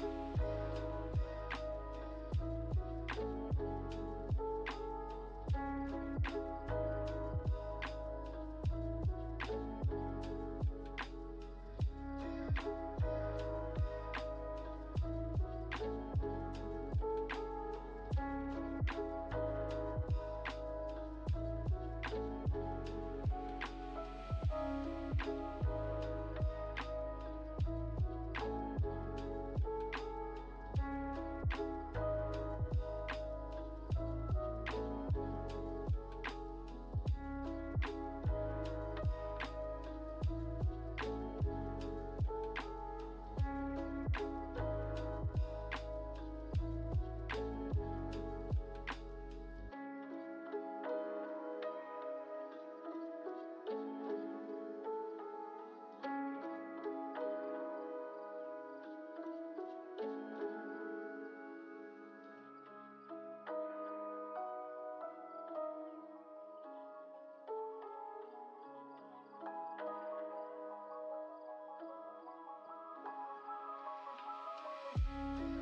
Thank you.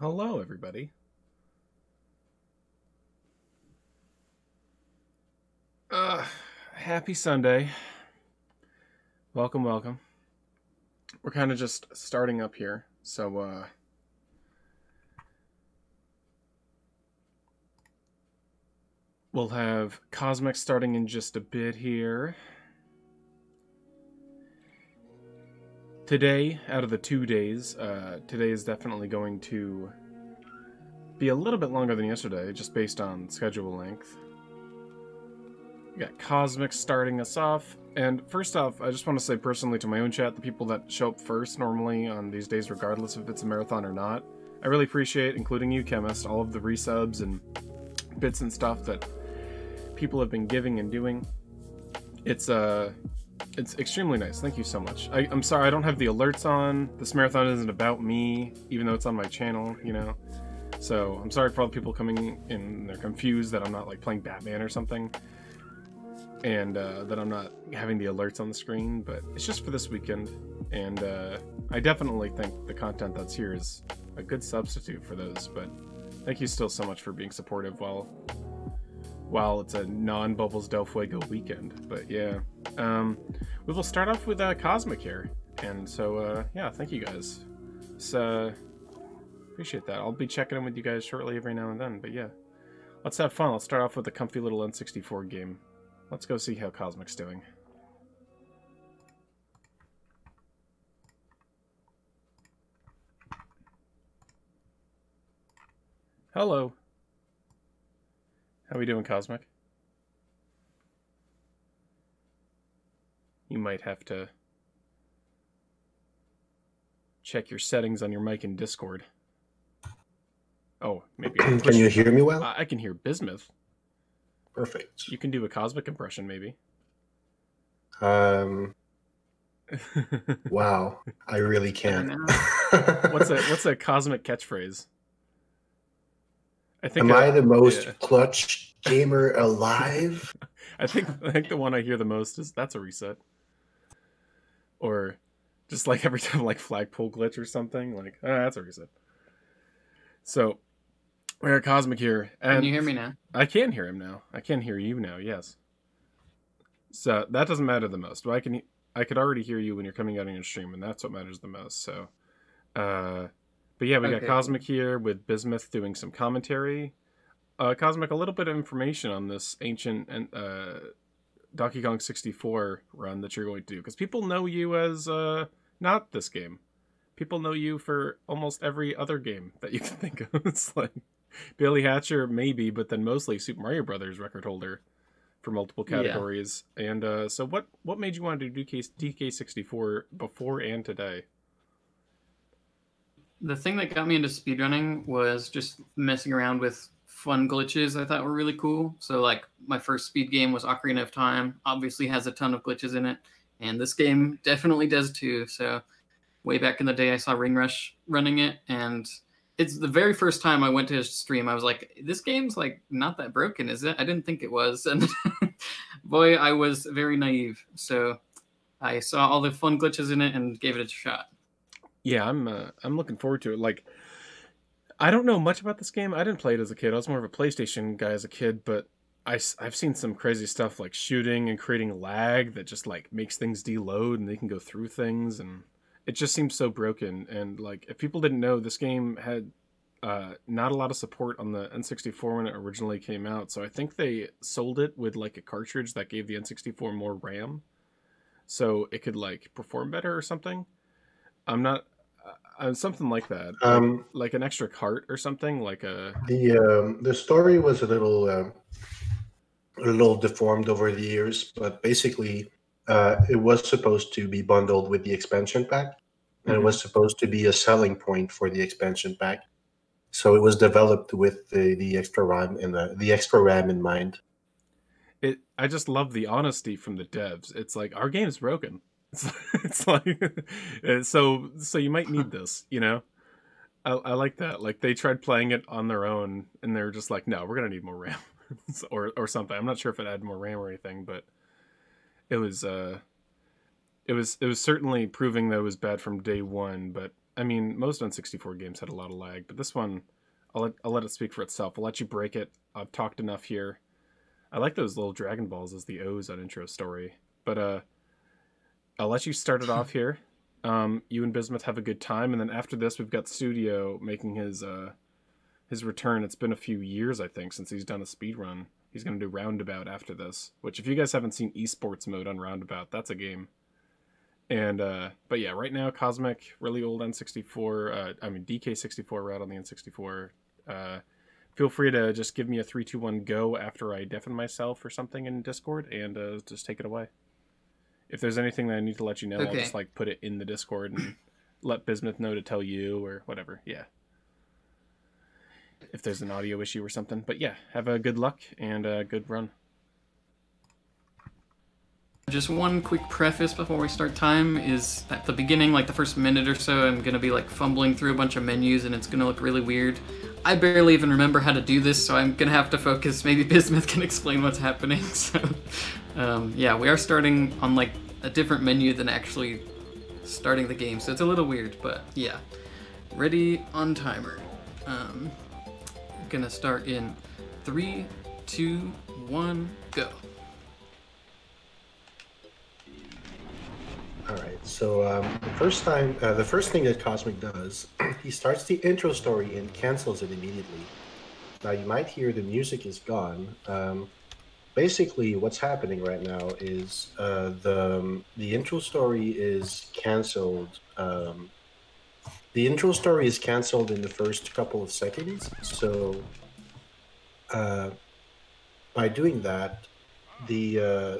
Hello, everybody. Uh, happy Sunday. Welcome, welcome. We're kind of just starting up here, so, uh, we'll have Cosmic starting in just a bit here. Today, out of the two days, uh, today is definitely going to be a little bit longer than yesterday, just based on schedule length. We got Cosmic starting us off. And first off, I just want to say personally to my own chat, the people that show up first normally on these days, regardless if it's a marathon or not, I really appreciate, including you, Chemist, all of the resubs and bits and stuff that people have been giving and doing. It's uh it's extremely nice. Thank you so much. I, I'm sorry I don't have the alerts on. This marathon isn't about me, even though it's on my channel, you know. So I'm sorry for all the people coming in. They're confused that I'm not like playing Batman or something, and uh, that I'm not having the alerts on the screen. But it's just for this weekend, and uh, I definitely think the content that's here is a good substitute for those. But thank you still so much for being supportive while while it's a non-Bubbles Del Fuego weekend. But yeah, um, we will start off with uh, Cosmic here, and so uh, yeah, thank you guys. So appreciate that. I'll be checking in with you guys shortly every now and then. But yeah, let's have fun. Let's start off with a comfy little N64 game. Let's go see how Cosmic's doing. Hello. How are we doing, Cosmic? You might have to check your settings on your mic in Discord. Oh, maybe. can you hear me well? I can hear Bismuth. Perfect. You can do a cosmic impression, maybe. Um. wow, I really can't. what's a what's a cosmic catchphrase? I think. Am I, I the most yeah. clutch gamer alive? I think I think the one I hear the most is that's a reset. Or just like every time like flagpole glitch or something, like oh, that's a reset. So we're at Cosmic here. And can you hear me now? I can hear him now. I can hear you now, yes. So that doesn't matter the most. But I can I could already hear you when you're coming out on your stream, and that's what matters the most. So uh but yeah, we okay. got Cosmic here with Bismuth doing some commentary. Uh, Cosmic, a little bit of information on this ancient and uh, Donkey Kong 64 run that you're going to do, because people know you as uh, not this game. People know you for almost every other game that you can think of. it's like Billy Hatcher, maybe, but then mostly Super Mario Brothers record holder for multiple categories. Yeah. And uh, so, what what made you want to do DK, DK64 before and today? The thing that got me into speedrunning was just messing around with fun glitches I thought were really cool. So like my first speed game was Ocarina of Time, obviously has a ton of glitches in it, and this game definitely does too. So way back in the day I saw Ring Rush running it and it's the very first time I went to his stream. I was like, this game's like not that broken, is it? I didn't think it was. And boy, I was very naive. So I saw all the fun glitches in it and gave it a shot. Yeah, I'm uh, I'm looking forward to it. Like, I don't know much about this game. I didn't play it as a kid. I was more of a PlayStation guy as a kid, but I, I've seen some crazy stuff like shooting and creating lag that just like makes things deload and they can go through things and it just seems so broken. And like, if people didn't know, this game had uh, not a lot of support on the N64 when it originally came out. So I think they sold it with like a cartridge that gave the N64 more RAM, so it could like perform better or something. I'm not uh, something like that, um, like, like, an extra cart or something, like a. The um, the story was a little uh, a little deformed over the years, but basically, uh, it was supposed to be bundled with the expansion pack, and mm-hmm. it was supposed to be a selling point for the expansion pack. So it was developed with the, the extra RAM and the, the extra RAM in mind. It. I just love the honesty from the devs. It's like our game's broken it's, it's like so so you might need this, you know. I, I like that. Like they tried playing it on their own, and they're just like, no, we're gonna need more RAM, or or something. I'm not sure if it had more RAM or anything, but it was uh, it was it was certainly proving that it was bad from day one. But I mean, most N64 games had a lot of lag, but this one, I'll let I'll let it speak for itself. I'll let you break it. I've talked enough here. I like those little Dragon Balls as the O's on intro story, but uh I'll let you start it off here. Um, you and Bismuth have a good time, and then after this, we've got Studio making his uh, his return. It's been a few years, I think, since he's done a speed run. He's going to do Roundabout after this. Which, if you guys haven't seen esports mode on Roundabout, that's a game. And uh, but yeah, right now, Cosmic, really old N64. Uh, I mean DK64 route on the N64. Uh, feel free to just give me a three, two, one, go after I deafen myself or something in Discord, and uh, just take it away if there's anything that I need to let you know, okay. I'll just like put it in the Discord and let Bismuth know to tell you or whatever. Yeah. If there's an audio issue or something, but yeah, have a good luck and a good run. Just one quick preface before we start time is at the beginning, like the first minute or so, I'm gonna be like fumbling through a bunch of menus and it's gonna look really weird. I barely even remember how to do this, so I'm gonna have to focus. Maybe Bismuth can explain what's happening. So, um, yeah, we are starting on like a different menu than actually starting the game, so it's a little weird, but yeah. Ready on timer. Um, gonna start in three, two, one, go. All right. So um, the first time, uh, the first thing that Cosmic does, he starts the intro story and cancels it immediately. Now you might hear the music is gone. Um, basically, what's happening right now is uh, the um, the intro story is canceled. Um, the intro story is canceled in the first couple of seconds. So uh, by doing that, the uh,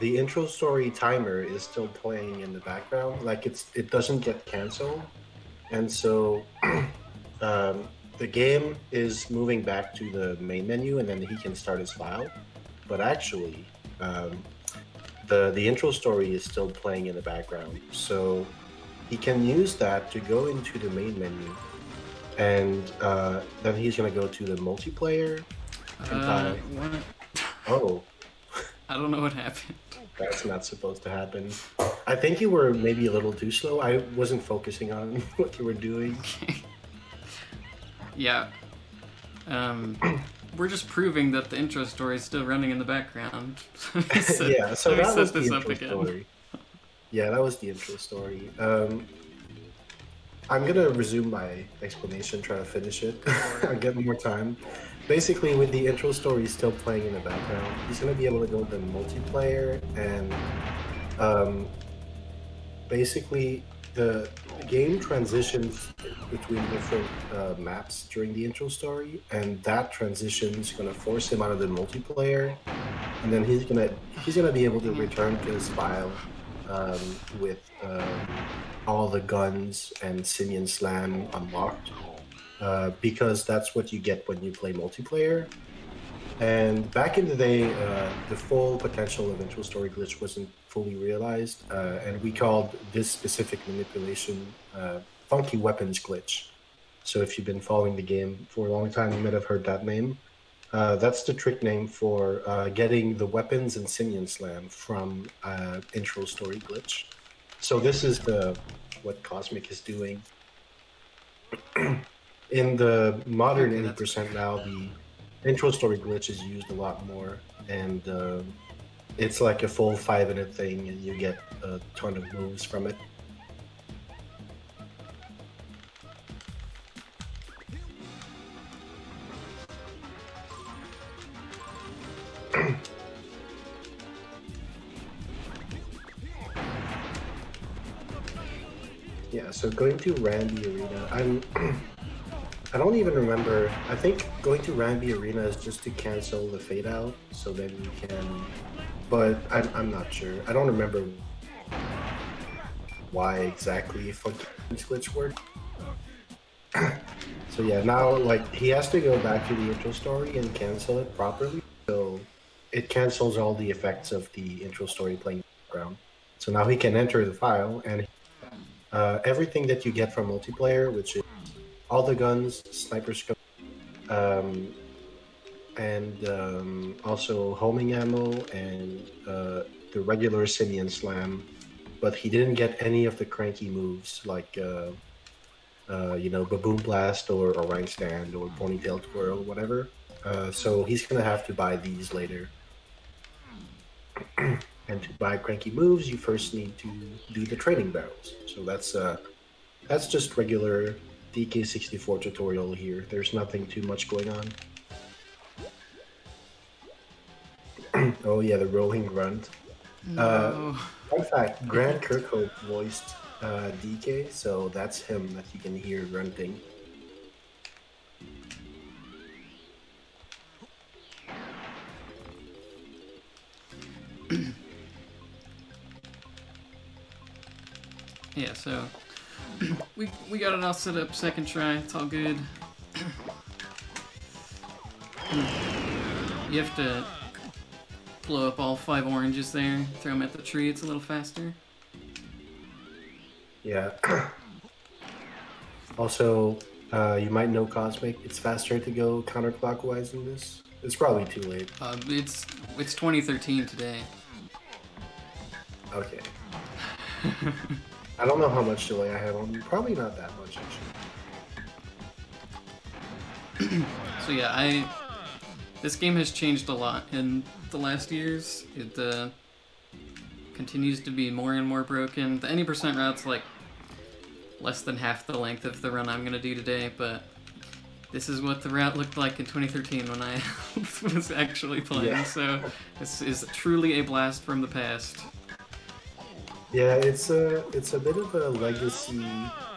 the intro story timer is still playing in the background. Like it's it doesn't get canceled, and so um, the game is moving back to the main menu, and then he can start his file. But actually, um, the the intro story is still playing in the background, so he can use that to go into the main menu, and uh, then he's gonna go to the multiplayer. Uh, oh. I don't know what happened. That's not supposed to happen. I think you were maybe a little too slow. I wasn't focusing on what you were doing. yeah. Um, we're just proving that the intro story is still running in the background. Set- yeah, so that was the intro again. story. Yeah, that was the intro story. Um, I'm gonna resume my explanation, try to finish it. I'll get more time. Basically, with the intro story still playing in the background, he's gonna be able to go to multiplayer and um, basically the game transitions between different uh, maps during the intro story, and that transition is gonna force him out of the multiplayer, and then he's gonna he's gonna be able to return to his file um, with um, all the guns and Simian Slam unlocked, uh, because that's what you get when you play multiplayer. And back in the day, uh, the full potential of intro story glitch wasn't fully realized, uh, and we called this specific manipulation uh, funky weapons glitch. So if you've been following the game for a long time, you might have heard that name. Uh, that's the trick name for getting the weapons and Simian Slam from intro story glitch. So this is the what Cosmic is doing. In the modern Okay, eighty that's percent now, the intro story glitch is used a lot more, and um it's like a full five minute thing, and you get a ton of moves from it. Yeah, so going to Rambi Arena, I'm. I don't even remember. I think going to Rambi Arena is just to cancel the fade out, so then you can. But I'm, I'm not sure. I don't remember why exactly Funky Glitch worked. so yeah, now like he has to go back to the intro story and cancel it properly. So it cancels all the effects of the intro story playing background. So now he can enter the file and uh, everything that you get from multiplayer, which is all the guns, sniper scope, um, and um, also homing ammo and uh, the regular Simian Slam. But he didn't get any of the cranky moves like, uh, uh, you know, Baboon Blast or Orangstand or Ponytail Twirl, whatever. Uh, so he's gonna have to buy these later. and to buy cranky moves, you first need to do the training barrels. So that's uh, that's just regular DK64 tutorial here. There's nothing too much going on. oh yeah, the rolling grunt. Uh, No. Fun fact: Grant Kirkhope voiced uh, DK, so that's him that you can hear grunting. Yeah, so we we got it all set up second try. It's all good. You have to blow up all five oranges there, throw them at the tree, it's a little faster. Yeah. also, uh, you might know Cosmic. It's faster to go counterclockwise in this. It's probably too late. Uh, it's it's 2013 today. Okay. I don't know how much delay I have on. you. Probably not that much, actually. So yeah, I this game has changed a lot in the last years. It uh, continues to be more and more broken. The any percent route's like less than half the length of the run I'm gonna do today, but this is what the route looked like in 2013 when I was actually playing. Yeah. So this is truly a blast from the past. Yeah, it's a it's a bit of a legacy.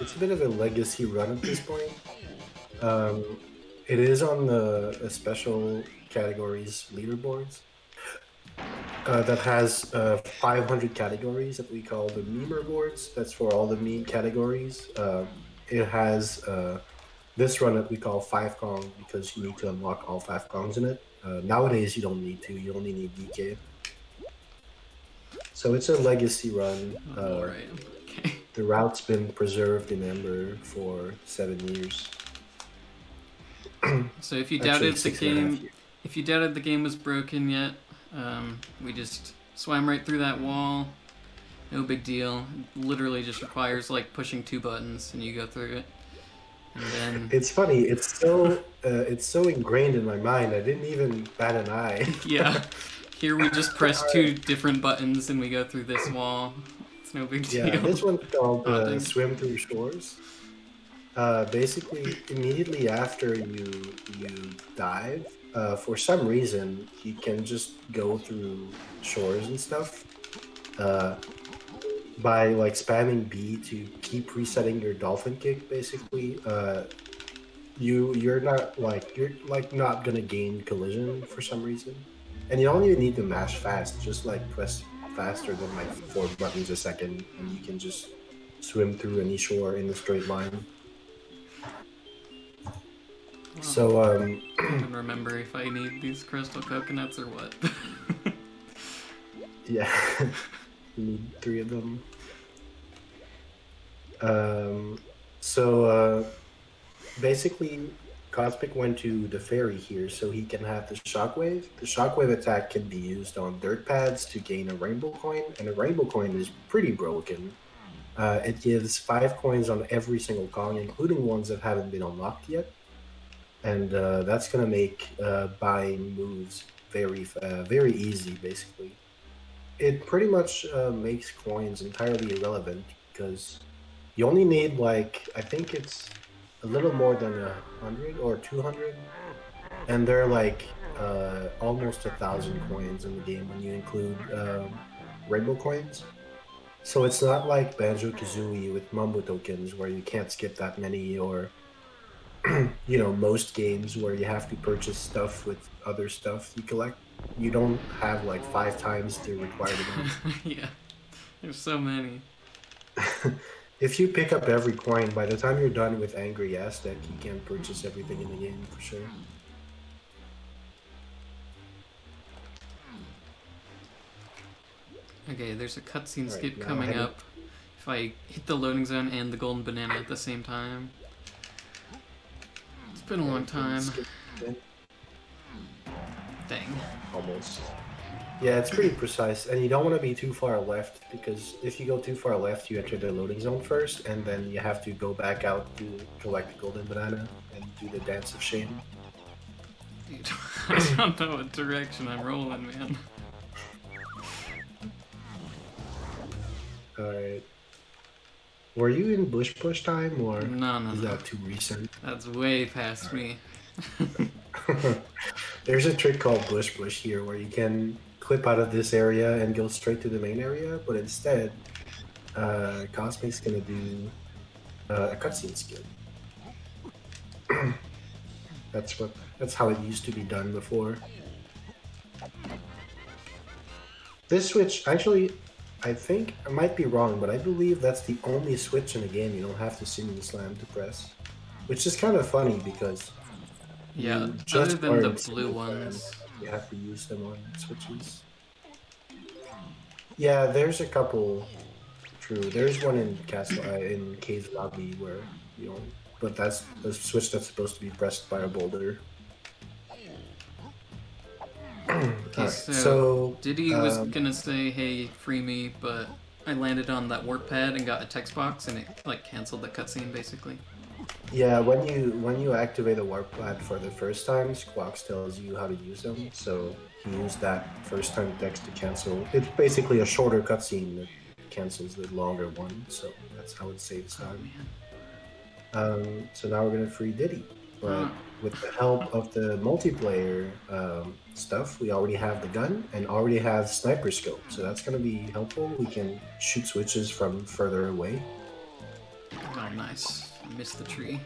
It's a bit of a legacy run at this point. Um, it is on the special categories leaderboards uh, that has uh, 500 categories that we call the memer boards. That's for all the meme categories. Um, it has uh, this run that we call five Kong because you need to unlock all five Kongs in it. Uh, nowadays, you don't need to. You only need DK. So it's a legacy run. Uh, All right. Okay. the route's been preserved in Ember for seven years. So if you Actually, doubted the six and a half game, if you doubted the game was broken yet, um, we just swam right through that wall. No big deal. Literally just requires like pushing two buttons and you go through it. And then It's funny. It's so uh, it's so ingrained in my mind. I didn't even bat an eye. yeah, here we just press two different buttons and we go through this wall. It's no big deal. Yeah, this one's called Oh, uh. "Swim Through Shores." Uh, basically, immediately after you you dive, uh, for some reason, you can just go through shores and stuff uh, by like spamming B to keep resetting your dolphin kick. Basically, uh, you you're not like you're like not gonna gain collision for some reason, and you don't even need to mash fast. Just like press faster than like four buttons a second, and you can just swim through any shore in a straight line. So um, I don't remember if I need these crystal coconuts or what. yeah, you need three of them. Um, so uh, basically, Cosmic went to the fairy here so he can have the shockwave. The shockwave attack can be used on dirt pads to gain a rainbow coin, and a rainbow coin is pretty broken. Uh, it gives five coins on every single Kong, including ones that haven't been unlocked yet. And uh, that's gonna make uh, buying moves very, uh, very easy, basically. It pretty much uh, makes coins entirely irrelevant because you only need like I think it's a little more than a hundred or two hundred, and they're like uh, almost a thousand coins in the game when you include um, rainbow coins. So it's not like Banjo Kazooie with Mumbo tokens where you can't skip that many, or you know most games where you have to purchase stuff with other stuff you collect. You don't have like five times the required amount. yeah, there's so many. if you pick up every coin, by the time you're done with Angry Aztec, you can purchase everything in the game for sure. Okay, there's a cutscene Alright, skip coming up. If I hit the loading zone and the golden banana at the same time. It's been a long time. Dang. Almost. Yeah, it's pretty precise, and you don't want to be too far left because if you go too far left, you enter the loading zone first, and then you have to go back out to collect the golden banana and do the dance of shame. Dude, I don't know what direction I'm rolling, man. Alright. Were you in bush push time, or No, no, is no. that too recent? That's way past me. There's a trick called Bush Bush here where you can clip out of this area and go straight to the main area, but instead, uh, Cosmic's gonna do uh, a cutscene skip. that's what. That's how it used to be done before. This switch, actually, I think I might be wrong, but I believe that's the only switch in the game you don't have to Simian Slam to press, which is kind of funny because Yeah, other than the blue single ones. You have to use them on switches. Yeah, there's a couple. True, there's one in Castle uh, in Cave Lobby where you know, but that's a switch that's supposed to be pressed by a boulder. Alright, so- so Diddy was Um, gonna say, "Hey, free me," but I landed on that warp pad and got a text box, and it like canceled the cutscene basically. Yeah, when you when you activate a warp pad for the first time, Squawks tells you how to use them. So he used that first time text to cancel. It's basically a shorter cutscene that cancels the longer one. So that's how it saves Oh time. Um, so now we're gonna free Diddy, but with the help of the multiplayer um, stuff, we already have the gun and already have sniper scope. So that's gonna be helpful. We can shoot switches from further away. Oh, nice. I missed the tree.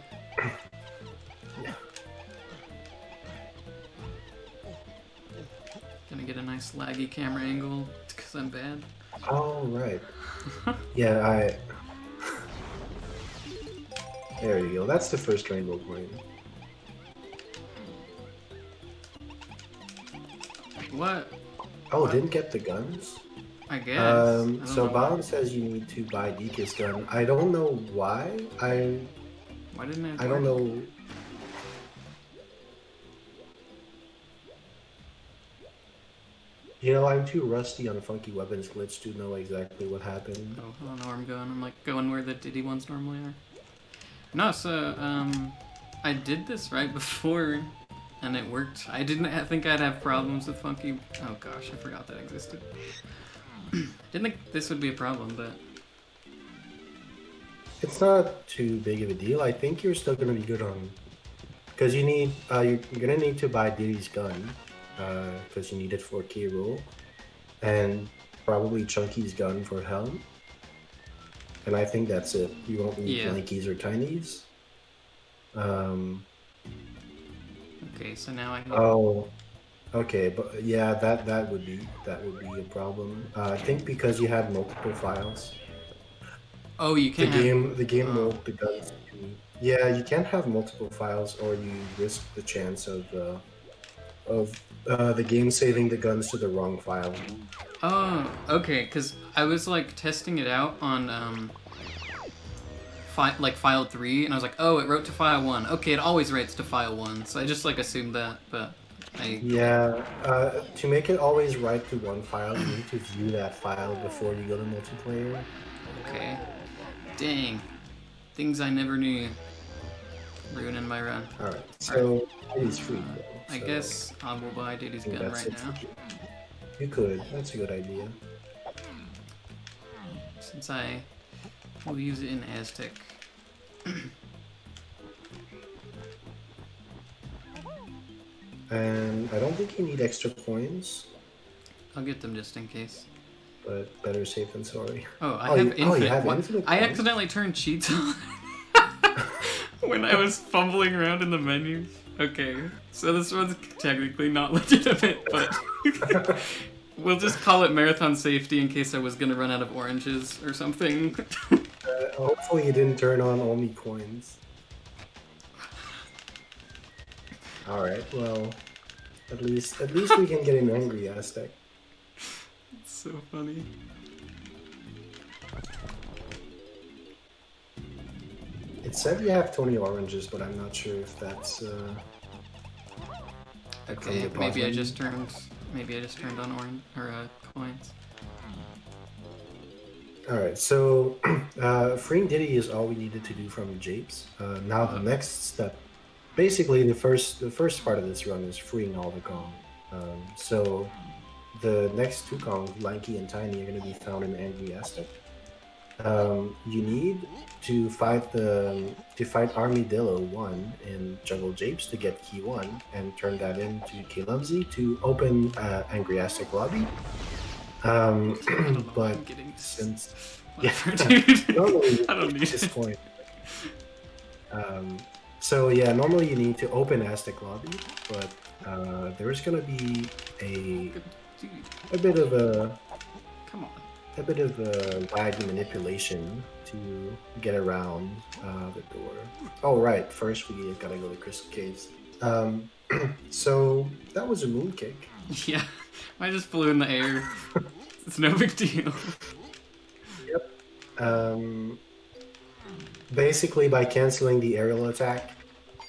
Gonna get a nice laggy camera angle because I'm bad. Oh right. Yeah, I. There you go. That's the first rainbow point. What? Oh, didn't get the guns. I guess. Um, I so. Bob says you need to buy Dika's gun. I don't know why. I Why didn't it? I don't know. You know, I'm too rusty on Funky Weapons glitch to know exactly what happened. Oh, I don't know where I'm going. I'm like going where the Diddy ones normally are. No, so um, I did this right before, and it worked. I didn't think I'd have problems with Funky. Oh gosh, I forgot that existed. didn't think this would be a problem, but It's not too big of a deal. I think you're still gonna be good on, because you need uh, you're, you're gonna need to buy Diddy's gun, because you need it for key roll, and probably Chunky's gun for helm. And I think that's it. You won't need Yeah. Blankies or Tinies. Um. okay. So now I. Oh. Okay, but yeah, that that would be that would be a problem. Uh, I think because you have multiple files. oh, you can't. have- game, the game Oh. the guns. Yeah, you can't have multiple files, or you risk the chance of uh, of uh, the game saving the guns to the wrong file. Oh, okay. Because I was like testing it out on um, fi- like file three, and I was like, oh, it wrote to file one. Okay, it always writes to file one. So I just like assumed that, but I. Yeah, uh, to make it always write to one file, you need to view that file before you go to multiplayer. Okay. Dang. Things I never knew. Ruining my run. All right, so it is free. Though, I so guess I will buy Diddy's gun right now. You could. That's a good idea. Since I will use it in Aztec. And I don't think you need extra coins, I'll get them just in case. but better safe than sorry. Oh, I Oh, have you- oh, you have what- infinite I accidentally turned cheats on when I was fumbling around in the menus. Okay, so this one's technically not legitimate, but we'll just call it marathon safety in case I was gonna run out of oranges or something. Uh, hopefully you didn't turn on only coins. Alright, well, at least at least we can get an angry Aztec. it's so funny. It said you have 20 oranges, but I'm not sure if that's uh Okay, maybe I just turned. Maybe I just turned on orange or uh, coins. Alright, so uh, freeing Diddy is all we needed to do from Japes. Uh, now the next step, basically the first the first part of this run is freeing all the Kong. Um, so the next two Kong, Lanky and Tiny, are going to be found in Angry Aztec. Um, you need to fight the to fight Armadillo one in Jungle Japes to get Key one and turn that into key K. Lumsy to open uh, Angry Aztec lobby. Um, I don't know why I'm but since Yeah. normally I don't need this point. Um, so yeah, normally you need to open Aztec lobby, but uh, there's gonna be a a bit of a come on. a bit of a lag manipulation to get around uh, the door. Oh right, first we gotta go to Crystal Caves. Um, so that was a moon kick. Yeah, I just flew in the air. it's no big deal. Um, basically, by canceling the aerial attack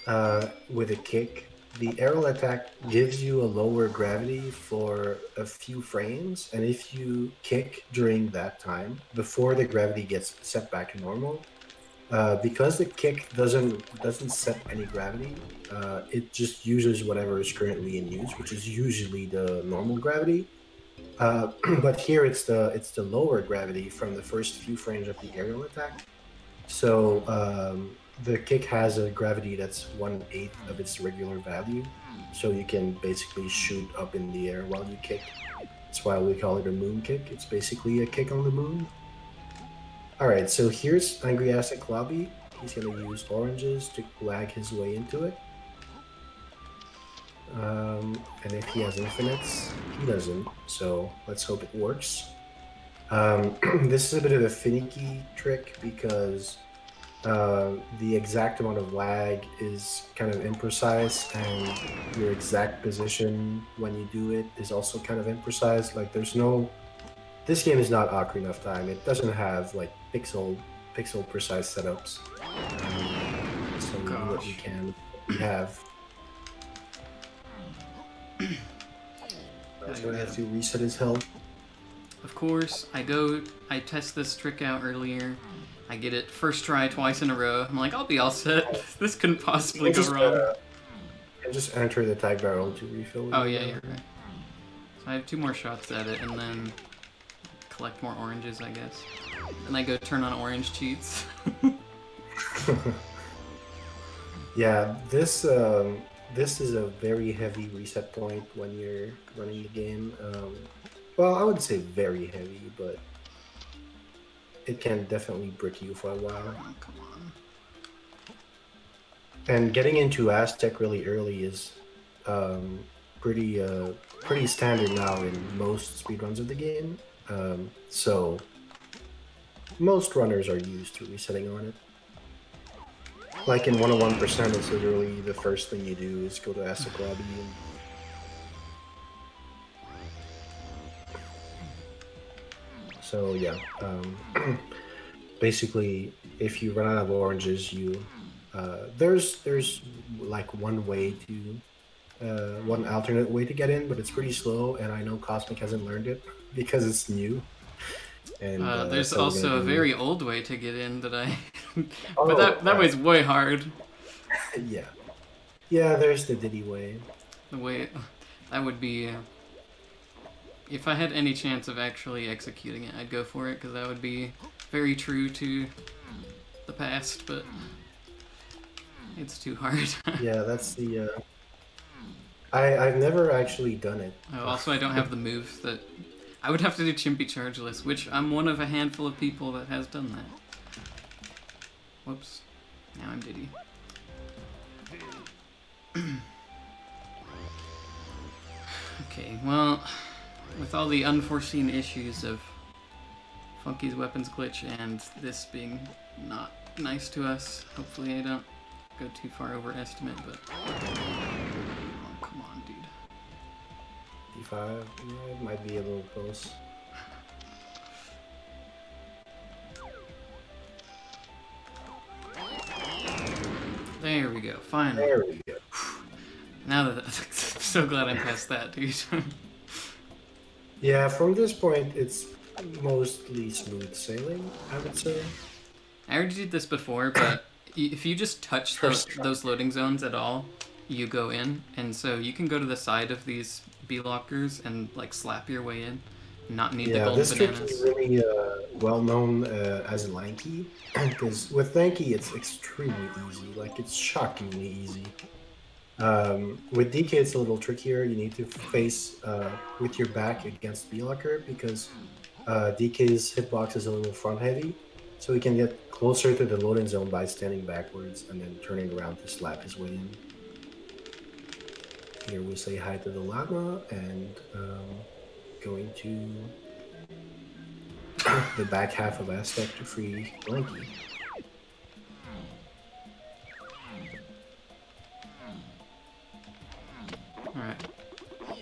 uh, with a kick, the aerial attack gives you a lower gravity for a few frames, and if you kick during that time, before the gravity gets set back to normal, uh, because the kick doesn't doesn't set any gravity, uh, it just uses whatever is currently in use, which is usually the normal gravity. Uh, but here it's the it's the lower gravity from the first few frames of the aerial attack. So um, the kick has a gravity that's one eighth of its regular value, so you can basically shoot up in the air while you kick. That's why we call it a moon kick. It's basically a kick on the moon. All right, so here's Angry Aztec Lobby. He's gonna use oranges to lag his way into it. Um, and if he has infinites, he doesn't. So let's hope it works. Um, this is a bit of a finicky trick because uh, the exact amount of lag is kind of imprecise, and your exact position when you do it is also kind of imprecise. Like there's no. This game is not Ocarina of Time. It doesn't have like pixel pixel precise setups. Um, so we what Gosh. can. We have. He's gonna have to reset his health. Of course, I go, I test this trick out earlier. I get it first try twice in a row. I'm like, I'll be all set. This couldn't possibly go just, wrong. uh, you just enter the tag barrel to refill. Oh your, yeah, you're right. So I have two more shots at it, and then collect more oranges, I guess. And I go turn on orange cheats. Yeah, this um, this is a very heavy reset point when you're running the game. Um, well, I wouldn't say very heavy, but it can definitely brick you for a while. oh, come on. And getting into Aztec really early is um, pretty uh, pretty standard now in most speedruns of the game. Um, so most runners are used to resetting on it. Like in 101%, it's literally the first thing you do is go to Aztec Lobby and So yeah, um, basically, if you run out of oranges, you uh, there's there's like one way to uh, one alternate way to get in, but it's pretty slow, and I know Cosmic hasn't learned it because it's new. And Uh, uh, there's so also a very old way to get in that I. Oh, but that that uh, way's way hard. yeah, yeah. There's the Diddy way. The way that would be. If I had any chance of actually executing it, I'd go for it because that would be very true to the past. But it's too hard. Yeah, that's the. Uh... I I've never actually done it. Oh, also, I don't have the moves that. I would have to do Chimpy Chargeless, which I'm one of a handful of people that has done that. Whoops. Now I'm Diddy. okay, well, with all the unforeseen issues of Funky's weapons glitch and this being not nice to us, hopefully I don't go too far overestimate, but. Oh, come on, dude. D5. Yeah, it might be a little close. There we go, finally. There we go. Now that I'm so glad I passed that, dude. Yeah, from this point, it's mostly smooth sailing, I would say. I already did this before, but if you just touch those, those loading zones at all, you go in, and so you can go to the side of these B lockers and like slap your way in, not need the yeah, gold this trick bananas. is really uh, well known uh, as Lanky, because with Lanky it's extremely easy. Like it's shockingly easy. Um, with DK it's a little trickier. You need to face uh, with your back against B locker because uh, DK's hitbox is a little front heavy, so he can get closer to the loading zone by standing backwards and then turning around to slap his way in. Here we say hi to the llama and um, going to the back half of Aztec to free Lanky.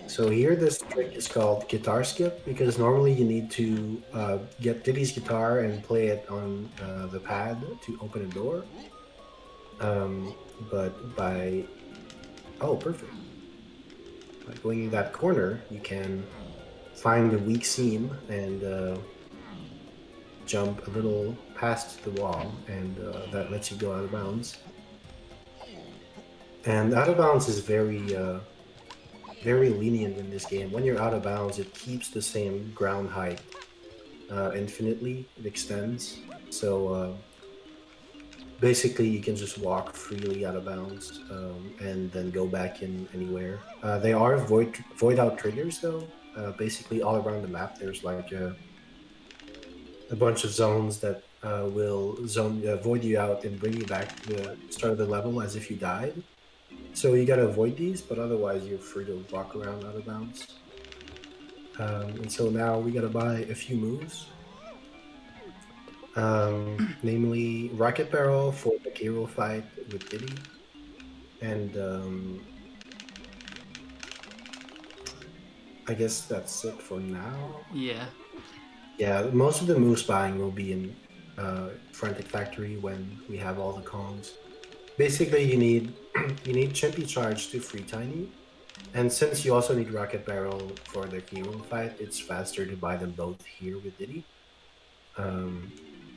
So here, this trick is called guitar skip because normally you need to uh, get Diddy's guitar and play it on uh, the pad to open a door. Um, but by oh, perfect. By going in that corner, you can find the weak seam and uh, jump a little past the wall, and uh, that lets you go out of bounds. And out of bounds is very uh, very lenient in this game. When you're out of bounds, it keeps the same ground height uh, infinitely. It extends. So uh, basically, you can just walk freely out of bounds um, and then go back in anywhere. Uh, they are void void out triggers though. Uh, basically, all around the map, there's like a, a bunch of zones that uh, will zone uh, void you out and bring you back to the start of the level as if you died. So you gotta avoid these, but otherwise you're free to walk around out of bounds. Um, and so now we gotta buy a few moves. Um, namely, Rocket Barrel for the hero fight with Diddy. And um, I guess that's it for now. Yeah. Yeah, most of the moves buying will be in uh, Frantic Factory when we have all the Kongs. Basically, you need you need Chimpy Charge to free Tiny, and since you also need Rocket Barrel for the hero fight, it's faster to buy them both here with Diddy. Um,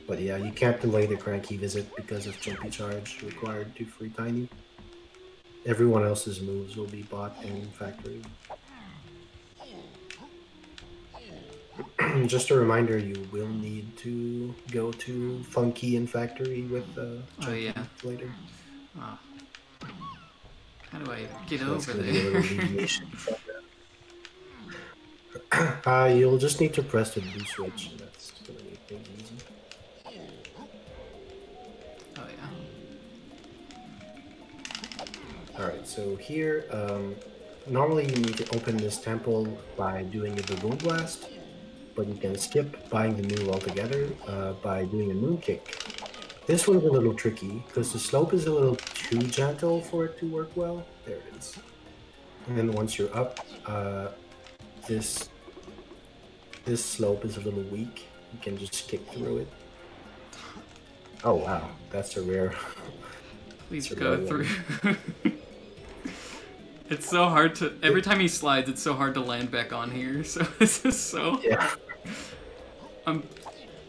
but yeah, you can't delay the Cranky visit because of Chimpy Charge required to free Tiny. Everyone else's moves will be bought in Factory. Just a reminder, you will need to go to Funky in Factory with uh, Oh, yeah. later. Oh. How do I get So over gonna be a there? little deviation from that. uh, you'll just need to press the blue switch. That's gonna make things easy. oh yeah. Alright, so here, um, normally you need to open this temple by doing a Baboon Blast, but you can skip buying the move altogether uh, by doing a Moon Kick. This one's a little tricky because the slope is a little too gentle for it to work well. There it is. And then once you're up, uh, this this slope is a little weak. You can just kick through it. Oh wow, that's a rare. Please a go low through. it's so hard to. Every time he slides, it's so hard to land back on here. So this is so. Yeah. I'm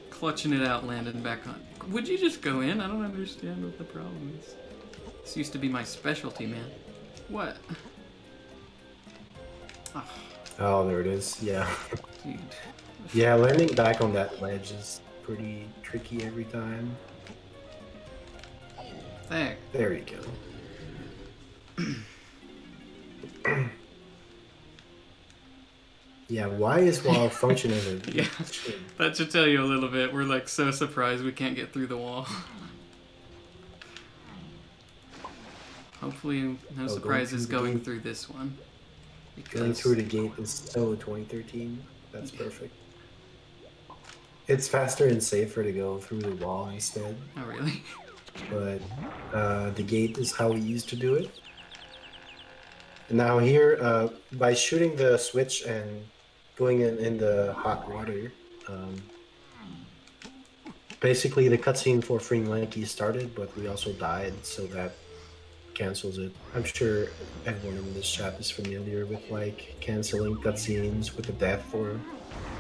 clutching it out, landing back on. Would you just go in? I don't understand what the problem is. This used to be my specialty, man. What? Oh, Oh, there it is. Yeah. dude. Yeah, landing back on that ledge is pretty tricky every time. There. There you go. yeah, why is wall functioning? Yeah. That should tell you a little bit. We're like so surprised we can't get through the wall. Hopefully, no going surprises through going through this one. Going through the gate is so 2013. That's perfect. It's faster and safer to go through the wall instead, oh really? but uh, the gate is how we used to do it. Now here, uh, by shooting the switch and going in, in the hot water, um, basically the cutscene for freeing Lanky started, but we also died, so that cancels it. I'm sure everyone in this chat is familiar with like canceling cutscenes with a death or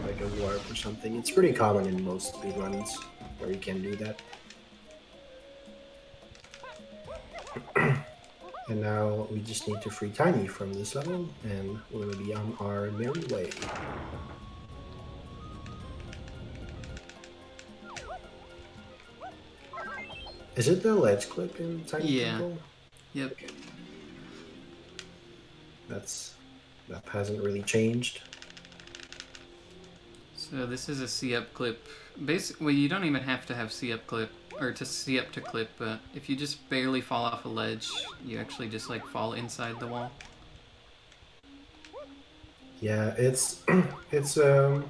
like a warp or something. It's pretty common in most speedruns where you can do that. and now we just need to free Tiny from this level, and we're gonna be on our merry way. Is it the ledge clip in Tiny Yeah. Temple? Yep. That's that hasn't really changed. So this is a C up clip. Basically, well, you don't even have to have C up clip or to see up to clip, but if you just barely fall off a ledge, you actually just like fall inside the wall. Yeah, it's it's um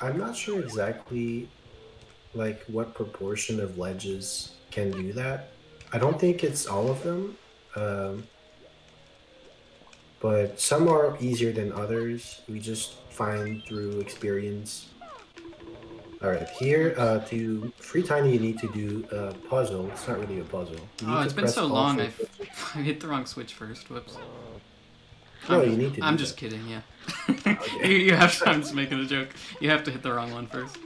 I'm not sure exactly like what proportion of ledges can do that. I don't think it's all of them. Um, but some are easier than others. We just find through experience. All right, here uh, to free tiny, you need to do a puzzle. It's not really a puzzle. Oh, it's been so long. I hit the wrong switch first. Whoops. No, I'm, you need to. I'm just that. kidding. Yeah. you, you have. To, I'm just making a joke. You have to hit the wrong one first.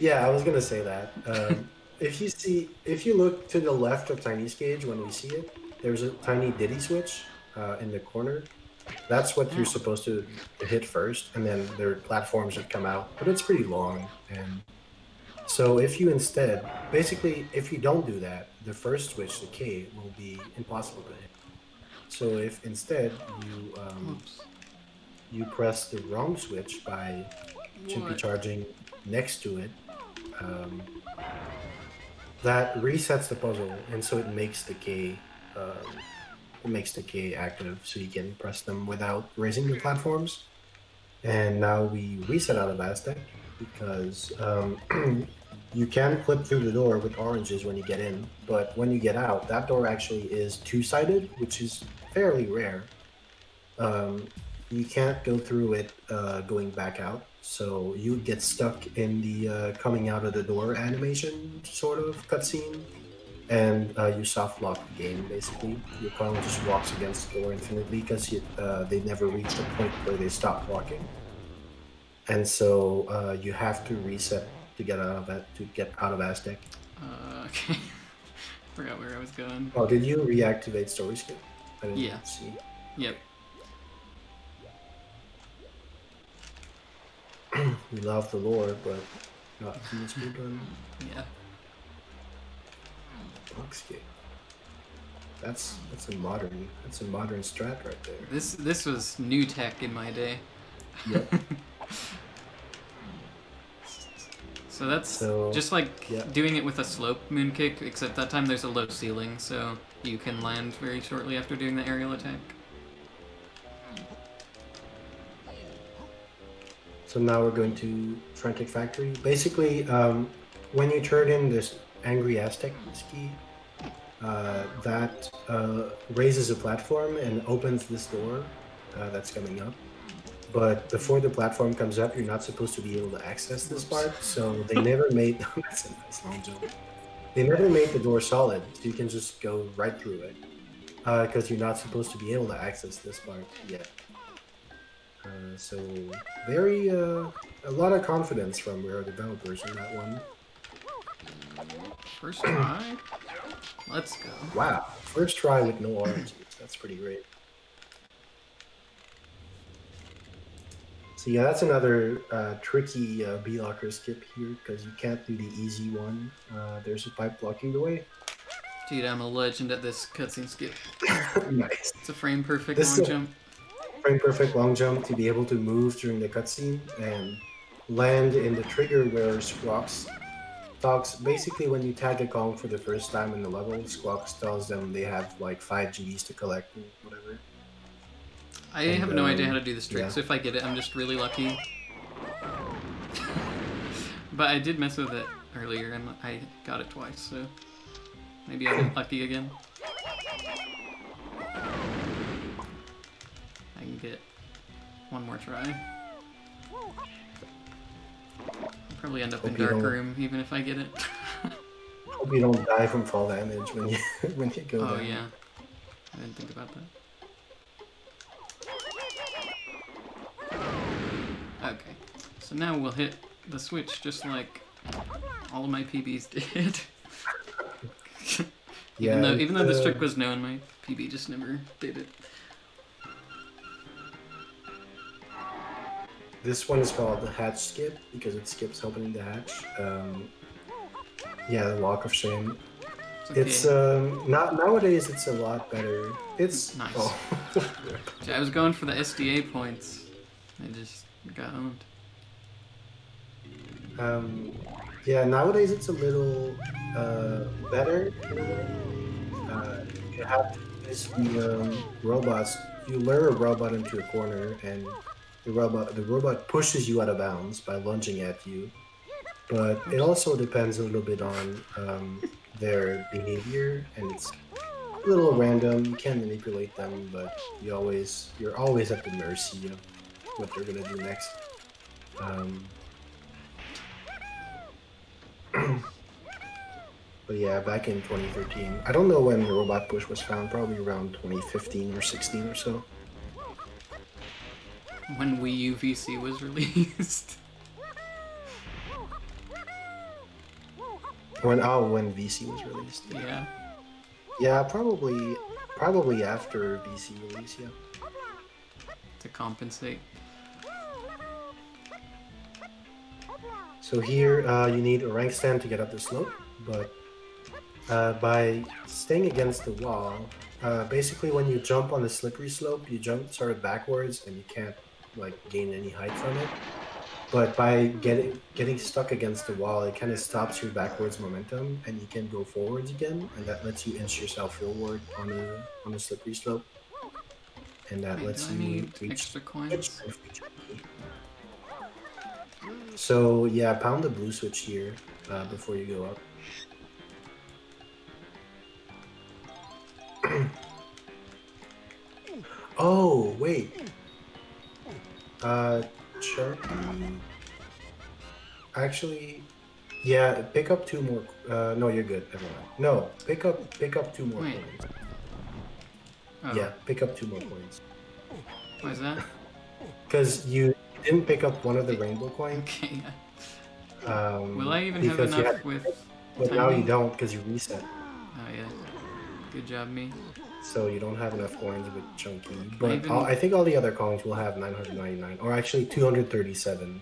Yeah, I was gonna say that. Um, if you see, if you look to the left of Tiny's cage when we see it, there's a tiny Diddy switch uh, in the corner. That's what Oh. you're supposed to hit first, and then there are platforms that come out. But it's pretty long, and so if you instead, basically, if you don't do that, the first switch, the K, will be impossible to hit. So if instead you um, you press the wrong switch by chimpy What? charging next to it, um, that resets the puzzle, and so it makes the K, um, makes the K active, so you can press them without raising the platforms. And now we reset out of Aztec because um, you can flip through the door with oranges when you get in, but when you get out, that door actually is two-sided, which is fairly rare. Um, you can't go through it uh, going back out. So you get stuck in the uh, coming out of the door animation sort of cutscene, and uh, you soft lock the game basically. Your clone just walks against the door infinitely because uh, they never reach the point where they stop walking, and so uh, you have to reset to get out of that to get out of Aztec. Uh, okay. Forgot where I was going. Oh, did you reactivate story skip? I didn't Yeah. see. Yep. We love the lore, but not in the. Yeah. Box. That's that's a modern that's a modern strat right there. This this was new tech in my day. Yep. So that's So, just like yeah. doing it with a slope moonkick, except that time there's a low ceiling, so you can land very shortly after doing the aerial attack. So now we're going to Frantic Factory. Basically, um, when you turn in this Angry Aztec ski, uh, that uh, raises a platform and opens this door uh, that's coming up. But before the platform comes up, you're not supposed to be able to access this part. So they never made that's a nice long. They never made the door solid, so you can just go right through it. Because you're not supposed to be able to access this part yet. Uh, so very uh, a lot of confidence from our developers in that one. First try. Let's go. Wow, first try with no oranges. That's pretty great. So yeah, that's another uh, tricky uh, B locker skip here because you can't do the easy one. Uh, there's a pipe blocking the way. Dude, I'm a legend at this cutscene skip. nice. It's a frame perfect This long jump. Frame perfect long jump to be able to move during the cutscene and land in the trigger where Squawks talks. Basically, when you tag a Kong for the first time in the level, Squawks tells them they have like five GBs to collect whatever. I And, have no idea um, how to do this trick, yeah. so if I get it, I'm just really lucky. but I did mess with it earlier, and I got it twice, so maybe I'll get lucky again. I can get one more try. Probably end up in Hope you dark don't- room, even if I get it. Hope you don't die from fall damage when you when you go oh down. yeah, I didn't think about that. Okay, so now we'll hit the switch just like all of my PBs did. Yeah, even though even though this uh, trick was known, my PB just never did it. This one is called the hatch skip because it skips opening the hatch. Um, yeah, the walk of shame. It's, okay. It's um not nowadays. It's a lot better. It's Nice. Oh. I was going for the SDA points. I just got owned. um, yeah, nowadays it's a little uh, better. Uh, you have to use the um, robots. You lure a robot into a corner, and the robot the robot pushes you out of bounds by lunging at you. But it also depends a little bit on um, their behavior, and it's a little random. You can manipulate them, but you always you're always at the mercy of what they're gonna do next. Um, but yeah, back in 2013, I don't know when the robot push was found. Probably around 2015 or 16 or so. When Wii U VC was released. When oh, when VC was released. yeah. Yeah, probably probably after VC release. Yeah. To compensate. So here uh, you need Orangstand to get up the slope, but uh, by staying against the wall, uh, basically when you jump on the slippery slope, you jump sort of backwards and you can't like gain any height from it. But by getting getting stuck against the wall, it kind of stops your backwards momentum, and you can go forwards again, and that lets you inch yourself forward on a on a slippery slope, and that Wait, lets you reach extra coins? So yeah, pound the blue switch here uh, before you go up. oh wait. Uh, Sharky. Actually, yeah. Pick up two more. Uh, no, you're good. Never mind. No, pick up pick up two more Wait. coins. Oh, Yeah, pick up two more coins. Why is that? Because you didn't pick up one of the rainbow coins. Okay. Um, Will I even have enough with? But now you don't because you reset. Oh yeah. Good job, me. So you don't have enough coins with Chunky. But even- I think all the other coins will have 999, or actually 237.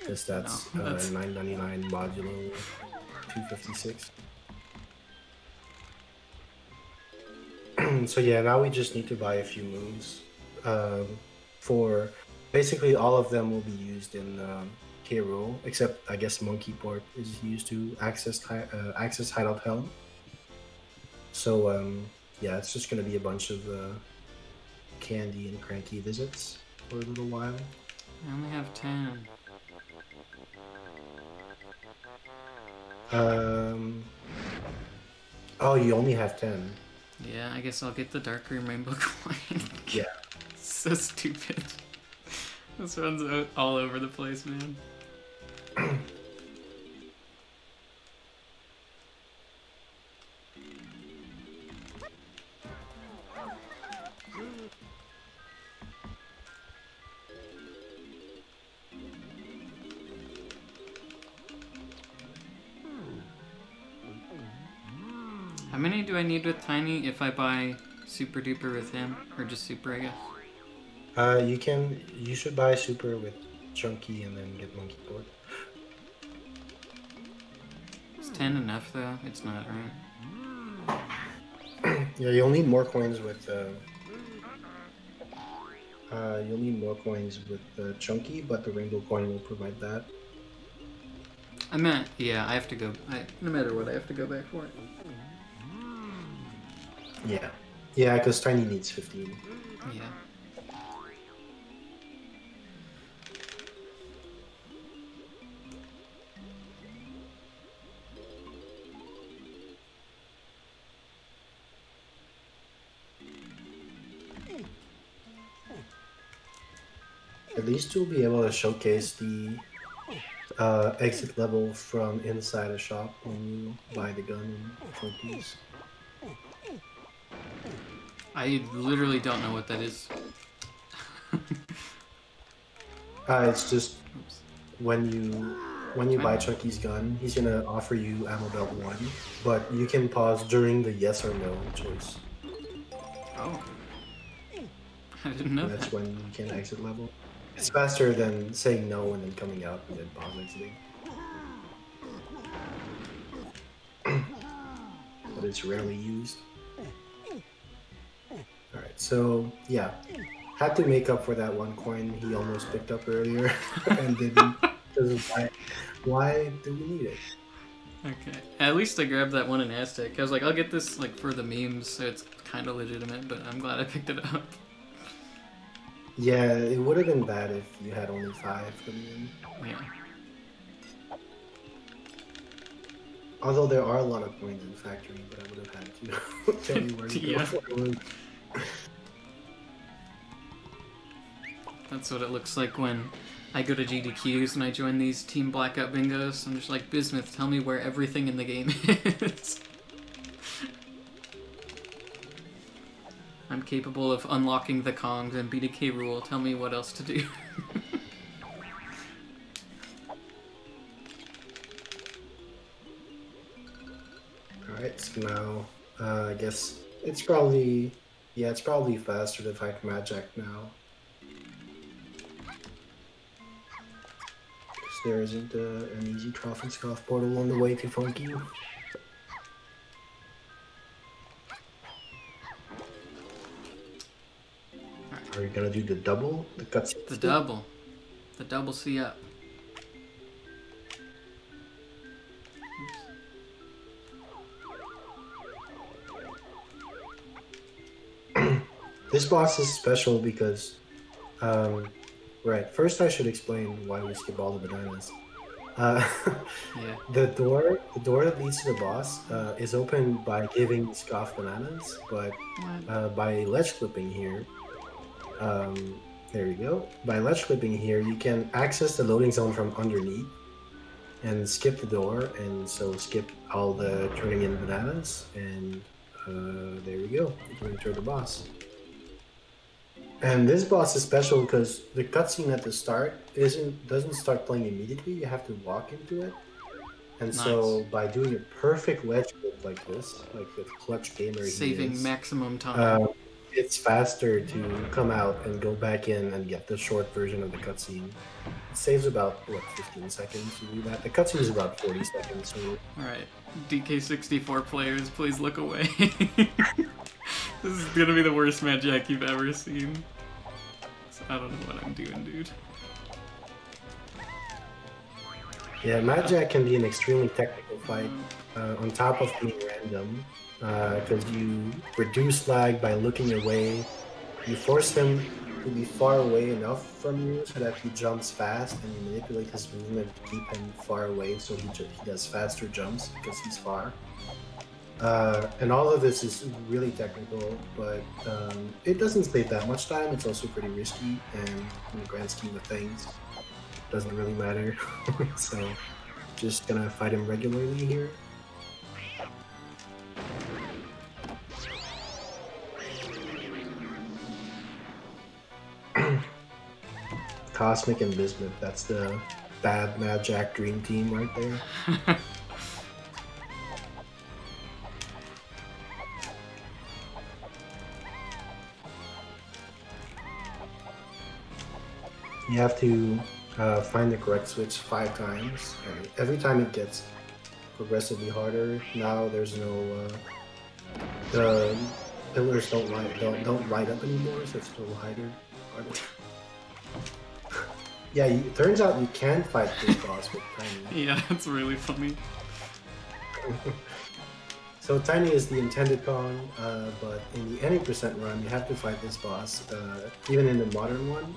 Because that's, No, uh, 999 modulo 256. so yeah, now we just need to buy a few moves. Um, for basically all of them will be used in um, K. Rool, except I guess Monkey Port is used to access uh, access Hideout Helm. So um, yeah, it's just gonna be a bunch of uh, candy and cranky visits for a little while. I only have ten. Um, oh, you only have ten. Yeah, I guess I'll get the dark green rainbow coin. Yeah. so stupid. This one's all over the place, man. do I need with Tiny if I buy Super Duper with him? Or just Super, I guess? Uh, you can you should buy super with Chunky and then get Monkey Port. Is 10 enough though? It's not, right? Yeah, you'll need more coins with. Uh, uh, you'll need more coins with uh, Chunky, but the Rainbow Coin will provide that. I meant, yeah, I have to go. I, no matter what, I have to go back for it. Yeah. Yeah, because Tiny needs 15. Yeah. At least you'll be able to showcase the uh, exit level from inside a shop when you buy the gun and trophies. I literally don't know what that is. Uh, it's just Oops. when you when you buy Chunky's gun, he's gonna offer you ammo belt one, but you can pause during the yes or no choice. Oh. I didn't know And that's that. when you can exit level. It's faster than saying no and then coming out and then pause exiting. but it's rarely used. Alright, so yeah. Had to make up for that one coin he almost picked up earlier and didn't. Why, why do we need it? Okay. At least I grabbed that one in Aztec. I was like, I'll get this like for the memes, so it's kind of legitimate. But I'm glad I picked it up. Yeah, it would have been bad if you had only five coming in. Yeah. Although there are a lot of coins in factory, but I would have had to tell you where to Yeah. go for. That's what it looks like when I go to GDQs and I join these Team Blackout bingos. I'm just like, Bismuth, tell me where everything in the game is. I'm capable of unlocking the Kongs and beat K. Rool. Tell me what else to do. Alright, so now uh, I guess it's probably yeah, it's probably faster to fight Mad Jack now. 'Cause there isn't uh, an easy Troff and Scoff portal on the way to Funky. Are you gonna do the double? The the double. The double C up. This boss is special because, um, right. First, I should explain why we skip all the bananas. Uh, Yeah. the door, the door that leads to the boss, uh, is opened by giving scoff bananas, but uh, by ledge clipping here, um, there you go. By ledge clipping here, you can access the loading zone from underneath and skip the door, and so skip all the turning in bananas, and uh, there we go. You can enter the boss. And this boss is special because the cutscene at the start isn't doesn't start playing immediately. You have to walk into it, and so by doing a perfect ledge like this, like with clutch gamer, Saving is, maximum time. uh, it's faster to come out and go back in and get the short version of the cutscene. It saves about what 15 seconds to do that. The cutscene is about 40 seconds, so Alright. DK64 players, please look away. this is gonna be the worst Mad Jack you've ever seen. I don't know what I'm doing, dude. yeah, Jack can be an extremely technical fight. uh, on top of being random, because you reduce lag by looking away. You force him to be far away enough from you so that he jumps fast, and you manipulate his movement to keep him far away so he, he does faster jumps because he's far. Uh, and all of this is really technical, but um, it doesn't save that much time. It's also pretty risky, and in the grand scheme of things, doesn't really matter. so, just gonna fight him regularly here. Cosmic and Bismuth, that's the bad Mad Jack Dream Team right there. You have to uh, find the correct switch five times, and every time it gets progressively harder. Now there's no uh, the pillars don't light don't don't light up anymore, so it's still harder. harder. yeah, you, it turns out you can fight this boss with Tiny. yeah, that's really funny. So Tiny is the intended Kong, uh, but in the any percent run, you have to fight this boss, uh, even in the modern one.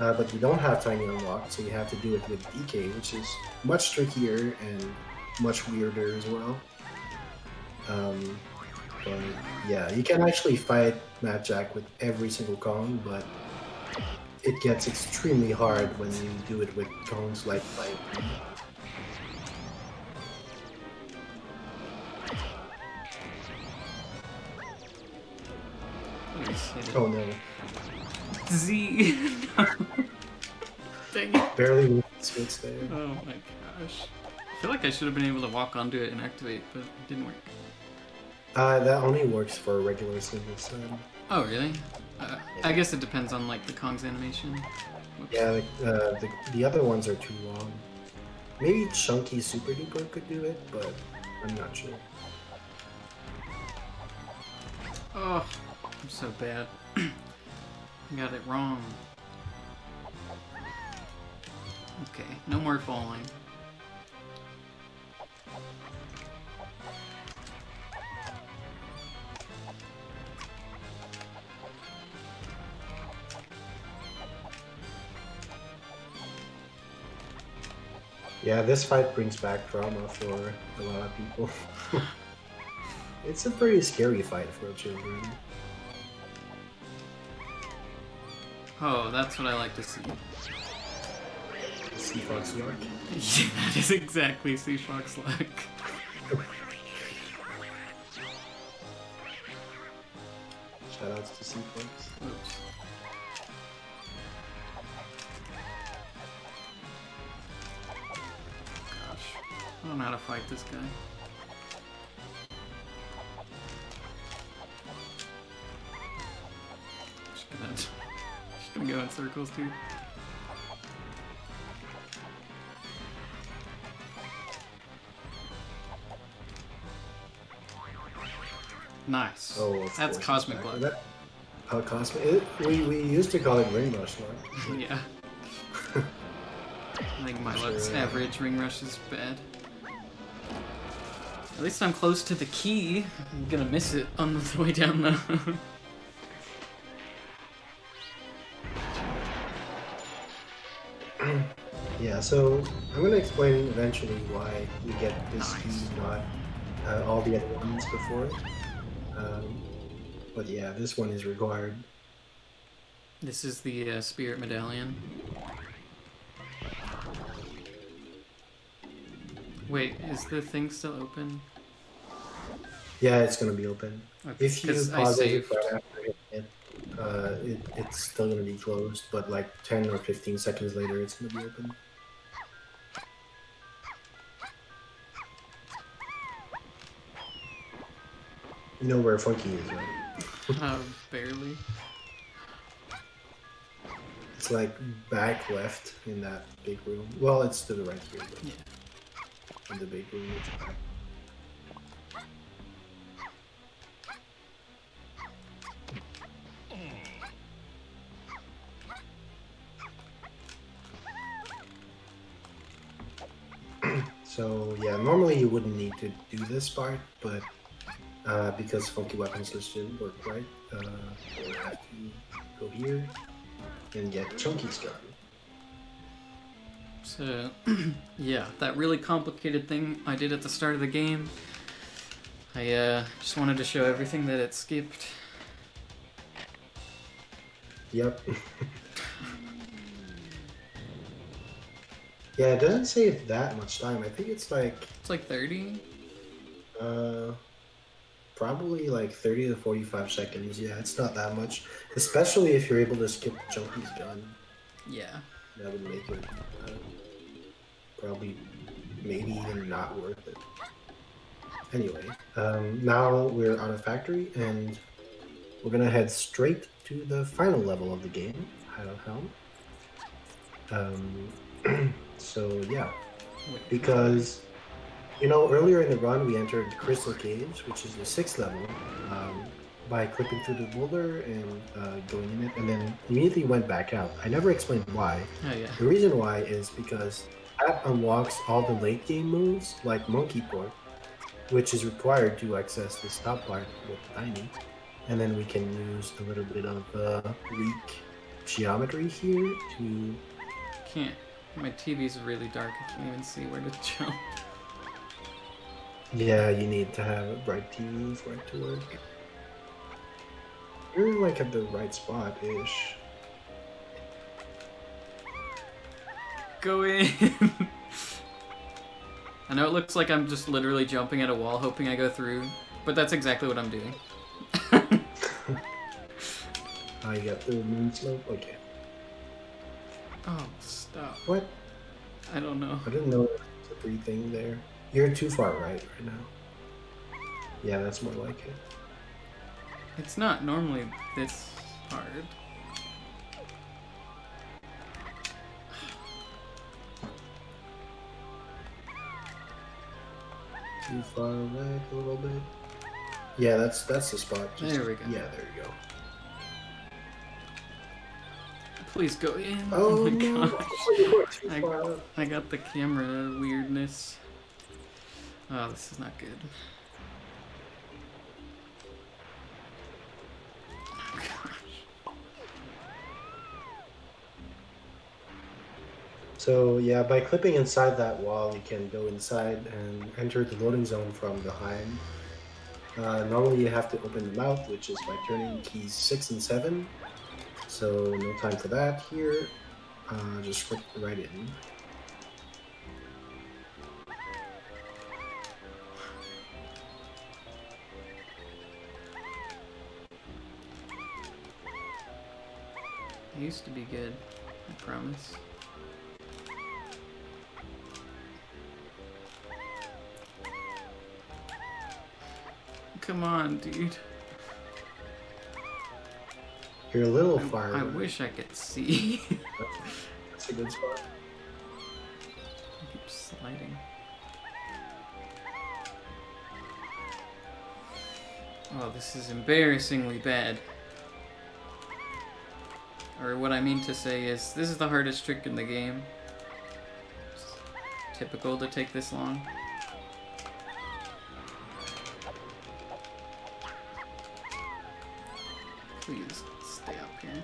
Uh, but you don't have Tiny unlocked, so you have to do it with DK, which is much trickier and much weirder as well. Um, but yeah, you can actually fight Mad Jack with every single Kong, but it gets extremely hard when you do it with Kongs like like Please hit it. oh no, Z. no. Dang it. barely with there. Oh my gosh. I feel like I should have been able to walk onto it and activate, but it didn't work. Uh, that only works for regular single set. Oh, really? Uh, I guess it depends on like the Kong's animation. Whoops. Yeah, the, uh, the, the other ones are too long. Maybe Chunky Super Duper could do it, but I'm not sure. Oh, I'm so bad. Got it wrong. Okay, no more falling. Yeah, this fight brings back drama for a lot of people. it's a pretty scary fight for children. Oh, that's what I like to see. Sea Fox Lark. Yeah, that is exactly Sea Fox like. Shoutouts to Sea Fox. Oops. Gosh, I don't know how to fight this guy. Just gonna, gonna go in circles, dude. Nice. Oh, That's Cosmic. Blood. That, oh, Cosmic. It, we, we used to call it Ring Rush Lark. Yeah. I think my luck's Sure. average. Ring rush is bad. At least I'm close to the key. I'm gonna miss it on the way down though. Yeah, so I'm going to explain eventually why we get this key, not uh, all the other ones before. Um, but yeah, this one is required. this is the uh, spirit medallion. Wait, is the thing still open? Yeah, it's going to be open. Okay, If you pause it right after it, uh, it, it's still going to be closed, but like 10 or 15 seconds later, it's going to be open. You know where Funky is, right? Uh, barely. It's like back left in that big room. Well, it's to the right here, but Yeah. in the big room. So yeah, normally you wouldn't need to do this part, but uh, because funky weapons just didn't work right, uh, we'll have to go here and get chunky started. So, yeah, that really complicated thing I did at the start of the game. I uh, just wanted to show everything that it skipped. Yep. yeah, it doesn't save that much time. I think it's like It's like 30. uh probably like 30 to 45 seconds. Yeah, it's not that much. Especially if you're able to skip Chunky's gun. Yeah. That would make it uh, probably maybe even not worth it. Anyway, um, now we're on a factory and we're gonna head straight to the final level of the game, Hideout Helm. Um, so yeah, because you know earlier in the run we entered Crystal Caves, which is the sixth level, um, by clipping through the boulder and uh, going in it, and then immediately went back out. I never explained why. Oh, yeah. The reason why is because that unlocks all the late game moves like Monkey Port, which is required to access this top part with the Tiny, and then we can use a little bit of uh, weak geometry here to Can't. My TV's really dark. I can't even see where to jump. Yeah, you need to have a bright TV for it to work. You're like at the right spot ish. Go in! I know it looks like I'm just literally jumping at a wall hoping I go through, but that's exactly what I'm doing. I got the moon slope? Okay. oh, stop. What? I don't know. I didn't know there was a free thing there. You're too far right right now. Yeah, that's more like it. It's not normally this hard. Too far back a little bit. Yeah, that's that's the spot. There we go. Yeah, there you go. Please go in. Oh, oh my no! gosh. Oh, you were I- I got the camera weirdness. Oh, this is not good. So yeah, by clipping inside that wall, you can go inside and enter the loading zone from behind. Uh, normally you have to open the mouth, which is by turning keys 6 and 7. So no time for that here. Uh, just click right in. It used to be good, I promise. Come on, dude. You're a little I, far. I wish I could see. That's a good spot. I keep sliding. Oh, this is embarrassingly bad. Or what I mean to say is, this is the hardest trick in the game. It's typical to take this long. Please stay up here.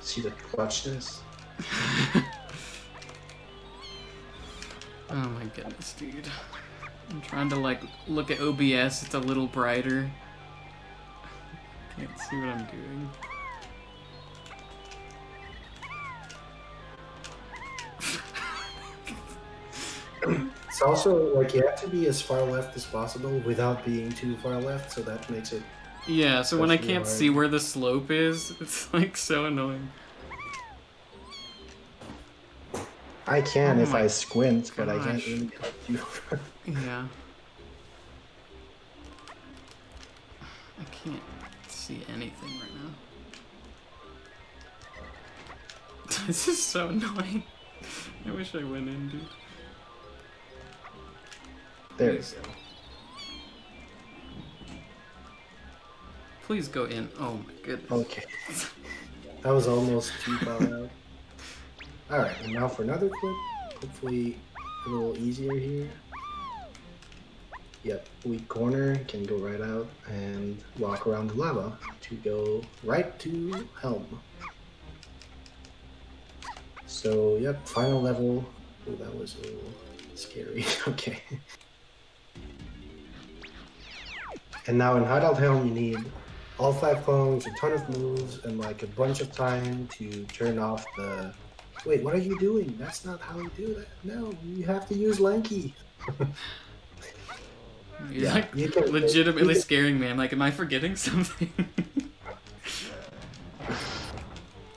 See the clutchness? Oh my goodness, dude. I'm trying to like look at OBS, it's a little brighter. Can't see what I'm doing. It's also like you have to be as far left as possible without being too far left, so that makes it Yeah, so when I can't right. see where the slope is, it's like so annoying. I can Oh if I squint, but I can't really help you. Yeah. I can't see anything right now. this is so annoying. I wish I went in, dude. there you go. Please go in. Oh my goodness. Okay. That was almost too far out. Alright, and now for another clip. Hopefully a little easier here. Yep, weak corner can go right out and walk around the lava to go right to Helm. So, yep, final level. Oh, that was a little scary. okay. And now in Hideout Helm, you need all five clones, a ton of moves, and like a bunch of time to turn off the. Wait, what are you doing? That's not how you do that. No, you have to use Lanky. You're Yeah, like you can- legitimately you scaring me. I'm like, am I forgetting something?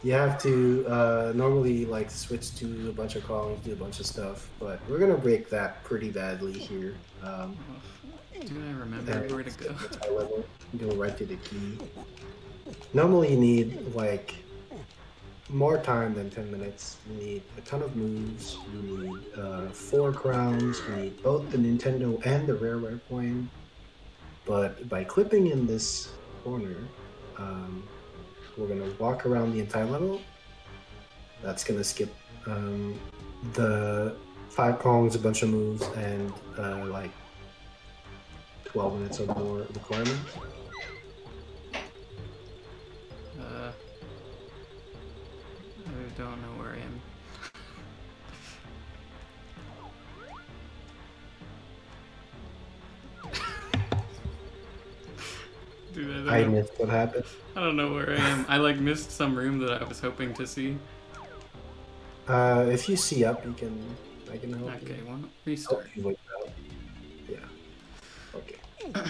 You have to uh, normally like switch to a bunch of columns, do a bunch of stuff, but we're gonna break that pretty badly here. Um, Do I remember where to go? it's high level. Go right to the key. Normally, you need like more time than 10 minutes. You need a ton of moves. You need uh, four crowns. You need both the Nintendo and the Rareware coin. But by clipping in this corner, um, we're gonna walk around the entire level. That's gonna skip um, the five prongs, a bunch of moves, and uh, like 12 minutes or more requirements. Don't know where I am. Dude, I I missed what happened. I don't know where I am. I like missed some room that I was hoping to see. Uh, if you see up, you can. I can help Okay, you. well, Help restart. you. Yeah. Okay.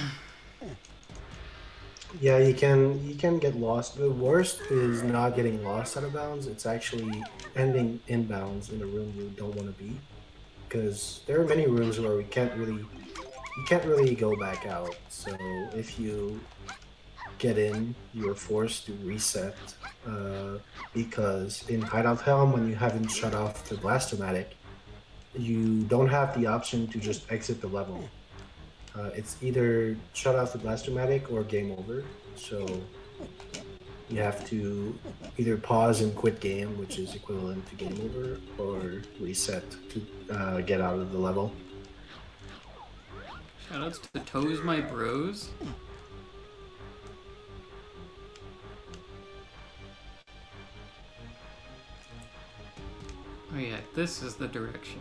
Yeah, you can you can get lost. The worst is not getting lost out of bounds. It's actually ending inbounds in a room you don't want to be, because there are many rooms where we can't really you can't really go back out. So if you get in, you're forced to reset. Uh, because in Hideout Helm, when you haven't shut off the Blastomatic, you don't have the option to just exit the level. Uh, it's either shut off the blastomatic or game over. So you have to either pause and quit game, which is equivalent to game over, or reset to uh, get out of the level. Shoutouts to the Toes My Bros. Oh yeah, this is the direction.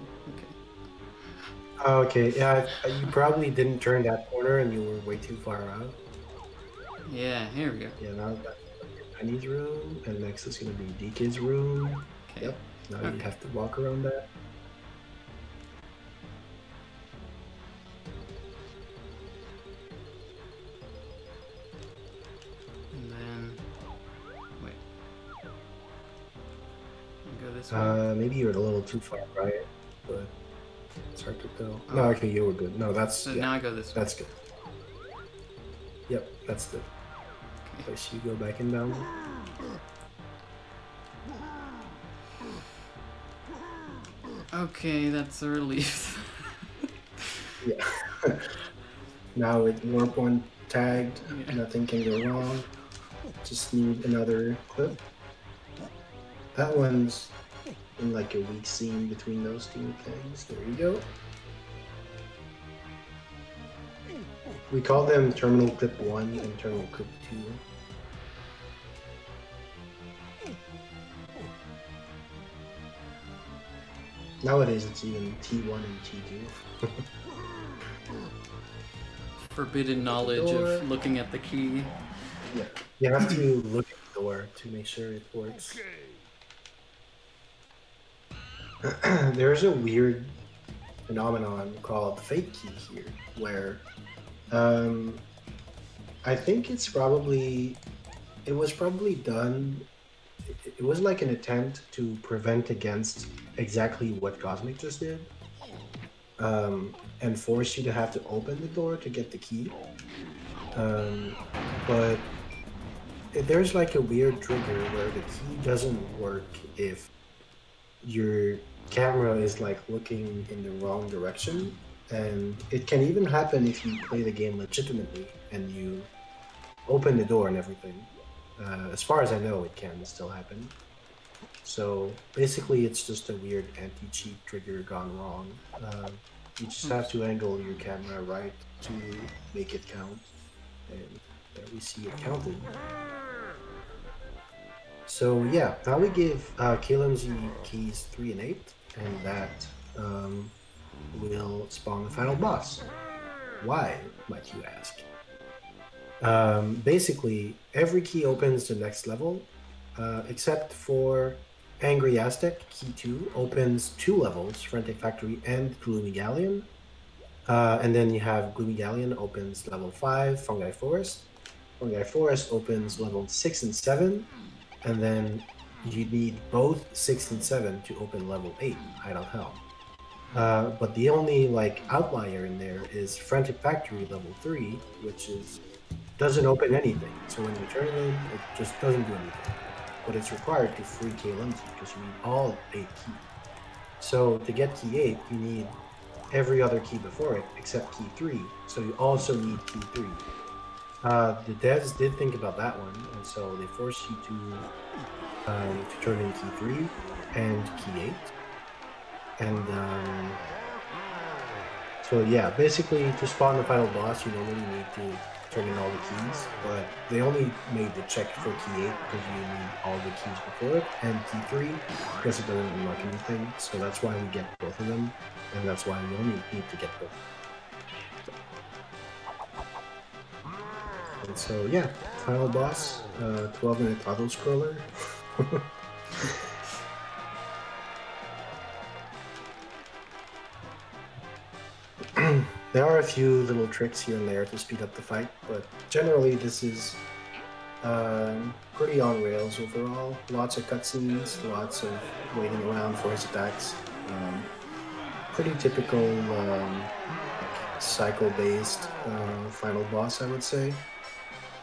Okay. Oh, yeah, you probably didn't turn that corner and you were way too far out. Yeah, here we go. Yeah, now that's Penny's room, and next is gonna be DK's room. Okay. Yep. Now Okay. you have to walk around that. And then wait. Go this way. Uh, maybe you're a little too far right, it's hard to tell. No, Oh. okay, you were good. No, that's so yeah, now I go this way. that's good. Yep, that's the Okay. place you go back and down. Okay, that's a relief. Yeah. now with warp one tagged, Yeah. nothing can go wrong. Just need another clip. That one's in like a weak scene between those two things. There you go. We call them terminal clip one and terminal clip two. Nowadays it's even T1 and T2. Forbidden knowledge of looking at the key. Yeah. You have to look at the door to make sure it works. There's a weird phenomenon called fake key here, where um, I think it's probably it was probably done. It, was like an attempt to prevent against exactly what Cosmic just did, um, and force you to have to open the door to get the key. Um, but there's like a weird trigger where the key doesn't work if your camera is like looking in the wrong direction and it can even happen if you play the game legitimately and you open the door and everything. Uh, as far as i know it can still happen. So basically it's just a weird anti-cheat trigger gone wrong. Uh, you just have to angle your camera right to make it count and there we see it counted so yeah, now we give uh, K. Lumsy keys 3 and 8, and that um, will spawn the final boss. Why, might you ask? Um, basically, every key opens the next level, uh, except for Angry Aztec, key 2, opens two levels, Frantic Factory and Gloomy Galleon. Uh, and then you have Gloomy Galleon opens level 5, Fungi Forest. Fungi Forest opens level 6 and 7, and then you need both six and seven to open level eight, Hideout Helm. Uh, but the only like outlier in there is Frantic Factory level three, which is doesn't open anything. So when you turn it in, it just doesn't do anything. But it's required to free K. Lumsy because you need all eight keys. So to get key eight, you need every other key before it except key three. So you also need key three. Uh, the devs did think about that one, and so they forced you to um, to turn in key three and key eight, and um, so yeah, basically to spawn the final boss, you normally need to turn in all the keys, but they only made the check for key eight because you need all the keys before it, and key three because it doesn't unlock anything. So that's why we get both of them, and that's why we only need to get both. And so yeah, final boss, uh, 12 minute auto scroller. there are a few little tricks here and there to speed up the fight, but generally this is um, pretty on rails overall. Lots of cutscenes, lots of waiting around for his attacks. Um, pretty typical um, cycle-based uh, final boss, I would say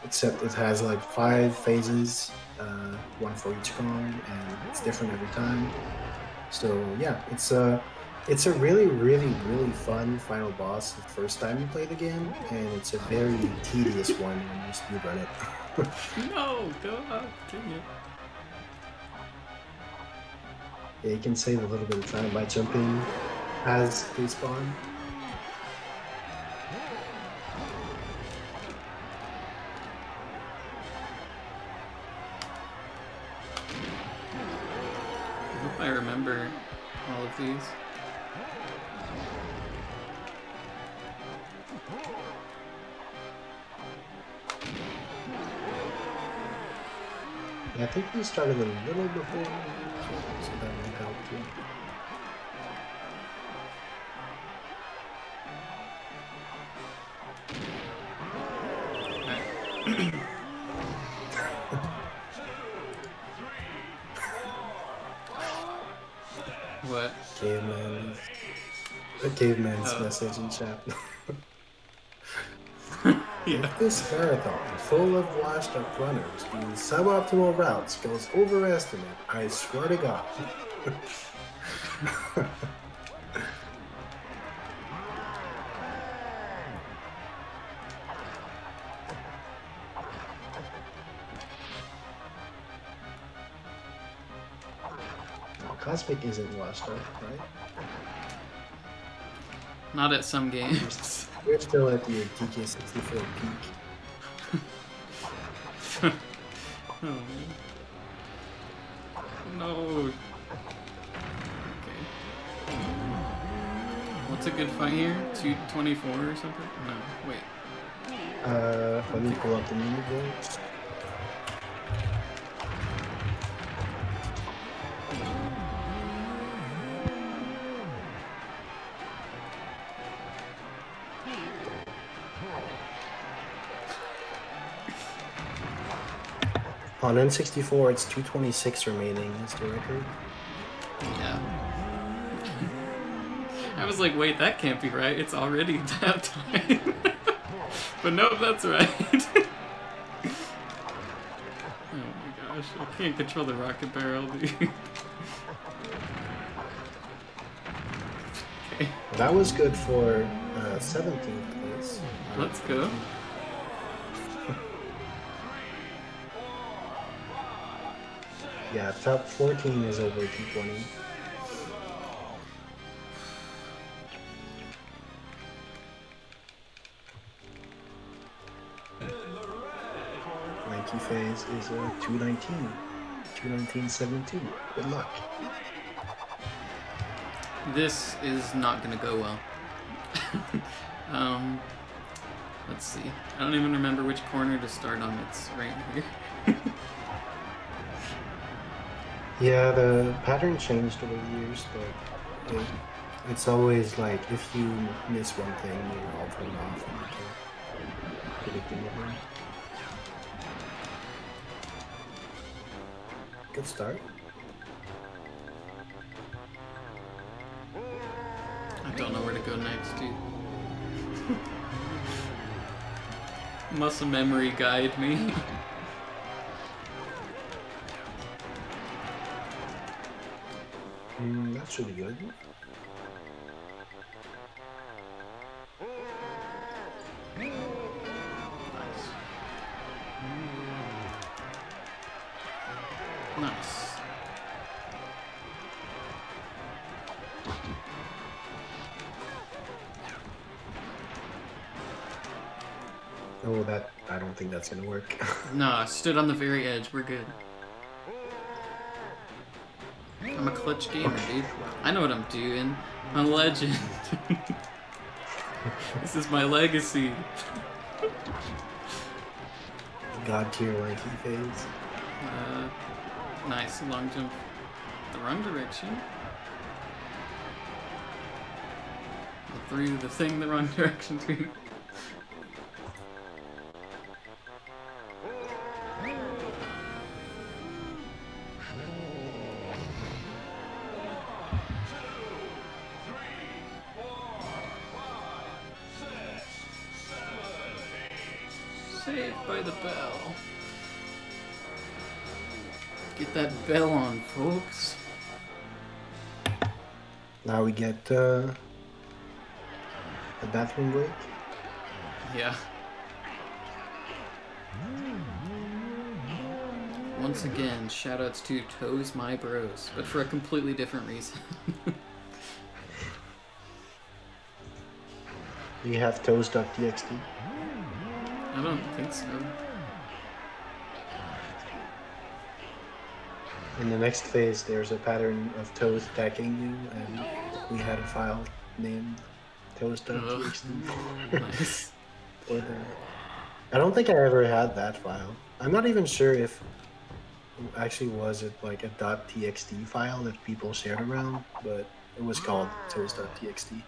except it has like five phases, uh, one for each clone, and it's different every time. So yeah, it's a it's a really really really fun final boss the first time you play the game, and it's a very tedious one when you speedrun it. No, go up. It. yeah, you can save a little bit of time by jumping as they spawn. I remember all of these. I think we started a little before, so that might help too. What? Caveman. The caveman's Oh. message in chat. Yeah. If this marathon, full of washed up runners doing suboptimal routes, goes over estimate, I swear to God. Cosmic isn't washed up, right? Not at some games. We're still at the DK64 peak. Oh, man. No. Okay. What's a good fight here? 224 or something? No, wait. Uh, let me pull up the menu boards. On N64, it's 226 remaining is the record. Yeah. I was like, wait, that can't be right. It's already that time. but no, that's right. oh my gosh, I can't control the rocket barrel, dude. okay, That was good for uh, 17th place. let's go. Yeah, top 14 is over 220. Nike phase is uh, 219. 219.72. Good luck. This is not gonna go well. um, let's see. I don't even remember which corner to start on. It's right here. Yeah, the pattern changed over the years, but it, it's always like if you miss one thing, you're all thrown off and you can't predict anything. Good start. I don't know where to go next, dude. Muscle memory guide me. Mm, that's really good. nice. Nice. Oh, that I don't think that's gonna work. No, I stood on the very edge. We're good. I'm a clutch gamer, dude. I know what I'm doing. I'm a legend. this is my legacy. God tier Nike phase. Uh, nice long jump. The wrong direction. I threw the thing the wrong direction too. Bell. Get that bell on, folks. Now we get uh, a bathroom break. Yeah. Once again, shoutouts to Toes My Bros, but for a completely different reason. We have toast.txt. I don't think so. In the next phase, there's a pattern of toes attacking you, and we had a file named toes.txt nice. for that. I don't think I ever had that file. I'm not even sure if actually was it like a .txt file that people shared around, but it was called ah. toes.txt.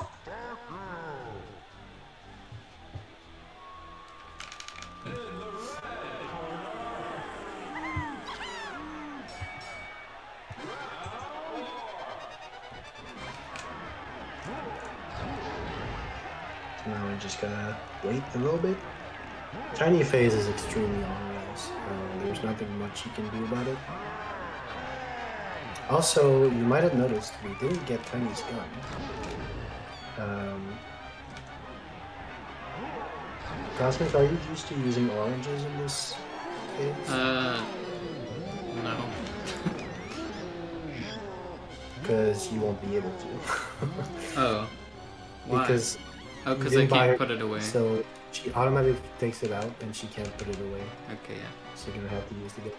just gotta wait a little bit. Tiny phase is extremely on rails. Um, there's nothing much you can do about it. Also, you might have noticed we didn't get Tiny's gun. Um, Cosmic, are you used to using oranges in this phase? Uh, no. Because you won't be able to. Oh. Why? because oh, because I can't her- put it away. so she automatically takes it out and she can't put it away. Okay, yeah. So you're gonna have to use the gun.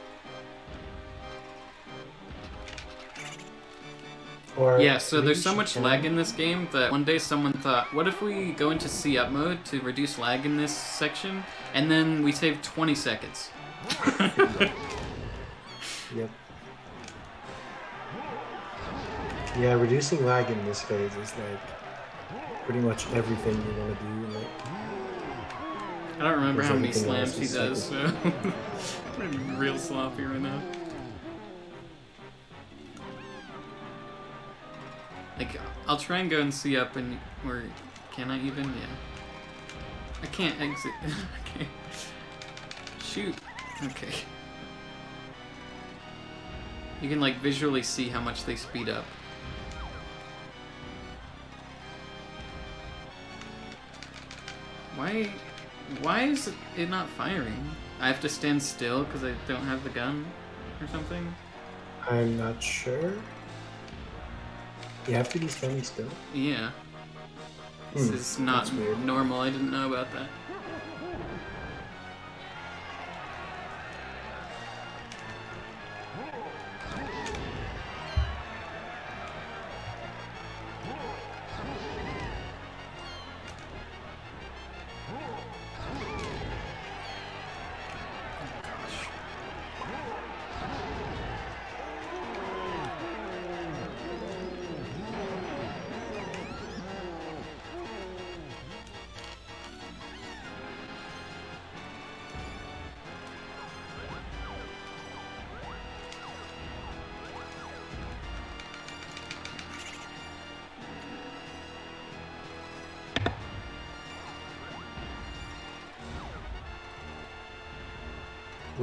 Or Yeah, so there's so much can- lag in this game that one day someone thought, what if we go into C up mode to reduce lag in this section, and then we save 20 seconds? Yep. Yeah, reducing lag in this phase is like pretty much everything you want to do. it. I don't remember how many slams he does, so I'm real sloppy right now. Like, I'll try and go and C up and or can I even? Yeah. I can't exit. okay. Shoot. Okay. You can like visually see how much they speed up. Why? Why is it not firing? I have to stand still because I don't have the gun, or something. I'm not sure. You have to be standing still. Yeah. This Hmm, is not normal. I didn't know about that.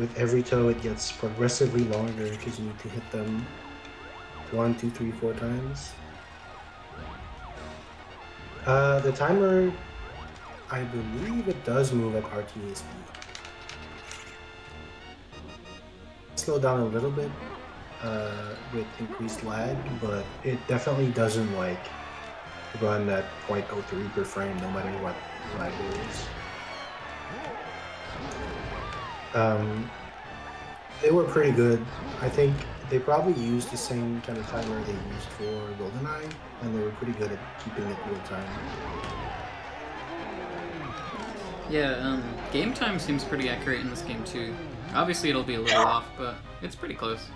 With every toe, it gets progressively longer because you need to hit them one, two, three, four times. Uh, the timer, I believe it does move at RTA speed. Slow down a little bit uh, with increased lag, but it definitely doesn't like run at 0.03 per frame no matter what lag there is. Um, they were pretty good. I think they probably used the same kind of timer they used for GoldenEye, and they were pretty good at keeping it real time. Yeah, um, game time seems pretty accurate in this game too. Obviously, it'll be a little off, but it's pretty close.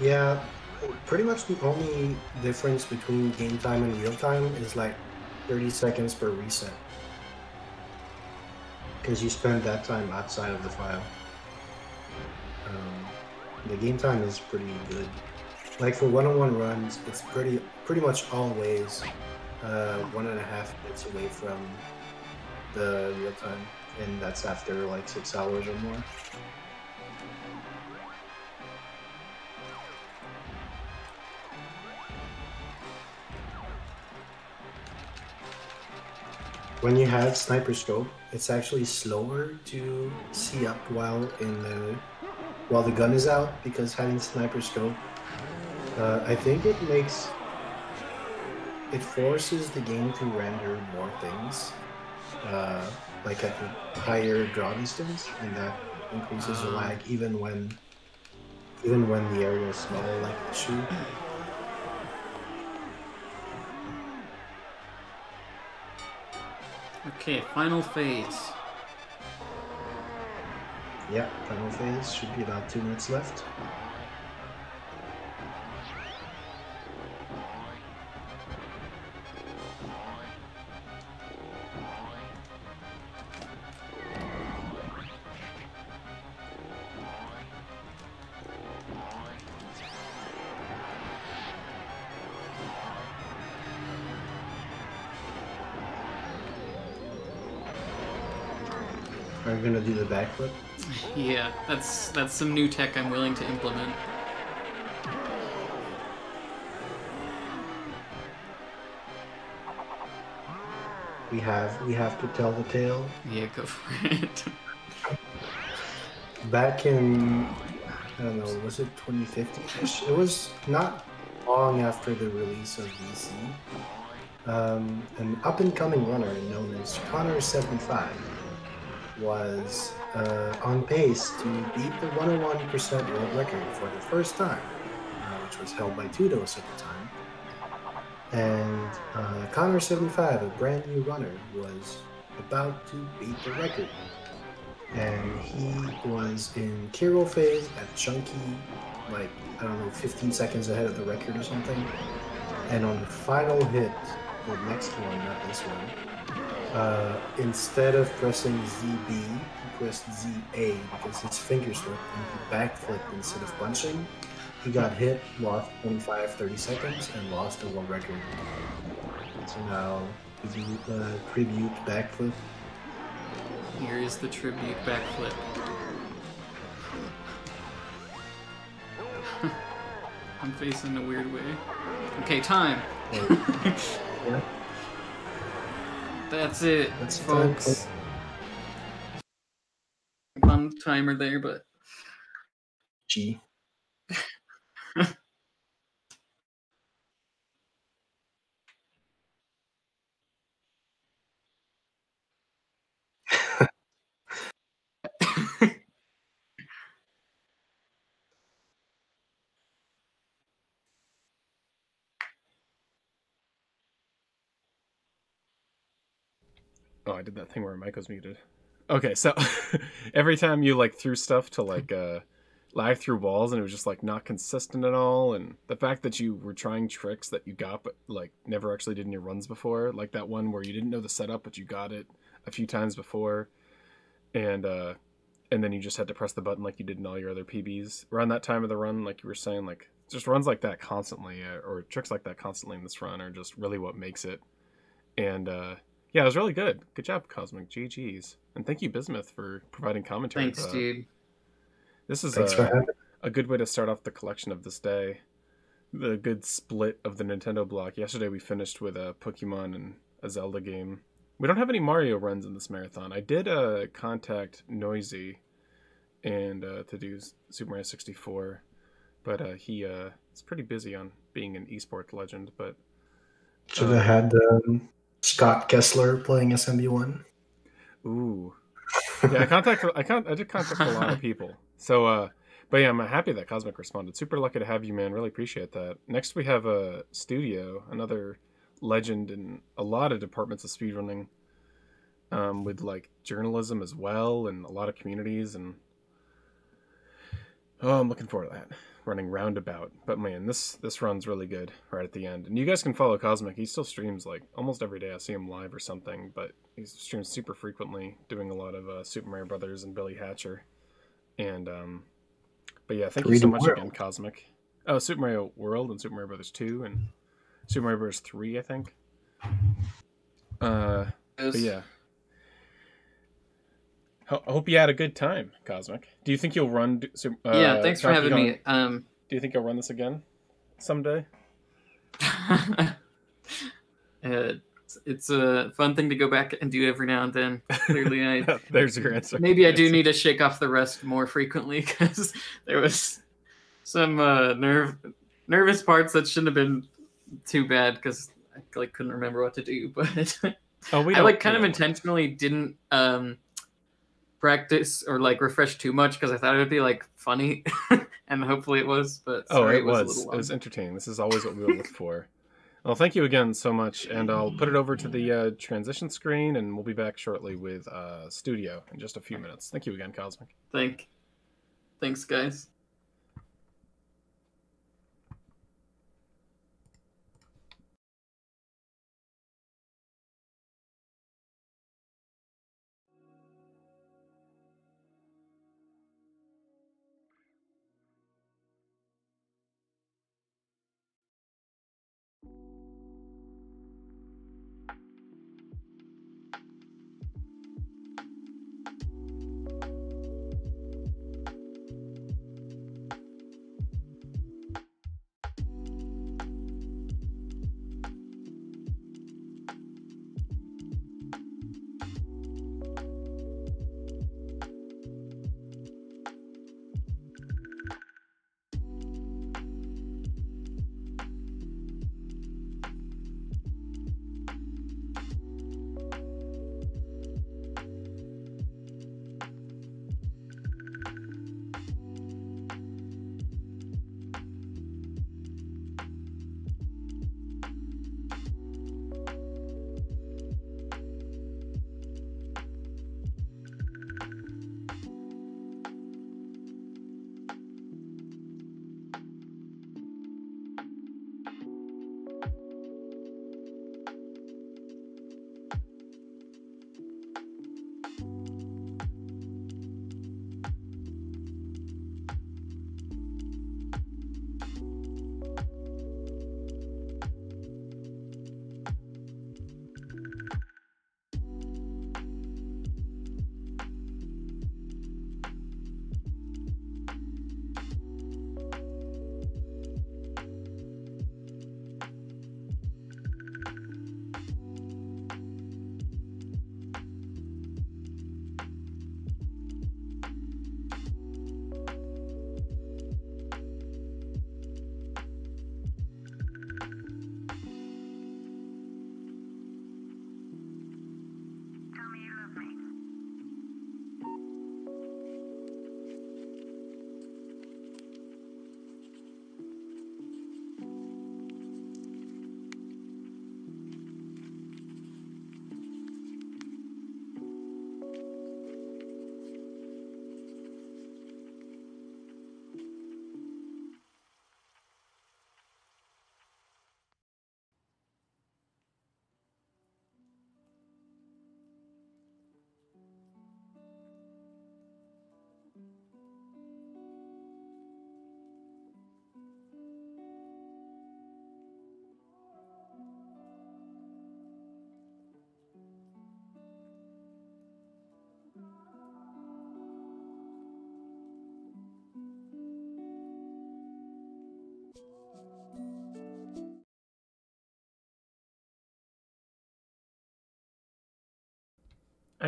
Yeah, pretty much the only difference between game time and real time is like 30 seconds per reset. Because you spend that time outside of the file. Um, the game time is pretty good. Like for one-on-one runs, it's pretty pretty much always uh, one and a half minutes away from the real time, and that's after like six hours or more. When you have sniper scope, it's actually slower to C up while in the while the gun is out because having sniper scope, uh, I think it makes it forces the game to render more things uh, like at a higher draw distance, and that increases the Ah. lag even when even when the area is small, like the shoe. Okay, final phase. Yeah, final phase should be about two minutes left. Backflip? Yeah, that's that's some new tech I'm willing to implement. We have we have to tell the tale. Yeah, go for it. Back in I don't know, was it 2015? It was not long after the release of VC. Um, an up and coming runner known as Connor75 was uh, on pace to beat the 101% world record for the first time, uh, which was held by Tudos at the time. And uh, Connor75, a brand new runner, was about to beat the record. And he was in K. Rool phase at Chunky, like, I don't know, 15 seconds ahead of the record or something. And on the final hit, the next one, not this one, uh, instead of pressing ZB, he pressed ZA because his finger slipped and he backflipped instead of punching. He got hit, lost 25, 30 seconds, and lost the world record. So now the tribute backflip. Here is the tribute backflip. I'm facing a weird way. Okay, time. Yeah. That's it, That's folks. Fun timer there, but G. I did that thing where my mic was muted. Okay, so every time you like threw stuff to like uh lag through walls and it was just like not consistent at all and the fact that you were trying tricks that you got but like never actually did in your runs before, like that one where you didn't know the setup but you got it a few times before and uh and then you just had to press the button like you did in all your other PBs. Around that time of the run, like you were saying, like just runs like that constantly, uh, or tricks like that constantly in this run are just really what makes it. And uh, yeah, it was really good. Good job, Cosmic. GG's. And thank you, Bismuth, for providing commentary. thanks, for dude. This is Thanks a, a good way to start off the collection of this day. The good split of the Nintendo block. Yesterday we finished with a Pokemon and a Zelda game. We don't have any Mario runs in this marathon. I did uh, contact Noisy and uh, to do Super Mario 64, but uh, he uh, is pretty busy on being an esports legend. But Should have had um, Scott Kessler playing SMB1. Ooh. Yeah, I contacted I con- I did contact a lot of people. So uh but yeah, I'm happy that Cosmic responded. Super lucky to have you, man. Really appreciate that. Next we have a studio, another legend in a lot of departments of speedrunning. Um, with like journalism as well and a lot of communities and oh I'm looking forward to that. Running roundabout. But man, this this run's really good right at the end. And you guys can follow Cosmic. He still streams like almost every day. I see him live or something, but he streams super frequently, doing a lot of uh, Super Mario Brothers and Billy Hatcher. And um, but yeah, thank you so much world. again, Cosmic. Oh, Super Mario World and Super Mario Brothers Two and Super Mario Brothers Three, I think. Uh, but yeah. Ho- I hope you had a good time, Cosmic. Do you think you'll run? Uh, yeah, thanks for having Kong- me. Um, Do you think you'll run this again someday? uh, it's, it's a fun thing to go back and do every now and then. Clearly, I There's your answer. maybe I do need to shake off the rest more frequently because there was some uh, nerve nervous parts that shouldn't have been too bad because I like couldn't remember what to do. But Oh, we I like kind of intentionally didn't um practice or like refresh too much because I thought it would be like funny, and hopefully it was. But Oh, sorry, it a was. little It was entertaining. This is always what we look for. Well, thank you again so much, and I'll put it over to the uh, transition screen, and we'll be back shortly with uh, Studio in just a few minutes. Thank you again, Cosmic. Thank, thanks, guys.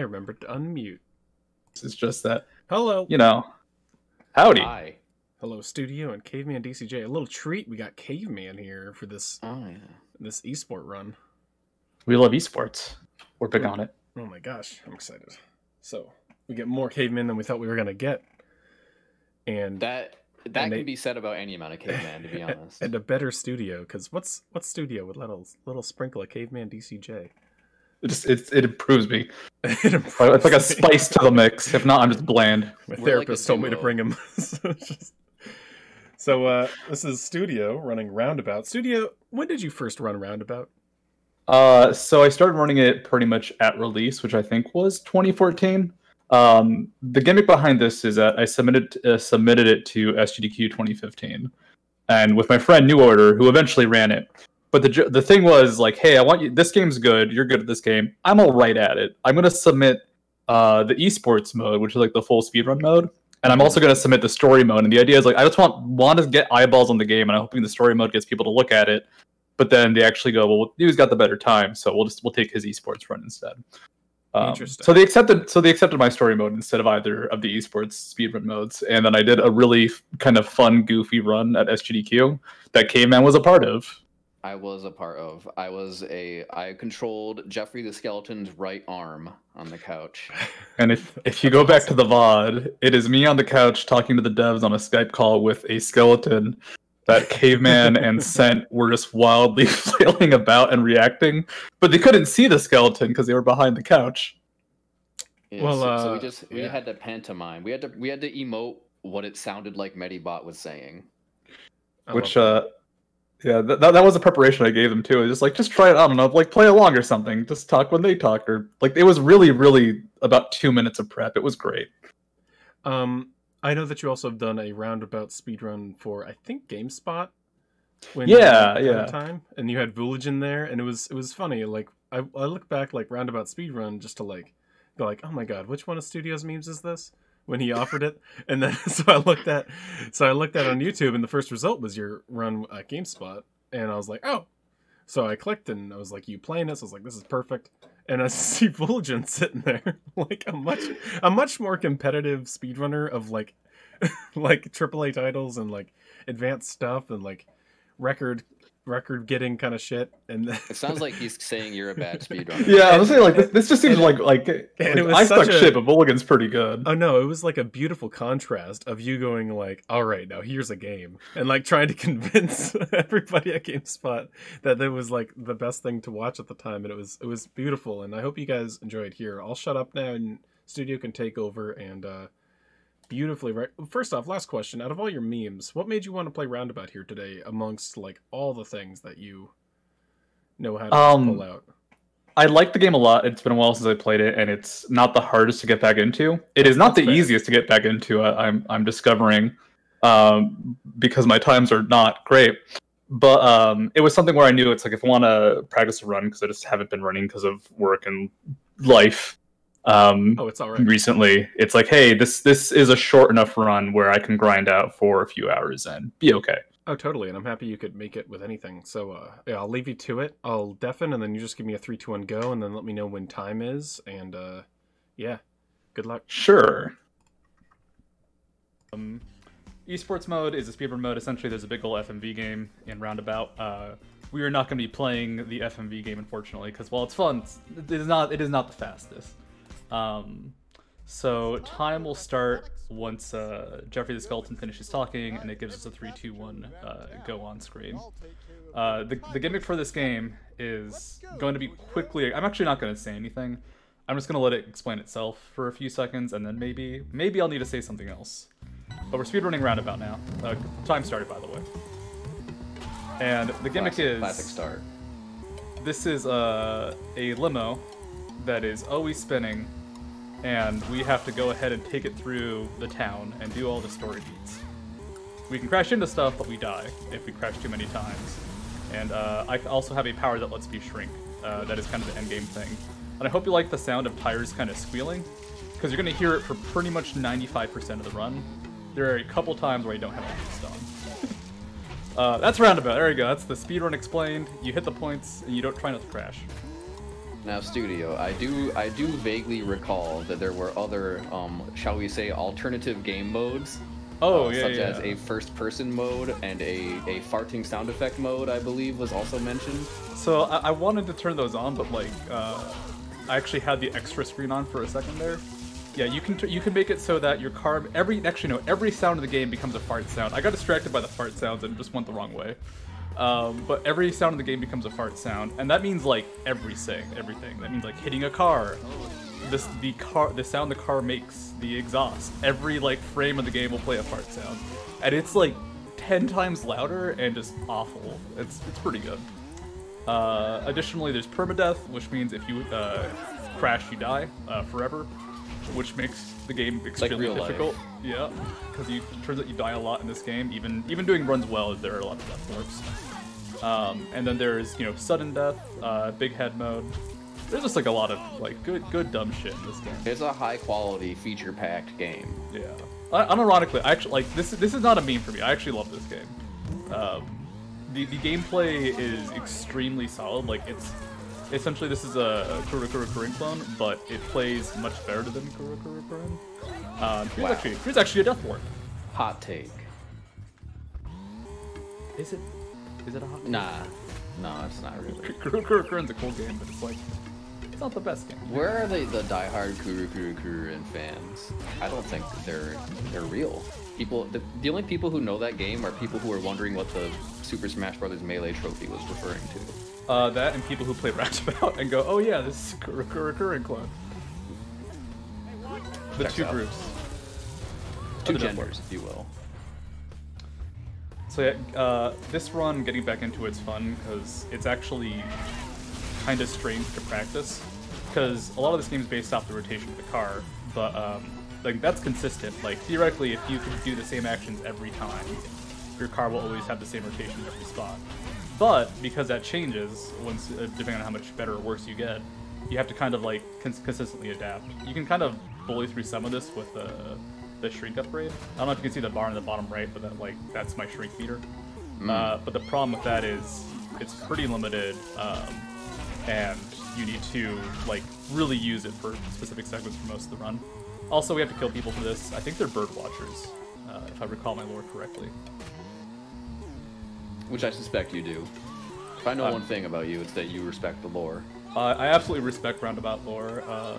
I remembered to unmute. It's just that, Hello. you know. Howdy. Hi. Hello, Studio and Caveman DCJ. A little treat. We got Caveman here for this Oh yeah. this esport run. We love esports. We're big on it. Oh my gosh, I'm excited. So we get more cavemen than we thought we were gonna get, and That that And can they- be said about any amount of caveman, to be honest. and a better studio. Because what's what studio with little little sprinkle of Caveman DCJ? It just it, it improves me. It It's like a spice to the mix. If not, I'm just bland. My We're like therapist told me to bring him. so just- so, uh, this is Studio running Roundabout. Studio, when did you first run Roundabout? Uh, so I started running it pretty much at release, which I think was 2014. Um, the gimmick behind this is that I submitted uh, submitted it to SGDQ 2015, and with my friend New Order, who eventually ran it. But the the thing was like, hey, I want you. This game's good. You're good at this game. I'm all right at it. I'm gonna submit uh, the esports mode, which is like the full speedrun mode, and I'm also gonna submit the story mode. And the idea is like, I just want want to get eyeballs on the game, and I'm hoping the story mode gets people to look at it but then they actually go, well, he's got the better time, so we'll just we'll take his esports run instead. Um, Interesting. So they accepted so they accepted my story mode instead of either of the esports speedrun modes, and then I did a really f- kind of fun, goofy run at SGDQ that Caveman was a part of, I was a part of. I was a. I controlled Jeffrey the Skeleton's right arm on the couch. And if if you go back to the VOD, it is me on the couch talking to the devs on a Skype call with a skeleton that Caveman and Scent were just wildly flailing about and reacting, but they couldn't see the skeleton because they were behind the couch. Yeah, Well, so, so we uh, just we yeah. had to pantomime. We had to we had to emote what it sounded like Medibot was saying. I which love uh yeah that, that, was a preparation i gave them too just like just try it i don't know like play along or something just talk when they talk or like it was really really about two minutes of prep it was great um, I know that you also have done a roundabout speedrun for I think GameSpot. When Yeah, yeah. time, and you had Village in there, and it was it was funny. Like I, I look back like roundabout speedrun just to like go like, oh my god, which one of Studios memes is this? When he offered it, and then so I looked at, so I looked at on YouTube, and the first result was your run at GameSpot, and I was like, oh. So I clicked and I was like, "You playing this?" I was like, "This is perfect." And I see Fulgent sitting there, like a much, a much more competitive speedrunner of like, like AAA titles and like advanced stuff and like record, record getting kind of shit. And It sounds like he's saying you're a bad speedrunner. yeah i was saying like this, this just seems and- like like, like it was i such stuck a- shit but mulligan's pretty good Oh no, it was like a beautiful contrast of you going like, "All right, now here's a game," and like trying to convince everybody at GameSpot that that was like the best thing to watch at the time, and it was it was beautiful. And I hope you guys enjoyed here. I'll shut up now, and Studio can take over and uh beautifully. Right. First off, last question: out of all your memes, what made you want to play Roundabout here today, amongst like all the things that you know how to Um, pull out? I like the game a lot. It's been a while since I played it, and it's not the hardest to get back into. It is not That's the fair. easiest to get back into. I, I'm I'm discovering um, because my times are not great. But um, it was something where I knew it's like if I want to practice a run because I just haven't been running because of work and life. Um, Oh, it's all right. recently, it's like, hey, this this is a short enough run where I can grind out for a few hours and be okay. Oh, totally, and I'm happy you could make it with anything. So, uh, yeah, I'll leave you to it. I'll deafen, and then you just give me a three, two, one, go, and then let me know when time is. And uh, yeah, good luck. Sure. Um, esports mode is a speedrun mode. Essentially, there's a big ol' FMV game in Roundabout. Uh, we are not going to be playing the FMV game, unfortunately, because while it's fun, it's- it is not. It is not the fastest. Um, so time will start once uh, Jeffrey the Skeleton finishes talking, and it gives us a three, two, one uh, go on screen. Uh, the, the gimmick for this game is going to be quickly. I'm actually not going to say anything. I'm just going to let it explain itself for a few seconds, and then maybe maybe I'll need to say something else. But we're speedrunning roundabout now. Uh, time started, by the way. And the gimmick Classic, is classic start. this is a, a limo that is always spinning, and we have to go ahead and take it through the town and do all the story beats. We can crash into stuff, but we die if we crash too many times. And uh, I also have a power that lets me shrink. Uh, that is kind of the end game thing. And I hope you like the sound of tires kind of squealing, because you're going to hear it for pretty much 95% of the run. There are a couple times where I don't have a boost on. Uh, that's roundabout. There you go. That's the speedrun explained. You hit the points, and you don't try not to crash. Now, studio, I do I do vaguely recall that there were other, um, shall we say, alternative game modes. Oh uh, yeah, such yeah. as a first-person mode and a, a farting sound effect mode, I believe, was also mentioned. So I, I wanted to turn those on, but like, uh, I actually had the extra screen on for a second there. Yeah, you can you can make it so that your car every actually no every sound in the game becomes a fart sound. I got distracted by the fart sounds and just went the wrong way. Um, but every sound in the game becomes a fart sound, and that means like everything, everything. That means like hitting a car, this the car, the sound the car makes, the exhaust. Every like frame of the game will play a fart sound, and it's like ten times louder and just awful. It's it's pretty good. Uh, additionally, there's permadeath, which means if you uh, crash, you die uh, forever, which makes the game extremely life. difficult. Yeah, because it turns out you die a lot in this game. Even even doing runs well, there are a lot of death warps. Um, and then there's you know sudden death, uh, big head mode. There's just like a lot of like good good dumb shit in this game. It's a high-quality, feature-packed game. Yeah. Un- Unironically, I actually like this. This is not a meme for me. I actually love this game. Um, the the gameplay is extremely solid. Like it's essentially this is a Kuru Kuru Kurin clone, but it plays much better than Kuru Kuru Kurin. Um, here's Wow. actually here's actually a death warp. Hot take. Is it? Is it a hot? Nah. No, it's not really. Kuru Kuru Kurin's a cool game, but it's like it's not the best game. Where are they, the diehard Kuru Kuru Kurin fans? I don't think they're they're real. People, the, the only people who know that game are people who are wondering what the Super Smash Bros. Melee trophy was referring to. Uh, that and people who play Roundabout and go, oh yeah, this is Kuru Kuru Kurin clone. The Checks two out. groups. Two the genders, if you will. So yeah, uh, this run, getting back into it's fun because it's actually kind of strange to practice because a lot of this game is based off the rotation of the car, but um, like that's consistent. Like theoretically, if you could do the same actions every time, your car will always have the same rotation in every spot. But because that changes once, uh, depending on how much better or worse you get, you have to kind of like cons- consistently adapt. You can kind of bully through some of this with the the shrink upgrade. I don't know if you can see the bar in the bottom right, but that like that's my shrink meter. Uh, but the problem with that is it's pretty limited, um, and you need to like really use it for specific segments for most of the run. Also, we have to kill people for this. I think they're bird watchers, uh, if I recall my lore correctly. Which I suspect you do. If I know Uh, one thing about you, it's that you respect the lore. Uh, I absolutely respect roundabout lore. Uh,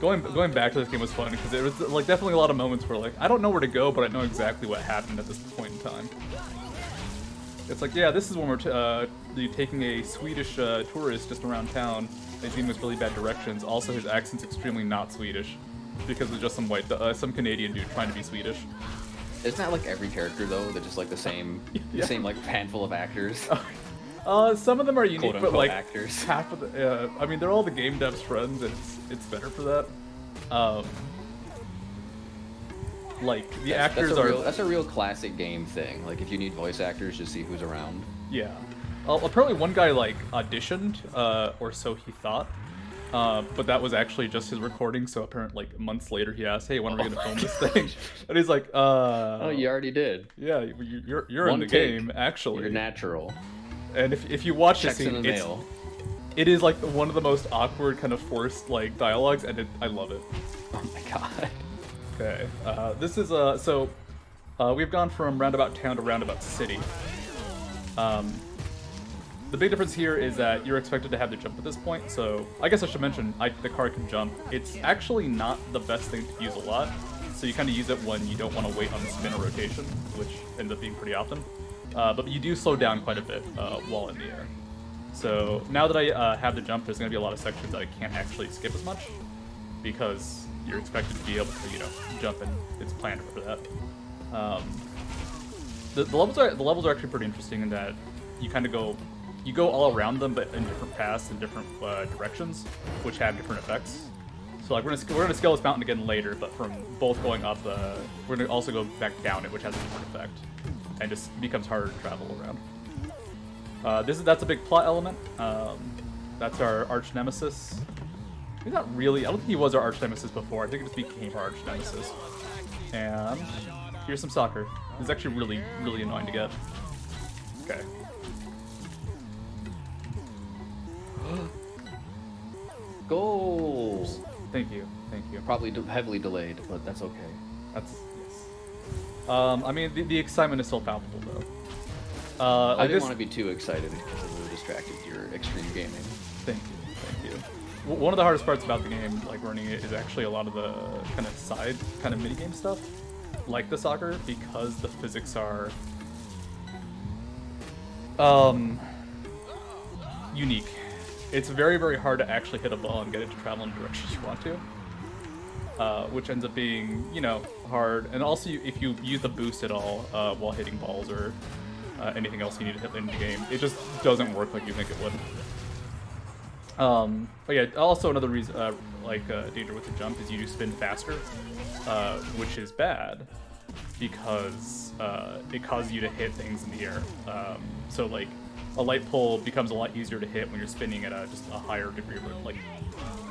going going back to this game was fun because it was like definitely a lot of moments where like I don't know where to go, but I know exactly what happened at this point in time. It's like yeah, this is when we're t- uh, taking a Swedish uh, tourist just around town. He's giving us really bad directions. Also, his accent's extremely not Swedish because it's just some white, uh, some Canadian dude trying to be Swedish. Isn't that like every character though? They're just like the same, Yeah. the same like handful of actors, Uh, some of them are unique, but like actors. half of the uh, i mean they're all the game devs friends and it's it's better for that um like the That's- actors that's a are real, that's a real classic game thing. Like if you need voice actors, just see who's around. yeah uh, apparently one guy like auditioned uh or so he thought uh, but that was actually just his recording. So apparently, like months later, he asked, "Hey, when are we Oh gonna film this thing?" And he's like, "Uh, Oh, you already did. yeah, you- you're you're in the take. game actually." You're natural. And if, if you watch in scene, the it's, mail. it is like one of the most awkward kind of forced like dialogues, and it, I love it. Oh my god. Okay. Uh, this is uh so uh, we've gone from roundabout town to roundabout city. Um, the big difference here is that you're expected to have the jump at this point. So I guess I should mention I, the car can jump. It's actually not the best thing to use a lot. So you kind of use it when you don't want to wait on the spin or rotation, which ends up being pretty often. Uh, but you do slow down quite a bit uh, while in the air. So now that I uh, have the jump, there's going to be a lot of sections that I can't actually skip as much because you're expected to be able to, you know, jump and it's planned for that. Um, the, the levels are the levels are actually pretty interesting in that you kind of go you go all around them, but in different paths and different uh, directions, which have different effects. So like we're gonna we're gonna scale this mountain again later, but from both going up, uh, we're gonna also go back down it, which has a different effect, and just becomes harder to travel around. Uh, this is that's a big plot element. Um, that's our arch nemesis. He's not really. I don't think he was our arch nemesis before. I think it just became our arch nemesis. And here's some soccer. It's actually really, really annoying to get. Okay. Goals. Thank you. Thank you. Probably de- heavily delayed, but that's okay. That's. Um, I mean, the, the excitement is still palpable though. Uh, I like didn't this- want to be too excited because it really distracted your extreme gaming. Thank you, thank you. W- One of the hardest parts about the game, like running it, is actually a lot of the kind of side, kind of minigame stuff, like the soccer, because the physics are um unique. It's very, very hard to actually hit a ball and get it to travel in the direction you want to. Uh, which ends up being, you know, hard. And also, if you use the boost at all uh, while hitting balls or uh, anything else you need to hit in the game, it just doesn't work like you think it would. Um, but yeah, also another reason, uh, like uh, danger with the jump is you do spin faster, which is bad because it causes you to hit things in the air. Um, so like a light pole becomes a lot easier to hit when you're spinning at a, just a higher degree of like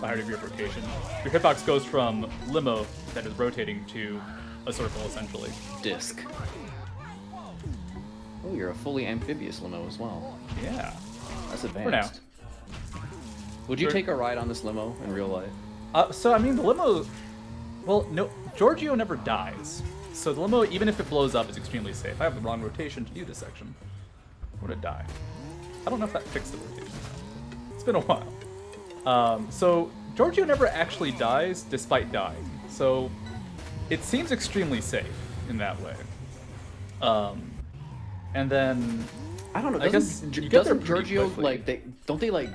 degree of rotation. Your hitbox goes from limo that is rotating to a circle essentially. Disc. Oh, you're a fully amphibious limo as well. Yeah. That's advanced. For now. Would you Sure. take a ride on this limo in real life? Uh, so I mean, the limo. Well, no, Georgio never dies. So the limo, even if it blows up, is extremely safe. I have the wrong rotation to do this section. I'm gonna die. I don't know if that fixed the rotation. It's been a while. Um, so Georgio never actually dies despite dying. So it seems extremely safe in that way. Um, and then I don't know. I guess you doesn't Georgio like they don't they like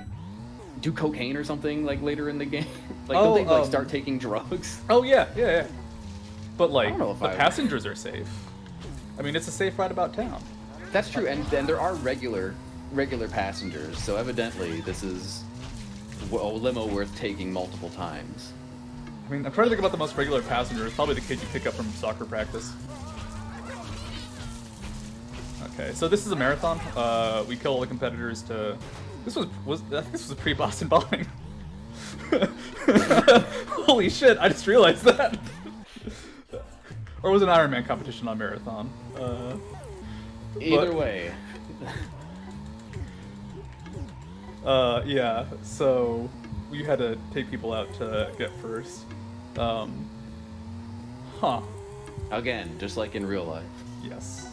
do cocaine or something like later in the game? like Oh, don't they like um, start taking drugs? oh yeah, yeah, yeah. But like don't know if the I- passengers are safe. I mean, it's a safe ride about town. That's true, and then there are regular regular passengers. So evidently, this is a limo worth taking multiple times. I mean, I'm trying to think about the most regular passenger. It's probably the kid you pick up from soccer practice. Okay, so this is a marathon. Uh, we kill all the competitors to. This was was I think this was a pre-Boston bombing. Holy shit! I just realized that. or was it an Ironman competition on marathon? Uh, Either But- way, Uh, yeah. So we had to take people out to get first. Um, huh. again, just like in real life. Yes.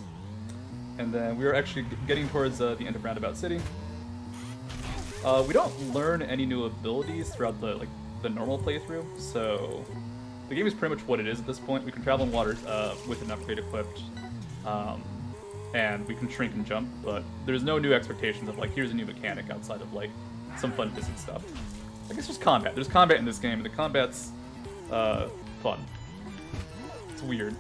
And then we were actually getting towards uh, the end of Roundabout City. Uh, we don't learn any new abilities throughout the like the normal playthrough, so the game is pretty much what it is at this point. We can travel in water uh, with an upgrade equipped, um, and we can shrink and jump, but there's no new expectations of like here's a new mechanic outside of like some fun physics stuff. I guess there's combat. There's combat in this game, and the combat's uh, fun. It's weird.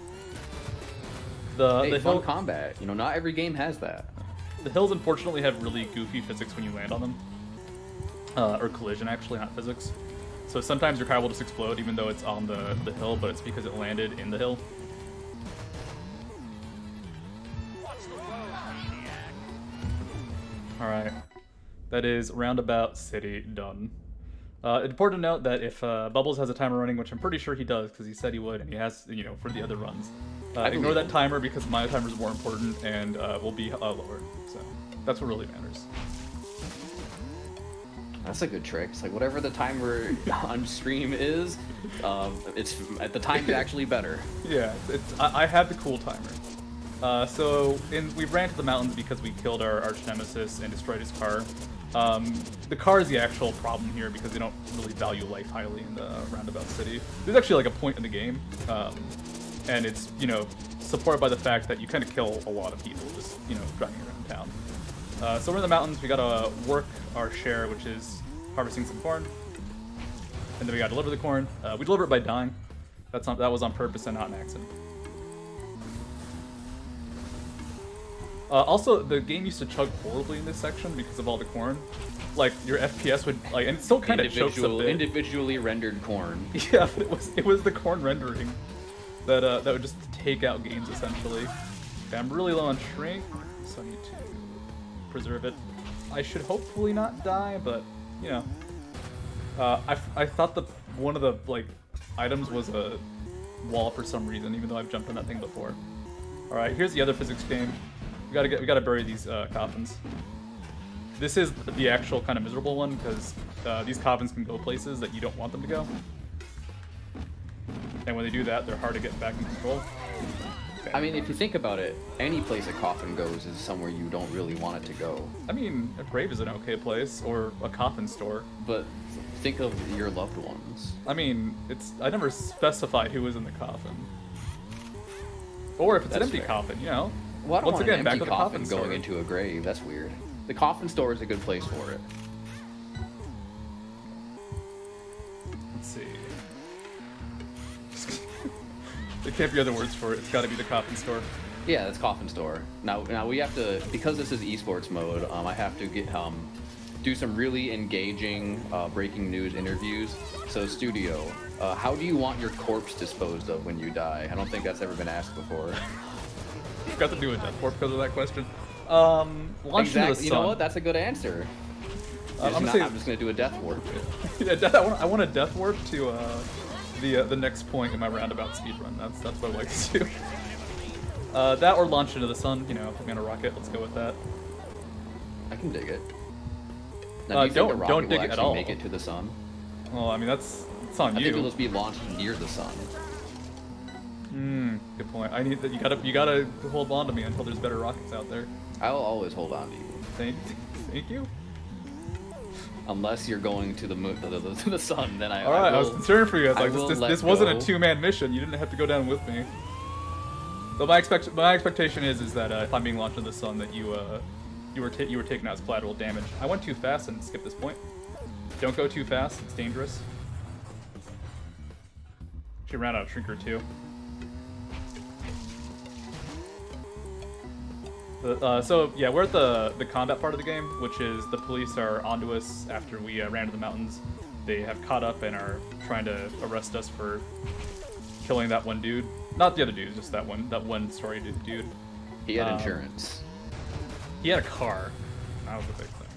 The Hey, the fun hill, combat. You know, not every game has that. the hills unfortunately have really goofy physics when you land on them, uh, or collision actually, not physics. So sometimes your car will just explode even though it's on the, the hill, but it's because it landed in the hill. All right, that is Roundabout City done. Uh, important to note that if uh, Bubbles has a timer running, which I'm pretty sure he does because he said he would, and he has, you know, for the other runs, uh, I ignore that timer because my timer is more important and uh, will be uh, lower. So that's what really matters. That's a good trick. It's like whatever the timer on stream is, um, it's at the time's actually better. Yeah, it's, I, I have the cool timer. Uh, so in, we ran to the mountains because we killed our arch nemesis and destroyed his car. Um, the car is the actual problem here because they don't really value life highly in the roundabout city. There's actually like a point in the game, um, and it's you know supported by the fact that you kind of kill a lot of people just you know driving around town. Uh, so we're in the mountains. We gotta work our share, which is harvesting some corn, and then we gotta deliver the corn. Uh, we deliver it by dying. That's not, that was on purpose and not an accident. Uh, also, the game used to chug horribly in this section because of all the corn. Like your FPS would like, and it still kind of chokes a bit. individually rendered corn. Yeah, but it was it was the corn rendering that uh, that would just take out games essentially. Okay, I'm really low on shrink, so I need to preserve it. I should hopefully not die, but you know, uh, I, I thought the one of the like items was a wall for some reason, even though I've jumped on that thing before. All right, here's the other physics game. We gotta get we gotta bury these uh, coffins. This is the actual kind of miserable one because uh, these coffins can go places that you don't want them to go. And when they do that, they're hard to get back in control. I mean, if you think about it, any place a coffin goes is somewhere you don't really want it to go. I mean, a grave is an okay place, or a coffin store. But think of your loved ones. I mean, it's I never specified who was in the coffin. Or if it's an empty fair. coffin, you know. Well, Once again, back to the coffin, coffin going into a grave. That's weird. The coffin store is a good place for it. Let's see. there can't be other words for it. It's got to be the coffin store. Yeah, that's coffin store. Now, now we have to because this is esports mode. Um, I have to get um, do some really engaging uh, breaking news interviews. So, studio, uh, how do you want your corpse disposed of when you die? I don't think that's ever been asked before. Forgot to do a death warp because of that question. Um, launch into the exactly. sun. You know what? That's a good answer. Uh, I'm not- gonna I'm, just gonna do a death warp. yeah, death, I, want, I want a death warp to uh, the uh, the next point in my roundabout speed run. That's that's what I like to do. Uh, that or launch into the sun. You know, put me on a rocket. Let's go with that. I can dig it. Now, Uh, do you think don't- don't dig it at all. make it to the sun? Well, I mean that's it's on I think you. it'll just be launched near the sun. Hmm, good point. I need that. You gotta you gotta hold on to me until there's better rockets out there. I'll always hold on to you. Thank, Thank you. Unless you're going to the moon, to the, the sun, then I. All right, I, was concerned for you. I was like, will this, this, this wasn't a two-man mission. You didn't have to go down with me. But my expect my expectation is is that uh, if I'm being launched into the sun, that you uh you were ta- you were taking out as collateral damage. I went too fast and skipped this point. Don't go too fast. It's dangerous. She ran out of shrinker too. Uh, so yeah, we're at the the combat part of the game, which is the police are onto us after we uh, ran to the mountains. They have caught up and are trying to arrest us for killing that one dude. Not the other dude, just that one that one story dude. He had um, insurance. He had a car. That was the big thing.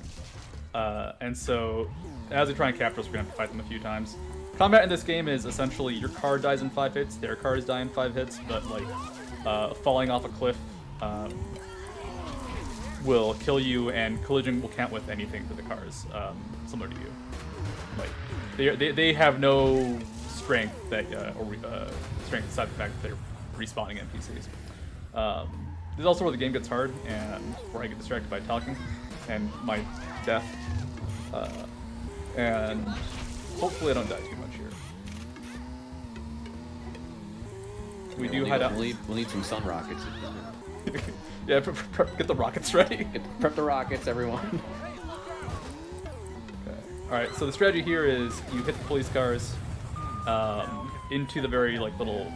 Uh, and so, as they try and capture us, we're gonna have to fight them a few times. Combat in this game is essentially your car dies in five hits, their cars die in five hits, but like uh, falling off a cliff um, will kill you, and collision will count with anything for the cars, um, similar to you. Like they, they, they have no strength that uh, or uh, strength aside the fact that they're respawning NPCs. Um, this is also where the game gets hard and where I get distracted by talking and my death. Uh, and hopefully I don't die too much here. We do We'll hide need, out. We'll need, we'll need some sun rockets. yeah, get the rockets ready. Get, prep the rockets, everyone. Okay. All right. So the strategy here is you hit the police cars um, into the very like little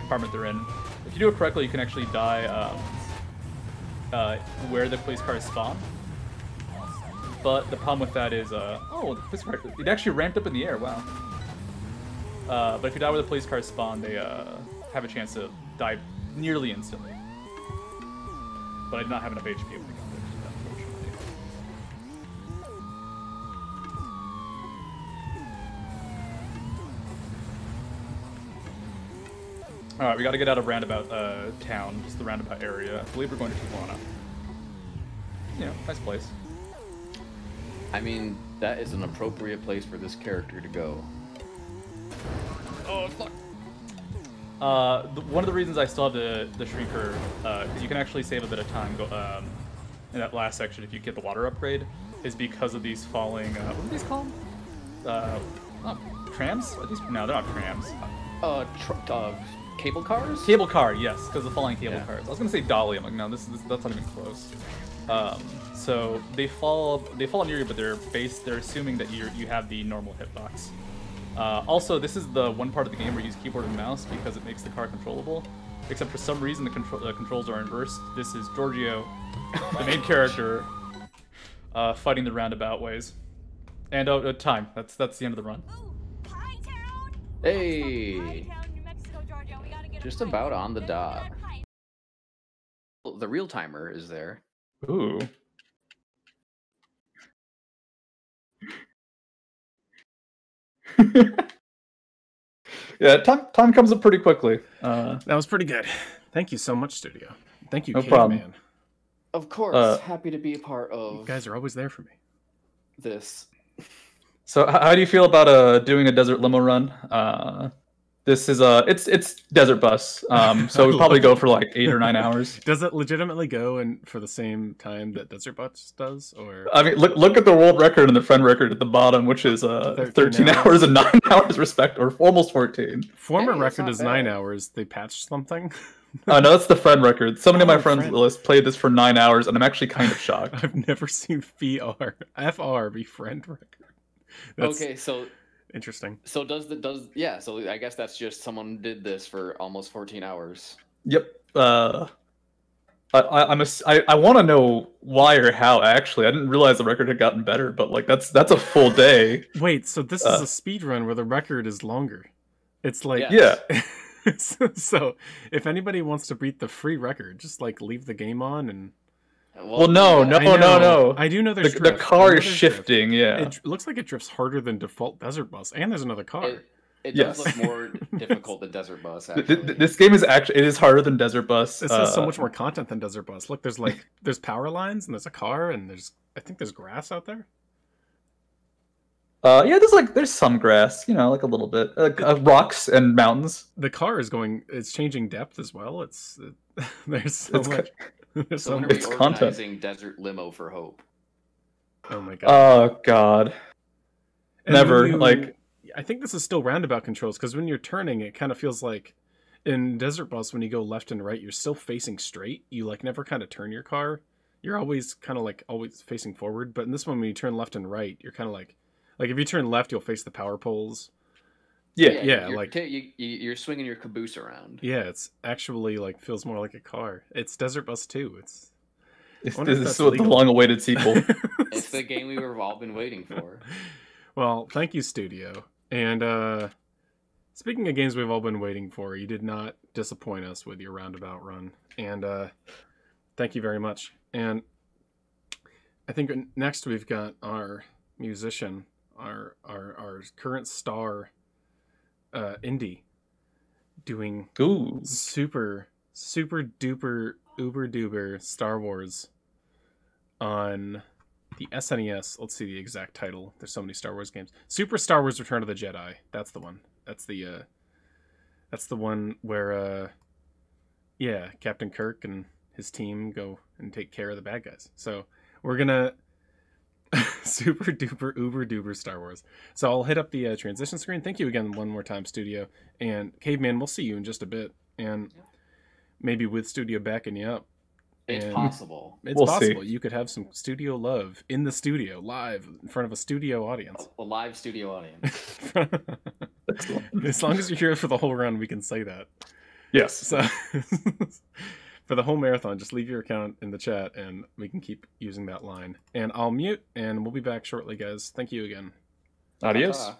compartment they're in. If you do it correctly, you can actually die um, uh, where the police cars spawn. But the problem with that is, uh, oh, the police car, it actually ramped up in the air. Wow. Uh, but if you die where the police cars spawn, they uh, have a chance to die nearly instantly. But I did not have enough HP able to get there, unfortunately. All right, we got to get out of roundabout uh, town, just the roundabout area. I believe we're going to Tijuana. Yeah, nice place. I mean, that is an appropriate place for this character to go. Oh fuck. Uh, the, one of the reasons I still have the the shrinker, because you can actually save a bit of time go, um, in that last section if you get the water upgrade, is because of these falling. Uh, what are these called? Uh, not trams? Are these? No, they're not trams. Uh, tr- uh cable cars? Cable car, yes, because of falling cable Yeah. cars. I was gonna say dolly. I'm like, no, this, this that's not even close. Um, so they fall they fall near you, but they're based. They're assuming that you you have the normal hitbox. Uh, also, this is the one part of the game where you use keyboard and mouse because it makes the car controllable. Except for some reason, the control uh, controls are inversed. This is Georgio, the main character, uh, fighting the roundabout ways. And oh, uh, time. That's that's the end of the run. Ooh, Hey. Pie Town, New Mexico, Georgia. We gotta get Just about on the dot. get a pie. The real timer is there. Ooh. yeah, time time comes up pretty quickly. Uh, That was pretty good. Thank you so much, Studio. Thank you, No problem. Caveman. Of course, Uh, happy to be a part of. You guys are always there for me. this. so, how do you feel about uh doing a desert limo run? Uh, this is a it's it's desert bus. Um, so we probably go for like eight or nine hours. Does it legitimately go and for the same time that Desert bus does, or I mean, look look at the world record and the friend record at the bottom, which is uh 13 13, hours. hours. and nine hours respect, or almost fourteen. former Hey, record not is nine hours? They patched something. Uh, no, that's the friend record. So many of my Oh, friends friend. list played this for nine hours, and I'm actually kind of shocked. I've never seen VR FR be friend record. That's okay, so interesting. so does the does yeah? So I guess that's just someone did this for almost 14 hours. Yep. Uh, I, I, I'm a, I, I want to know why or how. Actually, I didn't realize the record had gotten better, but like that's that's a full day. Wait, so this Uh, is a speed run where the record is longer. It's like Yeah. Yeah. so, so if anybody wants to beat the free record, just like leave the game on and Well, no, no, I no, no. I do know The, there's the drift. I car is there's drift. shifting. Yeah. It looks like it drifts harder than default desert bus, and there's another car. It, it Yes. does look more difficult than Desert Bus. Actually, this game is actually it is harder than Desert Bus. This has so uh, much more content than Desert Bus. Look, there's like there's power lines and there's a car and there's I think there's grass out there. Uh, yeah, there's like there's some grass, you know, like a little bit, uh, uh, rocks and mountains. The car is going. It's changing depth as well. It's it, there's so It's much. There's so so when are we It's content. Desert Limo for Hope? Oh my god. Oh god. And never, you- like- I think this is still roundabout controls because when you're turning, it kind of feels like in Desert Bus when you go left and right, you're still facing straight. You like never kind of turn your car. You're always kind of like always facing forward. But in this one, when you turn left and right, you're kind of like like if you turn left, you'll face the power poles. Yeah. yeah, you're, like- ta- you, you, you're swinging your caboose around. Yeah, it's actually like feels more like a car. It's Desert Bus 2. It's It's, this is the long-awaited sequel. It's the game we've all been waiting for. Well, thank you, Studio. And uh speaking of games we've all been waiting for, you did not disappoint us with your roundabout run. And uh thank you very much. And I think next we've got our musician, our our our current star uh indie doing Ooh. super super duper uber duper Star Wars on the SNES. Let's see the exact title. There's so many Star Wars games. Super Star Wars Return of the Jedi. That's the one. That's the uh that's the one where uh yeah, Captain Kirk and his team go and take care of the bad guys. So, we're going to super duper uber duper Star Wars. So I'll hit up the uh, transition screen. Thank you again one more time, Studio. And Caveman, we'll see you in just a bit. And maybe with Studio backing you up. It's And- possible. It's We'll see. possible you could have some studio love in the studio, live in front of a studio audience. A live studio audience. as long as you're here for the whole round, we can say that. Yes. So for the whole marathon, just leave your account in the chat and we can keep using that line. And I'll mute and we'll be back shortly, guys. Thank you again. Adios. Ta-ta.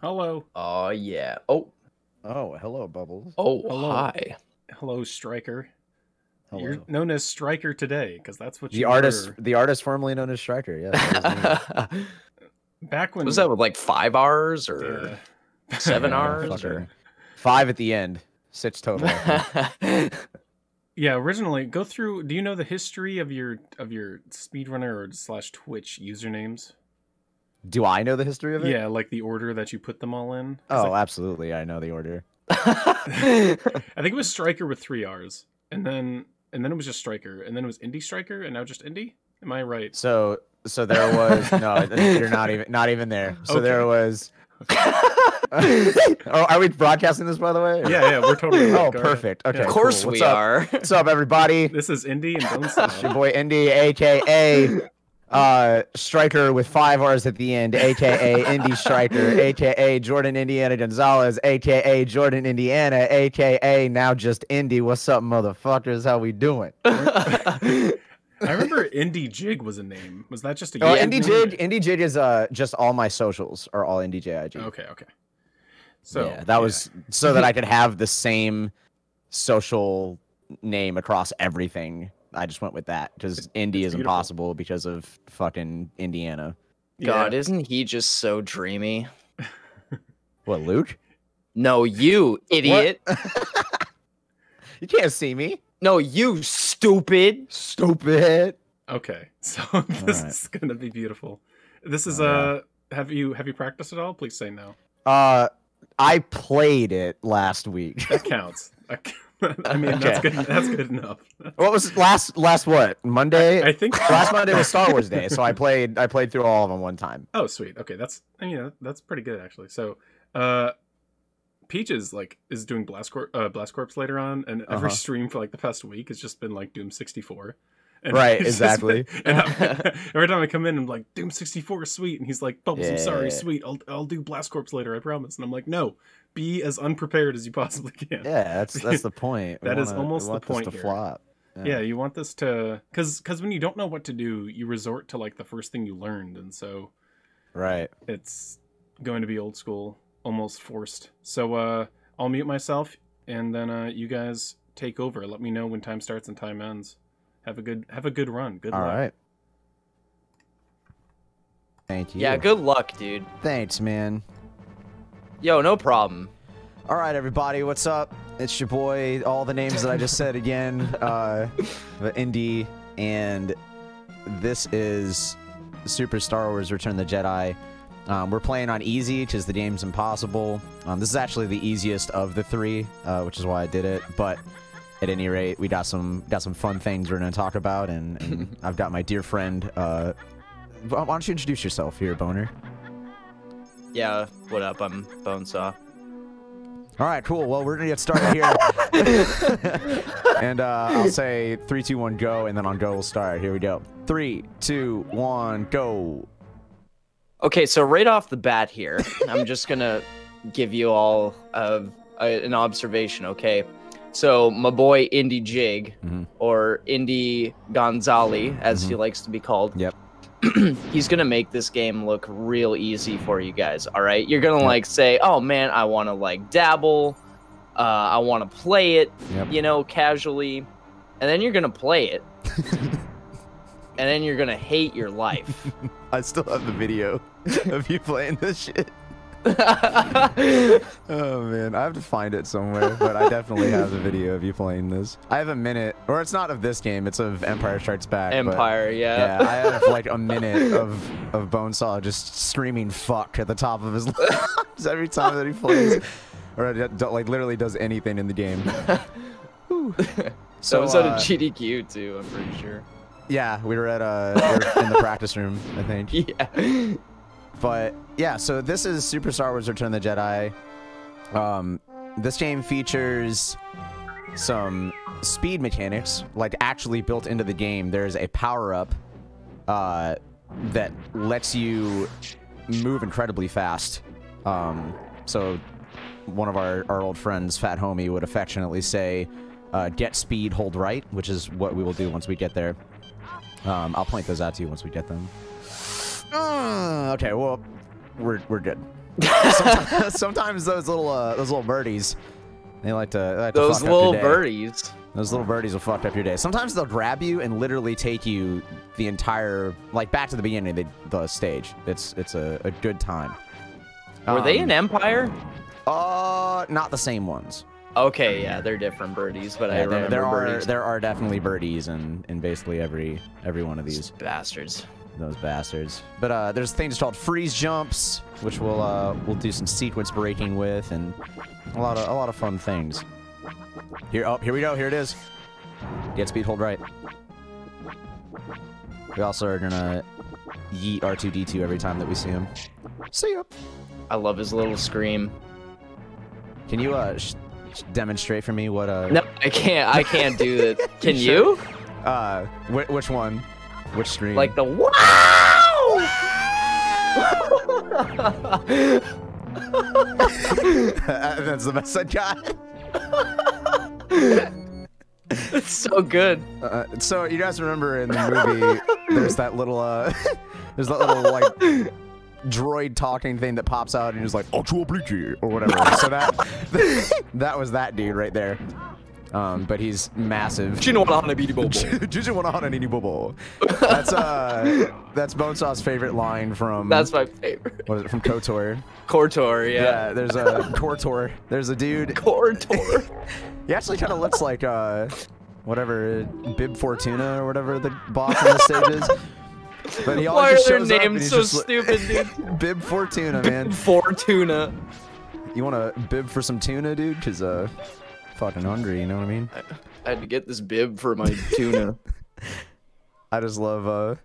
Hello. Oh yeah. Oh Oh, hello, Bubbles. oh Hello. hi. Hello, Striker. Hello. You're known as Striker today because that's what The you artist, were the artist formerly known as Striker. Yeah. that was me. back when was that with like five R's or Yeah. seven Yeah, R's or? Five at the end. Six total. Yeah, originally, go through. Do you know the history of your of your speedrunner or slash Twitch usernames? Do I know the history of it? Yeah, like the order that you put them all in. Oh, like, absolutely. I know the order. I think it was Striker with three R's, and then and then it was just Striker, and then it was Indy Striker, and now just Indy. Am I right? So, so there was no. You're not even not even there. So there was. oh, are we broadcasting this by the way? Yeah, yeah, we're totally. Oh, right. Go ahead. perfect. Okay. Of course cool. we What's up? are. What's up, everybody? This is Indy and Bone It's your boy Indy, aka uh, Striker with five R's at the end, aka Indy Striker, aka Jordan Indiana Gonzalez, aka Jordan Indiana, aka now just Indy. What's up, motherfuckers? How we doing? I remember Indy Jig was a name. Was that just a Oh, YouTube Indy? Jig, Indy Jig is uh just all my socials are all Indy JIG. Okay, okay. So yeah, that was so that I could have the same social name across everything. I just went with that because Indy is beautiful. impossible because of fucking Indiana. yeah. God, isn't he just so dreamy? What, Luke? No, you idiot. You can't see me. No, you stupid. Stupid. Okay, so this right. is gonna be beautiful. This is yeah. uh, have you have you practiced at all? Please say no. Uh, I played it last week. That counts. I c- I mean, that's good. That's good enough. what was last last what Monday? I think last Monday was Star Wars Day, so I played I played through all of them one time. Oh, sweet. Okay, that's I mean that's pretty good actually. So, uh, Peaches like is doing Blast Corp, uh, Blast Corps later on, and every Uh-huh. stream for like the past week has just been like Doom sixty four. And Right, exactly. and every time I come in, I'm like Doom sixty four is sweet, and he's like Bubbles, I'm sorry, Yeah. sweet. I'll I'll do Blast Corps later, I promise. And I'm like, no, be as unprepared as you possibly can. Yeah, that's that's the point. We That is wanna- we almost the point to here. flop. Yeah, you want this to because because when you don't know what to do, you resort to like the first thing you learned, and so Right. it's going to be old school, almost forced. So uh, I'll mute myself, and then uh, you guys take over. Let me know when time starts and time ends. Have a good have a good run. Good All luck. right. Thank you. Yeah, good luck, dude. Thanks, man. Yo, no problem. All right, everybody, what's up? It's your boy. All the names that I just said again. Uh, the Indy, and this is Super Star Wars: Return of the Jedi. Um, we're playing on easy because the game's impossible. Um, this is actually the easiest of the three, uh, which is why I did it. But at any rate, we got some got some fun things we're gonna talk about, and, and I've got my dear friend. Uh, why don't you introduce yourself here, Boner? Yeah, what up? I'm Bonesaw. All right, cool. Well, we're gonna get started here, and uh, I'll say three, two, one, go, and then on go we'll start. Here we go. Three, two, one, go. Okay, so right off the bat here, I'm just gonna give you all of a, an observation. Okay, so my boy Indy Jig, Mhm. or Indy Gonzali, as he likes to be called. Yep. he's gonna make this game look real easy for you guys. All right, you're gonna like say, "Oh man, I want to like dabble, uh, I want to play it, Yep. you know, casually," and then you're gonna play it, and then you're gonna hate your life. I still have the video of you playing this shit. Oh man, I have to find it somewhere, but I definitely have the video of you playing this. I have a minute, or it's not of this game; it's of Empire Strikes Back. but- Empire, Yeah, I have like a minute of of Bonesaw just screaming "fuck" at the top of his lungs every time that he plays, or d- like literally does anything in the game. So, so, uh, did GDQ too, I'm pretty sure. Yeah, we were at uh we were in the practice room, I think. Yeah. But yeah, so this is Super Star Wars Return of the Jedi. Um, this game features some speed mechanics, like actually built into the game. There's a power up uh, that lets you move incredibly fast. Um, so one of our, our old friends, Fat Homie, would affectionately say, uh, "Get speed, hold right," which is what we will do once we get there. Um, I'll point those out to you once we get them. Uh, okay, well, we're we're good. sometimes, sometimes those little uh, those little birdies, they like to they like to Those fuck up your little day. birdies. Those little birdies will fuck up your day. Sometimes they'll grab you and literally take you the entire like back to the beginning of the, the stage. It's it's a, a good time. Were they an Empire? Uh, not the same ones. Okay, yeah, they're different birdies, but I Yeah, there, remember there are birdies. there are definitely birdies in in basically every every one of these bastards. Those bastards. But uh, there's things called freeze jumps, which we'll uh, we'll do some sequence breaking with, and a lot of a lot of fun things. Here, oh, here we go. Here it is. Get speed, hold right. We also are gonna yeet R2D2 every time that we see him. See ya. I love his little scream. Can you uh demonstrate for me what uh? No, I can't. I can't do that. Can Sure. you? Uh, wh- which one? Which screen? Like the wow! That's the best I got. it's so good. Uh, so you guys remember in the movie, there's that little uh, there's that little like droid talking thing that pops out and he's like ultra oblique or whatever. so that that was that dude right there. Um, but he's massive. Juju wanna hunt an eaty bubble. That's uh, that's Bonesaw's favorite line from. That's my favorite. What is it from Kotor? Kotor, yeah. Yeah, there's a Kotor. There's a dude. Kotor. he actually kind of looks like uh, whatever Bib Fortuna or whatever the boss on the stage is. But he always Why are their shows up and names so stupid, dude? Bib Fortuna, man. Fortuna. You want to bib for some tuna, dude? Cause uh, fucking hungry. You know what I mean? I had to get this bib for my tuna. I just love uh,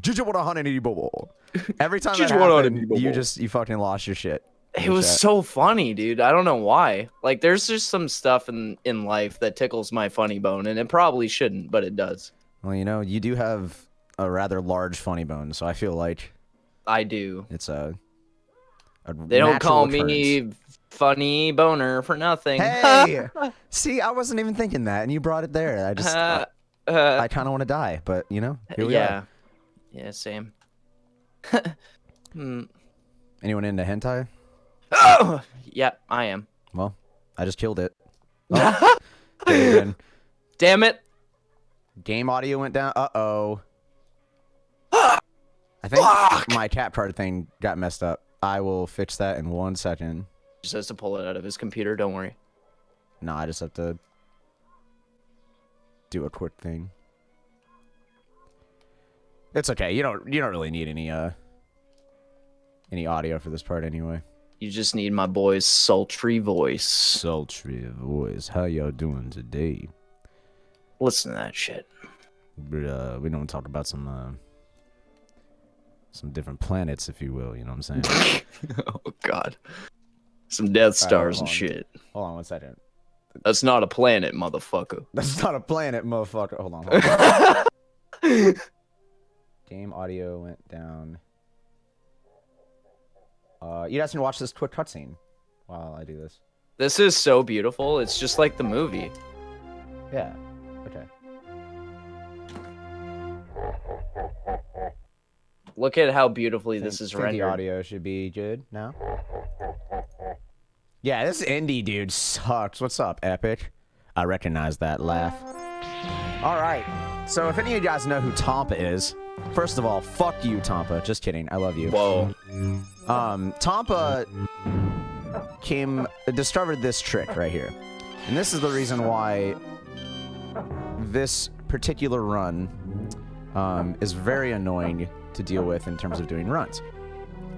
Juju wanna honey bobo. Every time that happened, you just you fucking lost your shit. It was shit. so funny, dude. I don't know why. Like, there's just some stuff in in life that tickles my funny bone, and it probably shouldn't, but it does. Well, you know, you do have a rather large funny bone, so I feel like I do. it's a. a They don't call occurrence. me funny boner for nothing. Hey, see, I wasn't even thinking that, and you brought it there. I just, Uh, I, uh, I kind of want to die, but you know, here we yeah. are. Yeah, same. hmm. Anyone into hentai? Oh, yeah, I am. Well, I just killed it. Oh, it. Damn it. Game audio went down. Uh oh. I think my cap card thing got messed up. I will fix that in one second. Just has to pull it out of his computer. Don't worry. No, I just have to do a quick thing. It's okay. You don't you don't really need any uh any audio for this part anyway. You just need my boy's sultry voice. Sultry voice. How y'all doing today? Listen to that shit. But, uh, we don't talk about some uh some different planets, if you will. You know what I'm saying? oh God. Some Death Stars hold and shit. Hold on one second. That's not a planet, motherfucker. That's not a planet, motherfucker. Hold on. Hold on. Game audio went down. Uh, you guys can watch this quick cutscene while I do this. This is so beautiful. It's just like the movie. Yeah. Okay. Look at how beautifully Think- this is think rendered. The audio should be good now. Yeah, this indie dude sucks. What's up, Epic? I recognize that laugh. All right. So if any of you guys know who Tompa is, first of all, fuck you, Tompa. Just kidding. I love you. Whoa. Um, Tompa came discovered this trick right here, and this is the reason why this particular run um, is very annoying to deal with in terms of doing runs,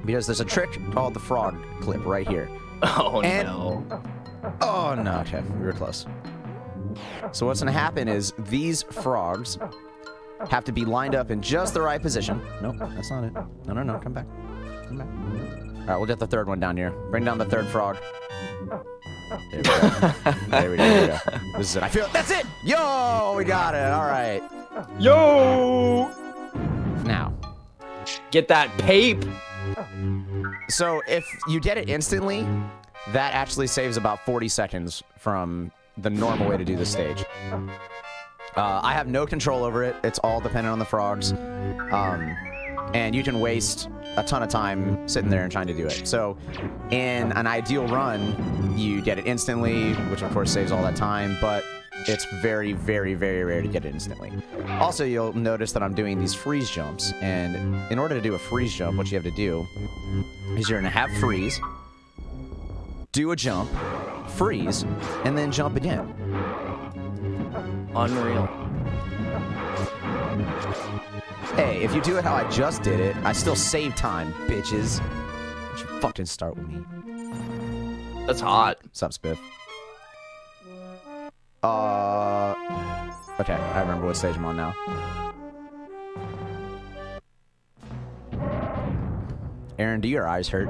because there's a trick called the frog clip right here. Oh And- no. Oh no, okay, we were close. So what's gonna happen is these frogs have to be lined up in just the right position. Nope, that's not it. No, no, no, come back. Come back. All right, we'll get the third one down here. Bring down the third frog. There we go. there we go. There we go. This is it. I feel it. That's it. Yo, we got it. All right. Yo! Now, Get that pape. so if you get it instantly, that actually saves about 40 seconds from the normal way to do the stage. Uh, I have no control over it. It's all dependent on the frogs. Um, and you can waste a ton of time sitting there and trying to do it. So, in an ideal run, you get it instantly, which of course saves all that time, but it's very, very, very rare to get it instantly. Also, you'll notice that I'm doing these freeze jumps, and in order to do a freeze jump, what you have to do is you're gonna have freeze, do a jump, freeze, and then jump again. Unreal. Hey, if you do it how I just did it, I still save time, bitches. Don't you fucking start with me. That's hot. What's up, Spiff? Uh. Okay, I remember what stage I'm on now. Aaron, do your eyes hurt?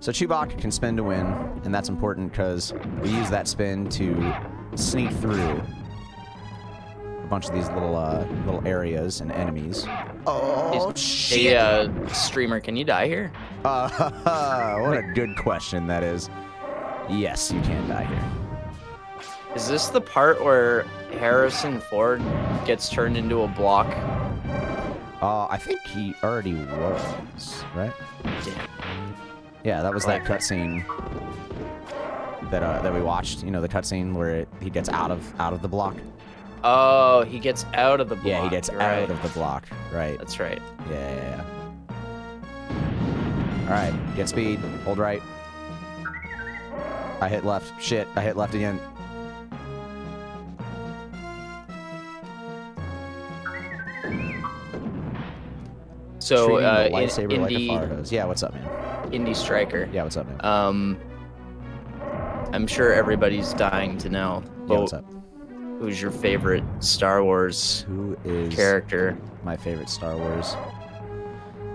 So Chewbacca can spin to win, and that's important because we use that spin to sneak through bunch of these little uh, little areas and enemies. Oh Hey, uh, streamer, can you die here? Uh, what a good question that is. Yes, you can die here. Is this the part where Harrison Ford gets turned into a block? Uh, I think he already was, right? Yeah. Yeah, that was that cutscene that uh, that we watched. You know, the cutscene where it, he gets out of out of the block. Oh, he gets out of the block. Yeah, he gets you're out of the block. Right. That's right. Yeah, yeah, yeah. All right, get speed. Hold right. I hit left. Shit, I hit left again. So, uh, the in- lightsaber like a fire hose. Yeah, what's up, man? indie striker. Yeah, what's up, man? Um, I'm sure everybody's dying to know. Yeah, what's up? Who's your favorite Star Wars Who is character? my favorite Star Wars?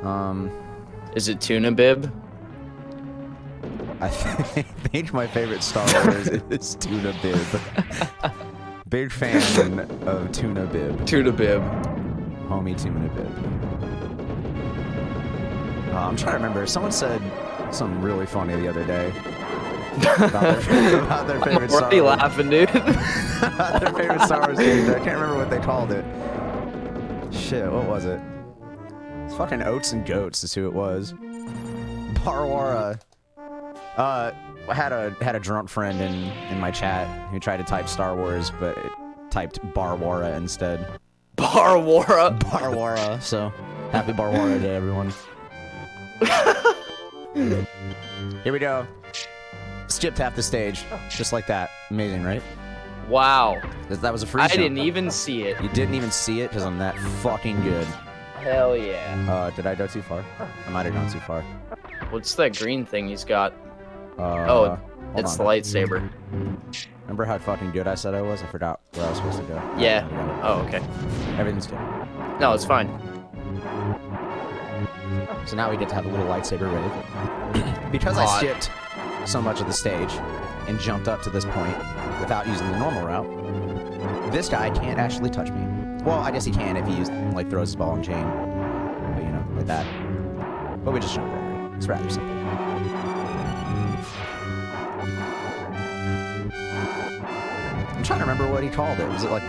Um, Is it Tuna Bib? I th- think my favorite Star Wars is Tuna Bib. Big fan of Tuna Bib. Tuna Bib. Homie Tuna Bib. Uh, I'm trying to remember. Someone said something really funny the other day about their, about their I'm favorite Star already Wars. laughing, dude. about their favorite Star Wars character. I can't remember what they called it. Shit, what was it? It's fucking Oats and Goats is who it was. Barwara. Uh, had a had a drunk friend in in my chat who tried to type Star Wars, but it typed Barwara instead. Barwara. Barwara. So happy Barwara to everyone. Here we go. Skipped half the stage, just like that. Amazing, right? Wow. That was a free. I jump. didn't even see it. You didn't even see it because I'm that fucking good. Hell yeah. Uh, did I go too far? I might have gone too far. What's that green thing he's got? Uh, Oh, it's the lightsaber. Remember how fucking good I said I was? I forgot where I was supposed to go. Yeah. Oh, okay. Everything's good. No, it's fine. So now we get to have a little lightsaber rave. because I Hot. skipped so much of the stage and jumped up to this point without using the normal route, this guy can't actually touch me. Well, I guess he can if he used, like throws his ball and chain. But you know, like that. But we just jump right. It's rather simple. I'm trying to remember what he called it. Was it like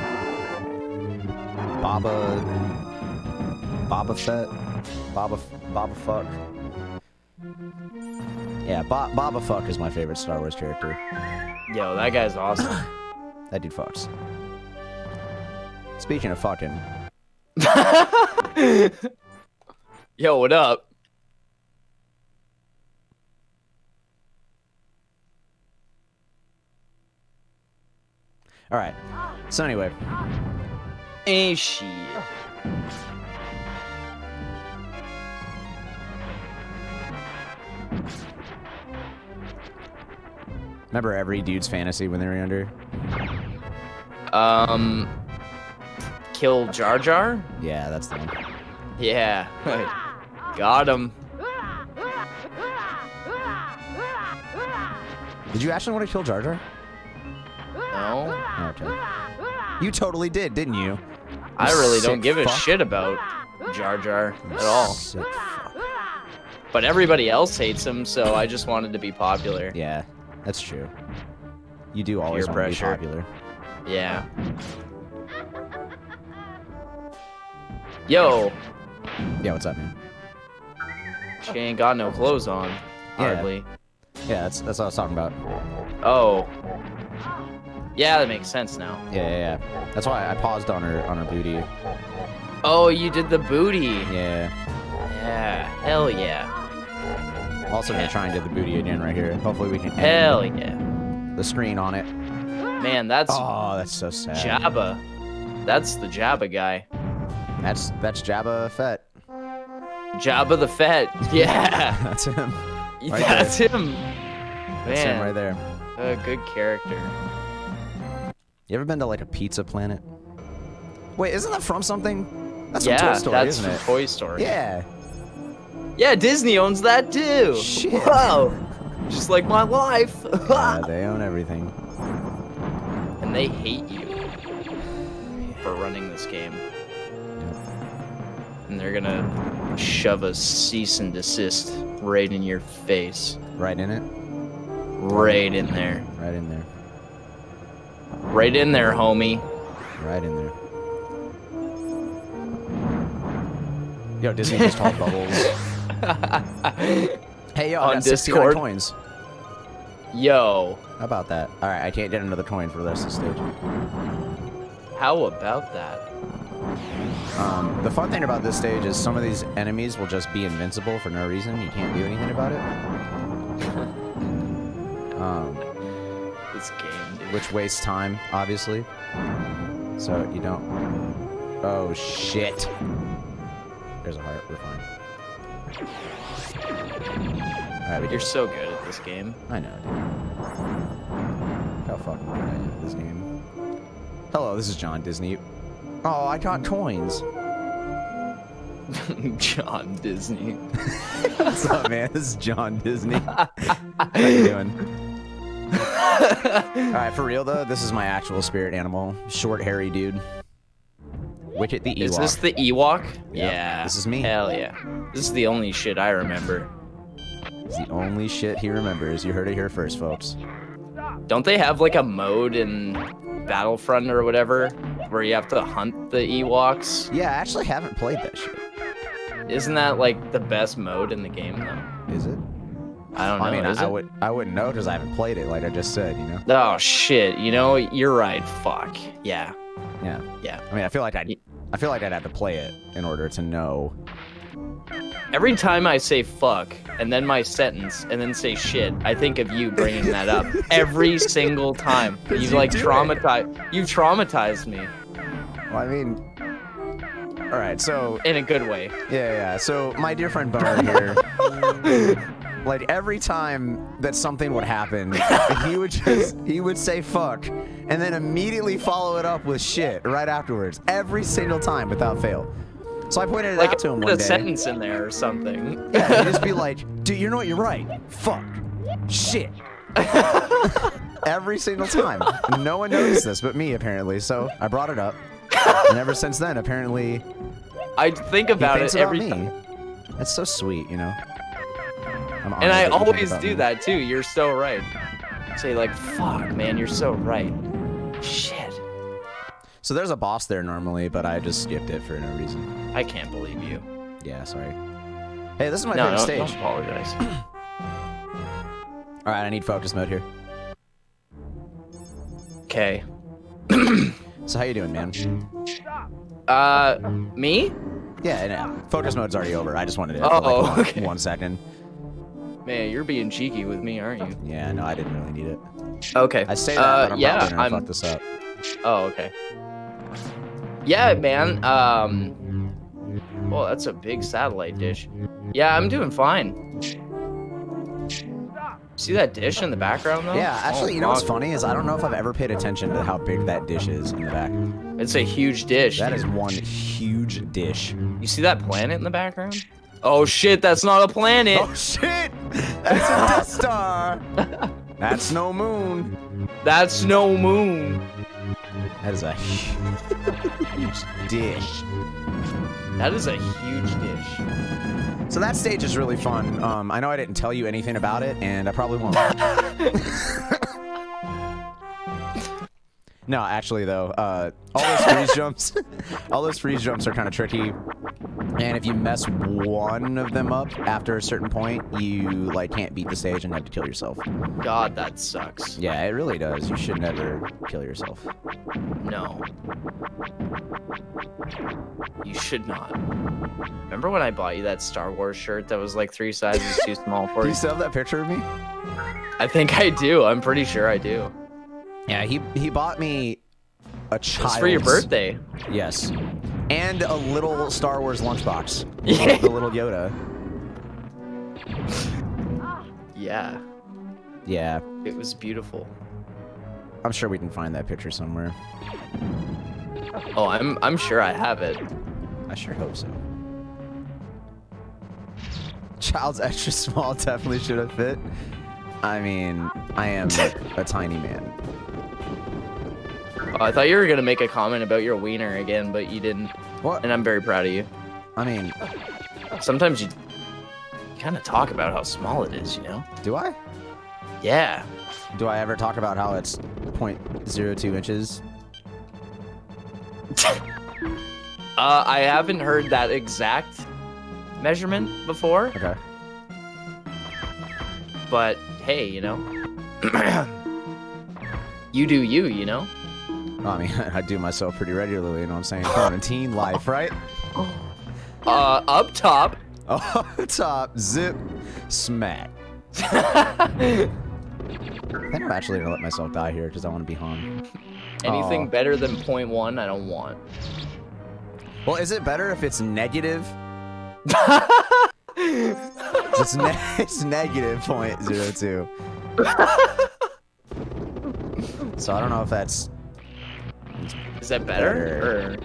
Baba Baba Fett? Baba Baba Fuck? Yeah, ba- Baba Fuck is my favorite Star Wars character. Yo, that guy's awesome. That dude fucks. Speaking of fucking, Yo, what up? all right. So anyway, Hey, shit. Remember every dude's fantasy when they were younger? Um, kill Jar Jar? Yeah, that's the one. Yeah. Got him. Did you actually want to kill Jar Jar? No, Oh, okay. You totally did, didn't you? I really don't give a shit about Jar Jar at all. Fuck. But everybody else hates him, so I just wanted to be popular. Yeah, that's true. You do always Peer want pressure. to be popular. Yeah. Yo, Yeah, what's up, man? she ain't got no clothes on. Yeah. Hardly. Yeah, that's that's what I was talking about. Oh. Yeah, that makes sense now. Yeah, yeah, yeah. That's why I paused on her on her booty. Oh, you did the booty. Yeah. Yeah. Hell yeah. Also gonna try and get the booty again right here. Hopefully we can Hell yeah. the screen on it. Man, that's Oh, that's so sad. Jabba. That's the Jabba guy. That's that's Jabba Fett. Jabba the Fett. Yeah. That's him. Right that's him. That's him right there. a good character. You ever been to like a pizza planet? Wait, isn't that from something? That's yeah, from Toy Story, that's isn't from it? Toy Story. Yeah. Yeah, Disney owns that too. Shit. Whoa. Just like my life. Yeah, they own everything. and they hate you for running this game. And they're gonna shove a cease and desist right in your face. Right in it. Right in there. Right in there. Right in there, homie. Right in there. Yo, Disney just called bubbles. Hey, yo, I On got 69 Discord. coins. Yo, How about that? All right, I can't get another coin for the rest of the stage. how about that? Um, the fun thing about this stage is some of these enemies will just be invincible for no reason. You can't do anything about it. Um, This game, dude. which wastes time, obviously. So you don't. Oh shit! There's a heart. We're fine. All right, we You're so good at this game. I know, dude. How fucking good I am at this game. Hello, this is John Disney. Oh, I got coins. John Disney. What's up, man? This is John Disney. How you doing? All right, for real though, this is my actual spirit animal. Short, hairy dude. Wicket the Ewok. Is this the Ewok? Yeah. this is me. Hell yeah. This is the only shit I remember. It's the only shit he remembers. You heard it here first, folks. Don't they have like a mode in Battlefront or whatever where you have to hunt the Ewoks? Yeah, I actually haven't played that shit. Isn't that like the best mode in the game though? Is it? I don't know. I mean, I, I would, I wouldn't know because I haven't played it. Like I just said, you know. Oh shit! You know, you're right. Fuck. Yeah. Yeah. Yeah. I mean, I feel like I'd, I feel like I'd have to play it in order to know. Every time I say fuck and then my sentence and then say shit, I think of you bringing that up every single time. You've you like traumatized. You've traumatized me Well, I mean, all right. So in a good way. Yeah, yeah. So my dear friend Boner here, like every time that something would happen, he would just he would say fuck, and then immediately follow it up with shit right afterwards, every single time without fail. So I pointed it Like out to him put one a day. sentence in there or something. Yeah, he'd just be like, "Dude, you know what? You're right. Fuck, shit." every single time. No one noticed this but me apparently. So I brought it up, and ever since then, apparently I think about it about every me. time. That's so sweet, you know. And I honored that you think always do that too. You're so right. Say like, fuck, man, you're so right. Shit. So there's a boss there normally, but I just skipped it for no reason. I can't believe you. Yeah, sorry. Hey, this is my no, favorite don't, stage. don't apologize. All right, I need focus mode here. Okay. So how you doing, man? Uh, me? Yeah, no, focus mode's already over. I just wanted it. Oh, for like one, okay. one second. Man, you're being cheeky with me, aren't you? Yeah, no, I didn't really need it. Okay. I say that, uh, but I'm yeah, probably gonna I'm. fuck this up. Oh, okay. Yeah, man. Um. Well, that's a big satellite dish. Yeah, I'm doing fine. See that dish in the background though? Yeah, actually, Oh, you know what's funny is I don't know if I've ever paid attention to how big that dish is in the back. It's a huge dish. That dude. is one huge dish. You see that planet in the background? Oh shit, that's not a planet. Oh shit! That's a Death Star. That's no moon. That's no moon. That is a huge dish. That is a huge dish. So that stage is really fun. Um, I know I didn't tell you anything about it, and I probably won't. No, actually though, uh, all those freeze jumps, all those freeze jumps are kind of tricky. And if you mess one of them up after a certain point, you like can't beat the stage and have to kill yourself. God, that sucks. Yeah, it really does. You should never kill yourself. No. You should not. Remember when I bought you that Star Wars shirt that was like three sizes too small for you? Do you? you still have that picture of me? I think I do. I'm pretty sure I do. Yeah, he he bought me a child. It's for your birthday. Yes. And a little Star Wars lunchbox. Yeah. The little Yoda. Yeah. Yeah. It was beautiful. I'm sure we can find that picture somewhere. Oh, I'm I'm sure I have it. I sure hope so. Child's extra small definitely should have fit. I mean, I am a tiny man. Oh, I thought you were gonna make a comment about your wiener again, but you didn't. What? And I'm very proud of you. I mean, Sometimes you kind of talk about how small it is, you know? do I? Yeah. Do I ever talk about how it's 0.02 inches? Uh, I haven't heard that exact measurement before, Okay. but hey, you know, you do you, you know. Well, I mean, I do myself pretty regularly, you know what I'm saying? Quarantine life, right? Uh, up top. up top, zip, smack. I think I'm actually gonna let myself die here because I want to be home. Anything better than 0.1, I don't want. Well, is it better if it's negative? it's, ne- it's negative 0.02. so I don't know if that's. Is that better?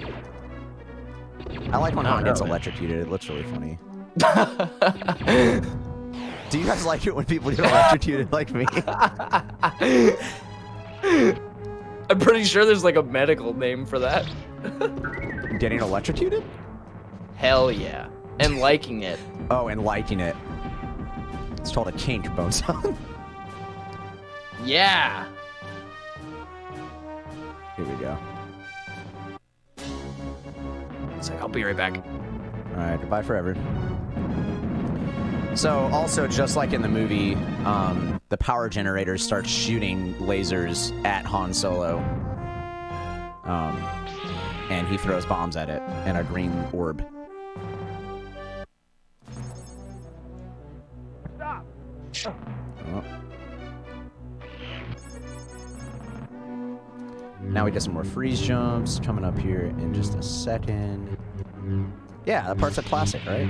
I like when Han gets electrocuted. It looks really funny. Do you guys like it when people get electrocuted like me? I'm pretty sure there's like a medical name for that. Getting electrocuted? Hell yeah. And liking it. Oh, and liking it. It's called a kink, Boneson. Yeah. Here we go. It's like, I'll be right back. All right, goodbye forever. So, also, just like in the movie, um, the power generator starts shooting lasers at Han Solo. Um, and he throws bombs at it and a green orb. Oh. Now we get some more freeze jumps coming up here in just a second. Yeah, that part's a classic, right?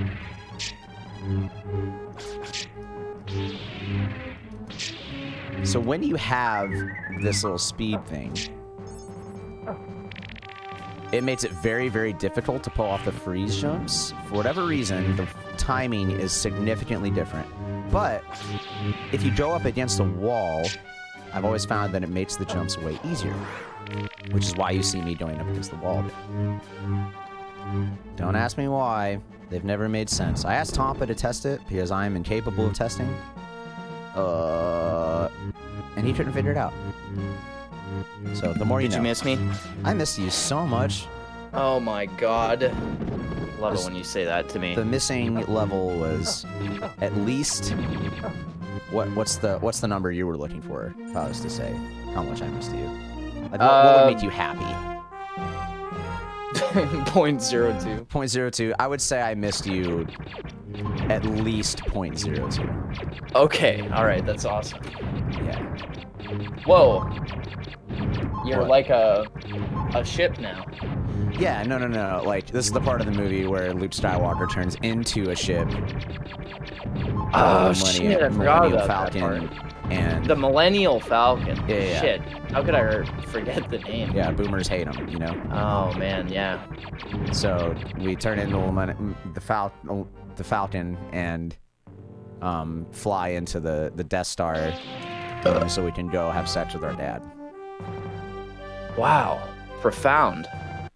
So when you have this little speed thing, it makes it very, very difficult to pull off the freeze jumps. For whatever reason, the timing is significantly different. But if you go up against a wall, I've always found that it makes the jumps way easier. Which is why you see me going up against the wall. Don't ask me why. They've never made sense. I asked Tompa to test it because I'm incapable of testing. Uh, and he couldn't figure it out. So the more you Did know. you miss me? I miss you so much. Oh my god. Love it when you say that to me. The missing level was at least what? What's the what's the number you were looking for? If I was to say how much I missed you, like, what, what Uh, would make you happy? Point zero two. Point zero two. I would say I missed you at least point zero two. Okay, alright, that's awesome. Yeah. Whoa. You're What? like a a ship now. Yeah, no, no, no. Like this is the part of the movie where Luke Skywalker turns into a ship. Oh shit, Millennium- I forgot about that Falcon part. And The Millennial Falcon. Yeah, yeah. Shit. How could I forget the name? yeah, boomers hate him. You know. Oh man, yeah. So we turn into the Fal- the Falcon and um, fly into the the Death Star, um, so we can go have sex with our dad. Wow. Profound.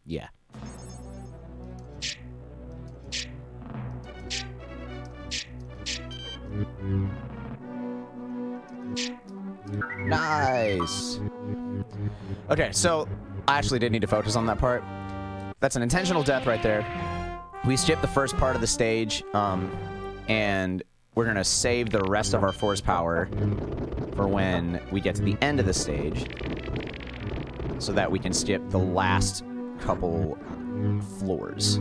Yeah. Nice. Okay, so I actually did need to focus on that part. That's an intentional death right there. We skip the first part of the stage, um, and we're gonna save the rest of our force power for when we get to the end of the stage, so that we can skip the last couple floors.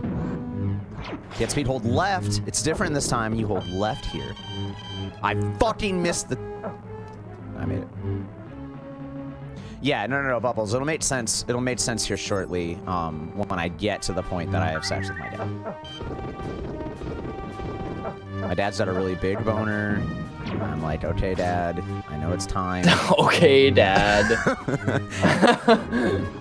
Get speed, hold left. It's different this time. You hold left here. I fucking missed the... I made it. Yeah, no, no, no, Bubbles. It'll make sense. It'll make sense here shortly um, when I get to the point that I have sex with my dad. My dad's got a really big boner. I'm like, okay, Dad, I know it's time. okay, Dad.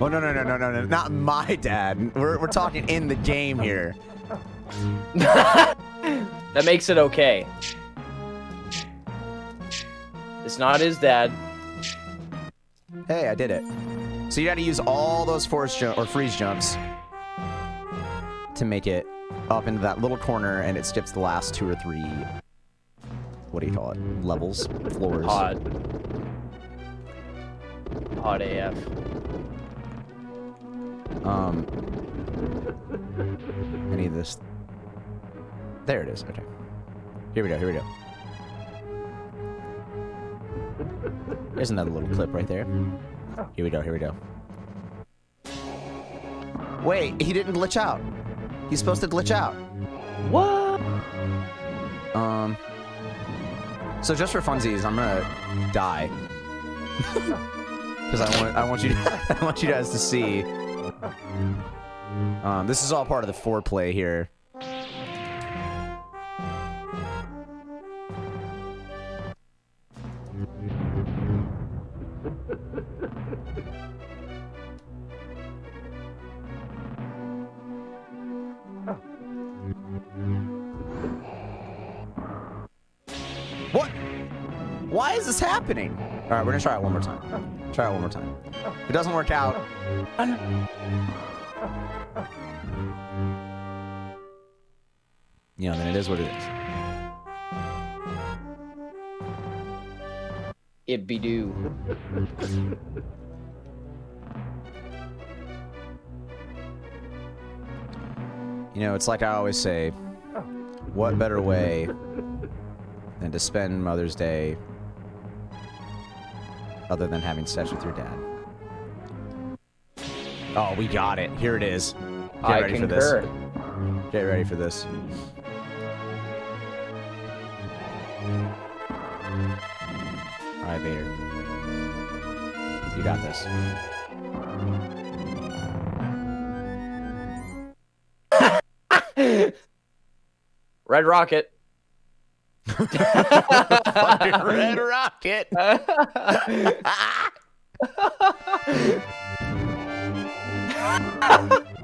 Oh no no no no no no! Not my dad. We're we're talking in the game here. that makes it okay. It's not his dad. Hey, I did it. So you got to use all those force jump or freeze jumps to make it up into that little corner, and it skips the last two or three. What do you call it? Levels, floors. Hot. Hot AF. Um, I need this. There it is. Okay. Here we go. Here we go. There's another little clip right there. Here we go. Here we go. Wait, he didn't glitch out. He's supposed to glitch out. What? Um. So just for funsies, I'm gonna die. Because I want I want you I want you guys to see. Um, this is all part of the foreplay here. Why is this happening? All right, we're gonna try it one more time. Try it one more time. If it doesn't work out, you know, then it is what it is. It be do. You know, it's like I always say, what better way than to spend Mother's Day other than having sex with your dad? Oh, we got it. Here it is. Get I ready concur. for this. Get ready for this. All right, Vader. You got this. Red Rocket. Red Rocket.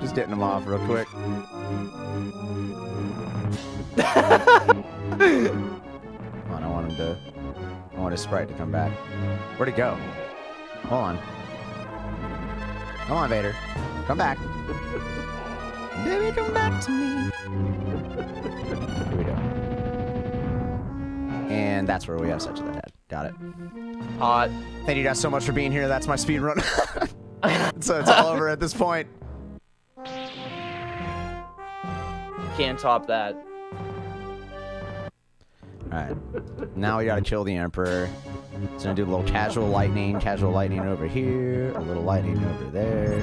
Just getting them off real quick. Come on, I want him to. I want his sprite to come back. Where'd he go? Hold on. Come on, Vader. Come back. Baby, come back to me. Here we go. And that's where we have such a head. Got it. Hot. Thank you guys so much for being here. That's my speed run. so it's all over at this point. Can't top that. Alright. Now we gotta kill the Emperor. It's gonna do a little casual lightning, casual lightning over here, a little lightning over there.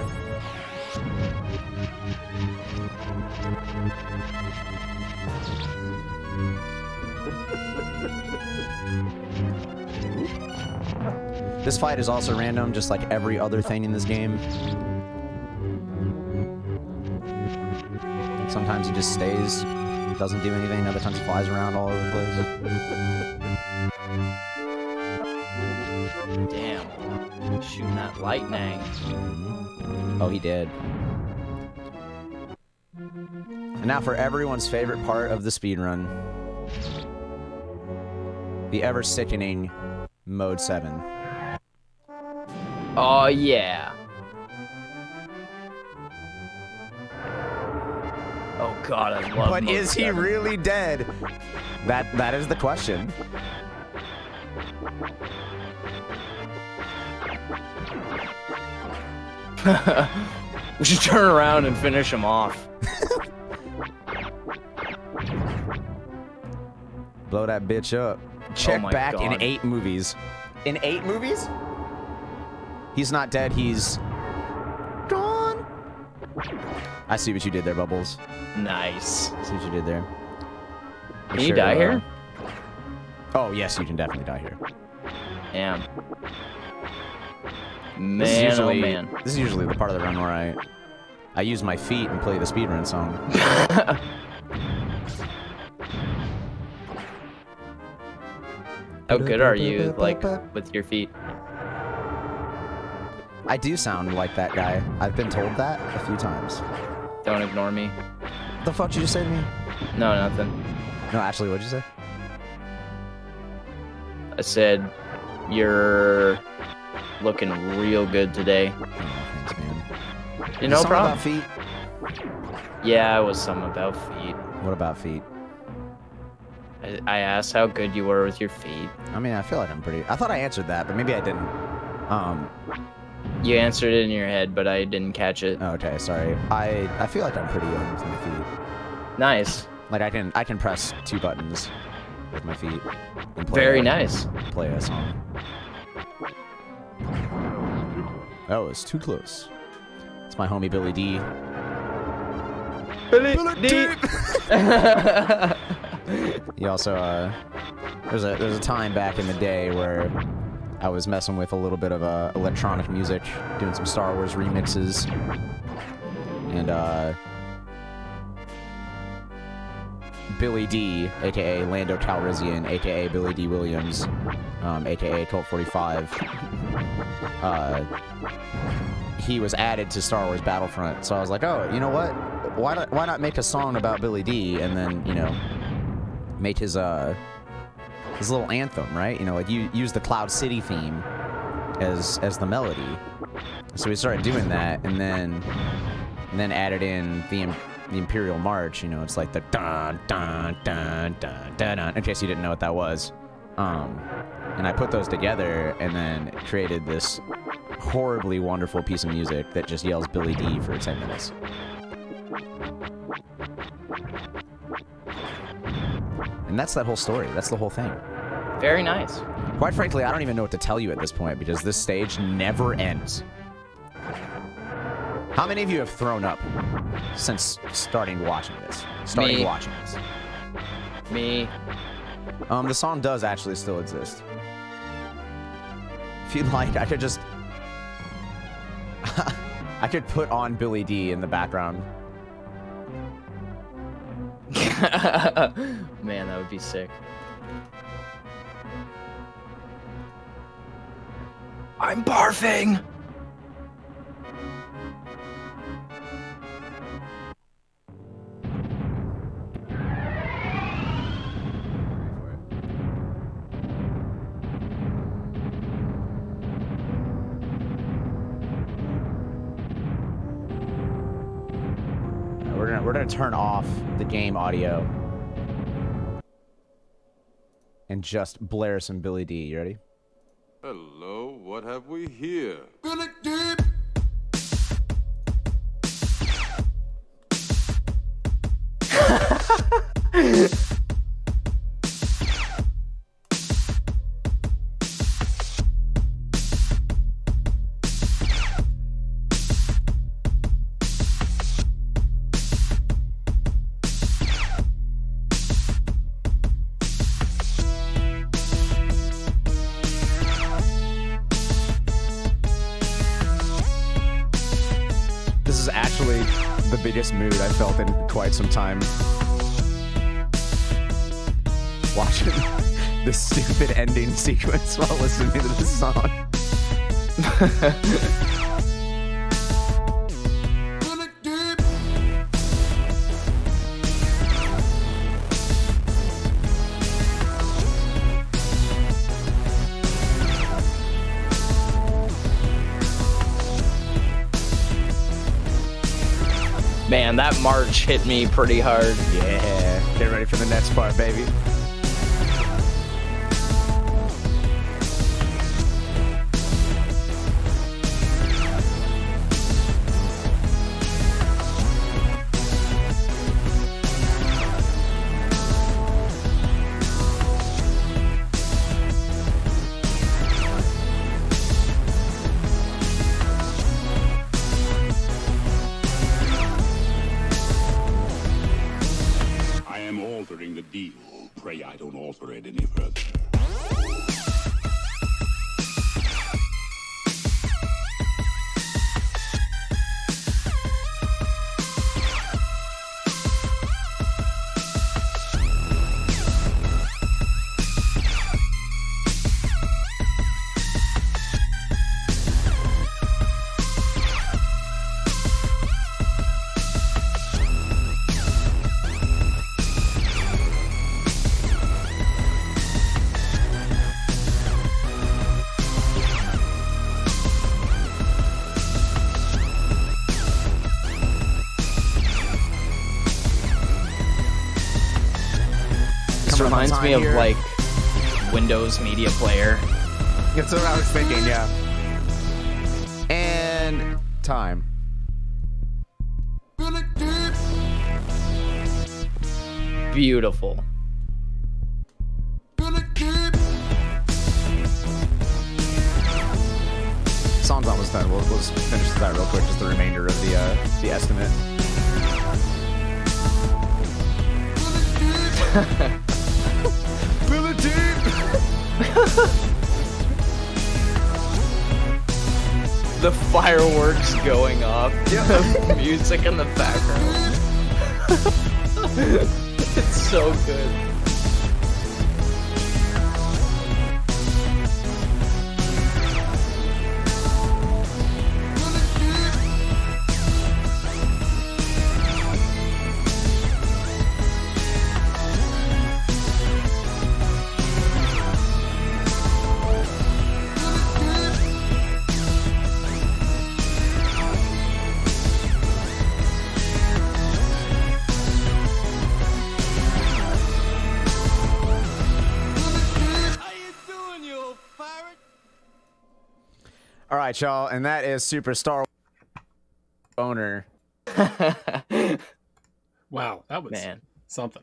This fight is also random, just like every other thing in this game. Sometimes he just stays, doesn't do anything, other times he flies around all over the place. Damn. Shooting that lightning. Oh, he did. And now for everyone's favorite part of the speedrun. The ever sickening Mode 7. Oh, yeah. Oh, God, I love. But is he really dead? That that is the question. we should turn around and finish him off. Blow that bitch up. Oh Check Oh back in eight movies. In eight movies? He's not dead. He's gone. I see what you did there, Bubbles. Nice. I see what you did there. Can you die here? Uh, oh yes, you can definitely die here. Damn. This is Man, oh, usually oh man. this is usually the part of the run where I I use my feet and play the speedrun song. How good are you, like, with your feet? I do sound like that guy. I've been told that a few times. Don't ignore me. The fuck did you just say to me? No, nothing. No, actually, what'd you say? I said, you're looking real good today. Oh, thanks, man. You know, problem? about feet? Yeah, it was something about feet. What about feet? I, I asked how good you were with your feet. I mean, I feel like I'm pretty. I thought I answered that, but maybe I didn't. Um. You answered it in your head, but I didn't catch it. Okay, sorry. I I feel like I'm pretty good with my feet. Nice. Like I can I can press two buttons with my feet. And play Very a- nice. Play a song. That was too close. It's my homie Billy Dee. Billy Dee. He also uh, there's a there's a time back in the day where I was messing with a little bit of uh, electronic music, doing some Star Wars remixes, and uh, Billy Dee, aka Lando Calrissian, aka Billy Dee Williams, um, aka 1245. Uh, he was added to Star Wars Battlefront, so I was like, oh, you know what? Why not why not make a song about Billy Dee and then you know make his uh his little anthem, right? You know, like you use the Cloud City theme as as the melody. So we started doing that, and then and then added in the the Imperial March. You know, it's like the dun dun dun dun dun dun. In case you didn't know what that was, um, and I put those together, and then created this horribly wonderful piece of music that just yells Billy Dee for ten minutes. And that's that whole story. That's the whole thing. Very nice. Quite frankly, I don't even know what to tell you at this point because this stage never ends. How many of you have thrown up since starting watching this? Starting Me. watching this. Me. Um, the song does actually still exist. If you'd like, I could just... I could put on Billy Dee in the background. Man, that would be sick. I'm barfing. We're gonna turn off the game audio and just blare some Billy Dee. You ready? Hello, what have we here? Billy Deep. time. Watching this stupid ending sequence while listening to this song. that march hit me pretty hard. Yeah. Get ready for the next part, baby. Me time of here. like Windows Media Player. That's what I was thinking, yeah. And time. Beautiful. music in the background. it's so good. Right, y'all, and that is Superstar Owner. Wow, that was Man. something.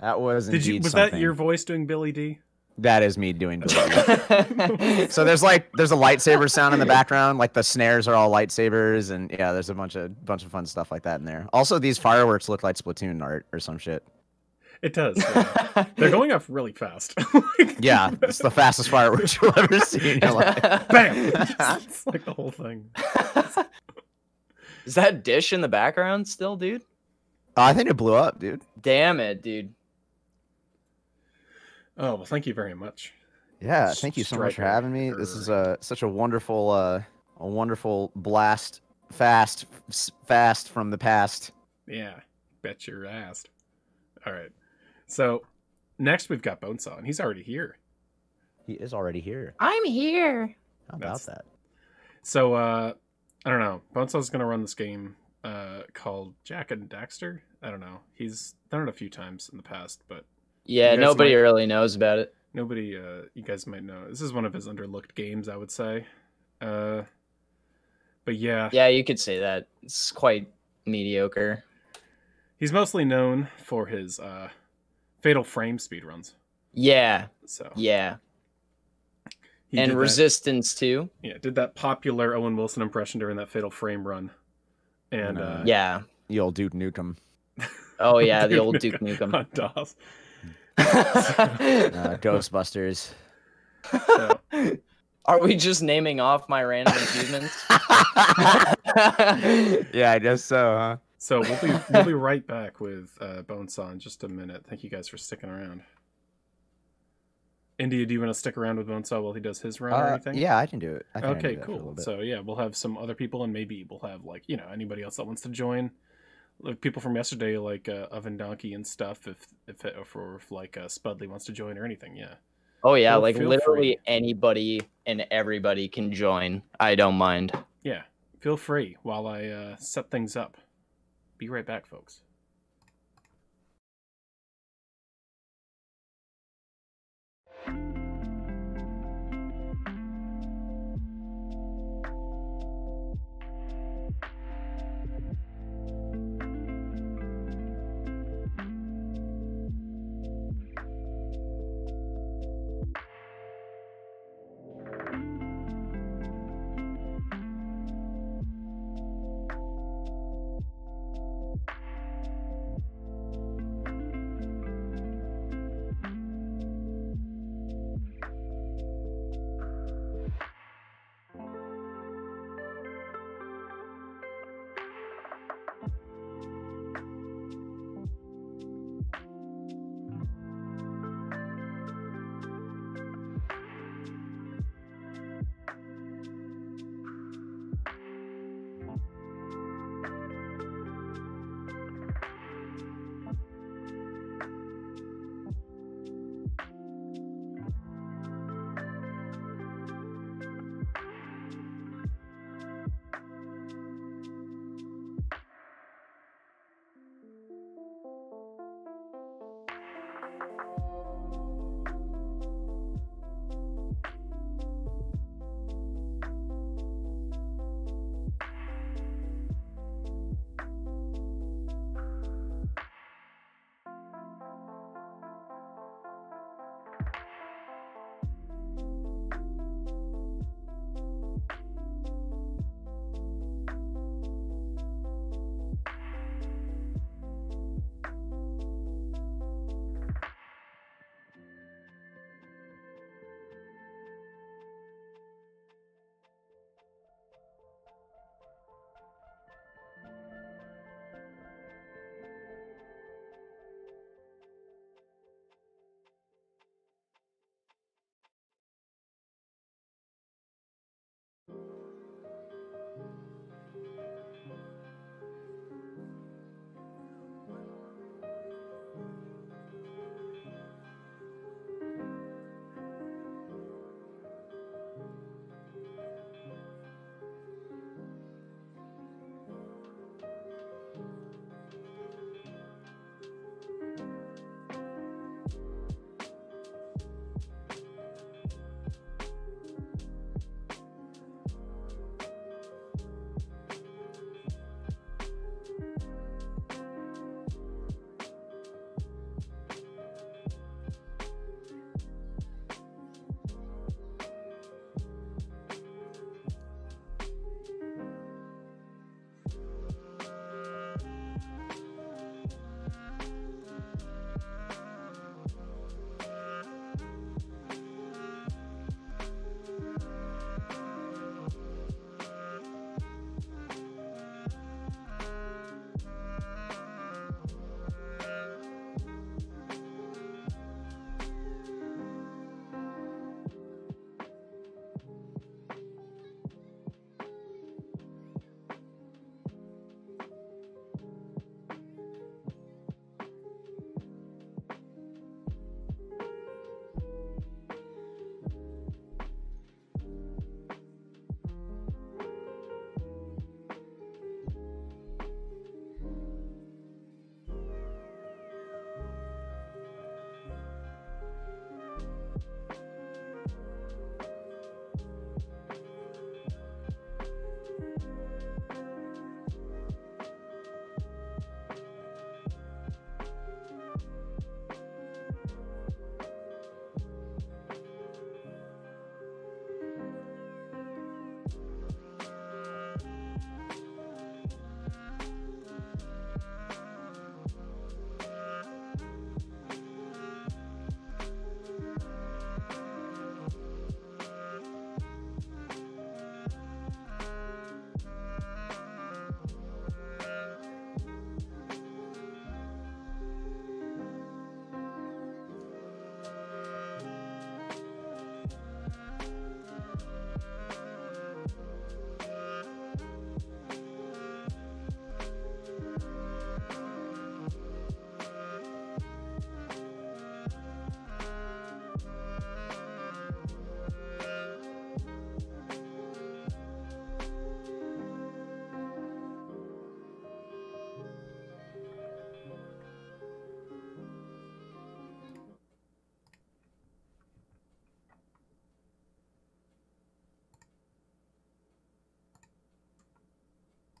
That was Did you was something. that your voice doing Billy Dee? That is me doing. Billy. so there's like there's a lightsaber sound in the background, like the snares are all lightsabers, and yeah, there's a bunch of bunch of fun stuff like that in there. Also, these fireworks look like Splatoon art or some shit. It does. yeah. They're going off really fast. Yeah, it's the fastest fireworks you'll ever see in your life. Bam! it's like the whole thing. Is that dish in the background still, dude? Oh, I think it blew up, dude. Damn it, dude. Oh well, thank you very much. Yeah, thank you so much for having me. This is a such a wonderful, uh, a wonderful blast, fast, s- fast from the past. Yeah, bet your ass. All right. So next we've got Bonesaw, and he's already here. He is already here. I'm here. How about That's- that? So uh I don't know. Bonesaw's gonna run this game uh called Jak and Daxter. I don't know. He's done it a few times in the past, but Yeah, nobody might- really knows about it. nobody uh you guys might know. This is one of his underlooked games, I would say. Uh but yeah, Yeah, you could say that. It's quite mediocre. he's mostly known for his uh Fatal Frame speedruns. Yeah, So yeah. he did and that- Resistance too. yeah, did that popular Owen Wilson impression during that Fatal Frame run. And uh Yeah. The old Duke Nukem, Oh yeah, the old Duke Nukem. on DOS. uh, Ghostbusters. So, Are we just naming off my random achievements? yeah, I guess so, huh? So we'll be we'll be right back with uh, Bonesaw in just a minute. Thank you guys for sticking around. Indy, do you want to stick around with Bonesaw while he does his run or Uh, anything? yeah, I can do it. I can Okay, do that for a little cool. So yeah, we'll have some other people, and maybe we'll have like you know anybody else that wants to join. Like people from yesterday, like uh, Oven Donkey and stuff. If if if, or if like uh, Spudley wants to join or anything, yeah. oh yeah, Feel- like feel literally free. anybody and everybody can join. I don't mind. Yeah, feel free while I uh, set things up. Be right back, folks.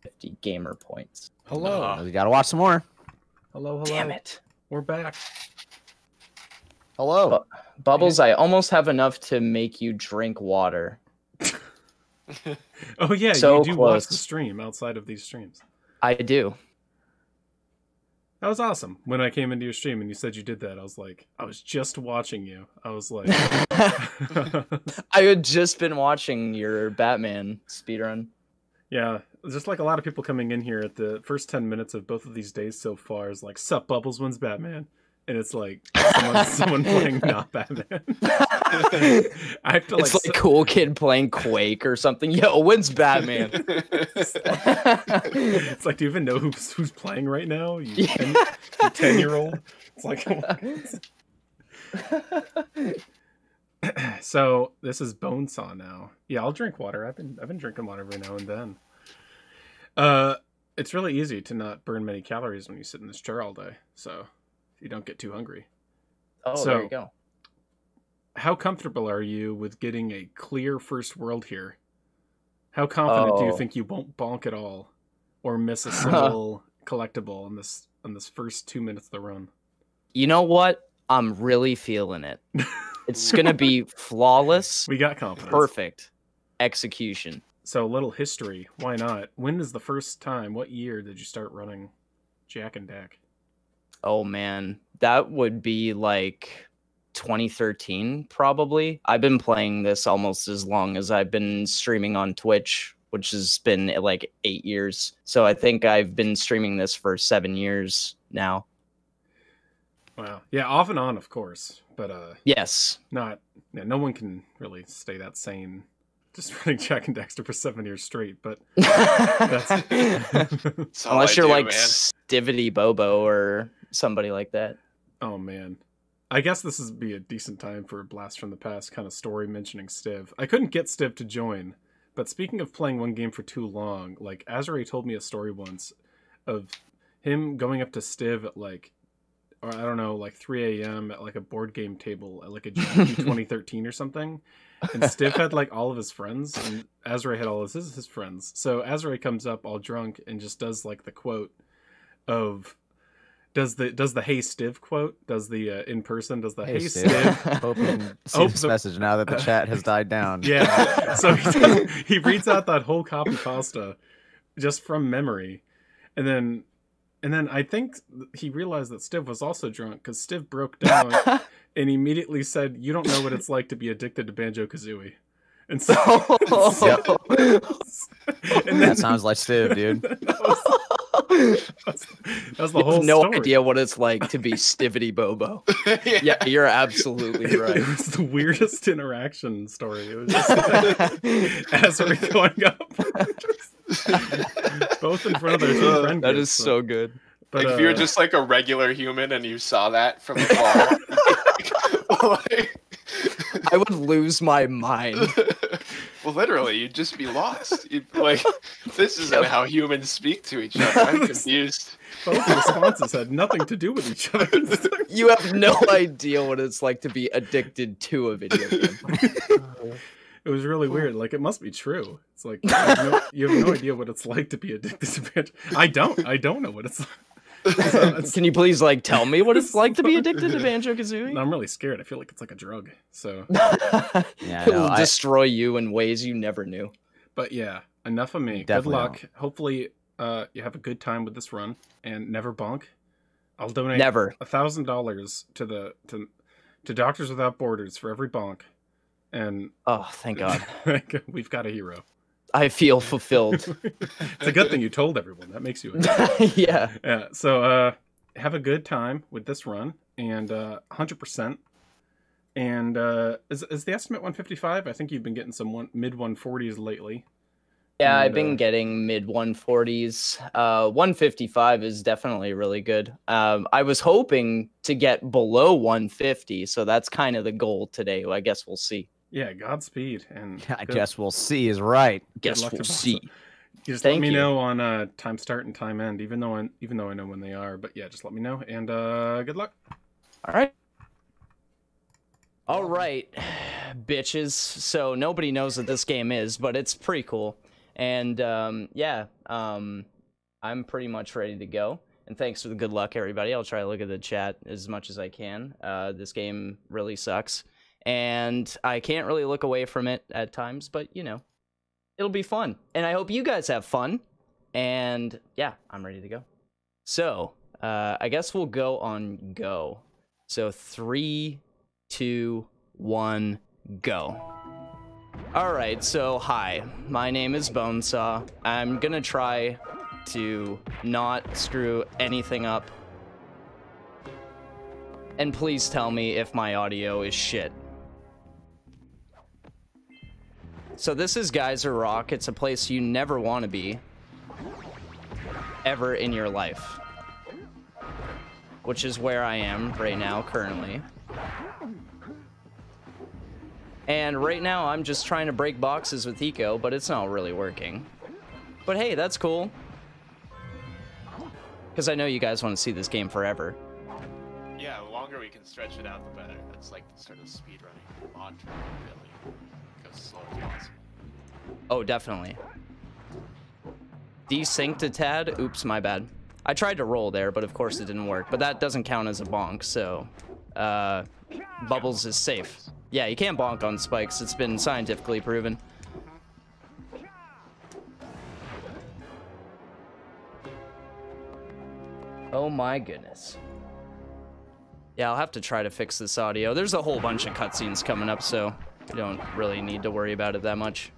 50 gamer points. Hello. Oh, we gotta watch some more. Hello, hello. Damn it. We're back. Hello. Bubbles, I almost have enough to make you drink water. Oh yeah, So you do watch the stream outside of these streams. I do. That was awesome. When I came into your stream and you said you did that, I was like, I was just watching you. I was like, I had just been watching your Batman speedrun. yeah, just like a lot of people coming in here at the first 10 minutes of both of these days so far is like, Sup, Bubbles wins Batman. And it's like someone, someone playing not Batman. I have to like, it's like se- cool kid playing Quake or something. Yo, when's Batman? it's like, do you even know who's who's playing right now? You 10, you 10 year old? It's like, so this is Bonesaw now. Yeah, I'll drink water. I've been I've been drinking water every now and then. Uh, it's really easy to not burn many calories when you sit in this chair all day, so you don't get too hungry. Oh, So- there you go. How comfortable are you with getting a clear first world here? How confident do you Oh. think you won't bonk at all, or miss a single collectible on this on this first two minutes of the run? You know what? I'm really feeling it. It's gonna be flawless, We got confidence. perfect execution. So a little history. Why not? When is the first time? What year did you start running Jak and Dax? Oh man, that would be like 2013 probably. I've been playing this almost as long as I've been streaming on Twitch, which has been like 8 years. So I think I've been streaming this for 7 years now. Wow. Yeah, off and on, of course, but uh, Yes. not. Yeah, no one can really stay that sane. Just running Jak and Daxter for seven years straight, but that's That's Unless you're do, like man. Stivitybobo or somebody like that. oh man. I guess this would be a decent time for a blast from the past kind of story mentioning Stiv. I couldn't get Stiv to join, but speaking of playing one game for too long, like Azure told me a story once of him going up to Stiv at like, or I don't know, like 3 a.m. at like a board game table at like a 2013 or something. And Stiv had like all of his friends, and Azure had all of his, his friends. So Azure comes up all drunk and just does like the quote of does the does the hey Stiv quote does the uh, in person does the hey, Hey, Stiv Steve. Hope you can see Hope this the- message now that the chat has died down. yeah so he, he reads out that whole copy pasta just from memory and then and then I think he realized that Stiv was also drunk because Stiv broke down and immediately said, "You don't know what it's like to be addicted to Banjo Kazooie." And so, and That sounds like Steve, dude. that's, that's the whole no story. idea what it's like to be Stivitybobo. yeah, you're absolutely right. it was the weirdest interaction story. It was just like, as we're going up, both in front of their two friend That groups, is so good. But like if you're uh, just like a regular human and you saw that from afar, like, I would lose my mind. well, literally, you'd just be lost. You'd, like, this isn't how humans speak to each other. I'm confused. both responses had nothing to do with each other. You have no idea what it's like to be addicted to a video game. It was really weird. Like it must be true. It's like you have, no, you have no idea what it's like to be addicted to Banjo. I don't. I don't know what it's like. So Can you please like tell me what it's like to be addicted to Banjo Kazooie? No, I'm really scared. I feel like it's like a drug. So, Yeah, It no, will I- destroy you in ways you never knew. but yeah, enough of me. Definitely good luck. Hopefully, uh, you have a good time with this run and never bonk. I'll donate Never. a thousand dollars to the to to Doctors Without Borders for every bonk, and Oh, thank God. we've got a hero. I feel fulfilled. It's a good thing you told everyone. That makes you. A yeah. Yeah. So uh have a good time with this run and uh 100% and uh is is the estimate 155? I think you've been getting some one, mid 140s lately. Yeah, I've been uh, getting mid 140s. Uh, 155 is definitely really good. Um, I was hoping to get below 150, so that's kind of the goal today. I guess we'll see. Yeah, Godspeed and I good- guess we'll see is right. Guess we'll see. You just let me you. know on uh time start and time end even though I even though I know when they are, but yeah, just let me know and uh good luck. All right. All right, bitches. So nobody knows what this game is, but it's pretty cool. And um, yeah, um, I'm pretty much ready to go. And thanks for the good luck, everybody. I'll try to look at the chat as much as I can. Uh, this game really sucks, and I can't really look away from it at times. But you know, it'll be fun, and I hope you guys have fun. And yeah, I'm ready to go. So uh, I guess we'll go on go. So three, two, one, go. All right, so hi, my name is Bonesaw. I'm gonna try to not screw anything up. And please tell me if my audio is shit. So this is Geyser Rock. It's a place you never want to be. Ever in your life. Which is where I am right now, currently. And right now, I'm just trying to break boxes with Eco, but it's not really working. But hey, that's cool. Because I know you guys want to see this game forever. Yeah, the longer we can stretch it out, the better. That's like sort of speedrunning mantra, really. Oh, definitely. Desynced a tad? Oops, my bad. I tried to roll there, but of course it didn't work. But that doesn't count as a bonk, so... Uh, Bubbles is safe. Yeah, you can't bonk on spikes. It's been scientifically proven. Oh my goodness. Yeah, I'll have to try to fix this audio. There's a whole bunch of cutscenes coming up, so you don't really need to worry about it that much.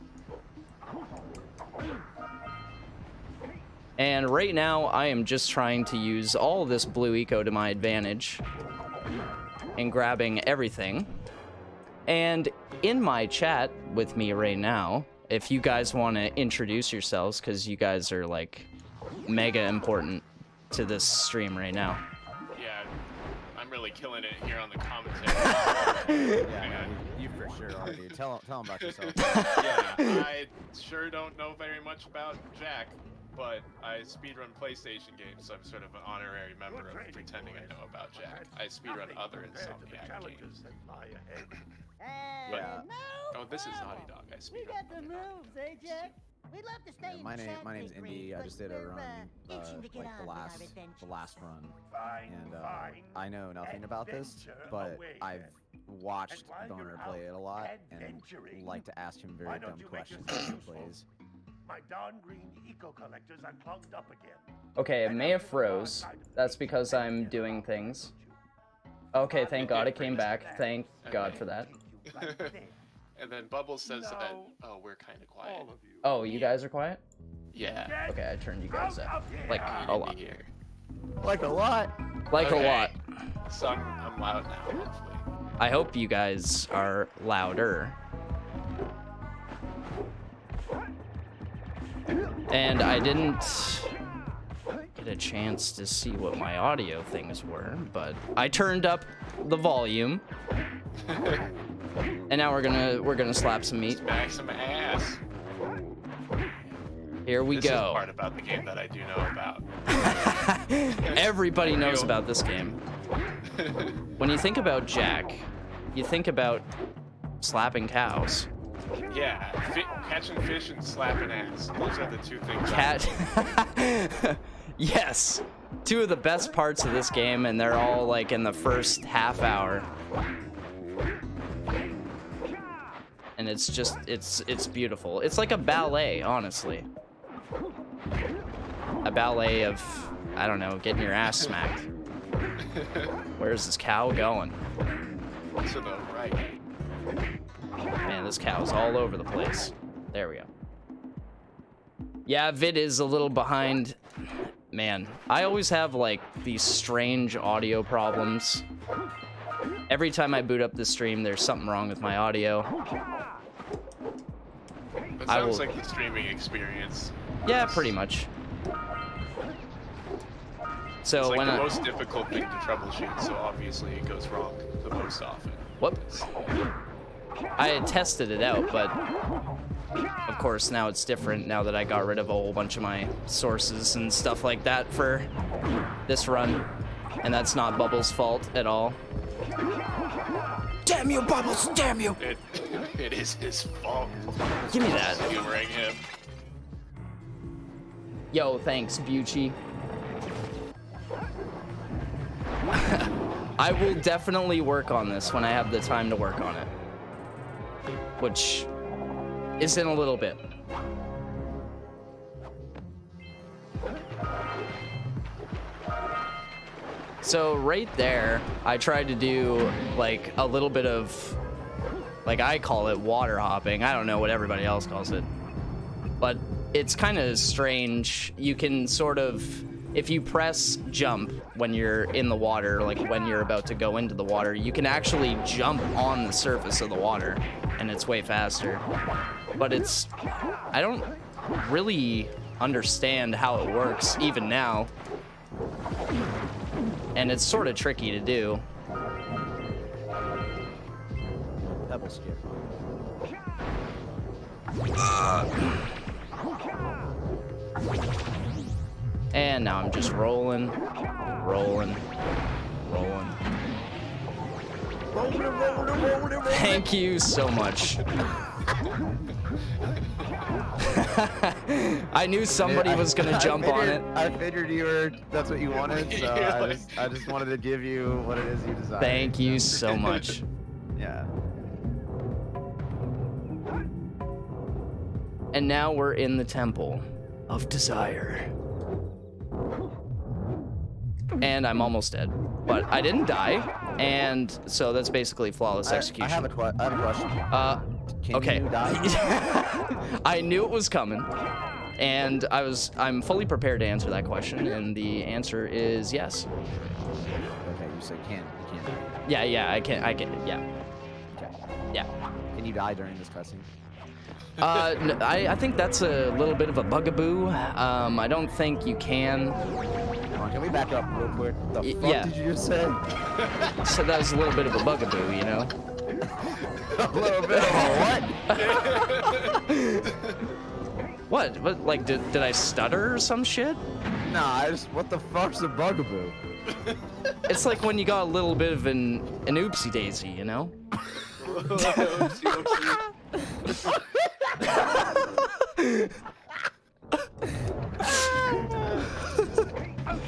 And right now, I am just trying to use all this blue eco to my advantage and grabbing everything. And in my chat with me right now, if you guys want to introduce yourselves, because you guys are like mega important to this stream right now. Yeah, I'm really killing it here on the commentary. yeah, you, you for sure are, dude. Tell, tell him about yourself. yeah, I sure don't know very much about Jak, but I speedrun PlayStation games, so I'm sort of an honorary member of pretending I know about Jak. I speedrun other Insomniac games. Yeah. Oh, this is Naughty Dog. I We speedrun. got the moves, eh, Jak? We'd love to stay Yeah, my the name, Sand my name's Indy. I just did a run, uh, uh, itching to get like the last, the last run, Fine, and uh, fine. I know nothing about this, but away, I've watched while Boner play it a lot and adventuring, like to ask him very dumb questions yourself as he plays. My darn green eco collectors are clogged up again. Okay, it may have froze. That's because I'm doing things. Okay, thank God it came back. Thank God for that. And then Bubbles says that, oh, we're kind of quiet. Oh, you guys are quiet? Yeah. Okay, I turned you guys up. Like a lot. Like a lot. Like a lot. So I'm, I'm loud now, hopefully. I hope you guys are louder. And I didn't get a chance to see what my audio things were, but I turned up the volume. and now we're gonna we're gonna slap some meat. Back some ass. Here we this Is the go. part about the game that I do know about. Everybody knows about this game. When you think about Jak, you think about slapping cows. Yeah, catching fish and slapping ass. Those are the two things. Cat. yes. Two of the best parts of this game, and they're all like in the first half hour. And it's just, it's, it's beautiful. It's like a ballet, honestly. A ballet of, I don't know, getting your ass smacked. Where's this cow going? To the right. Man, this cow's all over the place. There we go. Yeah, Vid is a little behind. Man, I always have like these strange audio problems. Every time I boot up the stream, there's something wrong with my audio. That I sounds will- like the streaming experience. Yeah, pretty much. So it's like when the I, most difficult thing to troubleshoot, so obviously it goes wrong the most often. Whoops. I had tested it out, but of course now it's different now that I got rid of a whole bunch of my sources and stuff like that for this run. And that's not Bubbles' fault at all. Damn you, Bubbles! Damn you! It, it is his fault. Give me that. Humoring him. Yo, thanks, Bucci. I will definitely work on this when I have the time to work on it. Which is in a little bit. So right there, I tried to do like a little bit of, like I call it water hopping. I don't know what everybody else calls it. But it's kind of strange. You can sort of, if you press jump when you're in the water, like when you're about to go into the water, you can actually jump on the surface of the water and it's way faster. But it's, I don't really understand how it works even now. And it's sort of tricky to do. Pebble skip. And now I'm just rolling, rolling, rolling. Thank you so much. I knew somebody I- was gonna I jump on it. I figured you were. That's what you wanted. So I just, I just wanted to give you what it is you desire. Thank you so much. Yeah. And now we're in the Temple of Desire. And I'm almost dead. But I didn't die, and so that's basically flawless execution. I have a que- I have a question. Uh, Can okay. you die? I knew it was coming, and I was I'm fully prepared to answer that question, and the answer is yes. Okay, you said can. You can't. die. Yeah, yeah, I can, I can, yeah, Okay. yeah. Can you die during this cutscene? Uh, I, I think that's a little bit of a bugaboo. Um, I don't think you can. Can we back up real quick? The fuck yeah. did you just say? So that was a little bit of a bugaboo, you know. a little bit of a What? What? Like, did did I stutter or some shit? what? Nah, I just what the fuck's a bugaboo? It's like when you got a little bit of an an oopsie daisy, you know.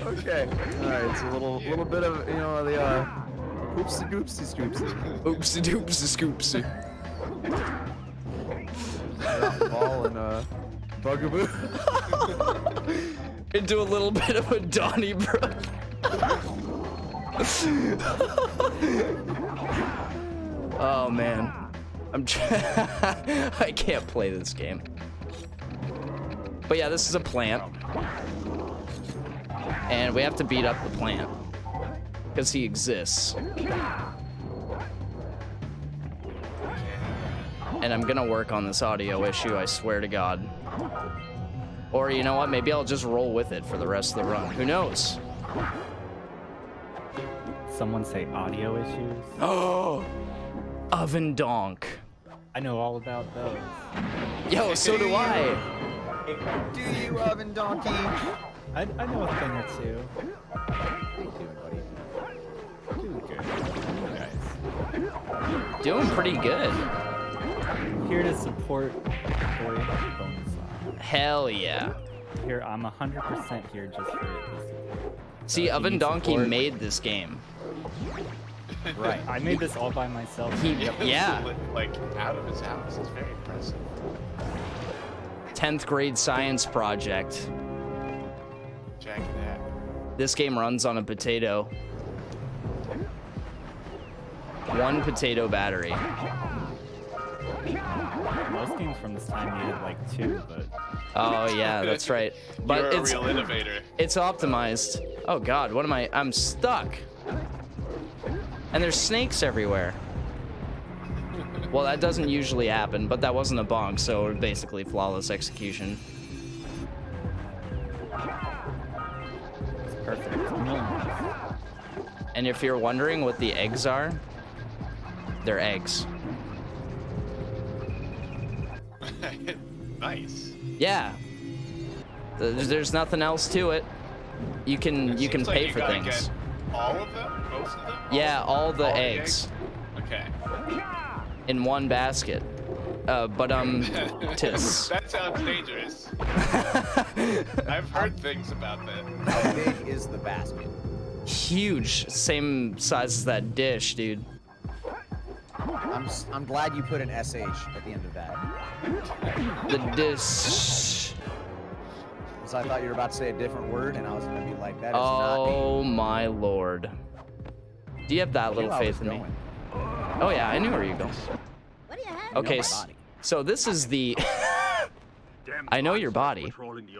Okay. All right, it's a little little bit of you know the uh, oopsie doopsie scoopsie. Oopsie doopsie scoopsie. Ball and uh, bugaboo. Into a little bit of a Donnybrook. oh man, I'm. I can't play this game. But yeah, this is a plant, and we have to beat up the plant because he exists. And I'm gonna work on this audio issue. I swear to God. Or you know what? Maybe I'll just roll with it for the rest of the run. Who knows? Someone say audio issues. Oh, oven donk. I know all about those. Yo, so do I. Do you oven donkey? I, I know a thing or two. Doing good. Doing pretty good. Here to support boy bonus. Hell yeah. Here, I'm 100% here just for the support. See, Uh, Oven Donkey support- made this game. Right. I made this all by myself. He, yeah. Like out of his house. It's very impressive. 10th grade science project. Jack and Hack. This game runs on a potato. One potato battery. Most games from this time needed like two, but Oh yeah, that's right. But You're a it's real innovator. it's optimized. Oh god, what am I? I'm stuck. And there's snakes everywhere. Well, that doesn't usually happen, but that wasn't a bonk, so basically flawless execution. perfect. And if you're wondering what the eggs are, they're eggs. nice. Yeah. There's, there's nothing else to it. You can you can Seems like pay you for things. Get all of them? Most of them? Yeah, all the All the eggs Okay. in one basket. Uh, but um, tis. that sounds dangerous. I've heard things about that. How big is the basket? Huge, same size as that dish, dude. I'm s- I'm glad you put an sh at the end of that. The dish. Because I thought you were about to say a different word, and I was gonna be like, that is not. Oh my lord. Do you have that I little faith in me? Oh yeah, I knew where you're going. Okay, my s- so this is the. I know your body.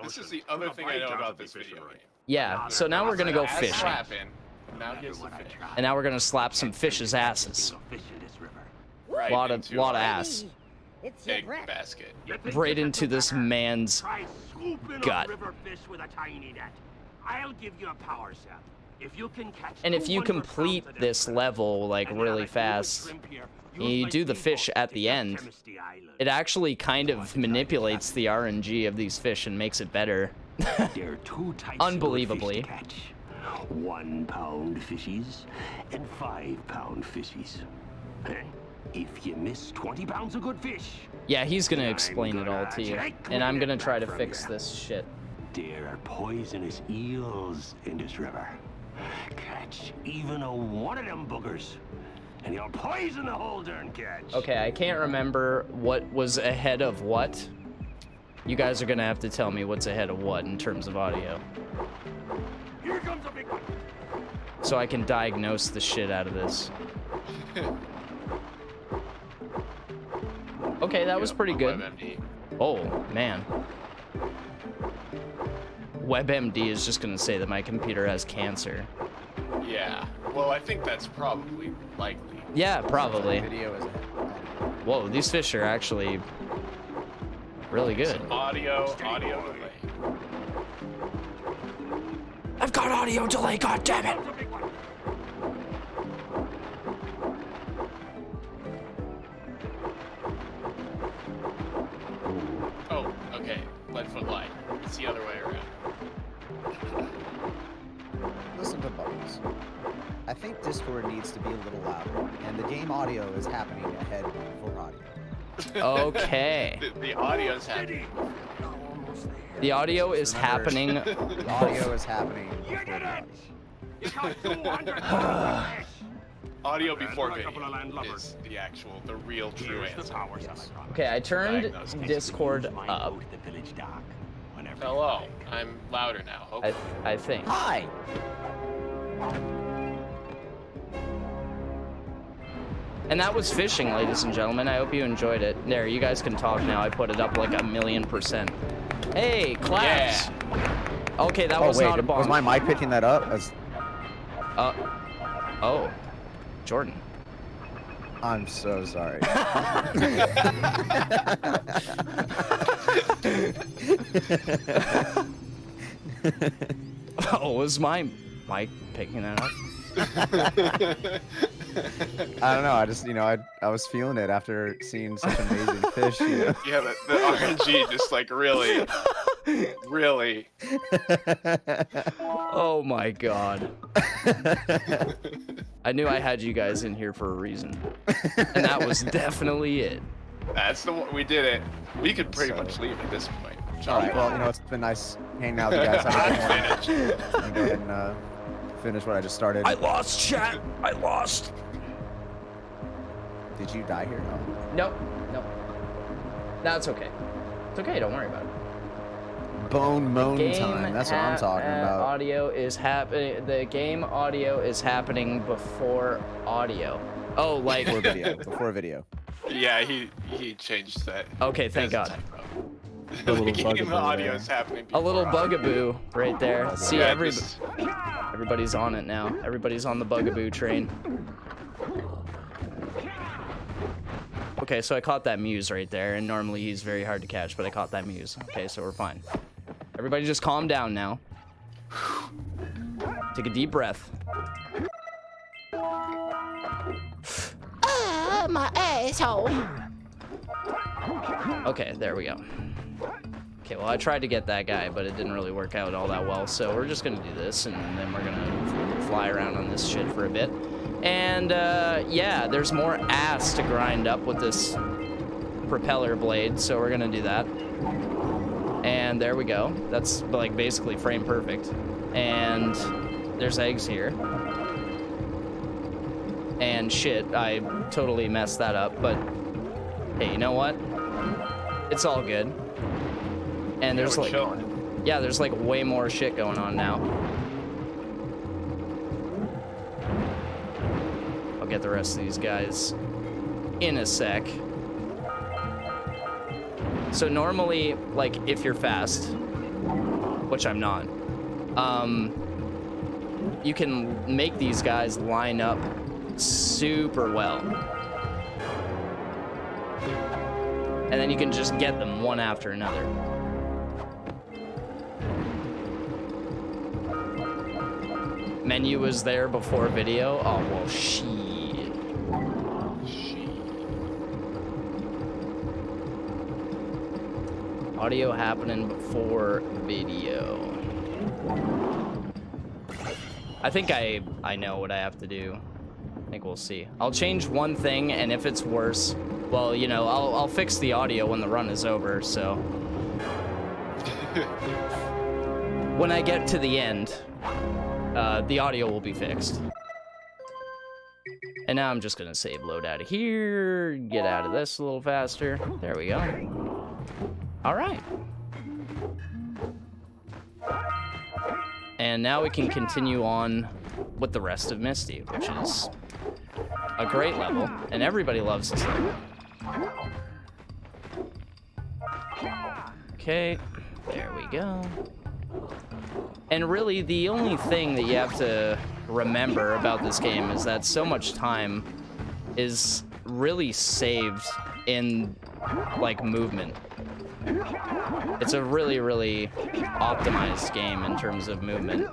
This is the other thing I know about this video game. Yeah. So now we're gonna go fishing, slapping. Now here's the fish. and now we're gonna slap some fish's asses. Right Lot of into lot of our ass. Egg basket. Right into this man's gut. a river fish with a tiny net. I'll give you a power cell. If you can catch And if you complete this level like and have a really fast, and you do the fish at the end, it actually kind of manipulates the RNG of these fish and makes it better. There are two types Unbelievably. of good fish to catch. One pound fishies and five pound fishies. If you miss 20 pounds of good fish, Yeah, he's gonna I'm explain it all gonna you, and I'm gonna try to fix you. this shit. there are poisonous eels in this river. Catch even a one of them boogers, and you'll poison the whole darn catch. Okay, I can't remember what was ahead of what. You guys are gonna have to tell me what's ahead of what in terms of audio, Here comes a big one. so I can diagnose the shit out of this. Okay, that was pretty good. WebMD. Oh, man. WebMD is just gonna say that my computer has cancer. Yeah. Well, I think that's probably likely. Yeah, probably. Video is Whoa, these fish are actually really good. Audio, audio delay. I've got audio delay, god damn it! Leadfoot light. It's the other way around. Listen to Bubbles. I think Discord needs to be a little louder, and the game audio is happening ahead for audio. Okay. The, the audio's happening. The audio is Remember, happening. The audio is happening before the audio. Audio before video is the actual, the real true answer. Okay, I turned Discord up. Hello, I'm louder now. I, Hopefully. I think. Hi! And that was fishing, ladies and gentlemen. I hope you enjoyed it. There, you guys can talk now. I put it up like a million percent. Hey, claps! Okay, that oh was wait, not a bomb. was my mic picking that up? As Uh, oh, Jordan. I'm so sorry. oh, was my mic picking that up? I don't know. I just, you know, I, I was feeling it after seeing such amazing fish. You know? Yeah, the, the RNG just like really, really. Oh my god. I knew I had you guys in here for a reason. And that was definitely it. That's the one. We did it. We could pretty much leave at this point. All right. Well, you know, it's been nice hanging out with you guys. Have a good one. Let me go ahead and uh, finish what I just started. I lost chat. I lost. Did you die here? No. Nope. Nope. That's okay. It's okay. Don't worry about it. Bone moan Game time. That's what I'm talking uh, about. Audio is happening. The game audio is happening before audio. Oh, like Before video. Before video. Yeah, he he changed that. Okay, thank God. a A little The game bugaboo audio there. is happening. A little audio. bugaboo right there. See, Yeah, every, this- everybody's on it now. Everybody's on the bugaboo train. Okay, so I caught that muse right there, and normally he's very hard to catch, but I caught that muse. Okay, so we're fine. Everybody just calm down now. Take a deep breath. Ah, my asshole. Okay, there we go. Okay, well, I tried to get that guy, but it didn't really work out all that well, so we're just gonna do this, and then we're gonna fly around on this shit for a bit. And, uh, yeah, there's more ass to grind up with this propeller blade, so we're gonna do that. And there we go. That's like basically frame perfect. And there's eggs here. And shit, I totally messed that up, but hey, you know what? It's all good. And there's like. Yeah, there's like way more shit going on now. I'll get the rest of these guys in a sec. So normally, like, if you're fast, which I'm not, um, you can make these guys line up super well. And then you can just get them one after another. Menu was there before video? Oh, well, shit. Audio happening before video. I think I I know what I have to do. I think we'll see. I'll change one thing, and if it's worse, well, you know, I'll I'll fix the audio when the run is over. So when I get to the end, uh, the audio will be fixed. And now I'm just gonna save load out of here, get out of this a little faster. There we go. All right. And now we can continue on with the rest of Misty, which is a great level, and everybody loves this level. Okay, there we go. And really, the only thing that you have to remember about this game is that so much time is really saved in, like, movement. It's a really, really optimized game in terms of movement.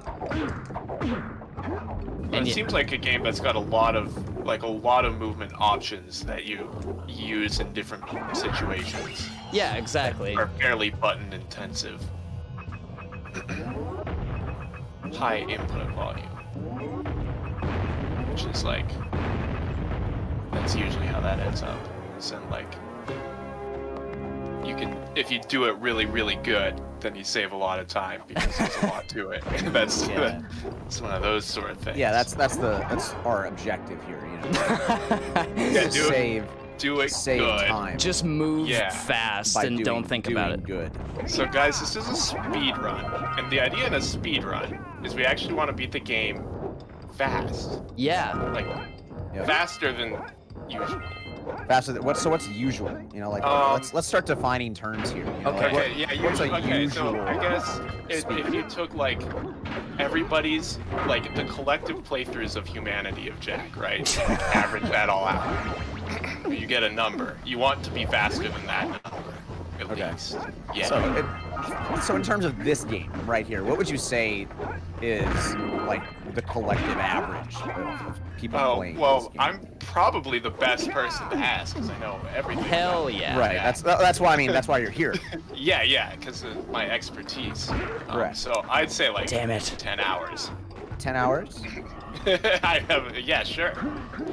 Well, And it seems like a game that's got a lot of like a lot of movement options that you use in different situations. Yeah, exactly. Are fairly button intensive. High input volume. Which is like that's usually how that ends up. Then like you can if you do it really, really good, then you save a lot of time because there's a lot to it. that's Yeah. that's one of those sort of things. Yeah, that's that's the that's our objective here. You know, Yeah, To do it- save do it save good. time. Just move Yeah. fast By and doing- don't think about it. Good. So guys, this is a speed run, and the idea in a speed run is we actually want to beat the game fast, Yeah. like Yeah. faster than usual. Faster. Than, what's so what's usual? You know, like Um, let's let's start defining terms here. you know, Okay, like, what- yeah, what's usually, a okay. usual? So I guess if, if you took like everybody's like the collective playthroughs of humanity of Jak, right? Average that all out. You get a number. You want to be faster than that number, at Okay. least. Yeah. So, it, so in terms of this game right here, what would you say is like the collective average of people Oh, playing? well, I'm probably the best person to ask because I know everything. Hell about it. yeah. Right. That's that's why I mean that's why you're here. Yeah, yeah, because of my expertise. Um, Correct. So I'd say like Damn it. 10 hours. Ten hours. I have, yeah, sure.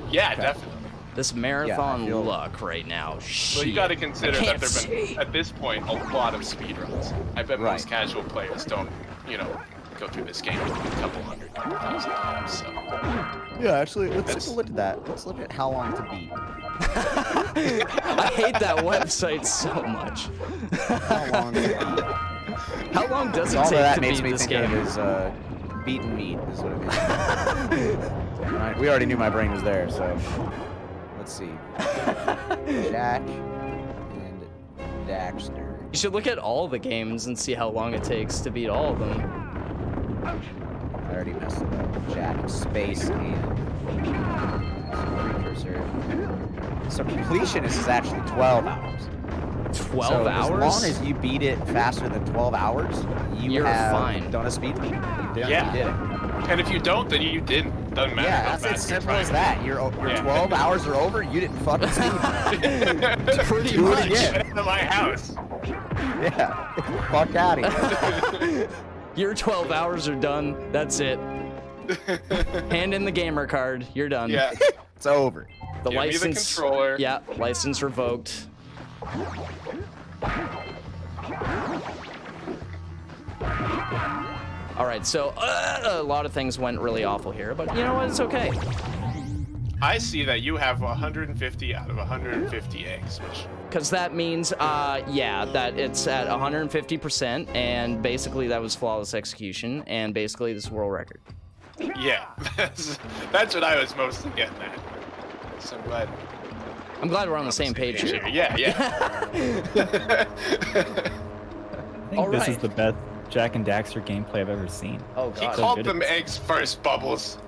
Yeah, definitely. This marathon feel- luck right now. So Shit. you got to consider that there've been at this point a lot of speedruns. I bet Right. most casual players don't, you know, go through this game a couple hundred, couple thousand times. So Yeah, actually, let's That's- take a look at that. Let's look at how long to beat. I hate that website so much. How long to beat. How long does it All take that to makes beat me this think game? of is uh, beaten meat is what it means. Alright, we already knew my brain was there, so let's see. Jak and Daxter. You should look at all the games and see how long it takes to beat all of them. I already messed it up. Jak, space, and precursor. So completion is actually 12 hours. 12 so hours? As long as you beat it faster than 12 hours, you You're have fine. done a speed run. You Yeah. you did it. And if you don't, then you didn't. Doesn't matter. Yeah, that's as simple as that. Your your Yeah. 12 hours are over. You didn't fucking speed me. Pretty Do much. it again. Get into my house. Yeah, fuck out of here. Your 12 hours are done. That's it. Hand in the gamer card. You're done. Yeah. It's over. The Give me the license. controller. Yeah, license revoked. All right, so uh, a lot of things went really awful here, but you know what? It's okay. I see that you have 150 out of 150 eggs, which Because that means, uh, yeah, that it's at 150%, and basically that was flawless execution, and basically this is world record. yeah, that's, that's what I was mostly getting at. So I'm glad. I'm glad we're on the same page here. Yeah, yeah. I think this is the best Jak and Daxter gameplay I've ever seen. Oh god. He called them eggs first, Bubbles.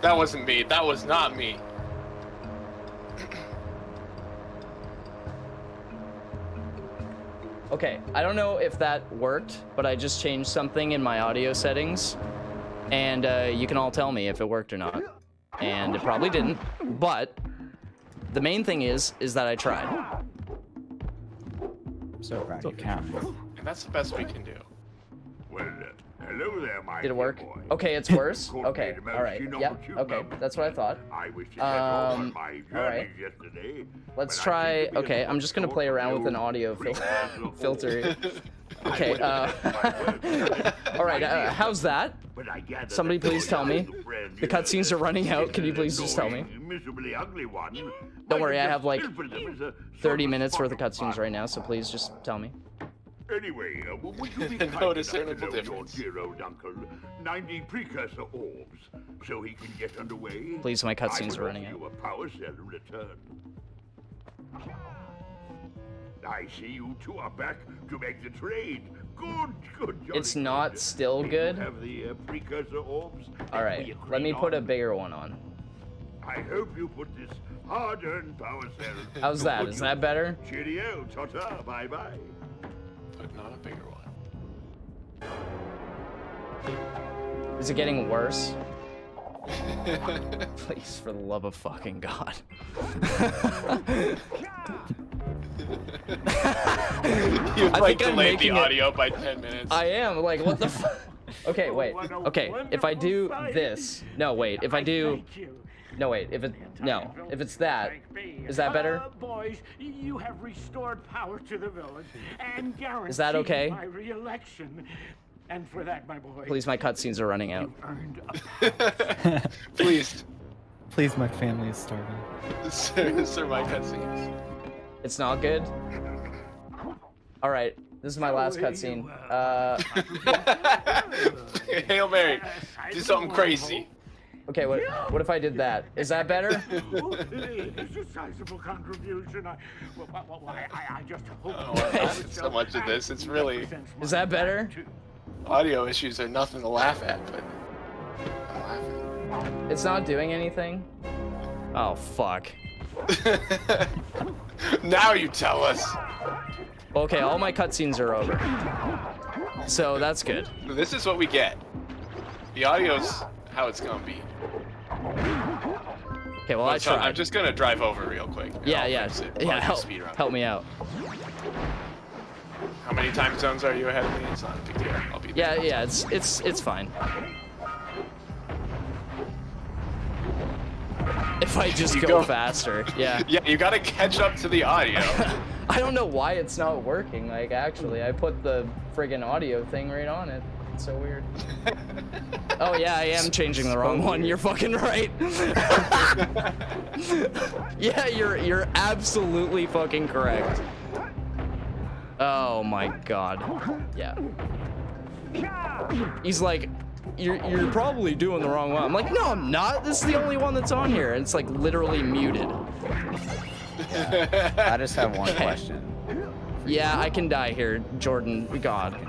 That wasn't me. That was not me. Okay, I don't know if that worked, but I just changed something in my audio settings, and uh, you can all tell me if it worked or not. And it probably didn't, but the main thing is, is that I tried. So proud Still counts. And that's the best we can do. Well, uh, hello there, my Did it work? boy. Okay, it's worse. Okay, all right. Yep. Okay, that's what I thought. I wish off on Um, my all right. yesterday. Let's try. seem to be Okay, I'm just gonna play around with an audio fil- filter. Okay. Uh, all right. Uh, how's that? But I gather Somebody please tell me. The cutscenes are running out. Can you please just tell me? annoying, Miserably ugly one. Don't worry, I have like pilfer them as a 30 minutes worth of cutscenes right now, so please just tell me. Anyway, uh, would you be No kind enough to discernible know difference. your dear old uncle 90 precursor orbs so he can get underway? Please, my cutscenes are running offer out. a power cell in return. I see you two are back to make the trade. Good, good. jolly It's not good. still good. You have the uh, precursor orbs. All that right. we Let me agreed put a bigger one on. I hope you put this hard-earned power cell. How's that? Is that? good Is use. that better? Cheerio, ta-ta, bye-bye. But not a bigger one. Is it getting worse? Please, for the love of fucking God. You've I like think I'm delayed the making it- audio by 10 minutes. I am like, what the? Fu- okay, wait. Okay, if I do this, no, wait. If I do, no, wait. If it, no, if it's that, is that better? Uh, boys, you have restored power to the village and guaranteed Is that okay? my re-election. And for that, my boy, Please, my cutscenes are running out. Please, Please, my family is starving. sir, sir, my cutscenes. It's not good. All right, this is my last cutscene. Uh, Hail Mary, do something crazy. Okay, what what if I did that? Is that better? it's a sizable contribution. I, well, well, well, I, I, I just hope. Oh, I don't so much of this. It's really Is that better? audio issues are nothing to laugh at, but I'm laughing. It's not doing anything. Oh fuck. Now you tell us. Okay, all my cutscenes are over. So that's good. This is what we get. The audio's how it's gonna be. Okay, well I I'm just gonna drive over real quick. Yeah, I'll yeah, fix it while yeah. Help, help me out. How many time zones are you ahead of me? It's not a big deal. I'll be Yeah, yeah. It's it's it's fine. If I just go, go- faster, yeah. Yeah, you gotta catch up to the audio. I don't know why it's not working. Like actually, I put the friggin' audio thing right on it. It's so weird. oh yeah, I am changing the wrong one. You're fucking right. yeah, you're you're absolutely fucking correct. Oh my god. Yeah. He's like, you're you're probably doing the wrong one. I'm like, no, I'm not. This is the only one that's on here. And It's like literally muted. I just have one question. Yeah, I can die here, Jordan. God.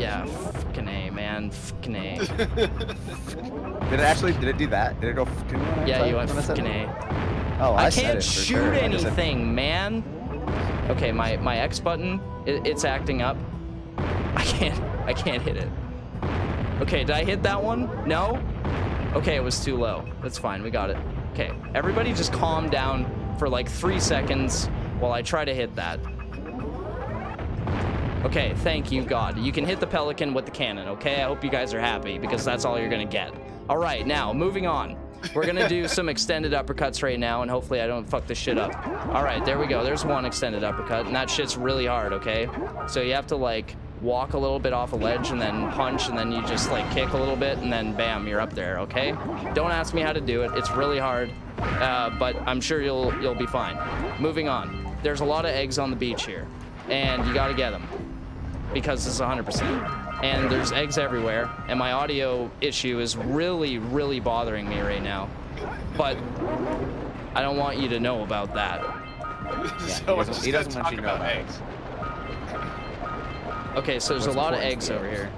Yeah, fucking A, man. Fucking A. Did it actually? Did it do that? Did it go? You Yeah, you went when I said fucking? A. Oh, I, I can't shoot sure. Said- anything, man. Okay, my my X button, it, it's acting up. I can't I can't hit it. Okay, did I hit that one? No. Okay, it was too low. That's fine. We got it. Okay, everybody just calm down for like three seconds while I try to hit that. Okay, thank you, God. You can hit the pelican with the cannon, okay? I hope you guys are happy because that's all you're gonna get. All right, now moving on. We're gonna do some extended uppercuts right now, and hopefully I don't fuck this shit up. All right, there we go. There's one extended uppercut, and that shit's really hard, okay? So you have to like walk a little bit off a ledge and then punch, and then you just like kick a little bit, and then bam, you're up there, okay? Don't ask me how to do it. It's really hard, uh, but I'm sure you'll you'll be fine. Moving on. There's a lot of eggs on the beach here, and you gotta get them because this is 100%. And there's eggs everywhere, and my audio issue is really, really bothering me right now. But I don't want you to know about that. so we're just he doesn't talk want you to know about about it. eggs. Okay, so there's What's a lot of eggs over eggs? here.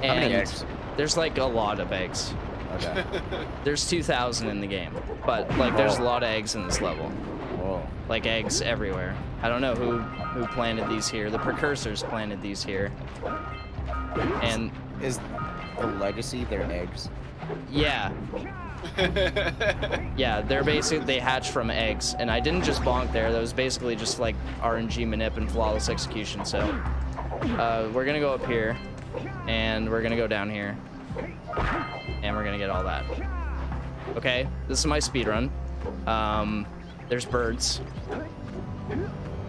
Mm-hmm. How many eggs? There's like a lot of eggs. Okay. There's 2,000 in the game, but like there's a lot of eggs in this level. Whoa. Like eggs everywhere. I don't know who who planted these here. The precursors planted these here. And Is the legacy their eggs? yeah, yeah, they're basically they hatch from eggs, and I didn't just bonk there. That was basically just like RNG manip and flawless execution. So uh, we're gonna go up here, and we're gonna go down here, and we're gonna get all that. Okay, this is my speed run. Um, there's birds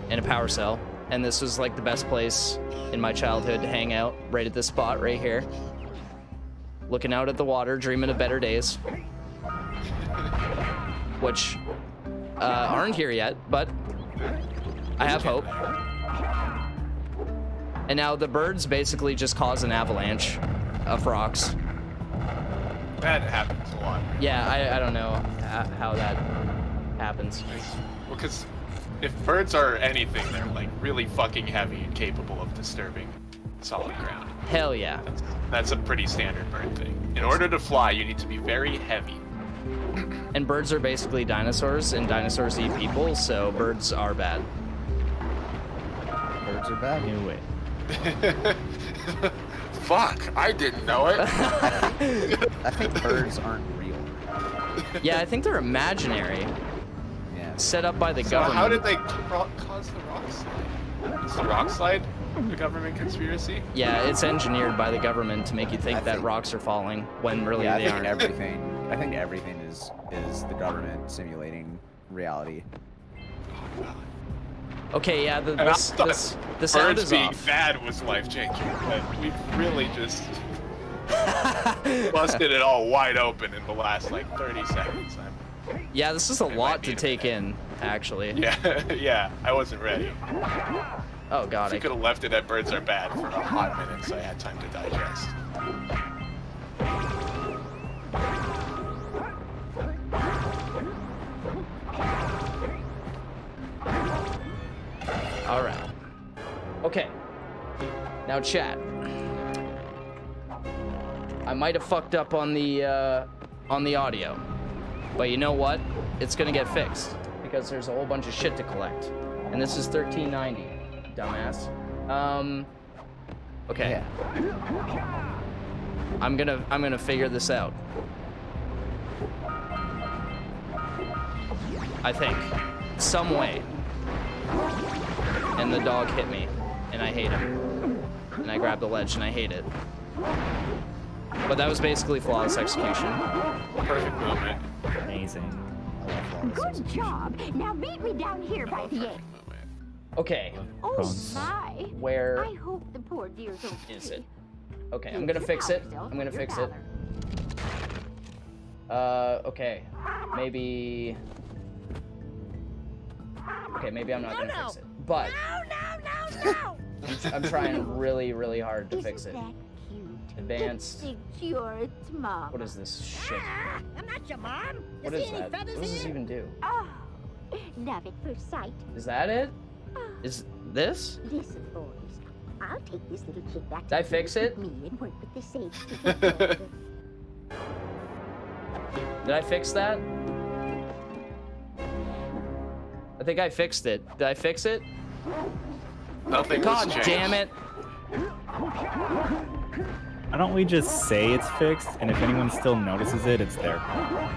and a power cell, and this was like the best place in my childhood to hang out, right at this spot right here. Looking out at the water, dreaming of better days. Which uh, aren't here yet, but I have hope. And now the birds basically just cause an avalanche of rocks. That happens a lot. Yeah, I, I don't know how that happens. Well, because if birds are anything, they're like really fucking heavy and capable of disturbing solid ground. Hell yeah. That's a pretty standard bird thing. In order to fly, you need to be very heavy. And birds are basically dinosaurs, and dinosaurs eat people, so birds are bad. Birds are bad. No way. Fuck, I didn't know it. I think birds aren't real. Yeah, I think they're imaginary. Yeah. Set up by the so government. how did they cause the rock slide? Is the rock slide a government conspiracy? Yeah, it's engineered by the government to make you think that rocks are falling when really yeah, I they think aren't. everything. I think everything is is the government simulating reality. Okay, yeah, the, And I this, thought this, the sound birds is being off. bad was life changing, but we've really just busted it all wide open in the last like 30 seconds. I'm- Yeah, this is a lot to take in, actually. yeah, yeah, I wasn't ready. Oh god, I could have left it at birds are bad for a hot minute, so I had time to digest. All right. Okay. Now, chat. I might have fucked up on the uh, on the audio, but you know what? It's gonna get fixed because there's a whole bunch of shit to collect, and this is 1390, dumbass. Um. Okay. I'm gonna I'm gonna figure this out. I think some way. And the dog hit me, and I hate him. And I grabbed the ledge, and I hate it. But that was basically flawless execution. Perfect movement. Amazing. Good job. Now meet me down here by the egg. Okay. Oh my. Where I hope the poor dear's okay. is it? Okay, I'm gonna fix it. I'm gonna fix it. Uh, okay. Maybe. Okay, maybe I'm not gonna fix it. But No! No! I'm, I'm trying really, really hard to fix it. Advanced. Secure its mom. What is this shit? Ah, I'm not your mom. What is that? What does this even do? Oh, love at first sight. Is that it? Ah. Is this? Listen, boys. I'll take this little kid back Did I fix it? me and work with the sage to get better. Did I fix that? I think I fixed it. Did I fix it? Nothing God damn it. Why don't we just say it's fixed, and if anyone still notices it, it's their problem.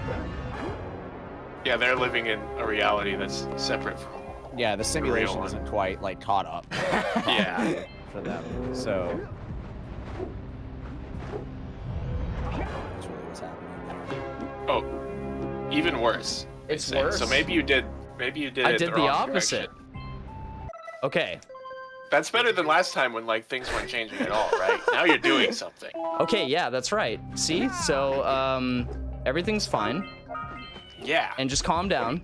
Yeah, they're living in a reality that's separate from. Yeah, the simulation one. isn't quite like caught up Yeah. for them. So that's really what's happening. Oh, even worse. they It's worse? So maybe you did. Maybe you did. I it did the wrong opposite. direction. Okay. That's better than last time when like things weren't changing at all, right? now you're doing something. Okay, yeah, that's right. See? So, um, everything's fine. Yeah. And just calm down.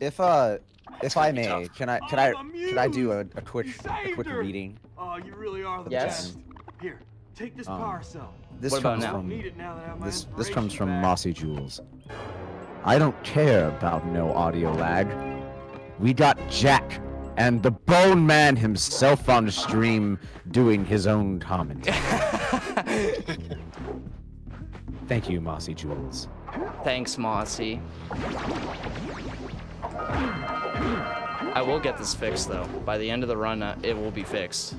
If uh, if I may, can I can I can I do a, a quick a quick reading? Oh, you really are the Yes. best. Here, take this Um, power cell. This What about comes now? from Need it now that I have this this comes from back. Mossy Jules. I don't care about no audio lag. We got Jak and the Bone Man himself on stream doing his own commentary. Thank you, Mossy Jules. Thanks, Mossy. I will get this fixed, though. By the end of the run, uh, it will be fixed.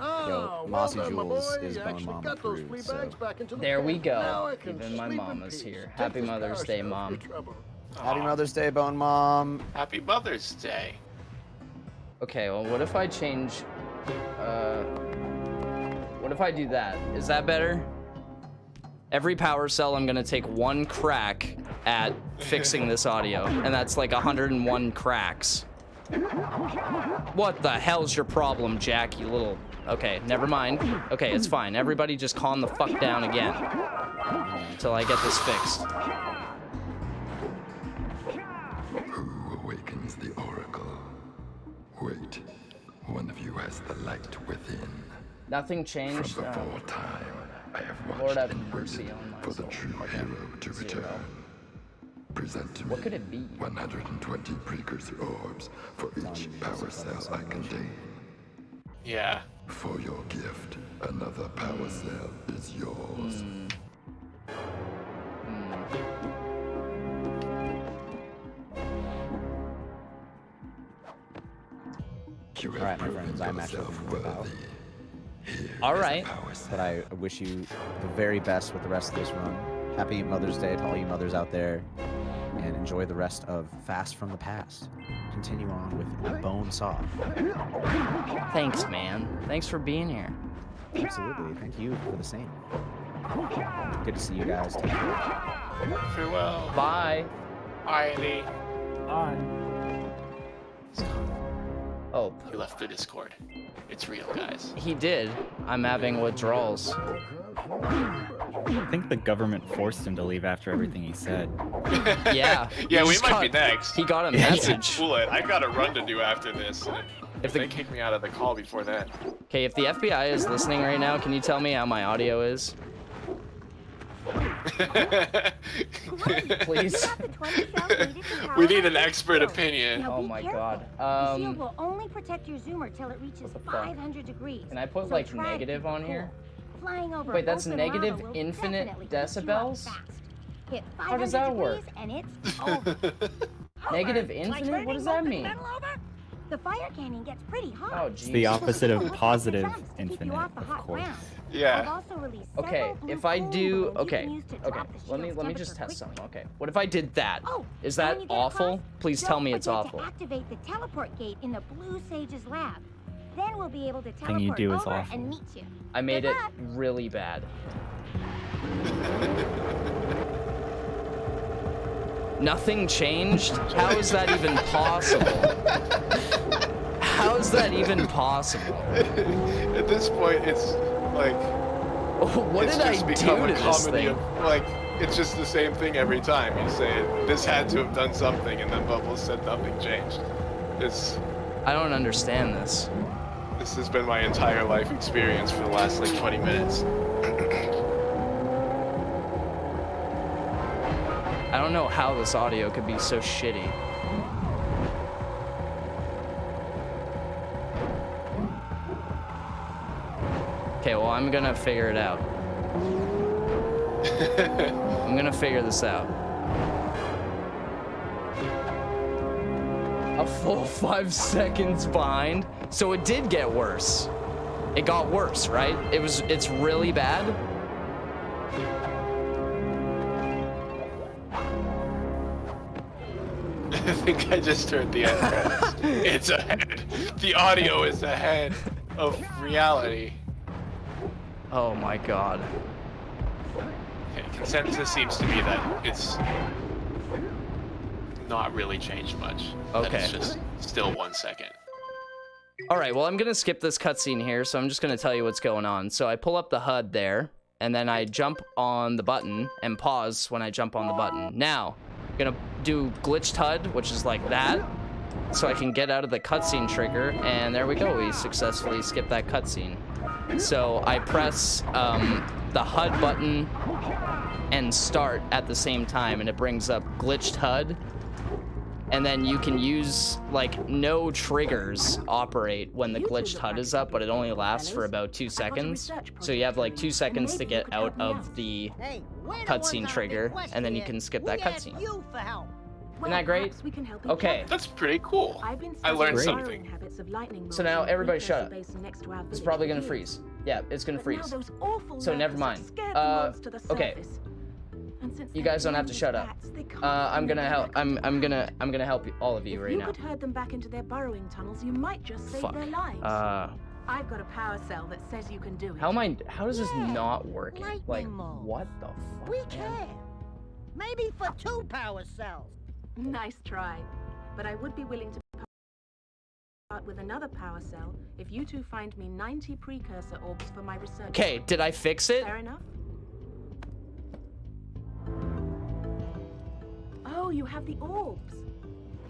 Yo, Mossy Jules is Bone Mom approved, so There we go. Even my mama's here. Happy Mother's Day, Mom. Happy Mother's Day, Bone Mom. Happy Mother's Day. Okay, well, what if I change... Uh... What if I do that? Is that better? Every power cell, I'm gonna take one crack at fixing this audio, and that's like 101 cracks. What the hell's your problem, Jak, you little... Okay, never mind. Okay, it's fine. Everybody just calm the fuck down again. Until I get this fixed. Who awakens the oracle? Wait, one of you has the light within. Nothing changed. From uh, before time, I have watched Lord have and mercy waited on my for the soul. true Okay, hero to zero. return. Present to What me could it be? 120 precursor orbs for each power cell I contain. Yeah. For your gift, another power cell is yours. Hmm. You have Alright, my friends, I'm actually yourself gonna dip out. All right. But I wish you the very best with the rest of this run. Happy Mother's Day to all you mothers out there. And enjoy the rest of Fast from the Past. Continue on with the Bonesaw. Thanks, man. Thanks for being here. Absolutely. Thank you for the same. Good to see you guys. Take care. Farewell. Bye. Bye, Andy. Bye. Oh, You left the Discord. It's real, guys. he did. I'm having withdrawals. I think the government forced him to leave after everything he said. Yeah. yeah, he we might got- be next. He got a message. Cool it. I got a run to do after this. If If the- they kick me out of the call before that. Okay, if the FBI is listening right now, can you tell me how my audio is? Please. we need an expert opinion. Oh my god. the shield Um, will only protect your zoomer till it reaches 500 degrees. can I put so like negative on here? Flying over Wait, that's negative infinite definitely keep you up decibels? Hit How does that work? And it's over. Negative infinite? What does that mean? The fire canyon gets pretty hot. Oh, It's the opposite of positive jumps to keep you infinite, of hot course. Ground. I've Yeah. Okay, if I do okay, can use to okay. Let me let me just test quickly. something. Okay, what if I did that? Oh, Is that when you get awful? Please tell me it's forget awful. To activate the teleport gate in the Blue Sage's lab. Then we'll be able to Thing you do is over awful. and meet you. I made Good it luck. really bad. Nothing changed? How is that even possible? How is that even possible? At this point, it's like. What did I do become a to this thing? Of, like, it's just the same thing every time. You say this had to have done something, and then Bubbles said nothing changed. It's I don't understand this. this has been my entire life experience for the last like 20 minutes. I don't know how this audio could be so shitty. Okay, well, I'm gonna figure it out. I'm gonna figure this out. A full five seconds behind. So it did get worse. It got worse, right? It was, it's really bad. I think I just heard the end it's ahead. The audio is ahead of reality. Oh my god. Okay, consensus seems to be that it's not really changed much. Okay. it's just still one second. All right, well, I'm going to skip this cutscene here, so I'm just going to tell you what's going on. So I pull up the HUD there, and then I jump on the button and pause when I jump on the button. Now, I'm going to do glitched HUD, which is like that, so I can get out of the cutscene trigger, and there we go. We successfully skipped that cutscene. So I press um, the HUD button and start at the same time, and it brings up glitched HUD, and then you can use like no triggers operate when the glitched HUD is up, but it only lasts for about two seconds. So you have like two seconds to get out of the cutscene trigger, and then you can skip that cutscene. Isn't that great? Okay. That's pretty cool. I learned something. So now everybody shut up. It's probably gonna freeze. Yeah, it's gonna freeze. So never mind. Uh, okay. You guys don't have to shut up. Uh, I'm gonna help. I'm I'm gonna I'm gonna help all of you right you now. could herd them back into their burrowing tunnels, you might just save Fuck. their lives. Uh, I've got a power cell that says you can do it. how am I? How does this not work? Like, what the fuck? We man? can. Maybe for two power cells. Nice try. But I would be willing to part with another power cell if you two find me 90 precursor orbs for my research. Okay, did I fix it? Fair enough. Oh, you have the orbs.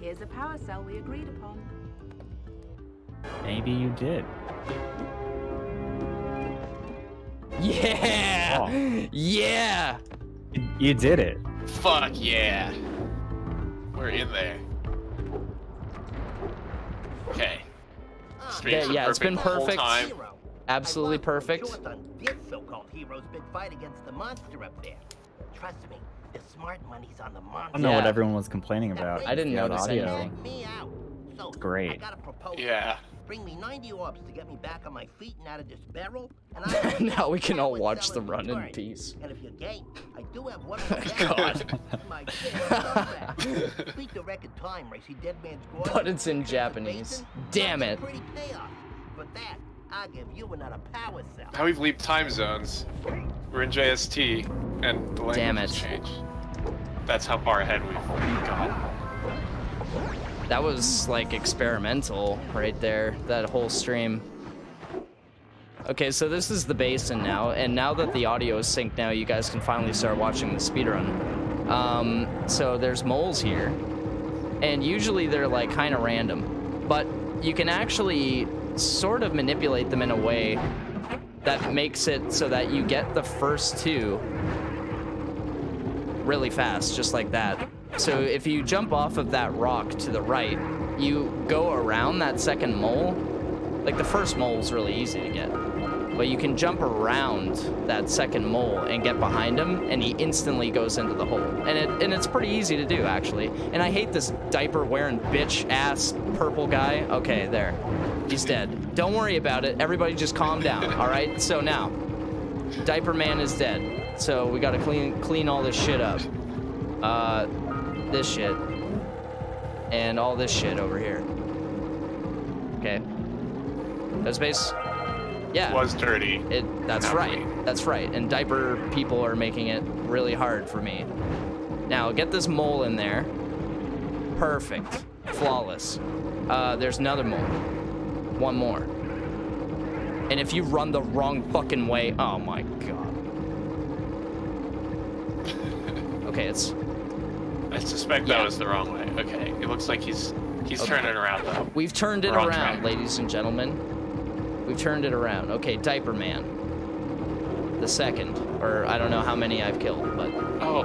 Here's a power cell we agreed upon. Maybe you did. Yeah! Oh. Yeah! You did it. Fuck yeah. We're in there. Okay. Ah. Yeah, yeah, it's been the whole perfect. time. Absolutely perfect. This so-called hero's big fight against the monster up there. Trust me, the smart money's on the monster. I don't know what everyone was complaining about. I didn't The notice audio. anything. Me out. So, It's great. Got a proposal. Yeah. Bring me 90 orbs to get me back on my feet and out of this barrel, and I now we can all watch the run in peace. And if you're game, I do have one God. my kid, Beat the record time race. He dead man's Gordon. But it's in Japanese. Damn it. Pretty payoff. For that, I'll give you another power cell. Now we've leaped time zones. We're in JST, and the language Damn has changed. That's how far ahead we've gone. That was like experimental right there, that whole stream. Okay, so this is the basin now, and now that the audio is synced now, you guys can finally start watching the speedrun. Um, so there's moles here, and usually they're like kind of random, but you can actually sort of manipulate them in a way that makes it so that you get the first two really fast, just like that. So if you jump off of that rock to the right, you go around that second mole. Like the first mole is really easy to get, but you can jump around that second mole and get behind him, and he instantly goes into the hole. And it and it's pretty easy to do actually. And I hate this diaper wearing bitch ass purple guy. Okay, there, he's dead. Don't worry about it. Everybody just calm down. All right. So now, diaper man is dead. So we gotta clean clean all this shit up. Uh, this shit. And all this shit over here. Okay. That space. Yeah. Was dirty. It. That's right. That's right. And diaper people are making it really hard for me. Now get this mole in there. Perfect. Flawless. Uh, there's another mole. One more. And if you run the wrong fucking way, oh my god. Okay, it's I suspect that was the wrong way. Okay, it looks like he's he's Okay. turning around though. We've turned it We're around, ladies and gentlemen. We've turned it around. Okay, Diaper Man. The second. Or I don't know how many I've killed, but. Oh.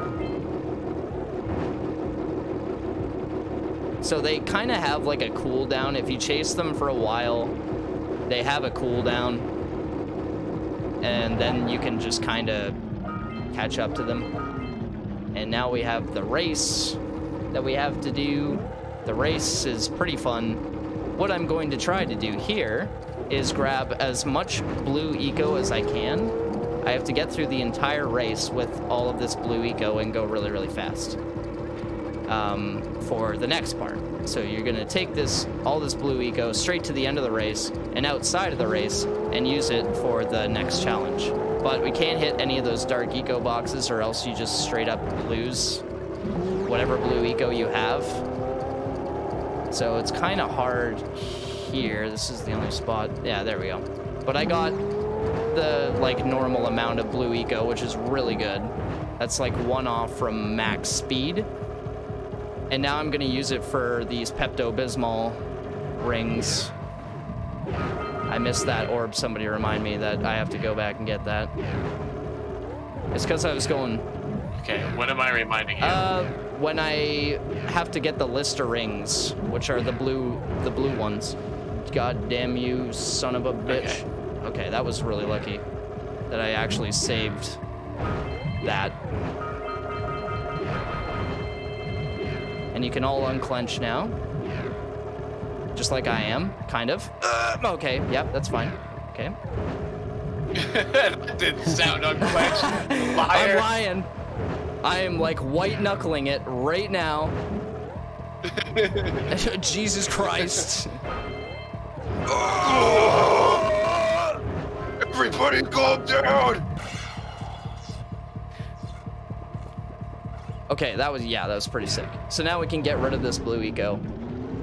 So they kind of have like a cooldown. If you chase them for a while, they have a cooldown. And then you can just kind of catch up to them. And now we have the race that we have to do. The race is pretty fun. What I'm going to try to do here is grab as much blue eco as I can. I have to get through the entire race with all of this blue eco and go really, really fast um, for the next part. So you're gonna take this, all this blue eco straight to the end of the race and outside of the race and use it for the next challenge. But we can't hit any of those dark eco boxes or else you just straight up lose whatever blue eco you have. So it's kind of hard here. This is the only spot. Yeah, there we go. But I got the like normal amount of blue eco, which is really good. That's like one off from max speed. And now I'm gonna use it for these Pepto-Bismol rings. I missed that orb. Somebody remind me that I have to go back and get that. It's because I was going Okay, when am I reminding you? uh, when I have to get the Lister rings, which are the blue, the blue ones. God damn you, son of a bitch. Okay, that was really lucky that I actually saved that. And you can all unclench now. Just like I am, kind of. Uh, okay, yep, that's fine. Okay. that didn't sound unclenched. I'm lying. I am like white knuckling it right now. Jesus Christ. Everybody calm down! Okay, that was, yeah, that was pretty sick. So now we can get rid of this blue eco.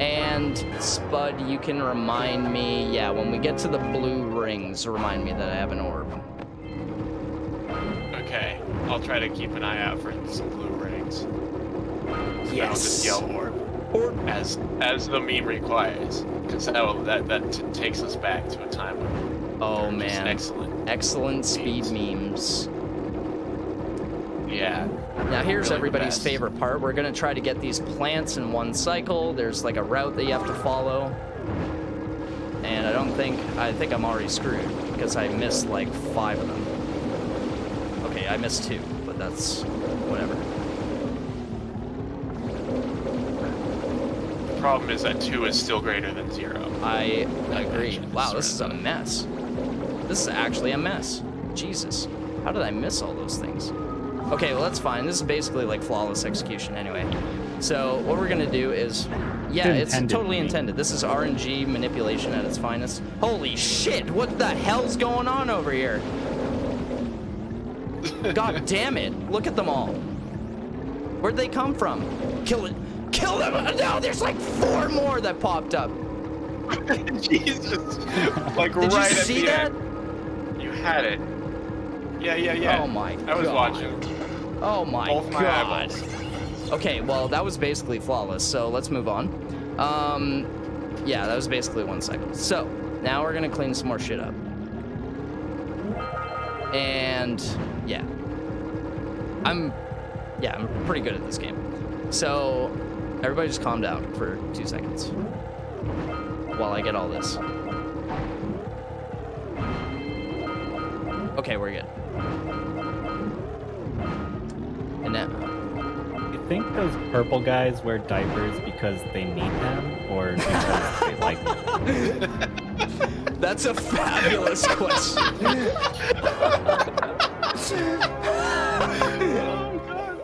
And Spud, you can remind me, yeah, when we get to the blue rings, remind me that I have an orb. Okay, I'll try to keep an eye out for some blue rings. I'll Yes. just yell orb. Orb. As as the meme requires, because that will, that that t- takes us back to a time when Oh man. excellent. Excellent speed memes. Yeah. Now here's everybody's favorite part. We're gonna try to get these plants in one cycle. There's like a route that you have to follow. And I don't think, I think I'm already screwed because I missed like five of them. Okay, I missed two, but that's whatever. The problem is that two is still greater than zero. I agree. Wow, this is a mess. This is actually a mess. Jesus. How did I miss all those things? Okay, well that's fine. This is basically like flawless execution anyway. So what we're gonna do is, yeah, It's it's totally you intended. This is RNG manipulation at its finest. Holy shit! What the hell's going on over here? God damn it! Look at them all. Where'd they come from? Kill it! Kill them! Uh, no, there's like four more that popped up. Jesus. Like Did right you at see the that? end. You had it. Yeah, yeah, yeah. Oh my I was God. watching. Oh my Both my god. eyeballs. Okay, well that was basically flawless, so let's move on. Um yeah, that was basically one cycle. So now we're gonna clean some more shit up. And yeah. I'm yeah, I'm pretty good at this game. So everybody just calm down for two seconds. While I get all this. Okay, we're good. And now You think those purple guys wear diapers because they need them or because they like them? That's a fabulous question. Oh,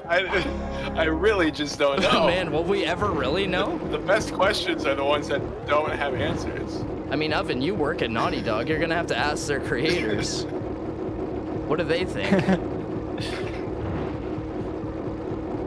I, I really just don't oh, know. Oh, man, will we ever really know? The best questions are the ones that don't have answers. I mean, Oven, you work at Naughty Dog. You're gonna have to ask their creators. What do they think?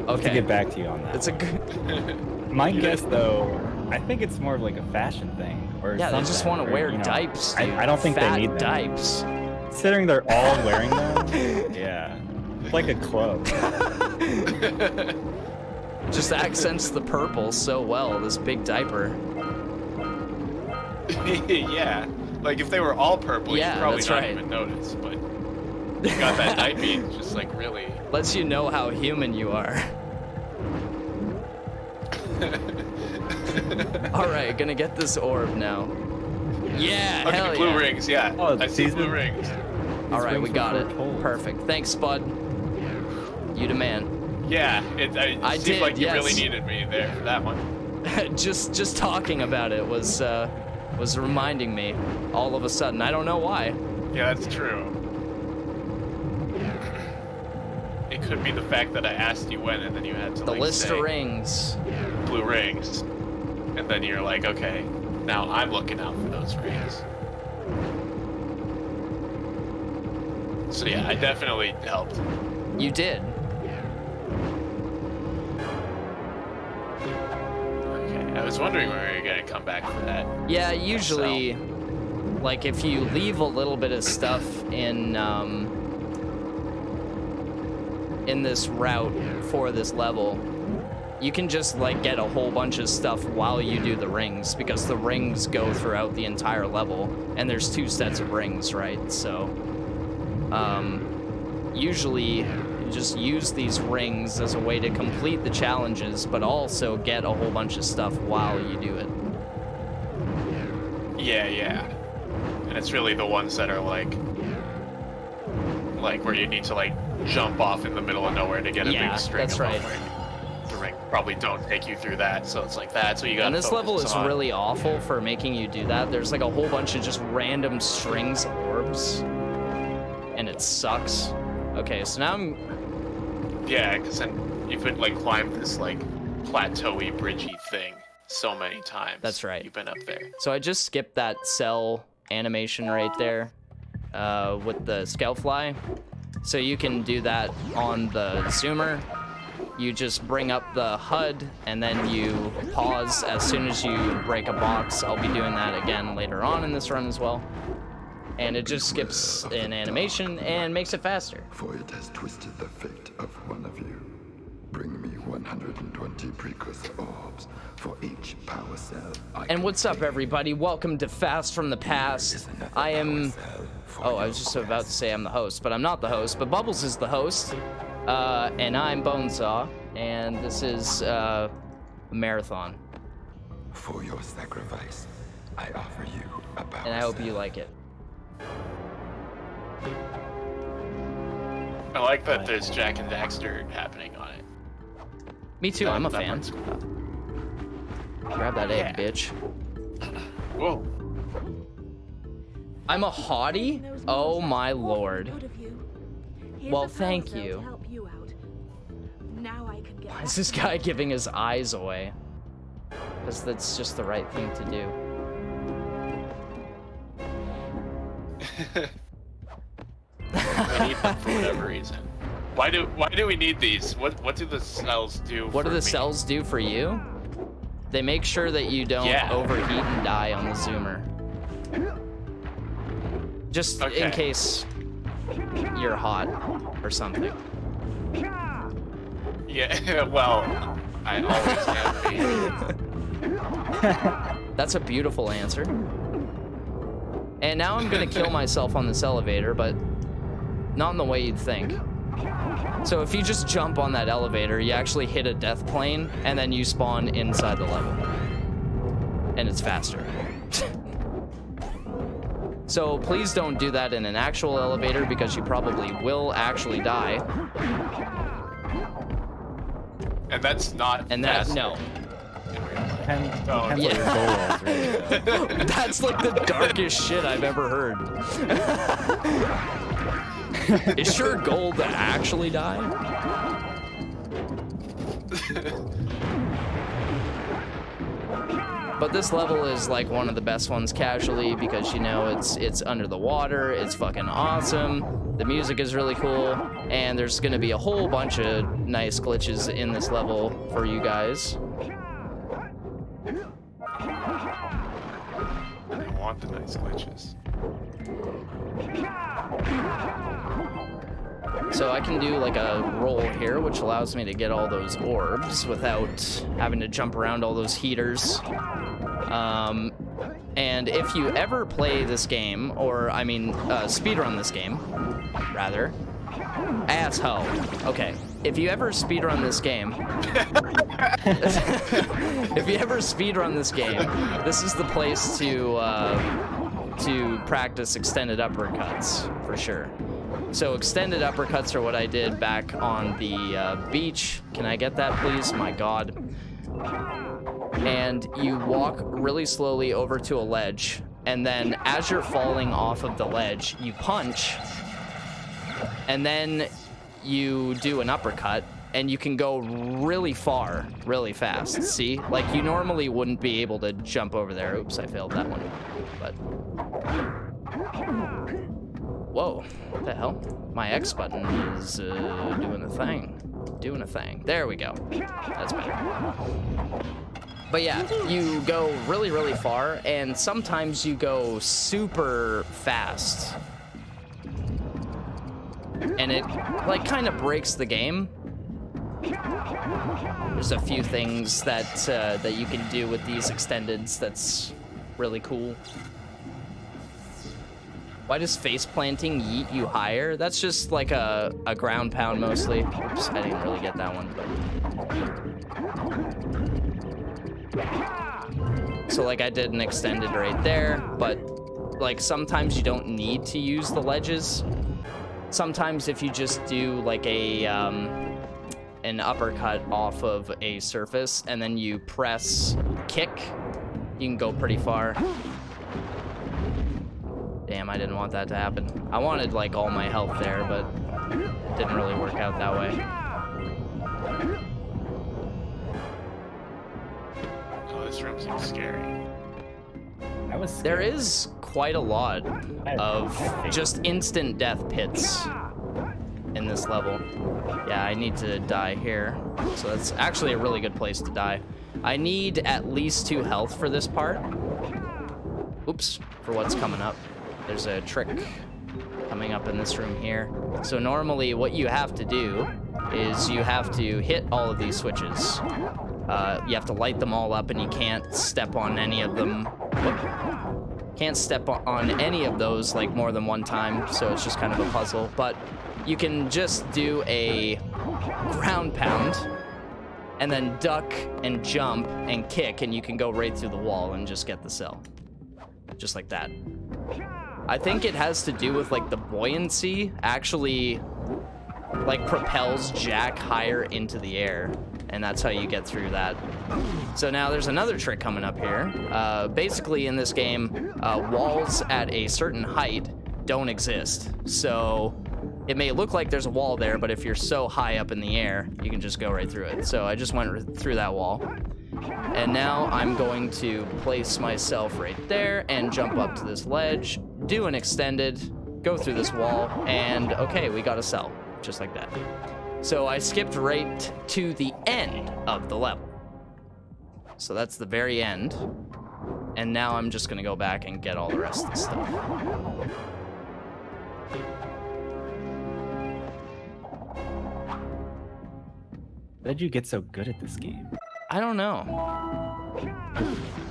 To get back to you on that. It's a good. My guess, though, I think it's more of like a fashion thing, or Yeah, they just want to wear you know, diapers. Dude. I, I don't think Fat they need them. diapers. Considering they're all wearing them, yeah, it's like a club. Just accents the purple so well. This big diaper. yeah. Like if they were all purple, Yeah, you'd probably that's not right. even notice. But you got that night beat, just like really. Lets you know how human you are. All right, gonna get this orb now. Yeah, Okay, hell blue yeah. rings, yeah. Oh, I see these blue are- rings. All right, we got it. foretold. Perfect. Thanks, Spud. You the man. Yeah, it, it I seemed did, like you really needed me there for that one. just just talking about it was uh, was reminding me all of a sudden. I don't know why. Yeah, that's true. It could be the fact that I asked you when, and then you had to The like list say of rings. blue rings, and then you're like, okay, now I'm looking out for those rings. So yeah, I definitely helped. You did. Okay, I was wondering when we were gonna come back for that. Yeah, usually, like if you leave a little bit of stuff in um, in this route for this level, you can just like get a whole bunch of stuff while you do the rings because the rings go throughout the entire level, and there's two sets of rings, right? So, um, usually. Just use these rings as a way to complete the challenges, but also get a whole bunch of stuff while you do it. Yeah, yeah. And it's really the ones that are like, like where you need to like jump off in the middle of nowhere to get a Yeah, big string. that's of right. ring probably don't take you through that, so it's like that's what you got. And this level is really awful for making you do that. There's like a whole bunch of just random strings of orbs. And it sucks. Okay, so now I'm Yeah, because then you could like climb this like plateauy, bridgey thing so many times. That's right. You've been up there. so I just skipped that cell animation right there uh, with the scout fly. So you can do that on the zoomer. You just bring up the HUD and then you pause as soon as you break a box. I'll be doing that again later on in this run as well. And it just skips an animation and makes it faster. For it has twisted the fate of one of you. Bring me 120 precursor orbs for each power cell. I And what's up, everybody? Welcome to Fast from the Past. I am. Oh, I was just about to say I'm the host, but I'm not the host. But Bubbles is the host, uh, and I'm Bonesaw, and this is uh, a marathon, For your sacrifice, I offer you a power and I hope you like it. I like that there's Jak and Daxter happening on it. Me too. That- I'm a fan. cool. Grab that egg, bitch. Whoa. I'm a hottie. Oh my lord. Well, thank you. help you out. Now I can get Why is this guy giving his eyes away? Because that's just the right thing to do. I need them for whatever reason. Why do why do we need these? What what do the cells do? What do for the me? cells do for you? They make sure that you don't Yeah. overheat and die on the zoomer. Just in case you're hot or something. Yeah. Well, I always am. That's a beautiful answer. And now I'm gonna kill myself on this elevator, but not in the way you'd think. So if you just jump on that elevator, you actually hit a death plane, and then you spawn inside the level. And it's faster. So please don't do that in an actual elevator because you probably will actually die. And that's not. And that no. Depends, Oh, depends what goal really. That's like the darkest shit I've ever heard. is your goal to actually die? But this level is like one of the best ones casually because you know it's it's under the water, it's fucking awesome. The music is really cool, and there's gonna be a whole bunch of nice glitches in this level for you guys. I want the nice glitches. So I can do like a roll here, which allows me to get all those orbs without having to jump around all those heaters. Um, and if you ever play this game, or I mean, uh, speedrun this game, rather, asshole. Okay, if you ever speedrun this game, if you ever speedrun this game, this is the place to uh, to practice extended uppercuts for sure. So extended uppercuts are what I did back on the uh, beach. Can I get that, please? My God. And you walk really slowly over to a ledge, and then as you're falling off of the ledge, you punch, and then you do an uppercut, and you can go really far, really fast. See? Like, you normally wouldn't be able to jump over there. Oops, I failed that one. But whoa. What the hell? My X button is uh, doing a thing. Doing a thing. There we go. That's better. But yeah, you go really, really far, and sometimes you go super fast. And it, like, kind of breaks the game. There's a few things that uh, that you can do with these extendeds that's really cool. Why does face planting yeet you higher? That's just like a, a ground pound mostly. Oops, I didn't really get that one. So like I did an extended right there, but like sometimes you don't need to use the ledges. Sometimes if you just do like a um, an uppercut off of a surface and then you press kick, you can go pretty far. Damn, I didn't want that to happen. I wanted like all my health there, but it didn't really work out that way. Oh, this room seems scary. I was There is quite a lot of just instant death pits in this level. Yeah, I need to die here. So that's actually a really good place to die. I need at least two health for this part. Oops, for what's coming up. There's a trick coming up in this room here. So normally what you have to do is you have to hit all of these switches. Uh, you have to light them all up and you can't step on any of them. Can't step on any of those like more than one time, so it's just kind of a puzzle. But you can just do a ground pound and then duck and jump and kick and you can go right through the wall and just get the cell. Just like that. I think it has to do with like the buoyancy actually like propels Jak higher into the air and that's how you get through that. So now there's another trick coming up here. Uh, basically in this game, uh, walls at a certain height don't exist. So it may look like there's a wall there, but if you're so high up in the air, you can just go right through it. So I just went through that wall. And now I'm going to place myself right there and jump up to this ledge, do an extended, go through this wall, and okay, we got a cell, just like that. So I skipped right to the end of the level. So that's the very end. And now I'm just gonna go back and get all the rest of the stuff. How did you get so good at this game? I don't know.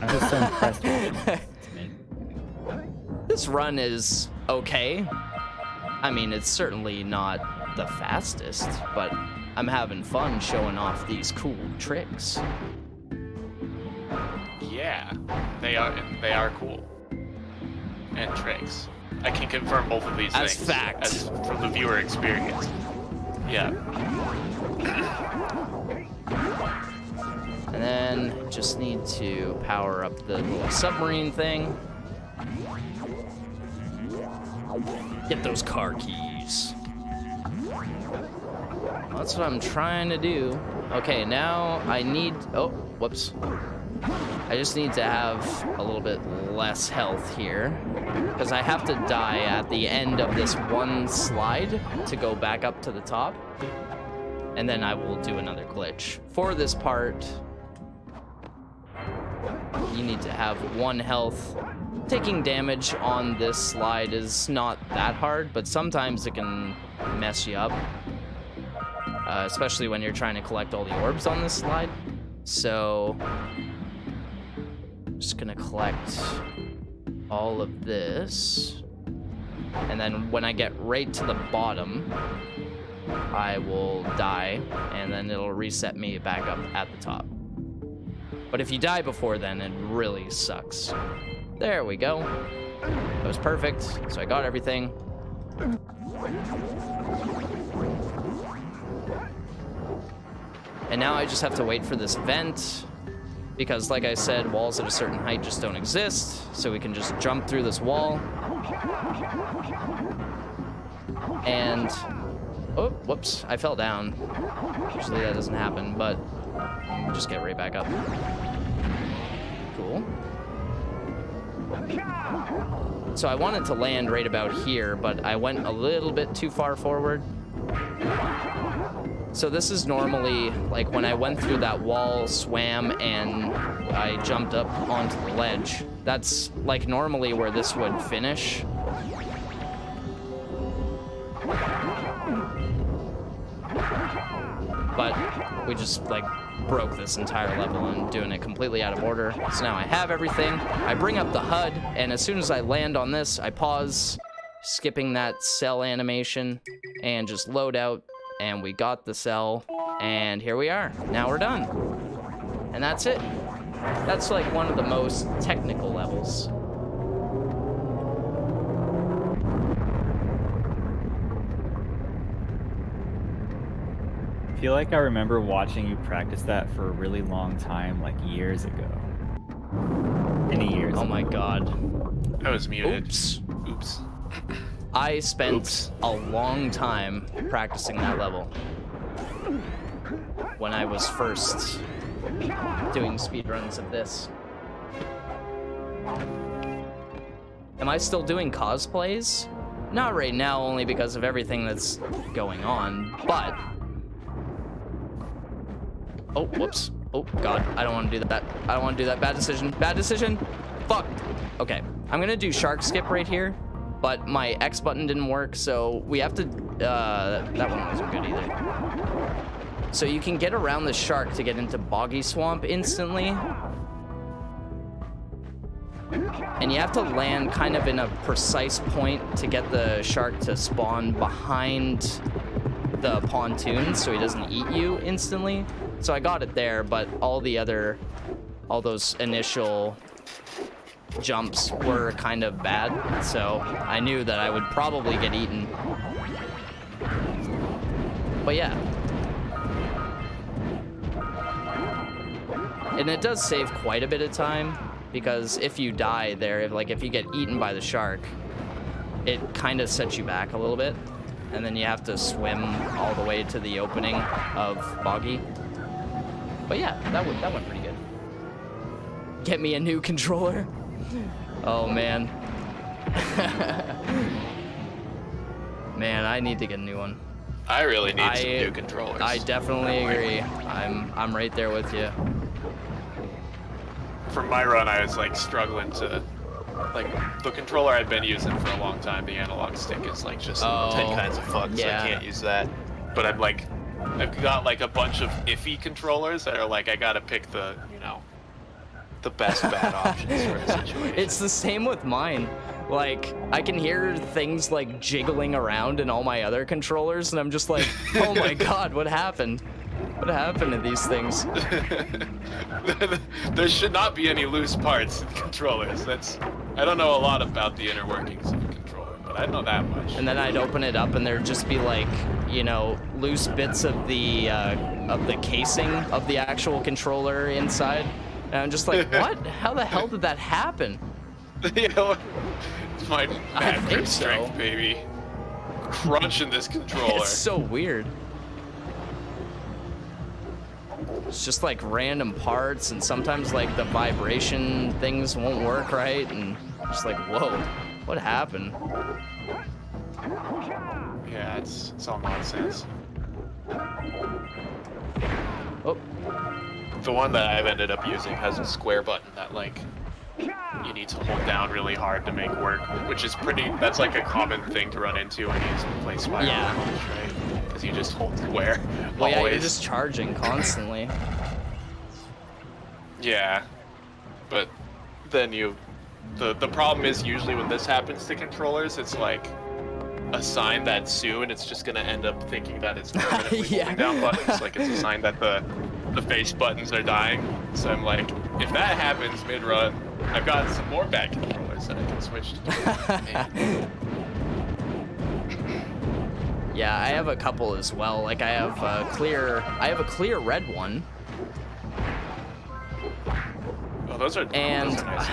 I'm just so impressed with This run is okay. I mean, it's certainly not the fastest, but I'm having fun showing off these cool tricks. Yeah, they are they are cool. And tricks. I can confirm both of these As things. fact. As from the viewer experience. Yeah. And then just need to power up the little submarine thing. Get those car keys. That's what I'm trying to do. Okay, now I need... Oh, whoops. I just need to have a little bit less health here. Because I have to die at the end of this one slide to go back up to the top. And then I will do another glitch. For this part, you need to have one health. Taking damage on this slide is not that hard, but sometimes it can mess you up. Uh, especially when you're trying to collect all the orbs on this slide. So, I'm just gonna collect all of this. And then when I get right to the bottom, I will die, and then it'll reset me back up at the top. But if you die before then, it really sucks. There we go. That was perfect, so I got everything. And now I just have to wait for this vent, because like I said, walls at a certain height just don't exist, so we can just jump through this wall. And, oh, whoops, I fell down. Usually that doesn't happen, but just get right back up. Cool. So I wanted to land right about here, but I went a little bit too far forward. So this is normally, like when I went through that wall, swam, and I jumped up onto the ledge. That's like normally where this would finish. But we just like broke this entire level and doing it completely out of order. So now I have everything. I bring up the HUD, and as soon as I land on this, I pause, skipping that cell animation, and just load out, and we got the cell, and here we are. Now we're done. And that's it. That's like one of the most technical levels. Feel like I remember watching you practice that for a really long time, like years ago. Many years. Oh my god. I was muted. Oops. Oops. I spent a long time practicing that level when I was first doing speedruns of this. Am I still doing cosplays? Not right now, only because of everything that's going on, but... Oh, whoops. Oh, God, I don't want to do that. I don't want to do that. Bad decision. Bad decision. Fuck. Okay, I'm gonna do shark skip right here, but my X button didn't work, so we have to, uh, that one wasn't good either. So you can get around the shark to get into Boggy Swamp instantly. And you have to land kind of in a precise point to get the shark to spawn behind the pontoon so he doesn't eat you instantly. So I got it there, but all the other, all those initial jumps were kind of bad. So I knew that I would probably get eaten. But yeah, And it does save quite a bit of time because if you die there, if, like if you get eaten by the shark, it kind of sets you back a little bit. And then you have to swim all the way to the opening of Boggy. But yeah, that went, that went pretty good. Get me a new controller. Oh man. man, I need to get a new one. I really need some I- new controllers. I definitely agree. I'm I'm right there with you. For my run, I was like struggling to, like, the controller I've been using for a long time, the analog stick is like just Oh, 10 kinds of fucks. yeah. I can't use that. But I'm like, I've got like a bunch of iffy controllers that are like, I gotta pick the, you know, the best bad options sort of situation. It's the same with mine. Like, I can hear things like jiggling around in all my other controllers, and I'm just like, oh my god, what happened? What happened to these things? there should not be any loose parts in controllers. That's, I don't know a lot about the inner workings of a controller, but I know that much. And then I'd open it up, and there'd just be like, you know, loose bits of the uh, of the casing of the actual controller inside. And I'm just like, what? How the hell did that happen? you know, it's my think grip so. strength, baby. Crunching this controller. It's so weird. It's just like random parts, and sometimes like the vibration things won't work right, and just like, whoa, what happened? Yeah, it's it's all nonsense. Oh. The one that I've ended up using has a square button that like you need to hold down really hard to make work, which is pretty. That's like a common thing to run into when you play Spiral Yeah. Launch, right? Because you just hold square. Well, yeah, you're just charging constantly. Yeah, but then you, the the problem is usually when this happens to controllers, it's like a sign that soon it's just gonna end up thinking that it's permanently Yeah. down buttons. Like it's a sign that the the face buttons are dying. So I'm like, if that happens mid run, I've got some more bad controllers that I can switch to. Yeah, I have a couple as well. Like I have a clear, I have a clear red one, Oh, those are and those are nice.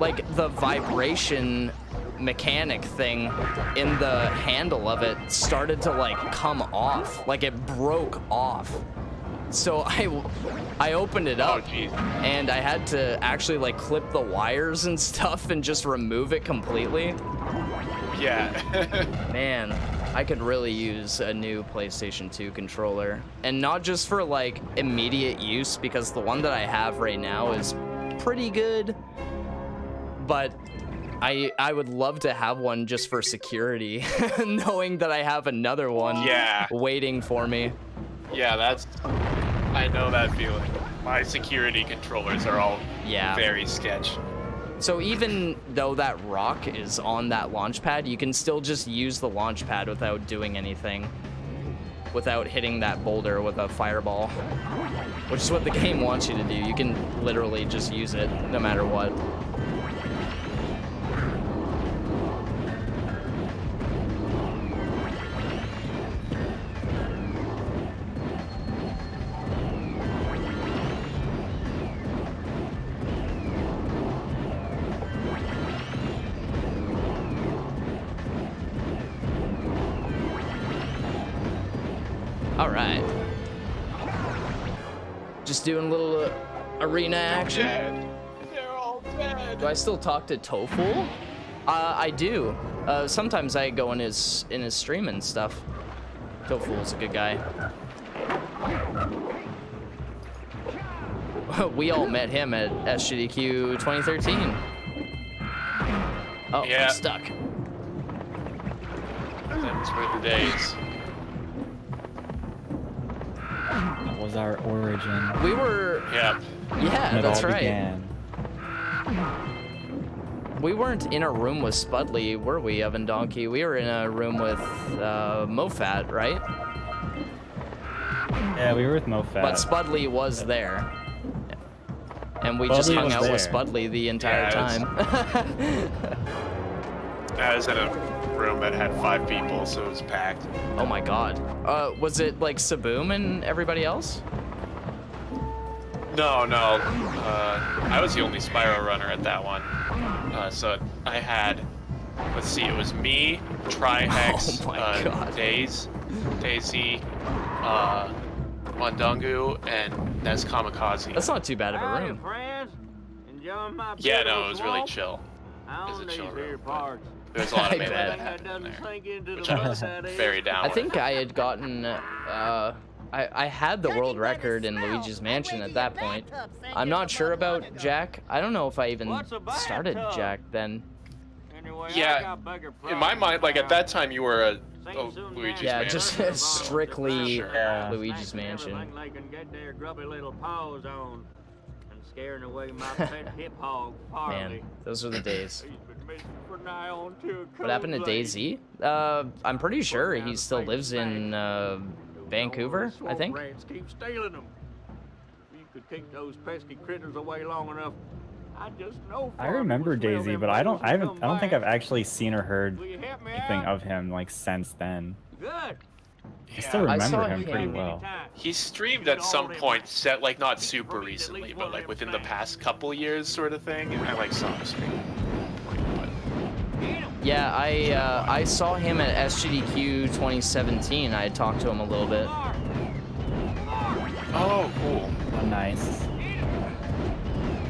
Like the vibration mechanic thing in the handle of it started to like come off like it broke off so I, I opened it oh, up Oh, and I had to actually like clip the wires and stuff and just remove it completely. Yeah. Man, I could really use a new PlayStation 2 controller. And not just for like immediate use, because the one that I have right now is pretty good. But I I would love to have one just for security, knowing that I have another one Yeah. waiting for me. yeah, that's. I know that feeling. My security controllers are all Yeah. very sketch. So even though that rock is on that launch pad, you can still just use the launch pad without doing anything. Without hitting that boulder with a fireball. Which is what the game wants you to do. You can literally just use it no matter what. Doing a little uh, arena action. They're all dead. Do I still talk to Tofu? Uh, I do. Uh, sometimes I go in his in his stream and stuff. Tofu's a good guy. we all met him at SGDQ 2013. Oh, Yeah. I'm stuck. That's were the days. Was our origin. We were. Yep. Yeah, And that's right. began. We weren't in a room with Spudley, were we, Evan Donkey? We were in a room with uh, Mofat, right? Yeah, we were with Mofat. But Spudley was there. And we just hung was out with. Spudley the entire Yeah, time. I was in a room that had five people, so it was packed. oh my god. Uh, was it like Saboom and everybody else? No, no. Uh, I was the only Spyro runner at that one. Uh, so I had, let's see, it was me, Trihex, Oh my uh, God. Daze, Daisy, uh, Mondungu, and Nez Kamikaze. That's not too bad of a Howdy, room. friends. Enjoying my Yeah, no, it was really chill. It was a chill here room. but parts. There was a lot I of melee bet. that That happened doesn't there, which I was very down I think I had gotten, uh, I, I had the world record in Luigi's Mansion at that point. I'm not sure about Jak. I don't know if I even started? Jak then. Yeah, In my mind, like at that time, you were a, a Seen Luigi's Yeah, Mansion. just strictly Sure. Yeah. Luigi's Mansion. Everything they can get their grubby little paws on. And scaring away my pet hip hog, Farthy. Man, those are the days. He's been missing for nigh on to a What happened to. Daisy? Uh, I'm pretty sure he still lives in uh, Vancouver, I think. Keep stealing them. You could keep those pesky critters away long enough, I just know. I remember Daisy, but I don't. I haven't. I don't think. I've actually seen or heard Will you help me anything of him like since then. Good. I still I remember saw him him- pretty well. He streamed at some point, set like not super recently, but like within the past couple years, sort of thing. And I like saw him stream. Yeah, I uh, I saw him at SGDQ 2017. I had talked to him a little bit. Oh, cool. Oh, nice.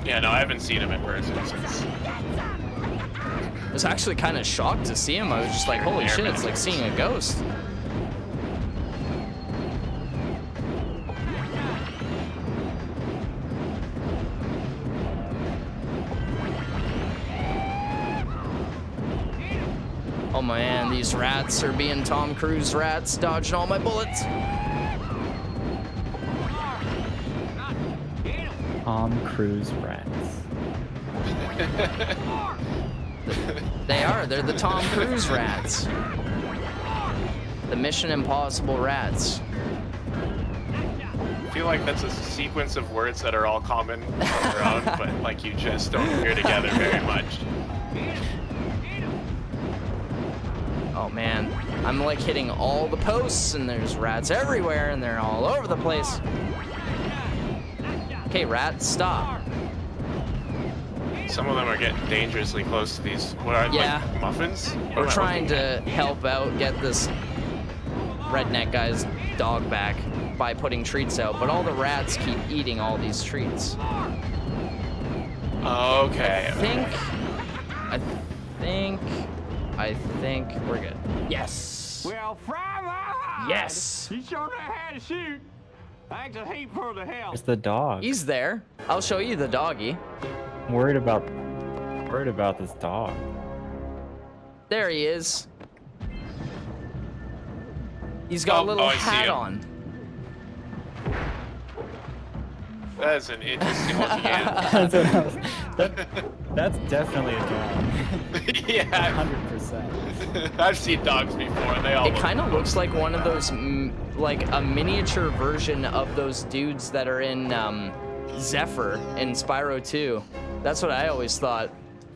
Yeah, no, I haven't seen him in person since. I was actually kind of shocked to see him. I was just like, holy shit, it's like seeing a ghost. These rats are being Tom Cruise rats, dodging all my bullets. Tom Cruise rats. They are, they're the Tom Cruise rats. The Mission Impossible rats. I feel like that's a sequence of words that are all common on their own, but like you just don't hear together very much. I'm like hitting all the posts and there's rats everywhere and they're all over the place. Okay, rat, stop. Some of them are getting dangerously close to these. What are Yeah. like muffins? What We're trying to help out get this redneck guy's dog back. by putting treats out, but all the rats keep eating all these treats. Okay. I think. I think. I think we're good. Yes. Well, fry. Yes. You sure know how to shoot. Thanks a heap for the help. It's the dog. He's there. I'll show you the doggy. I'm worried about worried about this dog. There he is. He's got Oh, a little oh, I see hat him. on. That's an interesting looking animal. That's, what that- that's definitely a dog. yeah. 100%. I've seen dogs before, and they all It kind of looks like one of those, like a miniature version of those dudes that are in um, Zephyr in Spyro 2. That's what I always thought.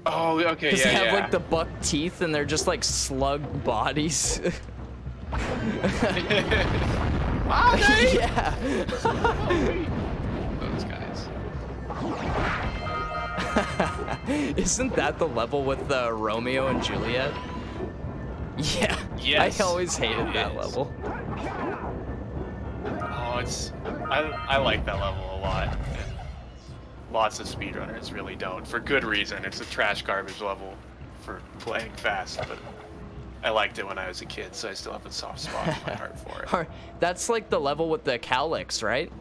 Oh, okay, yeah, Because they have yeah. like the buck teeth and they're just like slug bodies. Are they? yeah. Isn't that the level with uh, Romeo and Juliet? Yeah. Yes, I always hated that is. level. Oh, it's I I like that level a lot. Lots of speedrunners really don't, for good reason. It's a trash garbage level for playing fast, but I liked it when I was a kid, so I still have a soft spot in my heart for it. That's like the level with the cowlicks, right?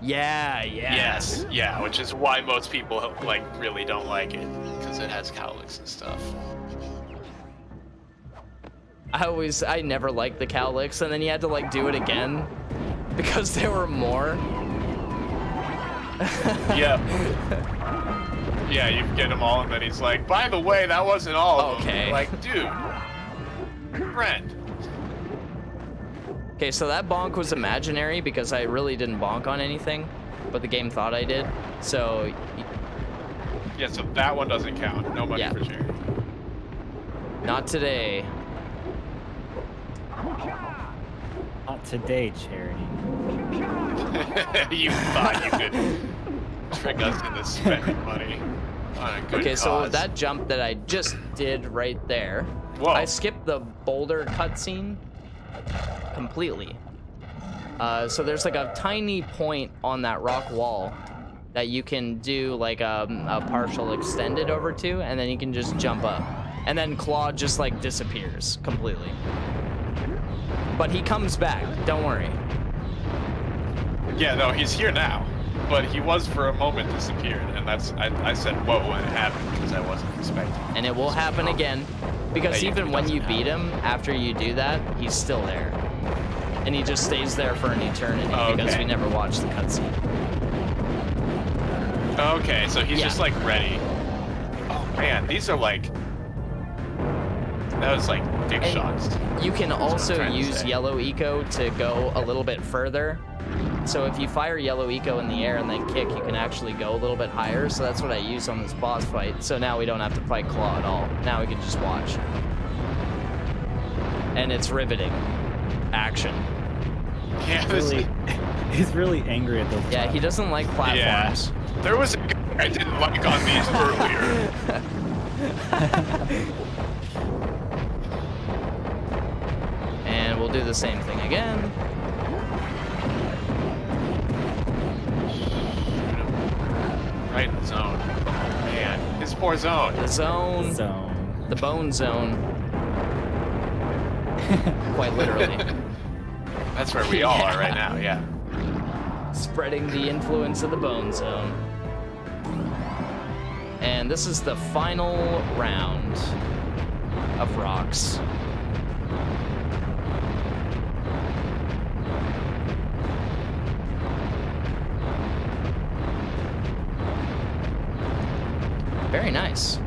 Yeah, yeah. Yes, yeah, which is why most people like really don't like it because it has cowlicks and stuff. I always, I never liked the cowlicks, and then you had to like do it again because there were more. Yeah. yeah, you get them all, and then he's like, "By the way, that wasn't all of them." Okay. You're Like, dude, friend. Okay, so that bonk was imaginary because I really didn't bonk on anything, but the game thought I did. So Yeah, so that one doesn't count. No money Yeah. for charity. not today. Not today, Charity. you thought you could trick us into spending money on a good Okay, so that jump that I just did right there, Whoa. I skipped the boulder cutscene completely. Uh, so there's like a tiny point on that rock wall that you can do like a, a partial extended over to, and then you can just jump up. And then Claude just like disappears completely. But he comes back, don't worry. Yeah, no, he's here now. But he was for a moment disappeared, and that's I, I said whoa when it happened because I wasn't expecting. And it will happen again. Because even when you beat him, after you do that, he's still there. And he just stays there for an eternity oh, because Okay. we never watched the cutscene. Okay, so he's Yeah. just like ready. Oh man, these are like that was like dick And shots. You can also use yellow eco to go a little bit further. So if you fire yellow eco in the air and then kick, you can actually go a little bit higher. So that's what I use on this boss fight. So now we don't have to fight Klaww at all. Now we can just watch. And it's riveting. Action. Yeah, He's really, he's really angry at those. Yeah, he doesn't like yeah. platforms. There was a guy I didn't like on these earlier. And we'll do the same thing again. Right in the zone. Oh man, his poor zone. The zone. Zone. The bone zone. Quite literally. That's where we all are right now. Yeah. Spreading the influence of the bone zone. And this is the final round of rocks. Very nice.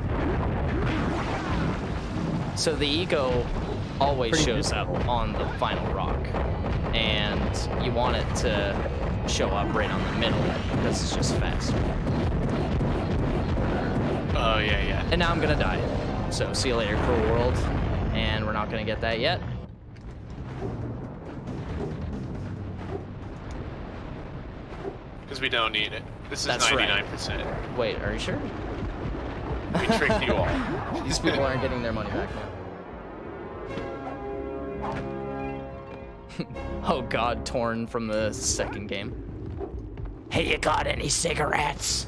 So the eco always Pretty shows up on the final rock, and you want it to show up right on the middle because it's just faster. Oh yeah, yeah. And now I'm gonna die. So see you later, cruel world. And we're not gonna get that yet. Because we don't need it. This is 99%. Wait, are you sure? We tricked you all. These people aren't getting their money back now. oh god, torn from the second game. Hey, you got any cigarettes?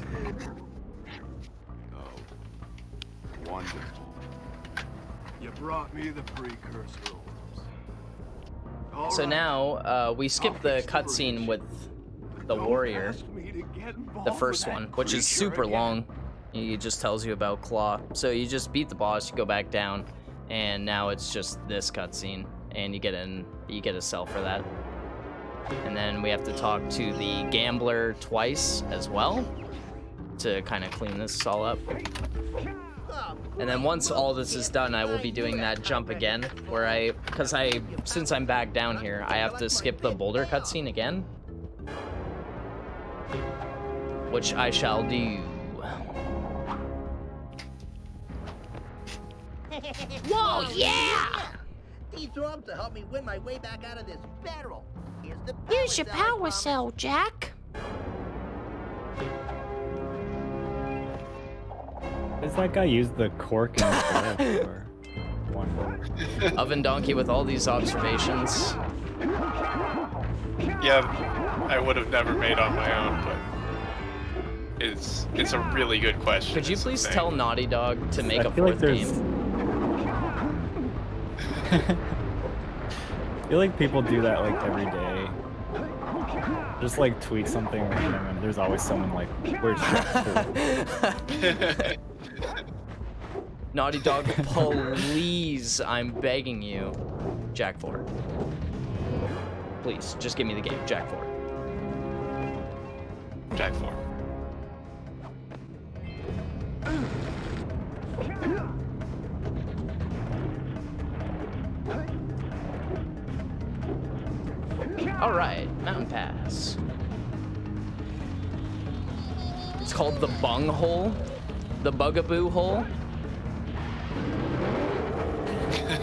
Wonderful. You brought me the precursor. So now uh, we skip the cutscene with the warrior, the first one, which is super long. He just tells you about Klaww. So you just beat the boss, you go back down, and now it's just this cutscene, and you get in, you get a cell for that. And then we have to talk to the gambler twice as well to kind of clean this all up. And then once all this is done, I will be doing that jump again, where I, because I, since I'm back down here, I have to skip the boulder cutscene again. Which I shall do. Whoa, oh, yeah! These orbs will help me win my way back out of this barrel. Here's the power Use your cell power cell, Jak. Does that guy use the cork and the for one Oven Donkey with all these observations. Yeah, I would have never made on my own, but it's it's a really good question. Could you please tell Naughty Dog to make I a feel like fourth there's- game? I feel like people do that like every day. Just like tweet something random and there's always someone like, where's Naughty Dog, please, I'm begging you. Jak 4. Please, just give me the game, Jak 4. Jak 4. Alright, Mountain Pass. It's called the Bung Hole. The Bugaboo Hole.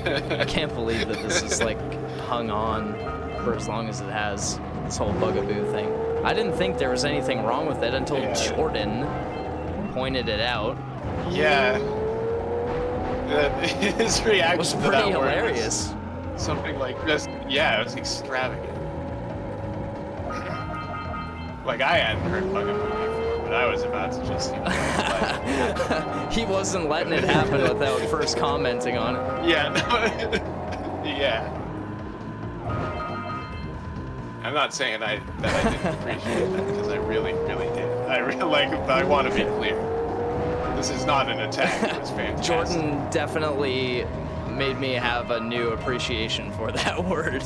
I can't believe that this is like hung on for as long as it has. This whole Bugaboo thing. I didn't think there was anything wrong with it until Jordan pointed it out. Yeah. His reaction was pretty word was hilarious. Something like just yeah, it was extravagant. Like I hadn't heard Bugaboo before, but I was about to just. he wasn't letting it happen without first commenting on it. Yeah. no, yeah. I'm not saying I that I didn't appreciate that because I really, really did. I really like. I want to be clear. This is not an attack. It was fantastic. Jordan definitely made me have a new appreciation for that word.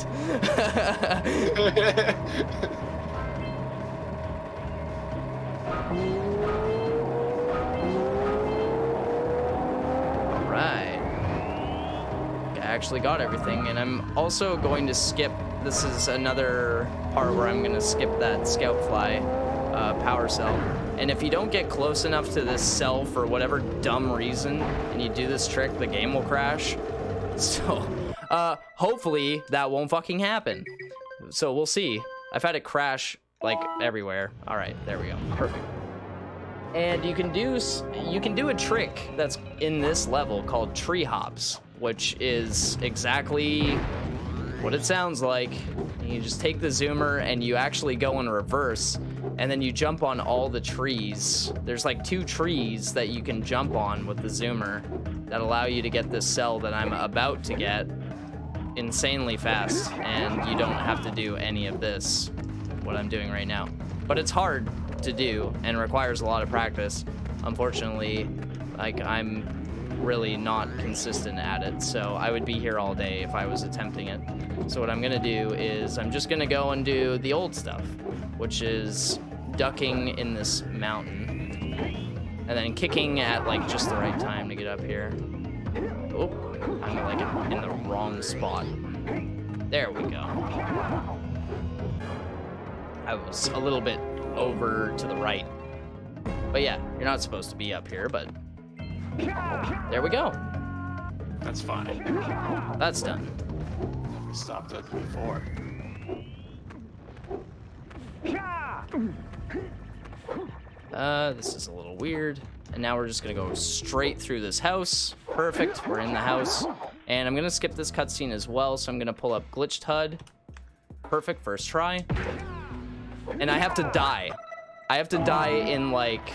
Alright. I actually got everything, and I'm also going to skip. This is another part where I'm going to skip that scout fly uh, power cell. And if you don't get close enough to this cell for whatever dumb reason, and you do this trick, the game will crash. So, uh, hopefully that won't fucking happen. So we'll see. I've had it crash like everywhere. All right, there we go. Perfect. And you can do you can do a trick that's in this level called tree hops, which is exactly what it sounds like. You just take the zoomer and you actually go in reverse, and then you jump on all the trees. There's like two trees that you can jump on with the zoomer that allow you to get this cell that I'm about to get insanely fast, and you don't have to do any of this, what I'm doing right now. But it's hard to do and requires a lot of practice. Unfortunately, like I'm really not consistent at it, so I would be here all day if I was attempting it. So what I'm gonna do is I'm just gonna go and do the old stuff, which is ducking in this mountain and then kicking at like just the right time to get up here. Oh, I'm like in the wrong spot. There we go. I was a little bit over to the right. But yeah, you're not supposed to be up here, but there we go. That's fine. That's done. We stopped it before. Uh, this is a little weird. And now we're just gonna go straight through this house. Perfect, we're in the house. And I'm gonna skip this cutscene as well, so I'm gonna pull up Glitched HUD. perfect first try, and I have to die. I have to die in like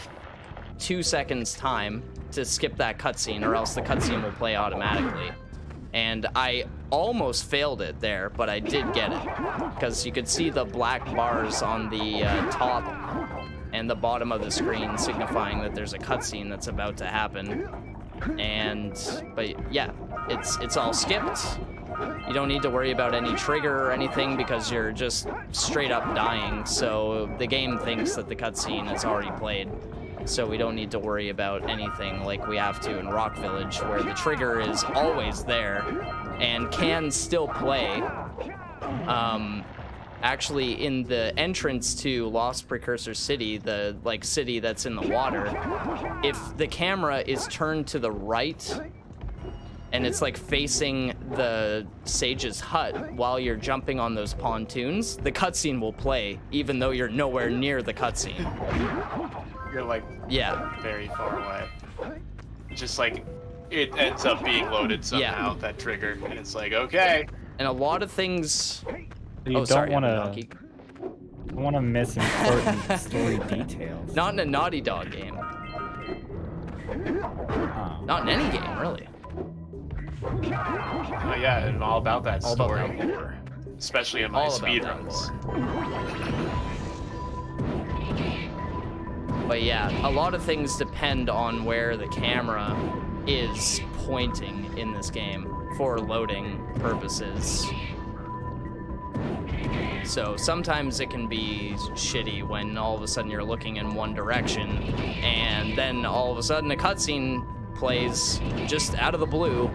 two seconds time to skip that cutscene, or else the cutscene will play automatically. And I almost failed it there, but I did get it because you could see the black bars on the uh, top and the bottom of the screen signifying that there's a cutscene that's about to happen. And but yeah, it's it's all skipped. You don't need to worry about any trigger or anything because you're just straight up dying. So the game thinks that the cutscene is already played. So we don't need to worry about anything like we have to in Rock Village, where the trigger is always there and can still play. Um, actually, in the entrance to Lost Precursor City, the like city that's in the water, if the camera is turned to the right and it's like facing the sage's hut while you're jumping on those pontoons, the cutscene will play even though you're nowhere near the cutscene. You're like Yeah. very far away. Just like it ends up being loaded somehow, that trigger, and it's like, okay. And a lot of things. Oh, you oh, don't want Anunnaki. to. Don't want to miss important story details. Not in a Naughty Dog game. Oh. Not in any game, really. Oh yeah, and all about that All about story. that. Especially in my All about that speedruns. But yeah, a lot of things depend on where the camera is pointing in this game for loading purposes. So sometimes it can be shitty when all of a sudden you're looking in one direction and then all of a sudden a cutscene plays just out of the blue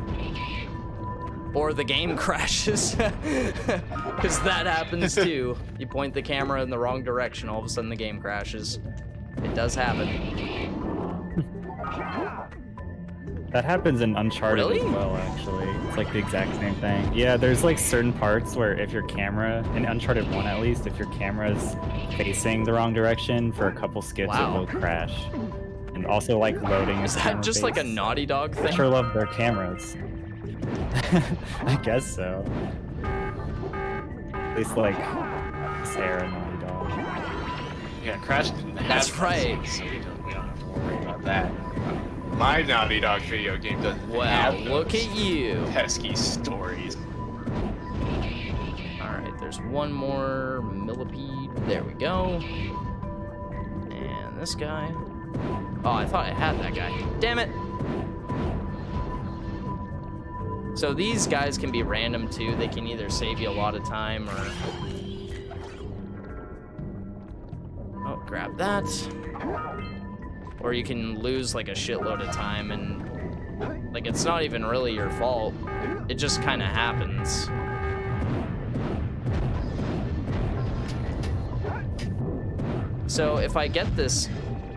or the game crashes because that happens too. You point the camera in the wrong direction, all of a sudden the game crashes. It does happen. That happens in Uncharted Really? as well, actually. It's like the exact same thing. Yeah, there's like certain parts where if your camera, in Uncharted 1 at least, if your camera's facing the wrong direction for a couple skits, Wow. it will crash. And also like loading. Is that just like a Naughty Dog thing? I sure love their cameras. I guess so. At least like Sarah Naughty Dog. Yeah, Crash didn't have That's right. So we don't, we don't have to worry about that. My Naughty Dog video game doesn't Wow, have look at you. pesky stories. Alright, there's one more millipede. There we go. And this guy. Oh, I thought I had that guy. Damn it! So these guys can be random too. They can either save you a lot of time or... Oh, grab that. Or you can lose like a shitload of time and... Like, it's not even really your fault. It just kind of happens. So if I get this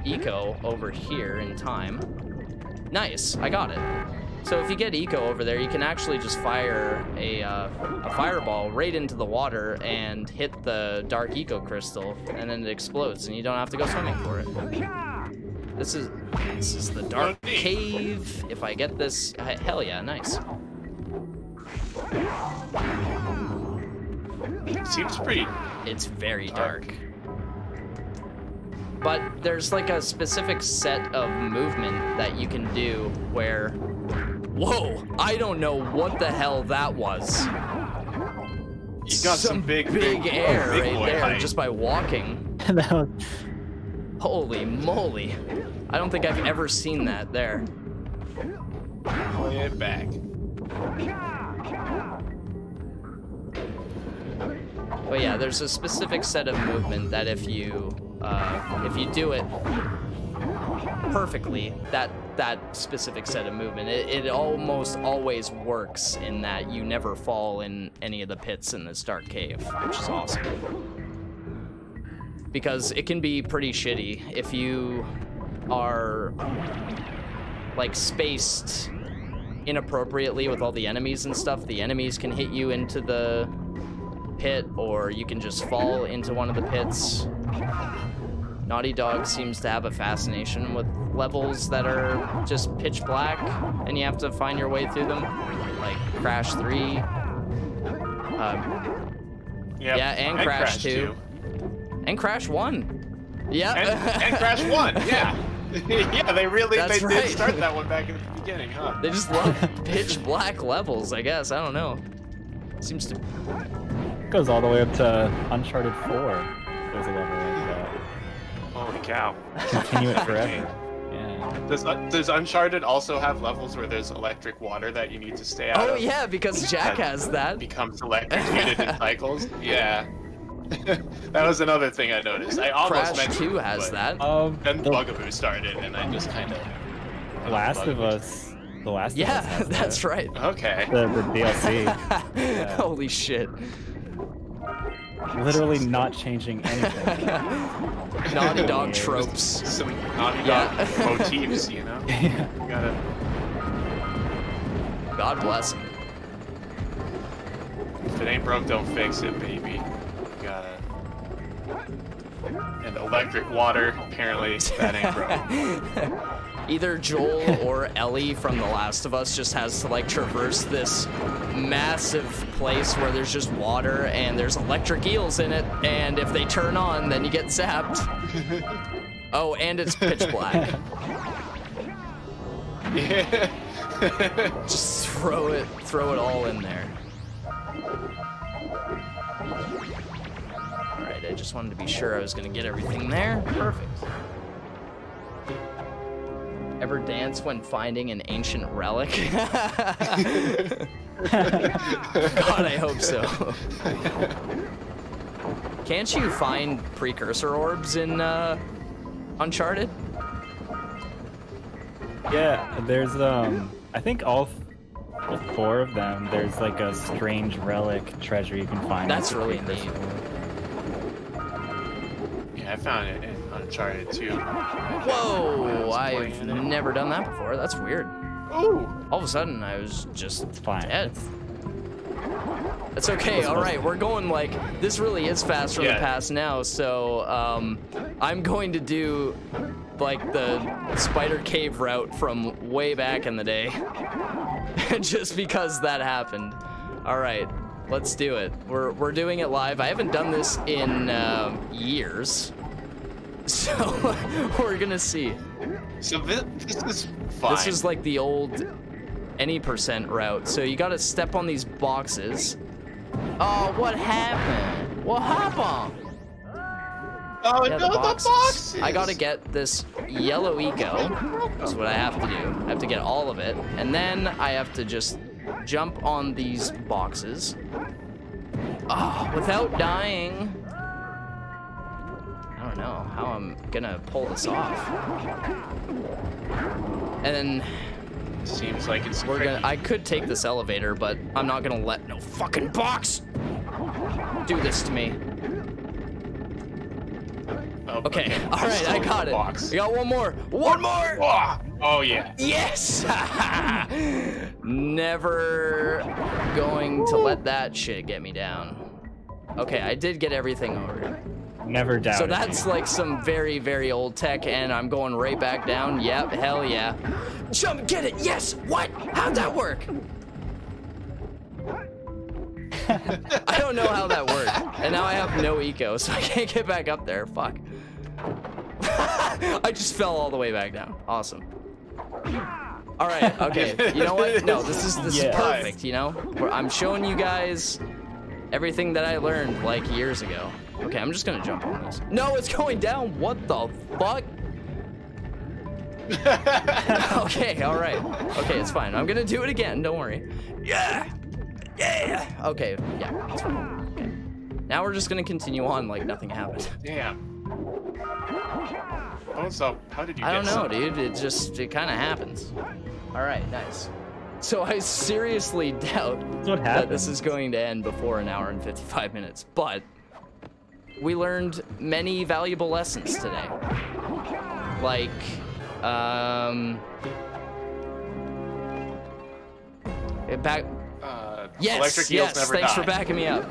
eco over here in time, nice, I got it. So if you get eco over there, you can actually just fire a, uh, a fireball right into the water and hit the dark eco crystal, and then it explodes, and you don't have to go swimming for it. This is this is the dark cave. If I get this, hell yeah, nice. Seems pretty. It's very dark. But there's like a specific set of movement that you can do where. Whoa! I don't know what the hell that was. You got some big, big, big- air big right there height. just by walking. Holy moly! I don't think I've ever seen that there. Play it back. But yeah, there's a specific set of movement that if you uh, if you do it perfectly, that that specific set of movement, it, it almost always works in that you never fall in any of the pits in this dark cave, which is awesome. Because it can be pretty shitty if you are like spaced inappropriately with all the enemies and stuff. The enemies can hit you into the pit, or you can just fall into one of the pits. Naughty Dog seems to have a fascination with levels that are just pitch black, and you have to find your way through them, like Crash 3. Um, Yep. Yeah, and, And Crash, Crash 2. And Crash 1. Yeah. And, and Crash 1, yeah. yeah, they really That's they right. did start that one back in the beginning, huh? They just love pitch black levels, I guess. I don't know. Seems to. Goes all the way up to Uncharted 4. There's a level like that. Holy cow. Continue it forever. Yeah. Does, does Uncharted also have levels where there's electric water that you need to stay out Oh, of? yeah, because Jak That has that. Becomes electrocuted in cycles? Yeah. that was another thing I noticed. I almost Crash mentioned 2 has that. Um, Then the Bugaboo started, and I just kind of. Last of Us. The Last of Us. Yeah, that's that. right. Okay. The, the DLC. Holy shit. Literally not changing anything. Naughty Dog Years. tropes. Some Naughty Yeah. Dog motifs, you know? You gotta. God bless him. If it ain't broke, don't fix it, baby. You gotta. And electric water, apparently, that ain't broke. Either Joel or Ellie from The Last of Us just has to like traverse this massive place where there's just water and there's electric eels in it, and if they turn on, then you get zapped. Oh, and it's pitch black. Yeah. Just throw it, throw it all in there. All right, I just wanted to be sure I was gonna get everything there. Perfect. Ever dance when finding an ancient relic? God, I hope so. Can't you find precursor orbs in uh, Uncharted? Yeah, there's um, I think all f- all four of them. There's like a strange relic treasure you can find. That's really neat. Yeah, I found it in Uncharted 2. Whoa, I've never done that before. That's weird. Ooh. All of a sudden, I was just fine. dead. That's okay. All right, we're going like this. Really is fast from Yeah. the past now. So um, I'm going to do like the spider cave route from way back in the day, just because that happened. All right, let's do it. We're we're doing it live. I haven't done this in uh, years, so we're gonna see. So this, this is fine. This is like the old any percent route. So you gotta step on these boxes. Oh, what happened? What happened? Oh Yeah, no, the boxes! I gotta get this yellow eco. That's what I have to do. I have to get all of it. And then I have to just jump on these boxes. Oh, without dying. I don't know how I'm gonna pull this off. And then Seems like it's we're gonna. I could take this elevator, but I'm not gonna let no fucking box do this to me. Oh, Okay, all right, I got it. Box. I got one more. One more. Oh, oh yeah. Yes! Never going to let that shit get me down. Okay, I did get everything over. Never doubted. So that's like some very, very old tech, and I'm going right back down. Yep, hell yeah. Jump, get it, yes! What? How'd that work? I don't know how that worked. And now I have no eco, so I can't get back up there. Fuck. I just fell all the way back down. Awesome. All right. Okay. You know what? No, this is this Yeah. is perfect. You know, I'm showing you guys everything that I learned like years ago. Okay, I'm just gonna jump on this. No, it's going down. What the fuck? okay. All right. Okay, it's fine. I'm gonna do it again. Don't worry. Yeah. Yeah. Okay. Yeah. That's fine. Okay. Now we're just gonna continue on like nothing happened. Damn. Oh, so how did you I get don't know, some- dude. It just it kind of happens. All right, nice. So I seriously doubt what that this is going to end before an hour and 55 minutes, but we learned many valuable lessons today. Like, um, back. Uh, Yes, electric yes. never Thanks die. for backing me up.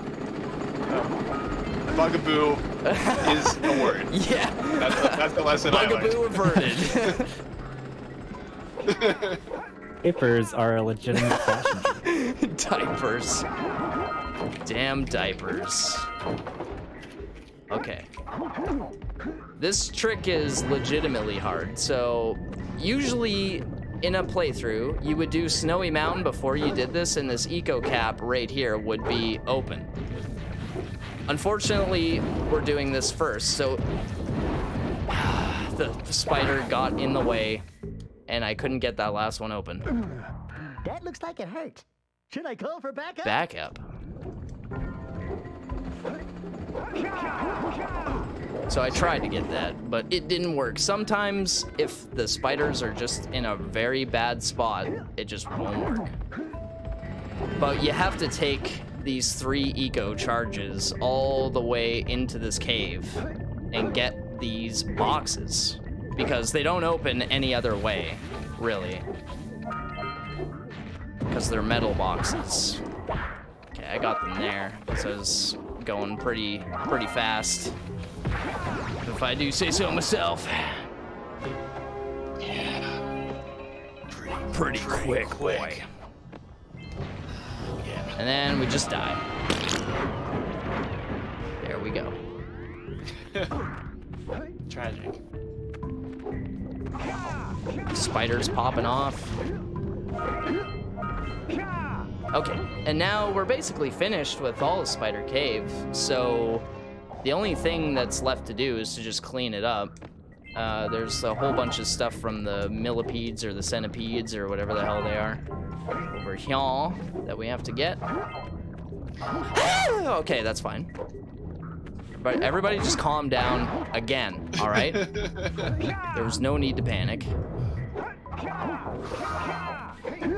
Bugaboo is a word. Yeah. That's the, that's the lesson I learned. Bugaboo averted. Diapers are a legitimate fashion. diapers. Damn diapers. Okay. This trick is legitimately hard. So, usually in a playthrough, you would do Snowy Mountain before you did this, and this eco cap right here would be open. Unfortunately, we're doing this first, so the, spider got in the way, and I couldn't get that last one open. That looks like it hurt. Should I call for backup? Backup. So I tried to get that, but it didn't work. Sometimes, if the spiders are just in a very bad spot, it just won't work. But you have to take these three eco charges all the way into this cave and get these boxes because they don't open any other way, really. Because they're metal boxes. Okay, I got them there. So going pretty, pretty fast. If I do say so myself. Pretty, quick, boy. And then we just die. There we go. Tragic. Spiders popping off. Okay, and now we're basically finished with all of Spider Cave, so the only thing that's left to do is to just clean it up. Uh, there's a whole bunch of stuff from the millipedes or the centipedes or whatever the hell they are over here that we have to get. okay, that's fine. But everybody just calm down again, all right? There's no need to panic.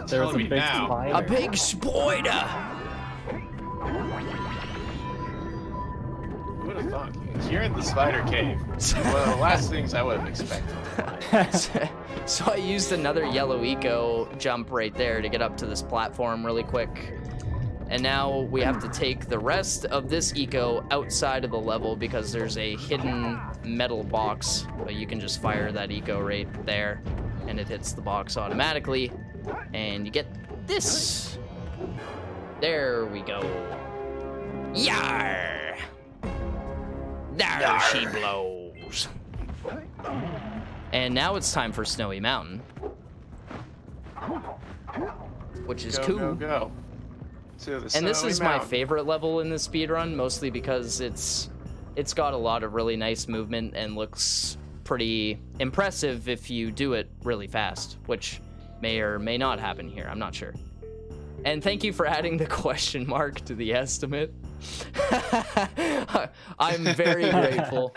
There was a big now. spider. A big spider! Who would have thought? You're in the spider cave. One of the last things I would have expected. so I used another yellow eco jump right there to get up to this platform really quick. And now we have to take the rest of this eco outside of the level because there's a hidden metal box. But you can just fire that eco right there and it hits the box automatically. And you get this. There we go. Yar! There she blows. And now it's time for Snowy Mountain. Which is go, cool. Go, go. And this is my favorite level in the speedrun, mostly because it's it's got a lot of really nice movement and looks pretty impressive if you do it really fast, which may or may not happen here. I'm not sure. And thank you for adding the question mark to the estimate. I'm very grateful.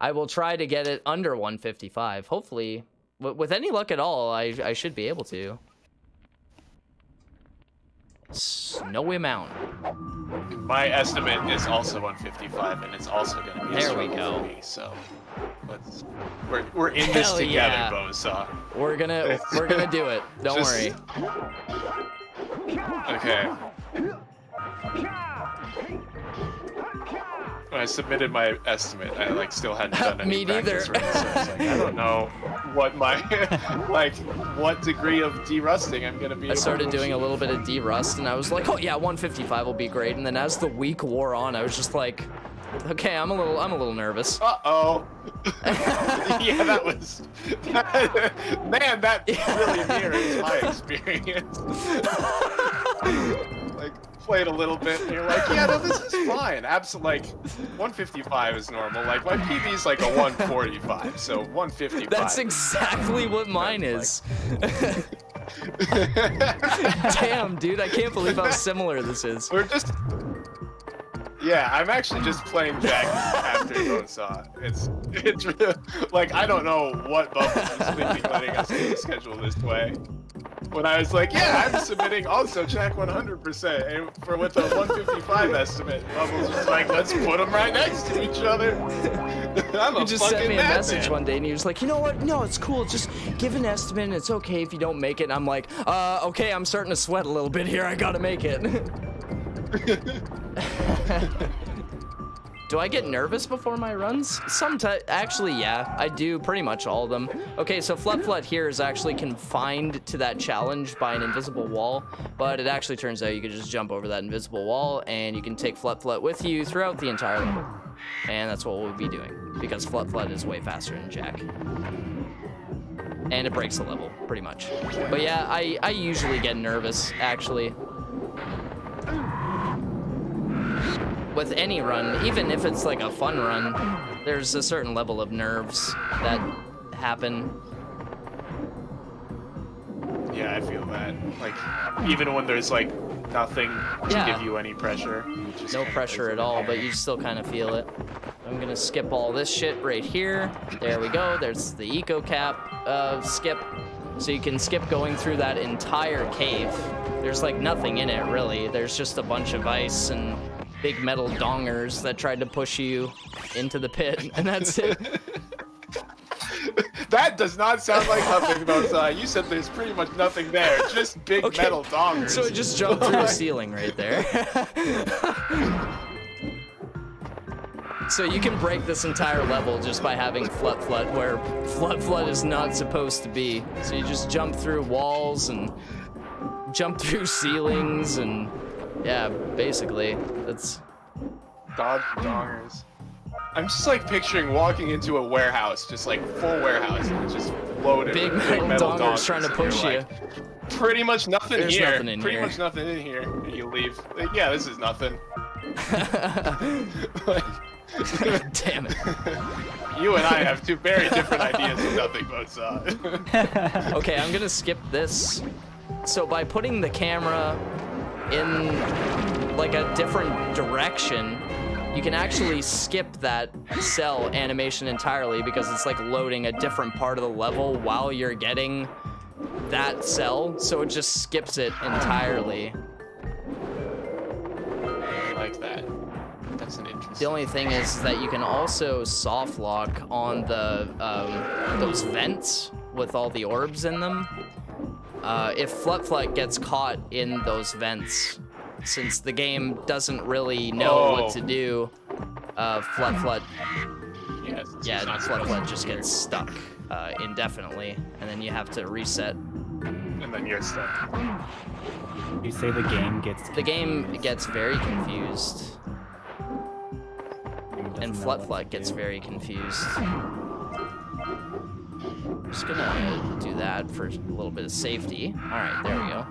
I will try to get it under 155. Hopefully, with any luck at all, I, I should be able to. Snowy Mountain. My estimate is also 155, and it's also going to be a There we go. me. So, let's we're we're in this Hell together, yeah. Bonesaw. We're gonna we're gonna do it. Don't Just- worry. Okay. When I submitted my estimate, I like still hadn't done any Me neither. practice runs, so I was like, I don't know what my like what degree of derusting I'm gonna be. I able started to doing a little bit of derust, and I was like, oh yeah, 155 will be great. And then as the week wore on, I was just like, okay, I'm a little I'm a little nervous. Uh oh. yeah, that was. Man, that really mirrors my experience. like, played a little bit, and you're like, yeah, no, this is fine. Absolutely, like, 155 is normal. Like, my PB is like a 145, so 155. That's exactly what mine is. Damn, dude, I can't believe how similar this is. We're just. Yeah, I'm actually just playing Jak after Bonesaw. It's it's real, like I don't know what Bubbles was thinking letting us do the schedule this way. When I was like, yeah, I'm submitting also Jak 100%, and for with a 155 estimate, Bubbles was like, let's put them right next to each other. I'm a He just sent me a message one day and he was like, you know what? No, it's cool. Just give an estimate. and It's okay if you don't make it. And I'm like, uh, okay, I'm starting to sweat a little bit here. I gotta make it. Do I get nervous before my runs? Sometimes, actually, yeah, I do pretty much all of them. Okay, so Flut Flut here is actually confined to that challenge by an invisible wall, but it actually turns out you can just jump over that invisible wall and you can take Flut Flut with you throughout the entire level. And that's what we'll be doing, because Flut Flut is way faster than Jak. And it breaks the level, pretty much. But yeah, I, I usually get nervous, actually. With any run, even if it's like a fun run, there's a certain level of nerves that happen. Yeah, I feel that. Like, even when there's like nothing to Yeah. give you any pressure. you No pressure at all, but you still kind of feel it. I'm gonna skip all this shit right here. There we go. There's the eco cap uh, skip. So you can skip going through that entire cave. There's like nothing in it really. There's just a bunch of ice and big metal dongers that tried to push you into the pit, and that's it. That does not sound like. Uh, you said there's pretty much nothing there. Just big Okay, metal dongers. So it just jumped through the ceiling right there. so you can break this entire level just by having Flut Flut where Flut Flut is not supposed to be. So you just jump through walls and jump through ceilings and yeah, basically that's Dodge dongers. I'm just like picturing walking into a warehouse, just like full warehouse, and it's just loaded Big with metal big metal dongers dongers, trying to push you. like, Pretty much nothing There's here. nothing in Pretty here. much nothing in here. And you leave. Like, yeah, this is nothing. Damn it. You and I have two very different ideas of nothing but uh, okay, I'm gonna skip this. So by putting the camera in like a different direction, you can actually skip that cell animation entirely because it's like loading a different part of the level while you're getting that cell. So it just skips it entirely. I like that. That's an interesting. The only thing is that you can also soft lock on the um, those vents with all the orbs in them. Uh, if Flut Flut gets caught in those vents, since the game doesn't really know Oh. what to do, uh, Flut Flut, Yes, yeah, not Flut Flut just be gets stuck uh, indefinitely, and then you have to reset. And then you're stuck. You say the game gets The game gets very confused, and Flut Flut gets very confused. Just gonna do that for a little bit of safety. All right, there we go.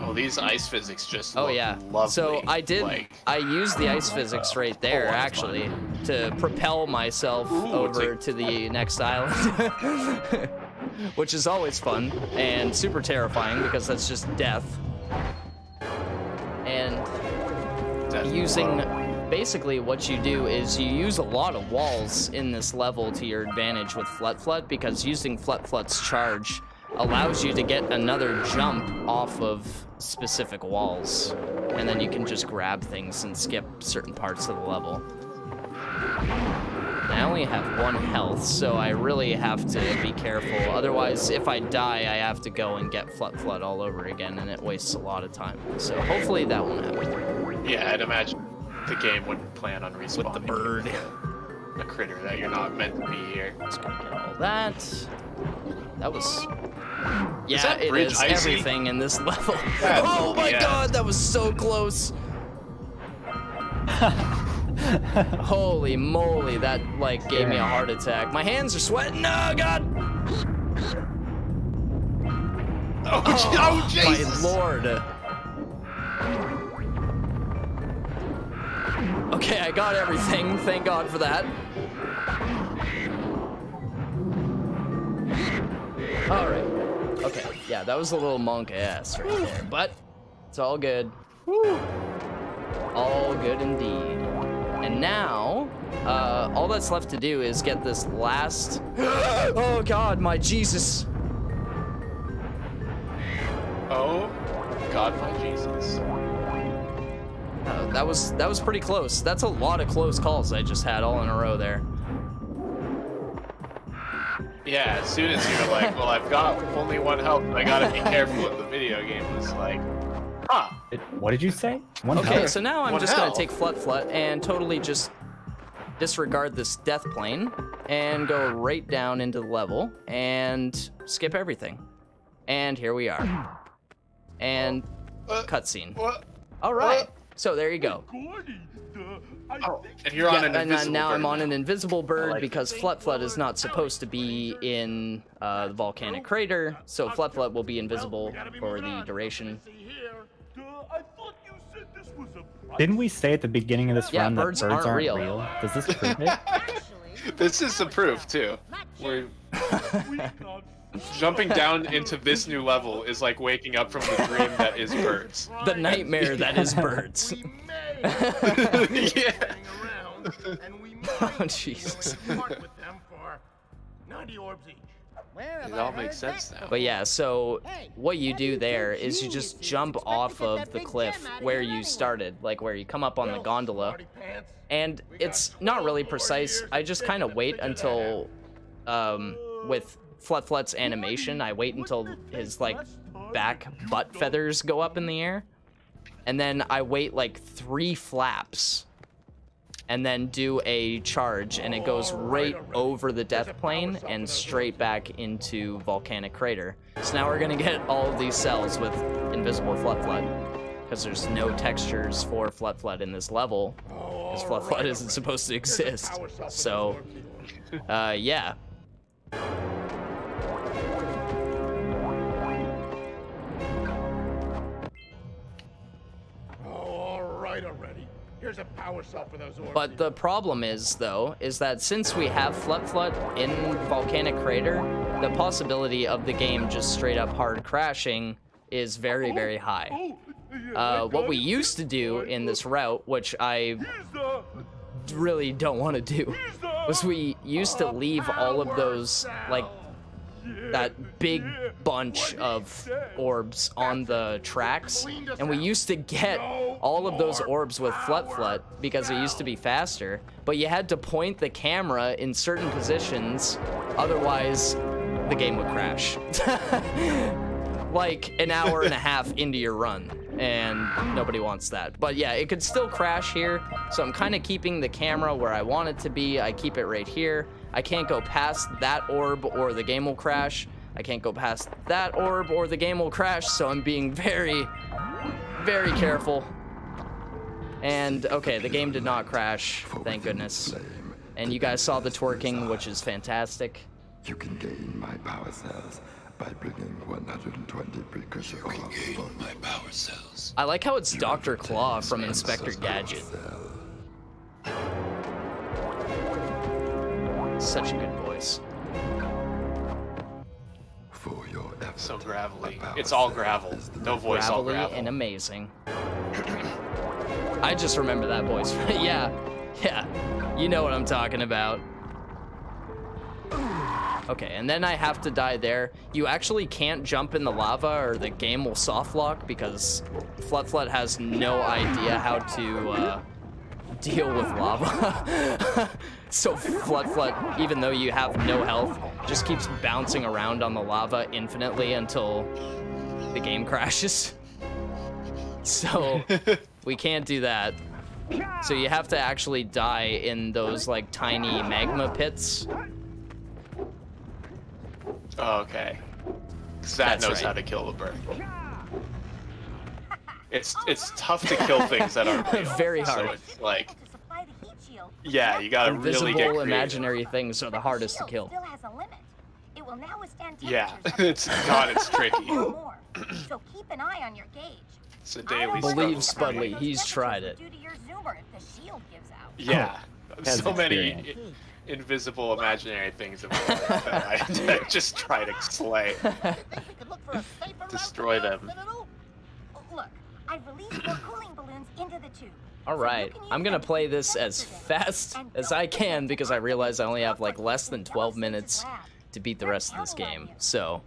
Oh, these ice physics just Oh yeah. lovely. So I did. Like, I used the ice physics right oh, there actually to propel myself over to the next island, which is always fun and super terrifying because that's just death. And using basically what you do is you use a lot of walls in this level to your advantage with Flut Flut because using Flut Flut's charge allows you to get another jump off of specific walls. And then you can just grab things and skip certain parts of the level. I only have one health, so I really have to be careful. Otherwise, if I die, I have to go and get Flut Flut all over again, and it wastes a lot of time. So hopefully that won't happen. yeah, I'd imagine the game wouldn't plan on respawning the bird. a critter that you're not meant to be here. All that. That was. Yeah, that it bridge is icy? everything in this level. That's oh my BS. god, that was so close. Holy moly, that like gave me a heart attack. My hands are sweating. Oh god. Oh, oh, oh Jesus. My lord. Okay, I got everything. Thank God for that. All right. Okay. Yeah, that was a little monk ass right there, but it's all good. All good indeed. And now, uh, all that's left to do is get this last. oh God, my Jesus! Oh, God, my Jesus. Uh, that was that was pretty close. That's a lot of close calls I just had all in a row there. Yeah, as soon as you're like, well, I've got only one health, I gotta be careful with the video game, it's like, huh, What did you say? One okay, health? so now I'm One just gonna take Flut Flut and totally just disregard this death plane and go right down into the level and skip everything. And here we are. And cutscene. All right. So there you go. Oh, and you're on an and invisible now I'm bird on an invisible bird like because Flut Flut is not supposed to be in uh, the volcanic crater, so Flut Flut will be invisible for the duration. Didn't we say at the beginning of this Yeah, run birds that birds aren't aren't, real. real. Does this prove it? This is the proof too. We're jumping down into this new level is like waking up from the dream that is birds. The nightmare that is birds. yeah. oh Jesus. It all makes sense now. But yeah, so what you do there is you just jump off of the cliff where you started, like where you come up on the gondola. And it's not really precise. I just kind of wait until, um, with Flut Flut's animation, I wait until his like back butt feathers go up in the air. And then I wait like three flaps and then do a charge and it goes right over the death plane and straight back into volcanic crater. So now we're gonna get all these cells with invisible flut flut because there's no textures for flut flut in this level because flut flut isn't supposed to exist. So uh yeah Here's a power cell for those orbs. But the problem is, though, is that since we have Flut Flut in Volcanic Crater, the possibility of the game just straight up hard crashing is very, very high. Uh, what we used to do in this route, which I really don't want to do, was we used to leave all of those, like, that big bunch of orbs on the tracks. And we used to get all of those orbs with flut flut because it used to be faster. But you had to point the camera in certain positions otherwise the game would crash. Like an hour and a half into your run and nobody wants that. But yeah it could still crash here. So i'm kind of keeping the camera where i want it to be. I keep it right here i can't go past that orb or the game will crash i can't go past that orb or the game will crash so i'm being very very careful and okay the game did not crash thank goodness and you guys saw the twerking which is fantastic You can gain my power cells by bringing 120 precursor orbs. for my power cells. I like how it's Dr. Claw from Inspector Gadget. Such a good voice. So gravelly. It's all gravel. No voice, all Gravelly gravel. and amazing. I just remember that voice. yeah, yeah. You know what I'm talking about. Okay, and then I have to die there. You actually can't jump in the lava or the game will soft lock because Flut Flut has no idea how to uh, deal with lava. so Flut Flut, even though you have no health, just keeps bouncing around on the lava infinitely until the game crashes. So we can't do that. So you have to actually die in those like tiny magma pits. Oh, okay. 'Cause that That's knows right. how to kill a bird. It's it's tough to kill things that aren't real. Very So hard. it's like, yeah, you gotta really Invisible get creative. imaginary things are the hardest to kill. Still has a limit. It will now withstand Yeah, temperatures it's God, it's tricky. or more. So keep an eye on your gauge. It's a daily Believe. Spudley, he's tried it. Due to your zoomer if the shield gives out. Yeah, Has so many experience. i- invisible imaginary things in my that I just try to slay, destroy them. Look, I've released more cooling balloons into the tube. All right, I'm gonna play this as fast as I can because I realize I only have like less than 12 minutes to beat the rest of this game. So,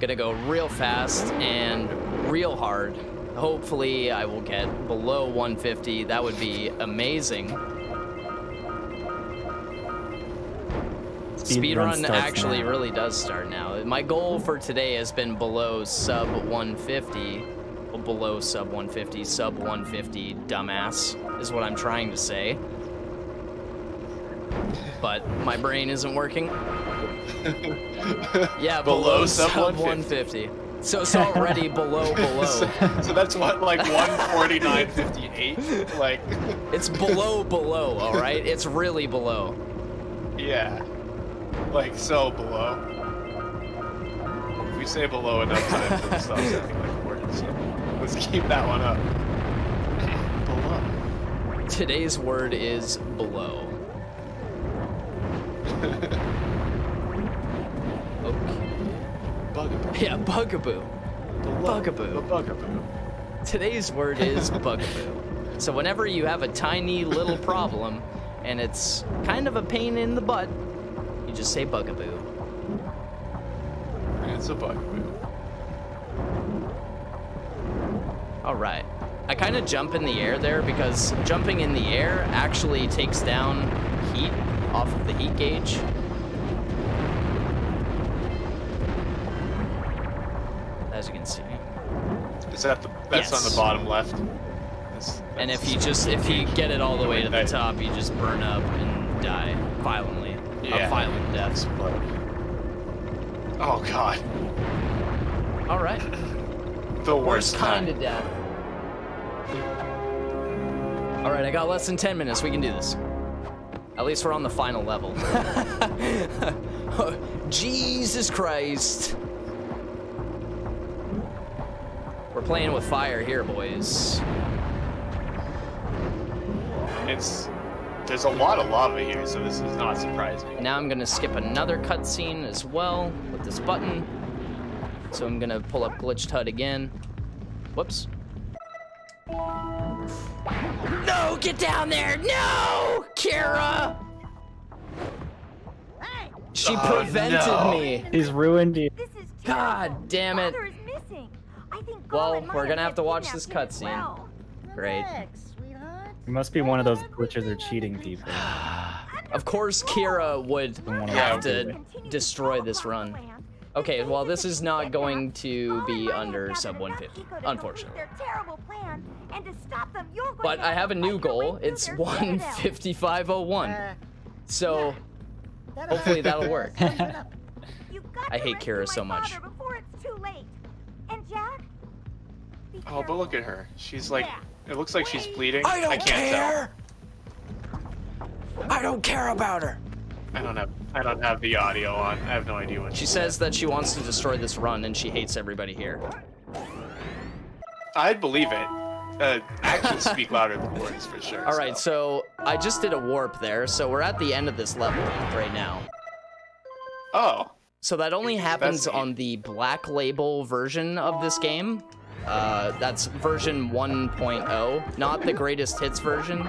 gonna go real fast and real hard. Hopefully, I will get below 150. That would be amazing. Speed run Speedrun starts actually now. really does start now. My goal for today has been below sub 150, below sub 150, sub 150, dumbass, is what I'm trying to say. But my brain isn't working. Yeah, below, Below sub sub 150. So it's already below below. so, so that's what, like 149.58? Like, It's below below, all right? It's really below. yeah. Like, so below. If we say below enough times, it'll stop sounding like words. So let's keep that one up. below. Today's word is below. Okay. Bugaboo. Yeah, bugaboo. Bugaboo. Bugaboo. Today's word is bugaboo. So whenever you have a tiny little problem and it's kind of a pain in the butt, you just say bugaboo. It's a bugaboo. All right. I kind of jump in the air there because jumping in the air actually takes down heat off of the heat gauge. As you can see. Is that the, that's on the bottom left? That's- And if you just if you get it all the way to the top, you just burn up and die violently. Uh, yeah. A violent death. Oh god. All right. The worst kind kind. of death. All right, I got less than 10 minutes. We can do this. At least we're on the final level. Jesus Christ. We're playing with fire here, boys. It's there's a lot of lava here, so this is not surprising. Now I'm gonna skip another cutscene as well with this button. So I'm gonna pull up Glitched HUD again. Whoops. No, get down there! No! Keira! She Oh, prevented no. me. He's ruined you. God damn it. Father is missing. I think Well, we're gonna have to watch this cutscene. well. Great. You must be one of those glitches or cheating people. Of course, Keira would wanna have to destroy this run. Okay, well, this is not going to be under sub 150, unfortunately. Their terrible plan, and to stop them, you're going But I have a new goal. It's 15501. So hopefully that'll work. I hate Keira so much. before it's too late. And Jak, Oh, but look at her. She's like, it looks like she's bleeding. I don't can't care. I don't care about her. I don't have, I don't have the audio on. I have no idea what She says that she wants to destroy this run and she hates everybody here. I'd believe it. Uh, actions speak louder than words for sure. All right, so I just did a warp there, so we're at the end of this level right now. Oh. So that only happens on the black label version of this game. Uh, that's version 1.0, not the greatest hits version.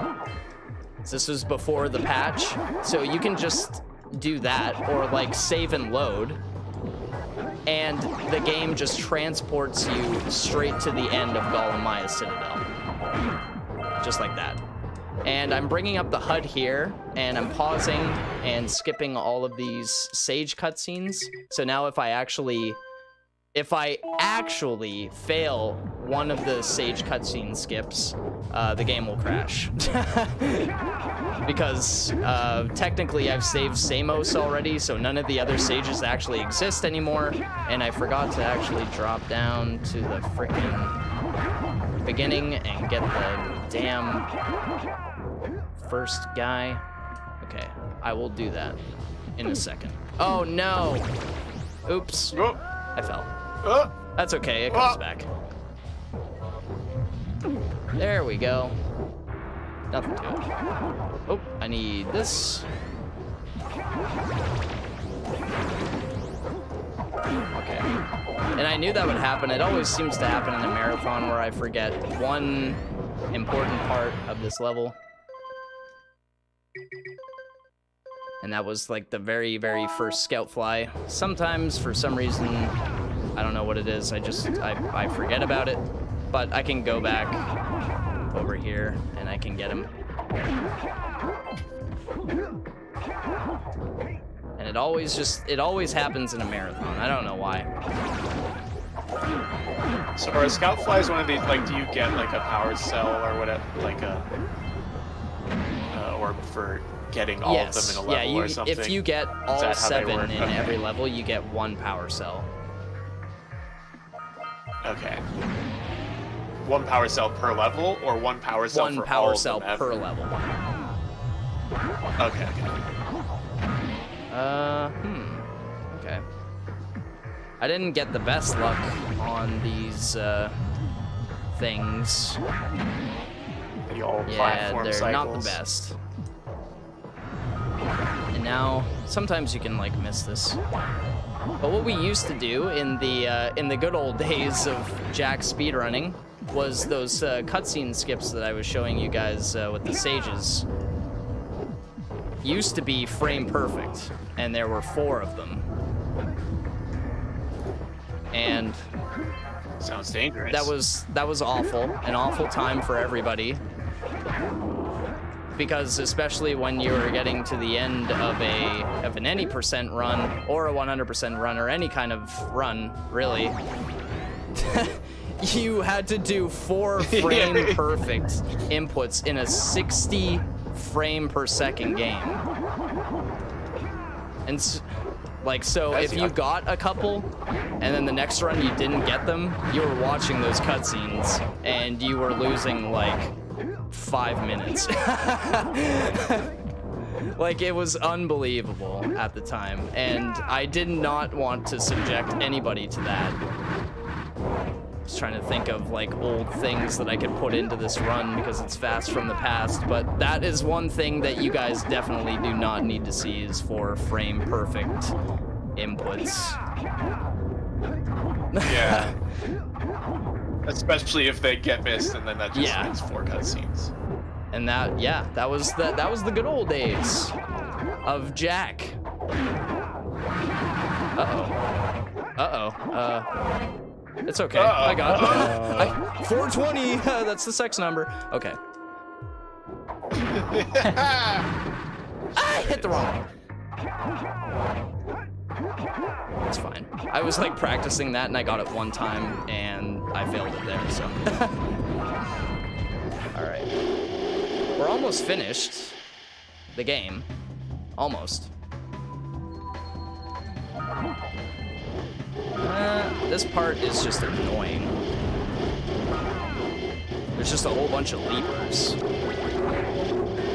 This was before the patch, so you can just do that or like save and load. And the game just transports you straight to the end of Gol and Maia's Citadel. Just like that. And I'm bringing up the HUD here, and I'm pausing and skipping all of these Sage cutscenes. So now if I actually, if I actually fail one of the Sage cutscene skips, uh, the game will crash. because uh, technically I've saved Samos already, so none of the other Sages actually exist anymore. And I forgot to actually drop down to the freaking beginning and get the damn first guy. Okay, I will do that in a second. Oh no! Oops. I fell. That's okay, it comes back. There we go. Nothing to it. Oh, I need this. Okay. And I knew that would happen. It always seems to happen in a marathon where I forget one important part of this level. And that was like the very, very first scout fly. Sometimes, for some reason, I don't know what it is. I just, I, I forget about it. But I can go back over here and I can get him. And it always just, it always happens in a marathon. I don't know why. So are scout flies one of these like do you get like a power cell or whatever like a uh, orb for getting all yes. of them in a level yeah, you, or something? if you get all that how they seven in Okay. every level, you get one power cell. Okay. One power cell per level or one power cell one for power all cell per ever? level. Okay, okay. Uh, hmm. Okay. I didn't get the best luck on these uh, things. The old yeah, they're not the best. And now, sometimes you can like miss this. But what we used to do in the uh, in the good old days of Jak speedrunning was those uh, cutscene skips that I was showing you guys uh, with the sages. Used to be frame perfect, and there were four of them. And Sounds dangerous. that was that was awful, an awful time for everybody. Because especially when you were getting to the end of a of an any percent run or a 100% run or any kind of run, really, you had to do four frame perfect inputs in a 60 frame per second game. And s- like so if you got a couple and then the next run you didn't get them, you were watching those cutscenes and you were losing like 5 minutes. like it was unbelievable at the time and I did not want to subject anybody to that. Just trying to think of like old things that I could put into this run because it's fast from the past, but that is one thing that you guys definitely do not need to see is for frame perfect inputs. Yeah. Especially if they get missed and then that just Yeah. makes four cutscenes. And that yeah, that was the that was the good old days of Jak. Uh-oh. Uh-oh. Uh It's okay. I got it. I, 420. that's the sex number. Okay. I hit the wrong one. It's fine. I was like practicing that and I got it one time and I failed it there, so. Alright. We're almost finished the game. Almost. Uh, this part is just annoying. There's just a whole bunch of leapers.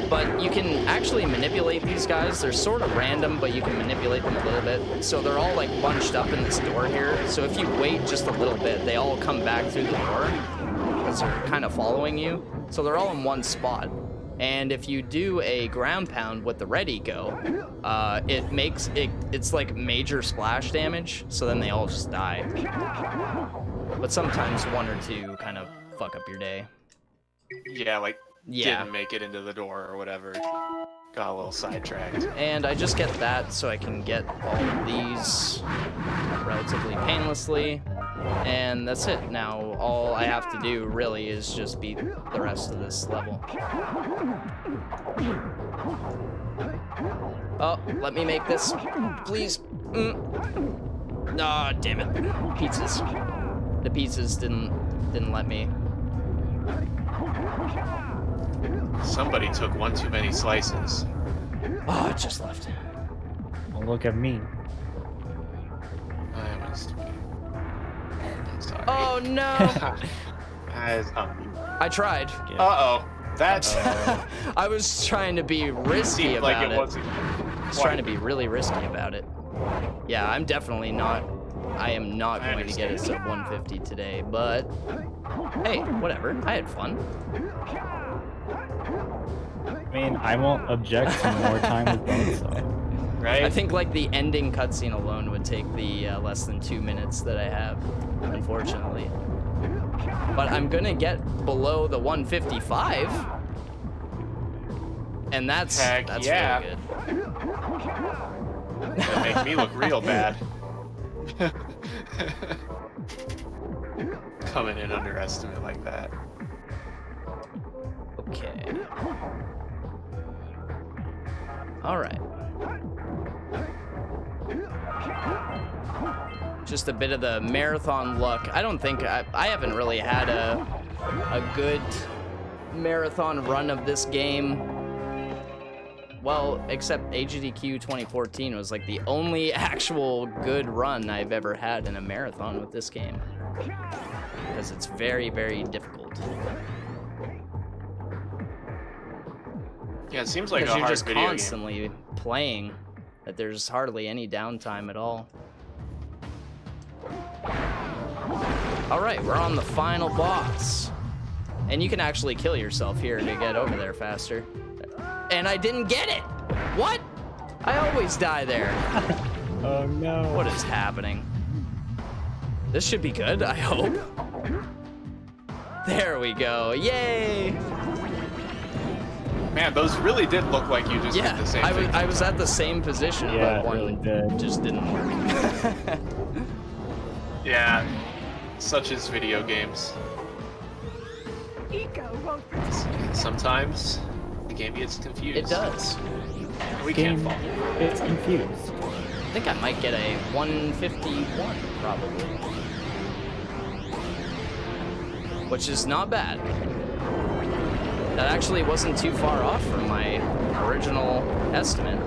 But you can actually manipulate these guys. They're sort of random, but you can manipulate them a little bit. So they're all like bunched up in this door here. So if you wait just a little bit, they all come back through the door because they're kind of following you. So they're all in one spot. And if you do a ground pound with the red eco, uh, it makes it, it's like major splash damage. So then they all just die. But sometimes one or two kind of fuck up your day. Yeah, like Yeah. didn't make it into the door or whatever. Got a little sidetracked. And I just get that so I can get all of these relatively painlessly. And that's it. Now all I have to do really is just beat the rest of this level. Oh, let me make this, please. Mm. Ah, damn it. Pizzas. The pizzas didn't didn't let me. Somebody took one too many slices. Oh, it just left. Oh, look at me. I was. I'm sorry. Oh no! I, um, I tried. Uh oh. That's. I was trying to be risky Seemed about like it it. wasn't I was trying to be really risky about it. Yeah, I'm definitely not. I am not I going to get a sub 150 today, but hey, whatever. I had fun. I mean, I won't object to more time with Bonesaw. Right? I think like the ending cutscene alone would take the uh, less than two minutes that I have, unfortunately. But I'm gonna get below the 155, and that's Heck that's yeah. really good. That make me look real bad. Coming in underestimate like that. Okay. All right. just a bit of the marathon look. I don't think I, I haven't really had a a good marathon run of this game. Well, except AGDQ 2014 was like the only actual good run I've ever had in a marathon with this game. Because it's very, very difficult. Yeah, it seems like a Because you're hard just video game. constantly playing, that there's hardly any downtime at all. All right, we're on the final boss. And you can actually kill yourself here to get over there faster. And I didn't get it! What? I always die there. oh no. What is happening? This should be good, I hope. There we go, yay! Man, those really did look like you just Yeah, did the same I was, thing. I was at the same position, Yeah, but one really did. just didn't work. Yeah, such is video games. Eco won't Sometimes the game gets confused. It does. We Game can't fall. It's confused. I think I might get a 151, probably. Which is not bad. That actually wasn't too far off from my original estimate.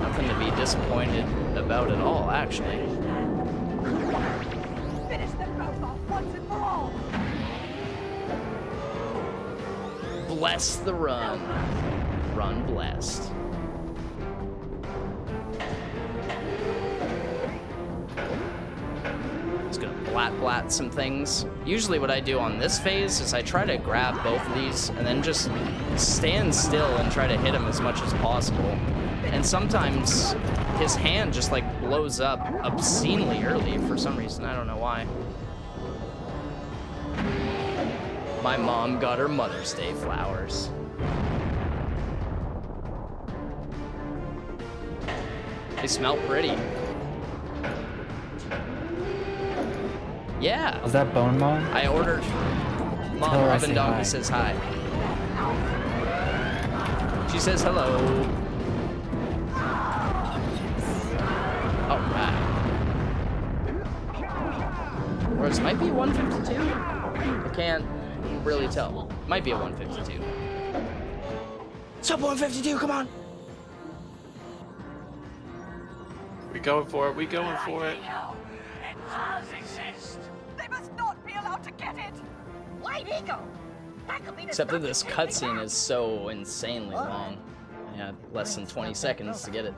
Nothing to be disappointed about at all, actually. finish both off once and for all. Bless the run. Run blessed. Blat blat some things. Usually what I do on this phase is I try to grab both of these and then just stand still and try to hit him as much as possible. And sometimes his hand just like blows up obscenely early for some reason. I don't know why. My mom got her Mother's Day flowers. They smell pretty. Yeah. Is that Bone Mom? I ordered. Mom, Tell her Robin say Donkey hi. says hi. She says hello. Alright. Or this might be a 152. I can't really tell. Might be a 152. Sub 152, come on! We going for it. We going for it. They must not be allowed to get it. White Eagle! That could be the Except that this cutscene is so insanely long. I had less than 20 seconds to get it.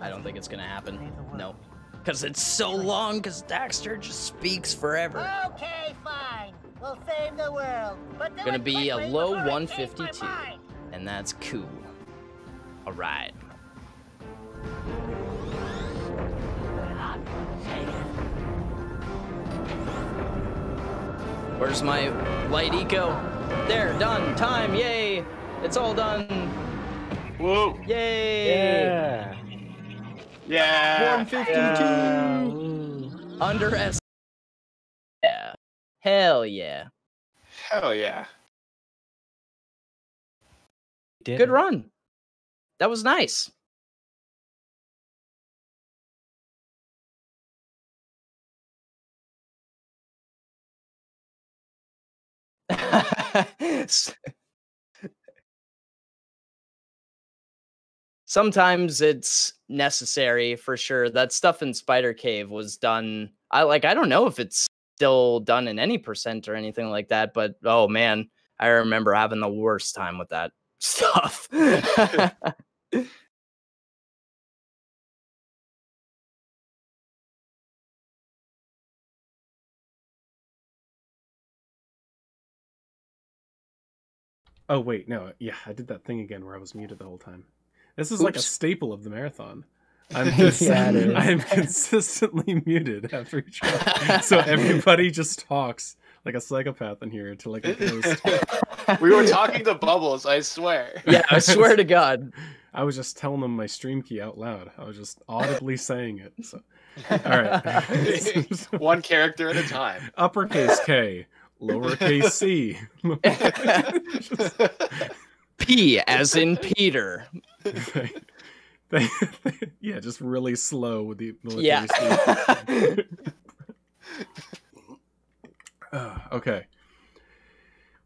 I don't think it's gonna happen. No. Because it's so long, because Daxter just speaks forever. Okay, fine. We'll save the world. But Gonna be a low before I change my 152. And that's cool. Alright. Where's my light eco? There, done. Time, yay! It's all done. Whoa! Yay! Yeah. Yeah. 152. Under S. Yeah. Hell yeah. Hell yeah. Good run. That was nice. Sometimes it's necessary for sure. That stuff in Spider Cave was done. I like I don't know if it's still done in any percent or anything like that, but oh man, I remember having the worst time with that stuff. Oh wait, no, yeah, I did that thing again where I was muted the whole time. This is like a staple of the marathon. I'm, Yeah, cons- it is. I'm consistently muted after each one, so everybody just talks like a psychopath in here to like a ghost. We were talking to Bubbles, I swear. yeah, I swear to God. I was just telling them my stream key out loud. I was just audibly saying it. So, all right. One character at a time. Uppercase K, lowercase C. P as in Peter. yeah, just really slow with the military Yeah. speed. Uh, okay.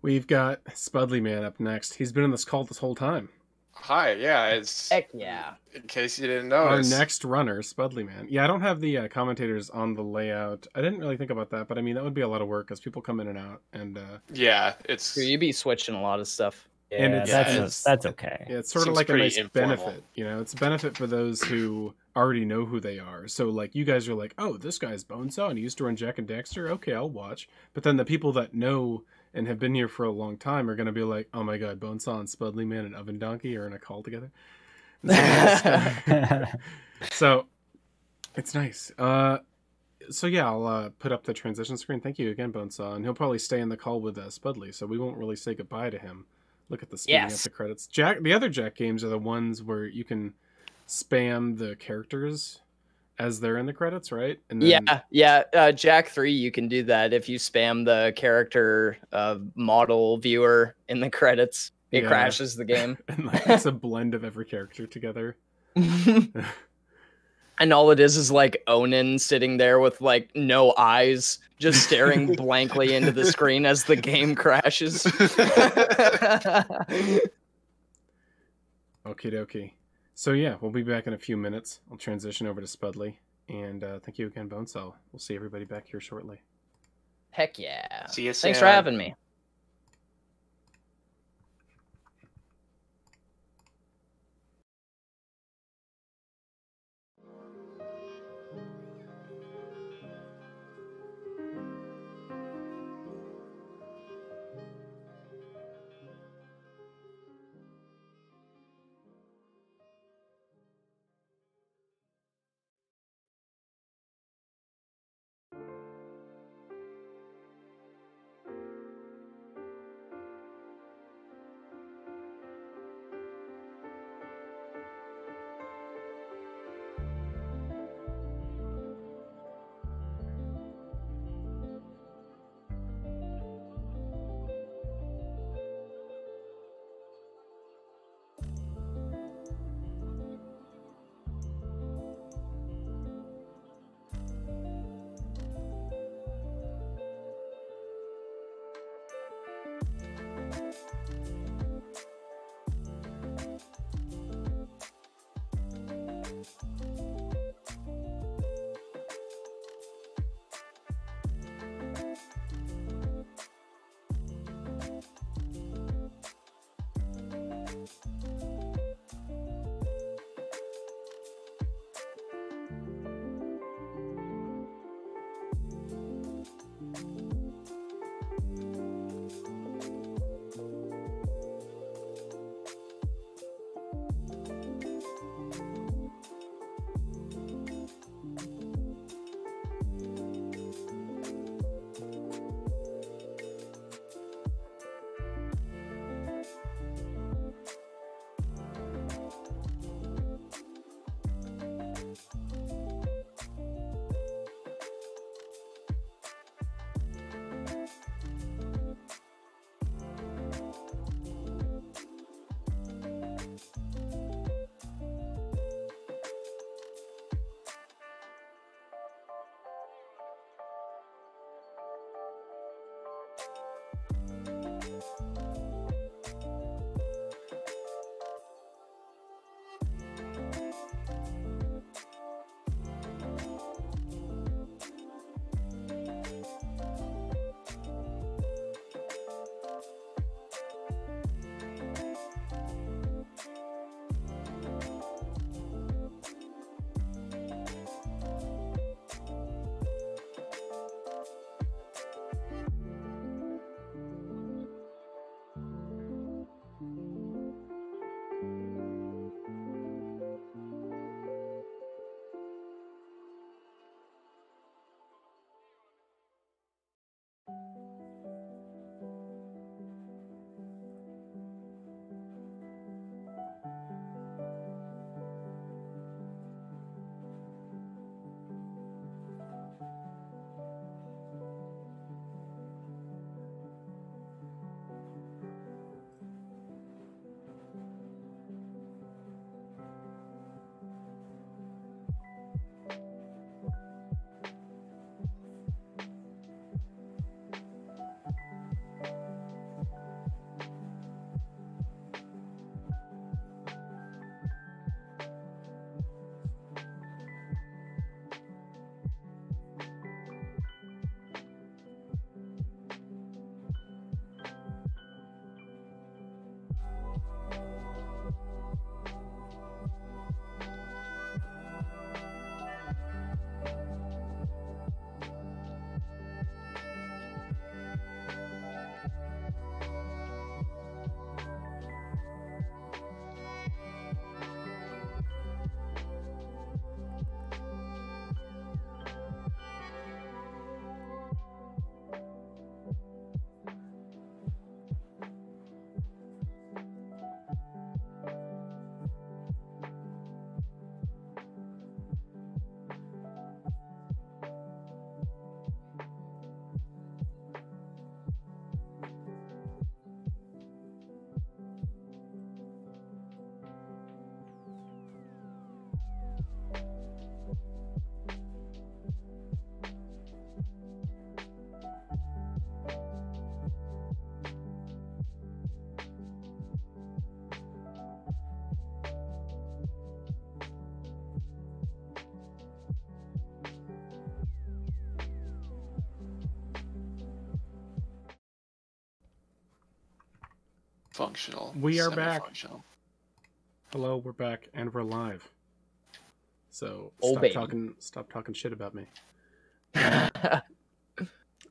We've got Spudley Man up next. He's been in this cult this whole time. Hi, yeah, it's Heck yeah. in case you didn't know, Our next runner, Spudley Man. Yeah, I don't have the uh, commentators on the layout. I didn't really think about that, but I mean that would be a lot of work because people come in and out, and uh, Yeah, it's You'd be switching a lot of stuff. and it's, that's it's- that's okay. Yeah, it's sort of like a nice informal. benefit. You know, it's a benefit for those who already know who they are. So, like, you guys are like, oh, this guy's Bonesaw and he used to run Jak and Daxter. Okay, I'll watch. But then the people that know and have been here for a long time are going to be like, oh my god, Bonesaw and Spudley Man and Oven Donkey are in a call together. so, it's nice. Uh, so yeah, I'll uh, put up the transition screen. Thank you again, Bonesaw, and he'll probably stay in the call with uh, Spudley, so we won't really say goodbye to him. Look at the speeding Yes. up the credits. Jak, the other Jak games are the ones where you can spam the characters as they're in the credits, right? And Yeah, yeah. Uh, Jak three, you can do that if you spam the character uh, model viewer in the credits. It Yeah. crashes the game. and like it's a blend of every character together. and all it is is like Onin sitting there with like no eyes, just staring blankly into the screen as the game crashes. Okie dokie. So yeah, we'll be back in a few minutes. I'll transition over to Spudley, and uh, thank you again, Bonesaw. We'll see everybody back here shortly. Heck yeah. See you soon. Thanks for having me. Functional. We are back. Hello, we're back and we're live. So Oh, stop baby. talking stop talking shit about me.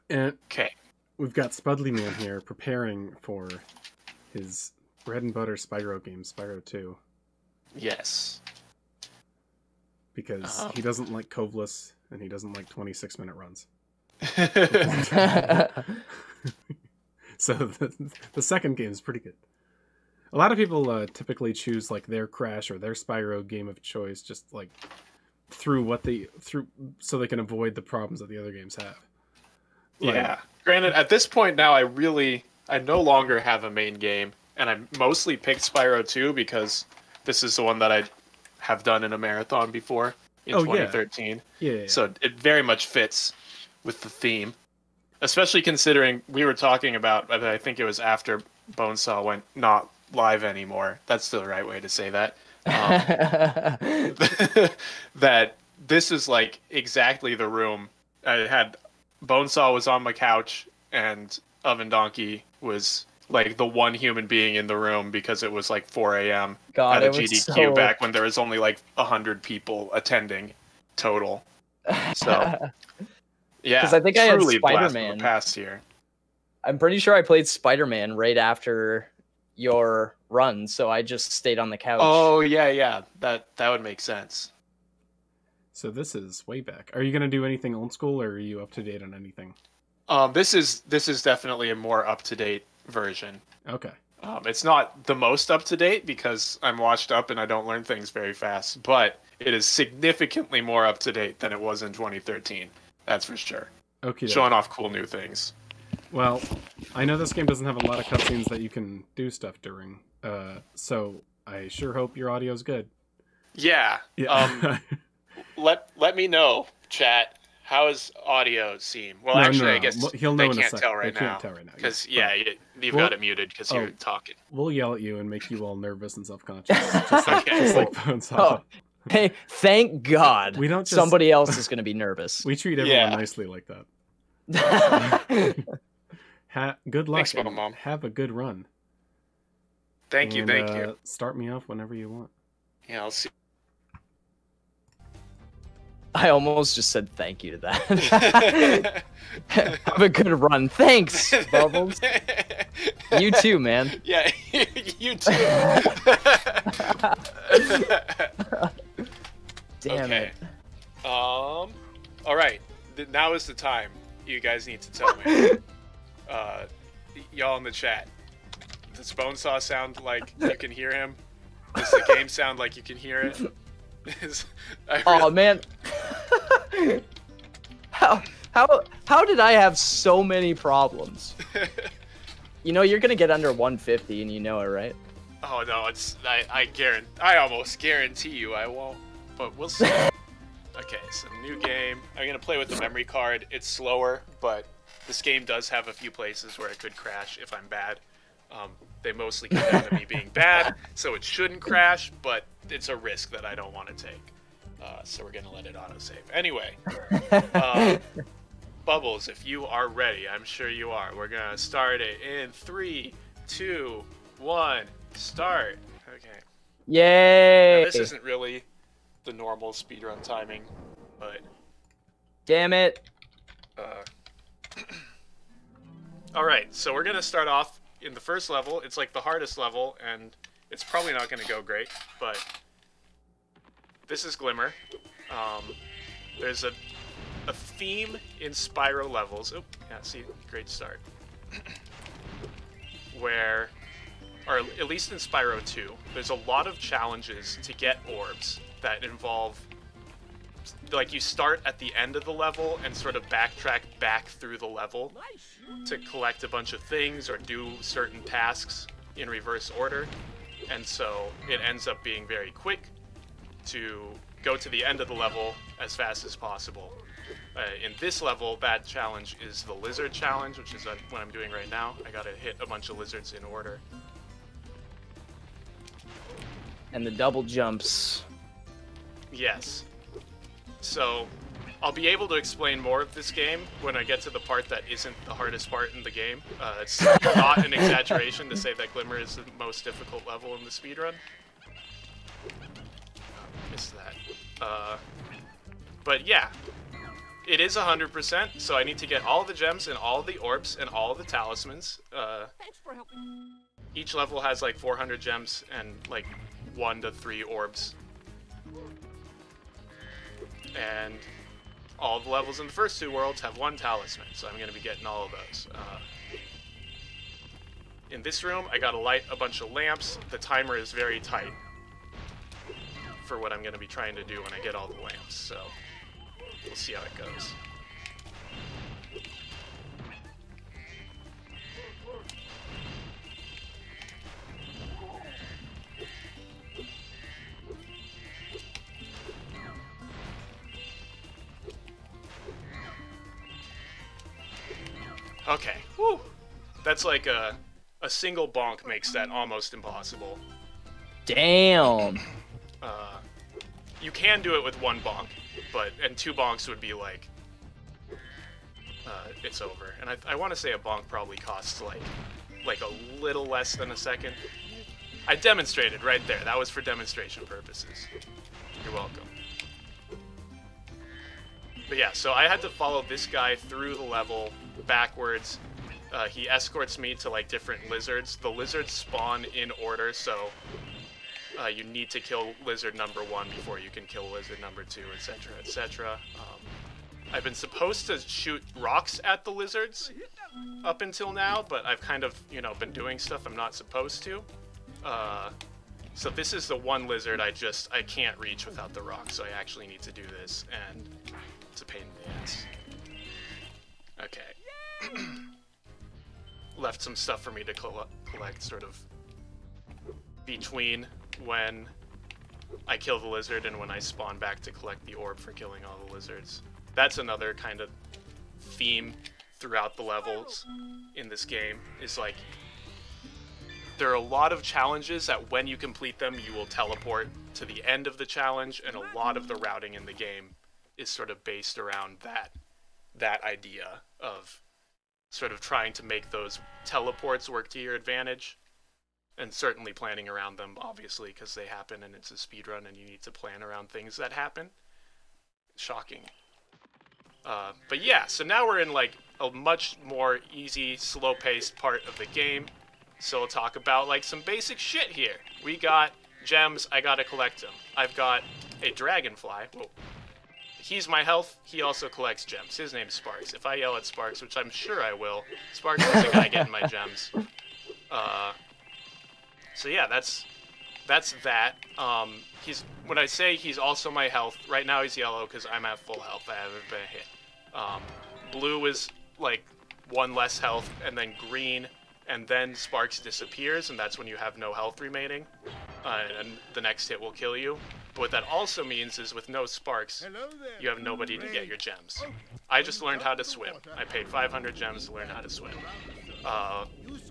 and okay. We've got Spudley Man here preparing for his bread and butter Spyro game, Spyro 2, Yes. because Um. he doesn't like Coveless and he doesn't like 26 minute runs. so the, the second game is pretty good. A lot of people uh, typically choose like their Crash or their Spyro game of choice, just like through what they through so they can avoid the problems that the other games have. Like- yeah. Granted, at this point now, I really, I no longer have a main game, and I mostly picked Spyro 2 because this is the one that I have done in a marathon before in Oh, yeah. 2013. Yeah, yeah, So it very much fits with the theme, especially considering we were talking about i think it was after Bonesaw went not live anymore. That's the right way to say that. Um, that this is like exactly the room. I had Bonesaw was on my couch, and Oven Donkey was like the one human being in the room because it was like 4 a.m. At a GDQ so- back when there was only like hundred people attending total. So yeah, 'Cause I think I had truly a blast the Spider-Man. past year. I'm pretty sure I played Spider Man right after your run, so I just stayed on the couch. Oh yeah, yeah, that that would make sense. So this is way back. Are you gonna do anything old school, or are you up to date on anything? Um, this is this is definitely a more up to date version. Okay. Um, it's not the most up to date because I'm washed up and I don't learn things very fast, but it is significantly more up to date than it was in 2013. That's for sure. Okay. Showing off cool new things. Well, I know this game doesn't have a lot of cutscenes that you can do stuff during. Uh, so I sure hope your audio's good. Yeah. Yeah. Um, let let me know, chat. How is audio seem? Well, No, actually, no, I guess well, he'll they know in a can't sec. tell They right can't now. tell right now, Because yeah, you, you've Well- got it muted because oh. you're talking. We'll yell at you and make you all nervous and self-conscious, just like, Okay. just like Bonesaw. Oh, hey, thank God. We don't just- Somebody else is going to be nervous. We treat everyone Yeah. nicely like that. ha- good luck. Thanks, and Mom. Have a good run. Thank you, thank uh, you. Start me off whenever you want. Yeah, I'll see. I almost just said thank you to that. Have a good run. Thanks, Bubbles. You too, man. Yeah, you too. Damn okay. it. Um. All right. Th- now is the time. You guys need to tell me. uh, y'all in the chat. Does Bonesaw sound like you can hear him? Does the game sound like you can hear it? I Oh man. how how how did I have so many problems? You know you're gonna get under 150, and you know it, right? Oh no, it's I I guarantee I almost guarantee you I won't, but we'll see. okay, so new game. I'm gonna play with the memory card. It's slower, but this game does have a few places where it could crash if I'm bad. Um, they mostly come down to me being bad, so it shouldn't crash, but it's a risk that I don't want to take. Uh, so we're gonna let it autosave. Anyway, uh, Bubbles, if you are ready, I'm sure you are. We're gonna start it in three, two, one, start. Okay. Yay! Now, this isn't really the normal speedrun timing, but Damn it! uh, all right. So we're gonna start off in the first level. It's like the hardest level, and it's probably not gonna go great, but this is Glimmer. Um, there's a a theme in Spyro levels. Oh, yeah. See, great start. Where or at least in Spyro 2, there's a lot of challenges to get orbs that involve like you start at the end of the level and sort of backtrack back through the level to collect a bunch of things or do certain tasks in reverse order. And so it ends up being very quick to go to the end of the level as fast as possible. Uh, in this level, that challenge is the lizard challenge, which is uh, what I'm doing right now. I gotta hit a bunch of lizards in order. And the double jumps. Yes. So, I'll be able to explain more of this game when I get to the part that isn't the hardest part in the game. Uh, it's not an exaggeration to say that Glimmer is the most difficult level in the speedrun. Missed that. Uh, but yeah, it is 100%, so I need to get all the gems and all the orbs and all the talismans. Uh, each level has like 400 gems and like one to three orbs. And all the levels in the first two worlds have one talisman, so I'm going to be getting all of those. Uh, in this room, I gotta light a bunch of lamps. The timer is very tight for what I'm going to be trying to do when I get all the lamps, so we'll see how it goes. Okay. Woo. That's like a a single bonk makes that almost impossible. Damn. Uh, you can do it with one bonk, but and two bonks would be like uh, it's over. And I, I want to say a bonk probably costs like like a little less than a second. I demonstrated right there. That was for demonstration purposes. You're welcome. But yeah, so I had to follow this guy through the level backwards. Uh, he escorts me to like different lizards. The lizards spawn in order, so uh, you need to kill lizard number one before you can kill lizard number two, etc., etc. Um, I've been supposed to shoot rocks at the lizards up until now, but I've kind of, you know, been doing stuff I'm not supposed to. Uh, so this is the one lizard I just, I can't reach without the rock, so I actually need to do this, and a pain in the ass. Okay. Left some stuff for me to coll- collect, sort of, between when I kill the lizard and when I spawn back to collect the orb for killing all the lizards. That's another kind of theme throughout the levels in this game, is like, there are a lot of challenges that when you complete them, you will teleport to the end of the challenge, and a lot of the routing in the game is sort of based around that that idea of sort of trying to make those teleports work to your advantage and certainly planning around them obviously because they happen and it's a speed run and you need to plan around things that happen. Shocking. Uh, but yeah so now we're in like a much more easy slow paced part of the game. So we'll talk about like some basic shit here. We got gems i gotta collect them i've got a dragonfly. Whoa. He's my health. He also collects gems. His name's Sparx. If I yell at Sparx, which I'm sure I will, Sparx is the guy getting my gems. Uh, so yeah, that's that's that. Um, he's when I say he's also my health. Right now he's yellow because I'm at full health. I haven't been hit. Um, blue is like one less health, and then green, and then Sparx disappears, and that's when you have no health remaining, uh, and the next hit will kill you. But what that also means is with no Sparx, you have nobody to get your gems. I just learned how to swim. I paid 500 gems to learn how to swim. Uh,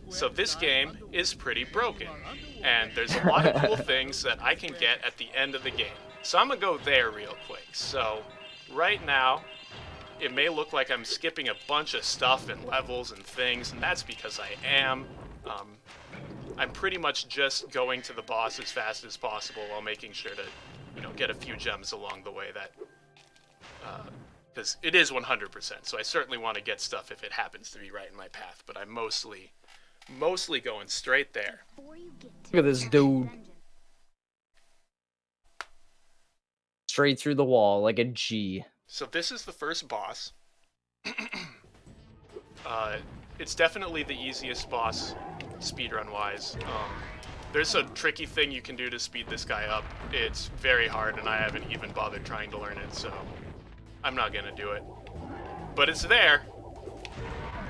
so this game is pretty broken, and there's a lot of cool things that I can get at the end of the game. So I'm gonna go there real quick. So right now, it may look like I'm skipping a bunch of stuff and levels and things, and that's because I am. Um, I'm pretty much just going to the boss as fast as possible while making sure to, you know, get a few gems along the way that, because it is 100%. So I certainly want to get stuff if it happens to be right in my path. But I'm mostly, mostly going straight there. Look at this dude. Straight through the wall like a G. So this is the first boss. uh, it's definitely the easiest boss speedrun wise. Um, there's a tricky thing you can do to speed this guy up. It's very hard, and I haven't even bothered trying to learn it, so I'm not gonna do it. But it's there,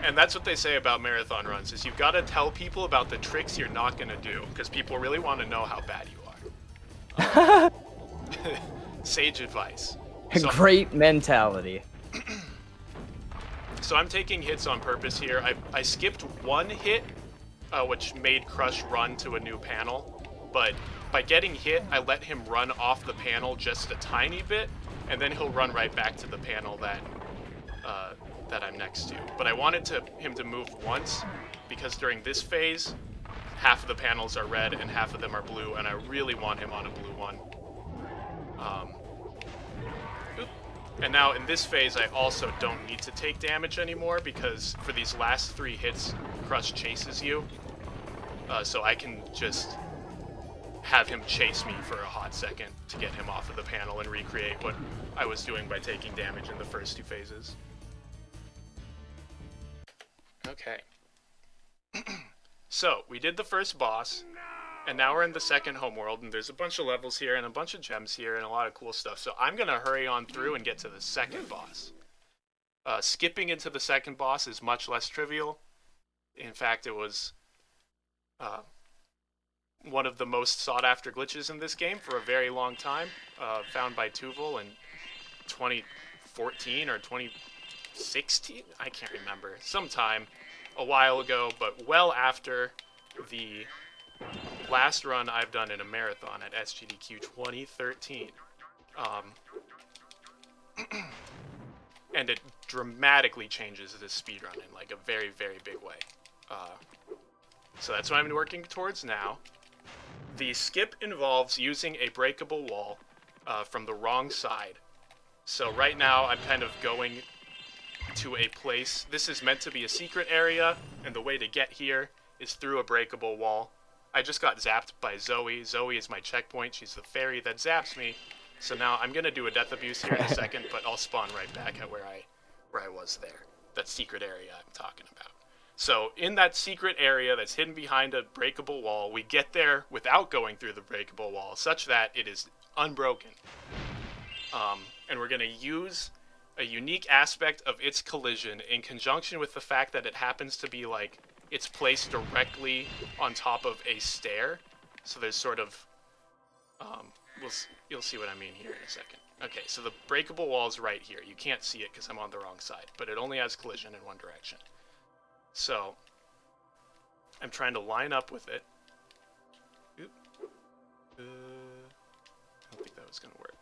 and that's what they say about marathon runs: is you've got to tell people about the tricks you're not gonna do, because people really want to know how bad you are. Sage advice. So- Great mentality. So I'm taking hits on purpose here. I, I skipped one hit, uh, which made Crush run to a new panel. But by getting hit, I let him run off the panel just a tiny bit, and then he'll run right back to the panel that uh, that I'm next to. But I wanted to him to move once because during this phase, half of the panels are red and half of them are blue, and I really want him on a blue one. Um, and now in this phase, I also don't need to take damage anymore because for these last three hits, Crush chases you. Uh, so I can just have him chase me for a hot second to get him off of the panel and recreate what I was doing by taking damage in the first two phases. Okay. so, we did the first boss, and now we're in the second homeworld, and there's a bunch of levels here, and a bunch of gems here, and a lot of cool stuff. So I'm gonna hurry on through and get to the second boss. Uh, skipping into the second boss is much less trivial. In fact, it was uh, one of the most sought after glitches in this game for a very long time, uh, found by Tuval in 2014 or 2016? I can't remember. Sometime a while ago, but well after the last run I've done in a marathon at SGDQ 2013. Um, and it dramatically changes the speedrun in like a very, very big way. Uh, so that's what I'm working towards now. The skip involves using a breakable wall uh, from the wrong side. So right now I'm kind of going to a place. This is meant to be a secret area, and the way to get here is through a breakable wall. I just got zapped by Zoe. Zoe is my checkpoint. She's the fairy that zaps me. So now I'm gonna do a death abuse here in a second, but I'll spawn right back at where I where I was there. That secret area I'm talking about. So in that secret area that's hidden behind a breakable wall, we get there without going through the breakable wall, such that it is unbroken. Um, and we're gonna use a unique aspect of its collision in conjunction with the fact that it happens to be like it's placed directly on top of a stair. So there's sort of um, we'll, you'll see what I mean here in a second. Okay, so the breakable wall is right here. You can't see it because I'm on the wrong side, but it only has collision in one direction. So I'm trying to line up with it. Oop. Uh, I don't think that was gonna work.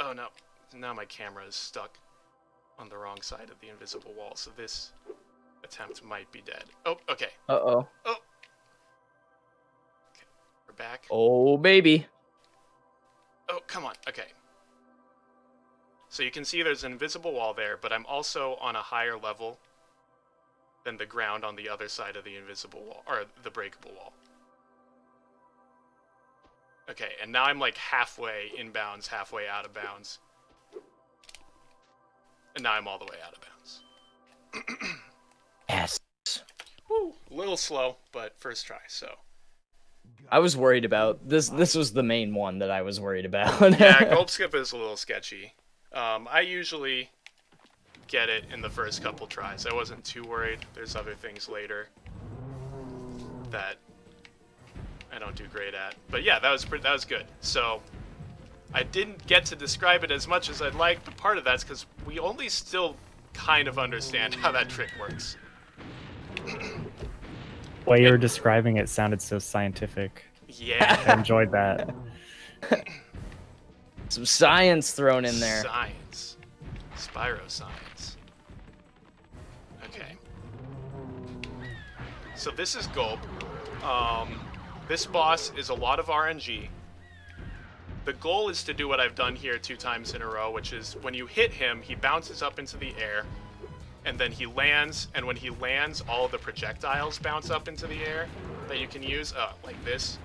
Oh no, now my camera is stuck on the wrong side of the invisible wall, so this attempt might be dead. Oh, okay. Uh oh. oh. We're back. Oh baby. Oh, come on. Okay. So you can see there's an invisible wall there, but I'm also on a higher level than the ground on the other side of the invisible wall, or the breakable wall. Okay, and now I'm like halfway inbounds, halfway out of bounds. And now I'm all the way out of bounds. Yes. Woo! A little slow, but first try, so. I was worried about this. This was the main one that I was worried about. yeah, gulp skip is a little sketchy. Um, I usually get it in the first couple tries. I wasn't too worried. There's other things later that I don't do great at. But yeah, that was pretty, that was good. So I didn't get to describe it as much as I'd like, but part of that's because we only still kind of understand how that trick works. The way you were describing it sounded so scientific. Yeah. I enjoyed that. Some science thrown in there. Science. Spiroscience. Okay. So this is Gulp. Um, this boss is a lot of RNG. The goal is to do what I've done here two times in a row, which is when you hit him, he bounces up into the air, and then he lands, and when he lands, all the projectiles bounce up into the air that you can use, uh, like this.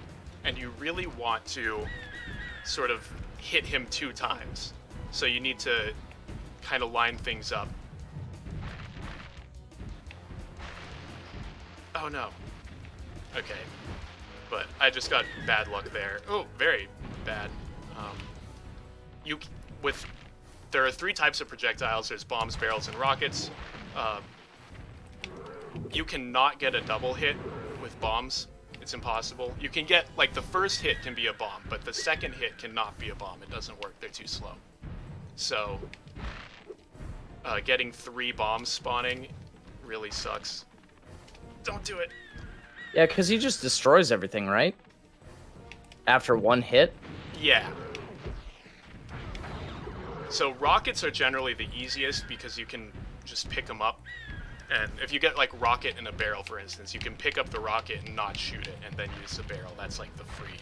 And you really want to sort of hit him two times. So you need to kind of line things up. Oh no. Okay. But I just got bad luck there. Oh, very bad. Um, you with there are three types of projectiles. There's bombs, barrels, and rockets. Uh, you cannot get a double hit with bombs. It's impossible. You can get like the first hit can be a bomb, but the second hit cannot be a bomb. It doesn't work. They're too slow. So uh, getting three bombs spawning really sucks. Don't do it. Yeah, because he just destroys everything, right? After one hit. Yeah. So rockets are generally the easiest because you can just pick them up. And if you get like rocket in a barrel, for instance, you can pick up the rocket and not shoot it, and then use the barrel. That's like the free.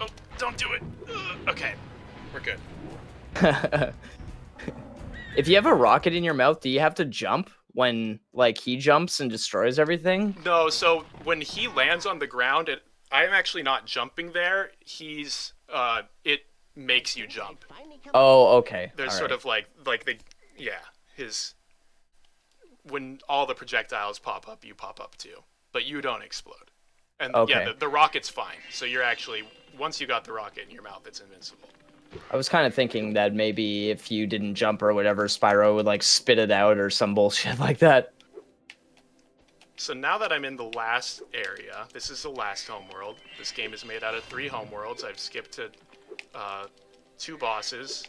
Oh, don't do it. Ugh. Okay, we're good. if you have a rocket in your mouth, do you have to jump when like he jumps and destroys everything? No, so when he lands on the ground, it, I'm actually not jumping there. He's uh, it makes you jump. Oh, okay. There's All sort right. of like like the yeah his when all the projectiles pop up, you pop up too, but you don't explode. And Okay. yeah, the, the rocket's fine. So you're actually once you got the rocket in your mouth, it's invincible. I was kind of thinking that maybe if you didn't jump or whatever, Spyro would like spit it out or some bullshit like that. So now that I'm in the last area, this is the last homeworld. This game is made out of three homeworlds. I've skipped to uh, two bosses.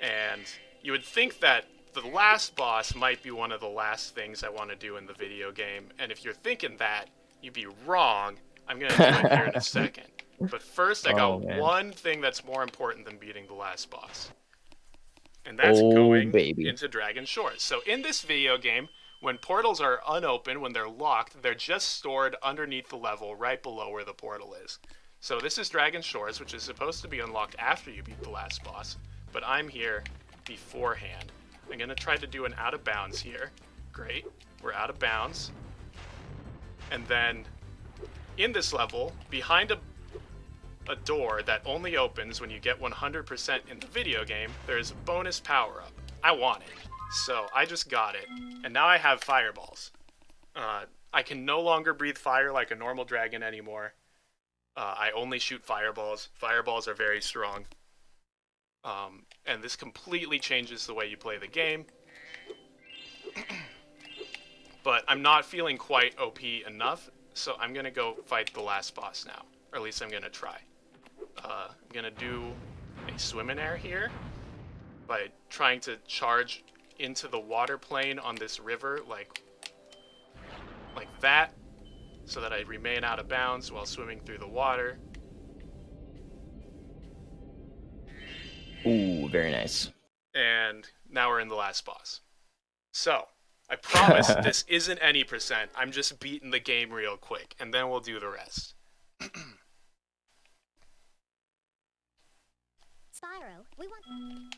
And you would think that the last boss might be one of the last things I want to do in the video game. And if you're thinking that, you'd be wrong. I'm going to do it here in a second. But first, I got Oh, one thing that's more important than beating the last boss. And that's Oh, going baby. into Dragon Shores. So in this video game, when portals are unopened, when they're locked, they're just stored underneath the level right below where the portal is. So this is Dragon Shores, which is supposed to be unlocked after you beat the last boss, but I'm here beforehand. I'm gonna try to do an out of bounds here. Great, we're out of bounds. And then in this level, behind a a door that only opens when you get 100% in the video game, there's a bonus power up. I want it. So I just got it. And now I have fireballs. Uh, I can no longer breathe fire like a normal dragon anymore. Uh, I only shoot fireballs. Fireballs are very strong. Um, and this completely changes the way you play the game. but I'm not feeling quite OP enough, so I'm gonna go fight the last boss now. Or at least I'm gonna try. Uh, I'm gonna do a swim in air here by trying to charge into the water plane on this river like like that so that I remain out of bounds while swimming through the water. Ooh, very nice. And now we're in the last boss. So, I promise this isn't any percent. I'm just beating the game real quick, and then we'll do the rest. Spyro, we want.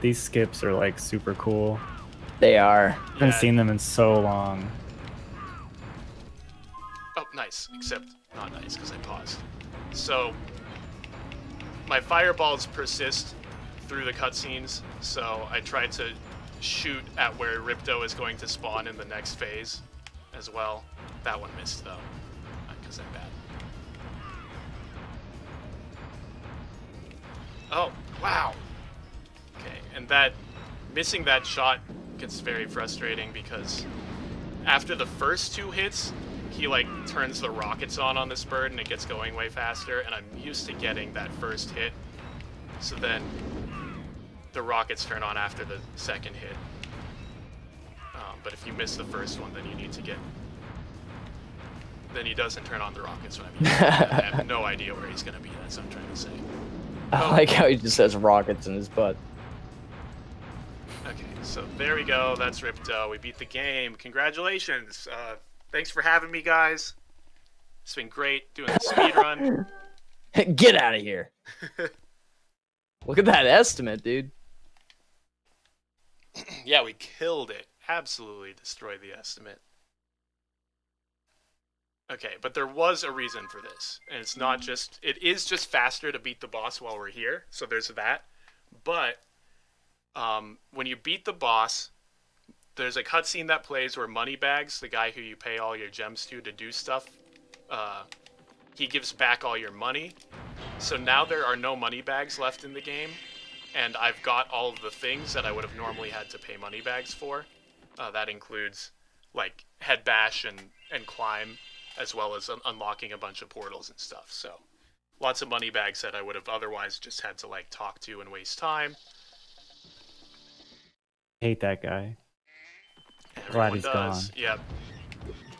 These skips are like super cool. They are. I haven't Yeah. seen them in so long. Oh, nice. Except not nice because I paused. So, my fireballs persist through the cutscenes, so I tried to shoot at where Ripto is going to spawn in the next phase as well. That one missed though, because I'm bad. Oh, wow. Okay, and that missing that shot gets very frustrating because after the first two hits, he like turns the rockets on on this bird and it gets going way faster and I'm used to getting that first hit. So then the rockets turn on after the second hit. Um, but if you miss the first one, then you need to get. Then he doesn't turn on the rockets when I mean. I have no idea where he's gonna be. That's what I'm trying to say. I like how he just has rockets in his butt. Okay, so there we go. That's Ripto. We beat the game. Congratulations. Uh, thanks for having me, guys. It's been great doing the speed run. Get out of here. Look at that estimate, dude. yeah, we killed it. Absolutely destroyed the estimate. Okay, but there was a reason for this. And it's not just it is just faster to beat the boss while we're here. So there's that. But um, when you beat the boss, there's a cutscene that plays where Moneybags, the guy who you pay all your gems to to do stuff, uh, he gives back all your money. So now there are no money bags left in the game, and I've got all of the things that I would have normally had to pay Moneybags for. Uh, that includes like head bash and and climb, as well as un- unlocking a bunch of portals and stuff. So lots of money bags that I would have otherwise just had to like talk to and waste time. Hate that guy. Glad Everyone he's does. gone. Yep.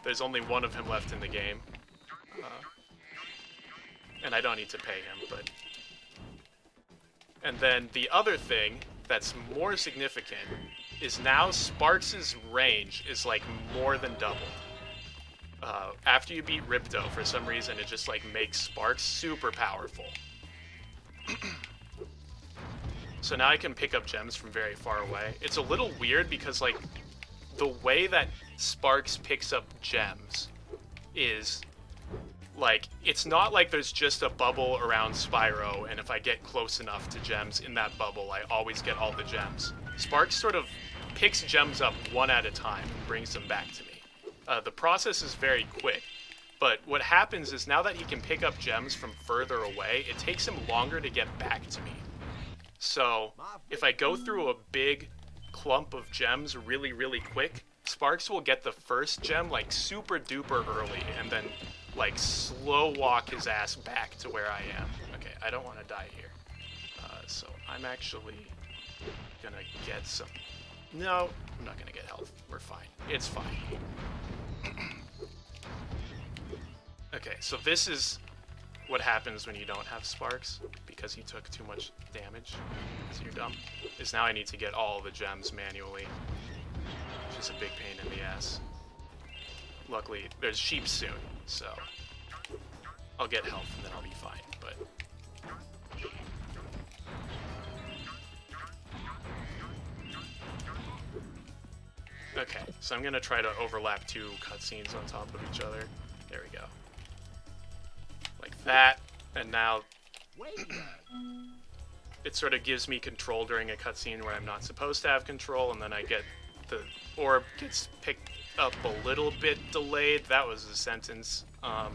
There's only one of him left in the game. Uh, and I don't need to pay him, but And then the other thing that's more significant is now Sparx' range is like more than doubled. Uh, after you beat Ripto, for some reason, it just like makes Sparx super powerful. so now I can pick up gems from very far away. It's a little weird because like the way that Sparx picks up gems is like it's not like there's just a bubble around Spyro and if I get close enough to gems in that bubble I always get all the gems. Sparx sort of picks gems up one at a time and brings them back to me. Uh, the process is very quick, but what happens is now that he can pick up gems from further away, it takes him longer to get back to me. So if I go through a big clump of gems really, really quick, Sparx will get the first gem like super duper early and then like slow walk his ass back to where I am. Okay, I don't want to die here. Uh, so I'm actually gonna get some. No, I'm not gonna get health. We're fine. It's fine. Okay, so this is what happens when you don't have Sparx because you took too much damage. So you're dumb. Is now I need to get all the gems manually, which is a big pain in the ass. Luckily, there's sheep soon, so I'll get health and then I'll be fine. But okay, so I'm gonna try to overlap two cutscenes on top of each other. There we go, like that, and now it sort of gives me control during a cutscene where I'm not supposed to have control, and then I get the orb gets picked up a little bit delayed. That was a sentence. Um,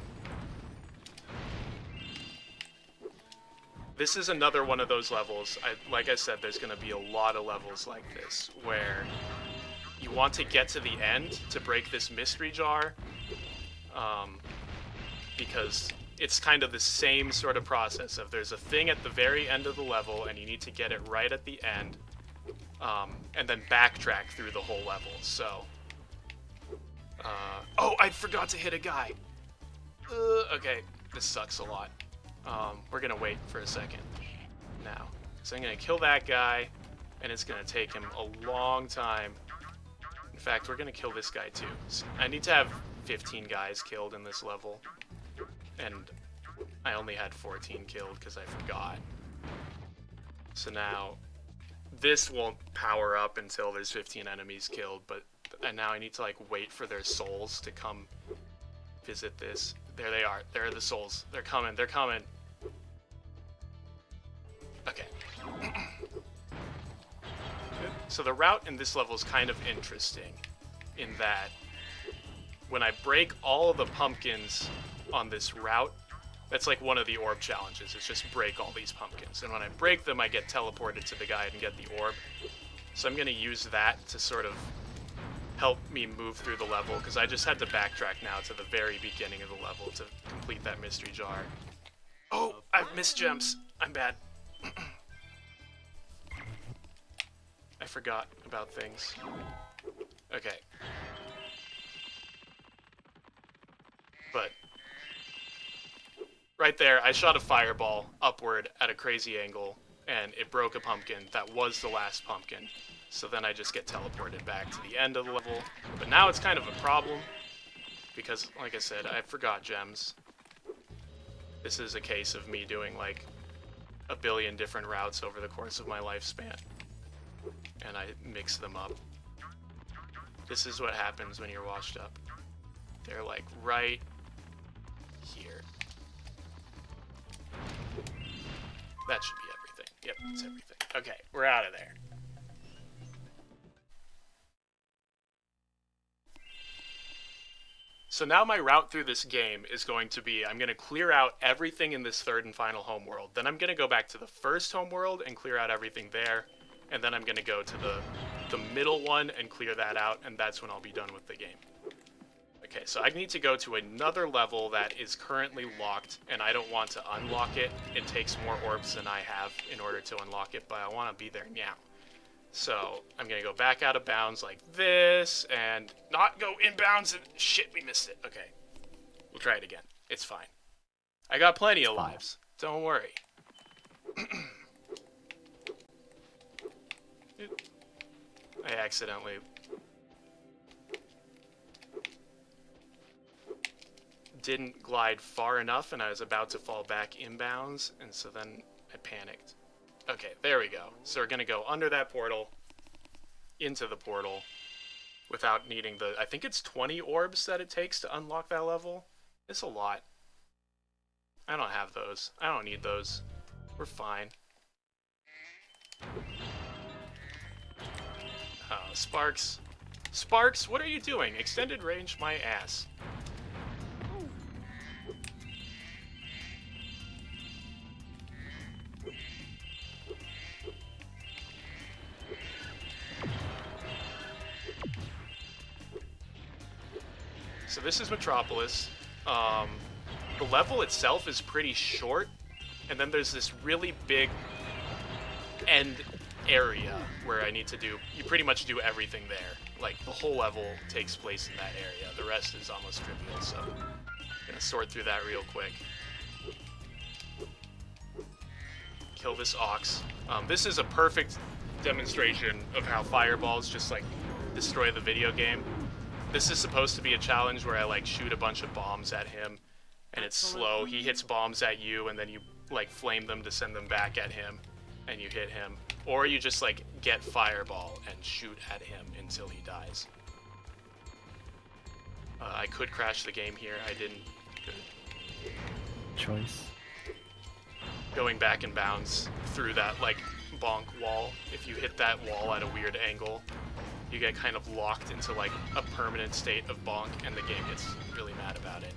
this is another one of those levels. I, like I said, there's going to be a lot of levels like this where you want to get to the end to break this mystery jar um, because it's kind of the same sort of process of there's a thing at the very end of the level and you need to get it right at the end um, and then backtrack through the whole level. So, uh, oh, I forgot to hit a guy. Uh, okay, this sucks a lot. Um, we're gonna wait for a second now. So I'm gonna kill that guy, and it's gonna take him a long time. In fact, we're gonna kill this guy too. I need to have 15 guys killed in this level, and I only had 14 killed because I forgot. So now, this won't power up until there's 15 enemies killed, but and now I need to like wait for their souls to come visit this. There they are. There are the souls. They're coming. They're coming. Okay. So the route in this level is kind of interesting in that when I break all of the pumpkins on this route, that's like one of the orb challenges. It's just break all these pumpkins. And when I break them, I get teleported to the guide and get the orb. So I'm going to use that to sort of help me move through the level, because I just had to backtrack now to the very beginning of the level to complete that mystery jar. Oh, I've missed gems. I'm bad. I forgot about things. Okay. But right there, I shot a fireball upward at a crazy angle, and it broke a pumpkin that was the last pumpkin. So then I just get teleported back to the end of the level. But now it's kind of a problem, because, like I said, I forgot gems. This is a case of me doing, like, a billion different routes over the course of my lifespan. And I mix them up. This is what happens when you're washed up. They're, like, right here. That should be everything. Yep, that's everything. Okay, we're out of there. So now my route through this game is going to be, I'm going to clear out everything in this third and final homeworld. Then I'm going to go back to the first homeworld and clear out everything there. And then I'm going to go to the, the middle one and clear that out, and that's when I'll be done with the game. Okay, so I need to go to another level that is currently locked, and I don't want to unlock it. It takes more orbs than I have in order to unlock it, but I want to be there now. So I'm going to go back out of bounds like this, and not go inbounds, and shit, we missed it. Okay, we'll try it again. It's fine. I got plenty of lives. Don't worry. I accidentally didn't glide far enough and I was about to fall back inbounds and so then I panicked. Okay, there we go. So we're gonna go under that portal, into the portal, without needing the, I think it's 20 orbs that it takes to unlock that level. It's a lot. I don't have those. I don't need those. We're fine. Uh, Sparx. Sparx, what are you doing? Extended range my ass. So this is Metropolis. Um, the level itself is pretty short, and then there's this really big end area where I need to do. You pretty much do everything there. Like the whole level takes place in that area. The rest is almost trivial. So I'm gonna sort through that real quick. Kill this ox. Um, this is a perfect demonstration of how fireballs just like destroy the video game. This is supposed to be a challenge where I like shoot a bunch of bombs at him and it's slow. He hits bombs at you and then you like flame them to send them back at him and you hit him. Or you just like get fireball and shoot at him until he dies. Uh, I could crash the game here. I didn't. Good. Choice. Going back and bounds through that like bonk wall. If you hit that wall at a weird angle, you get kind of locked into like a permanent state of bonk and the game gets really mad about it.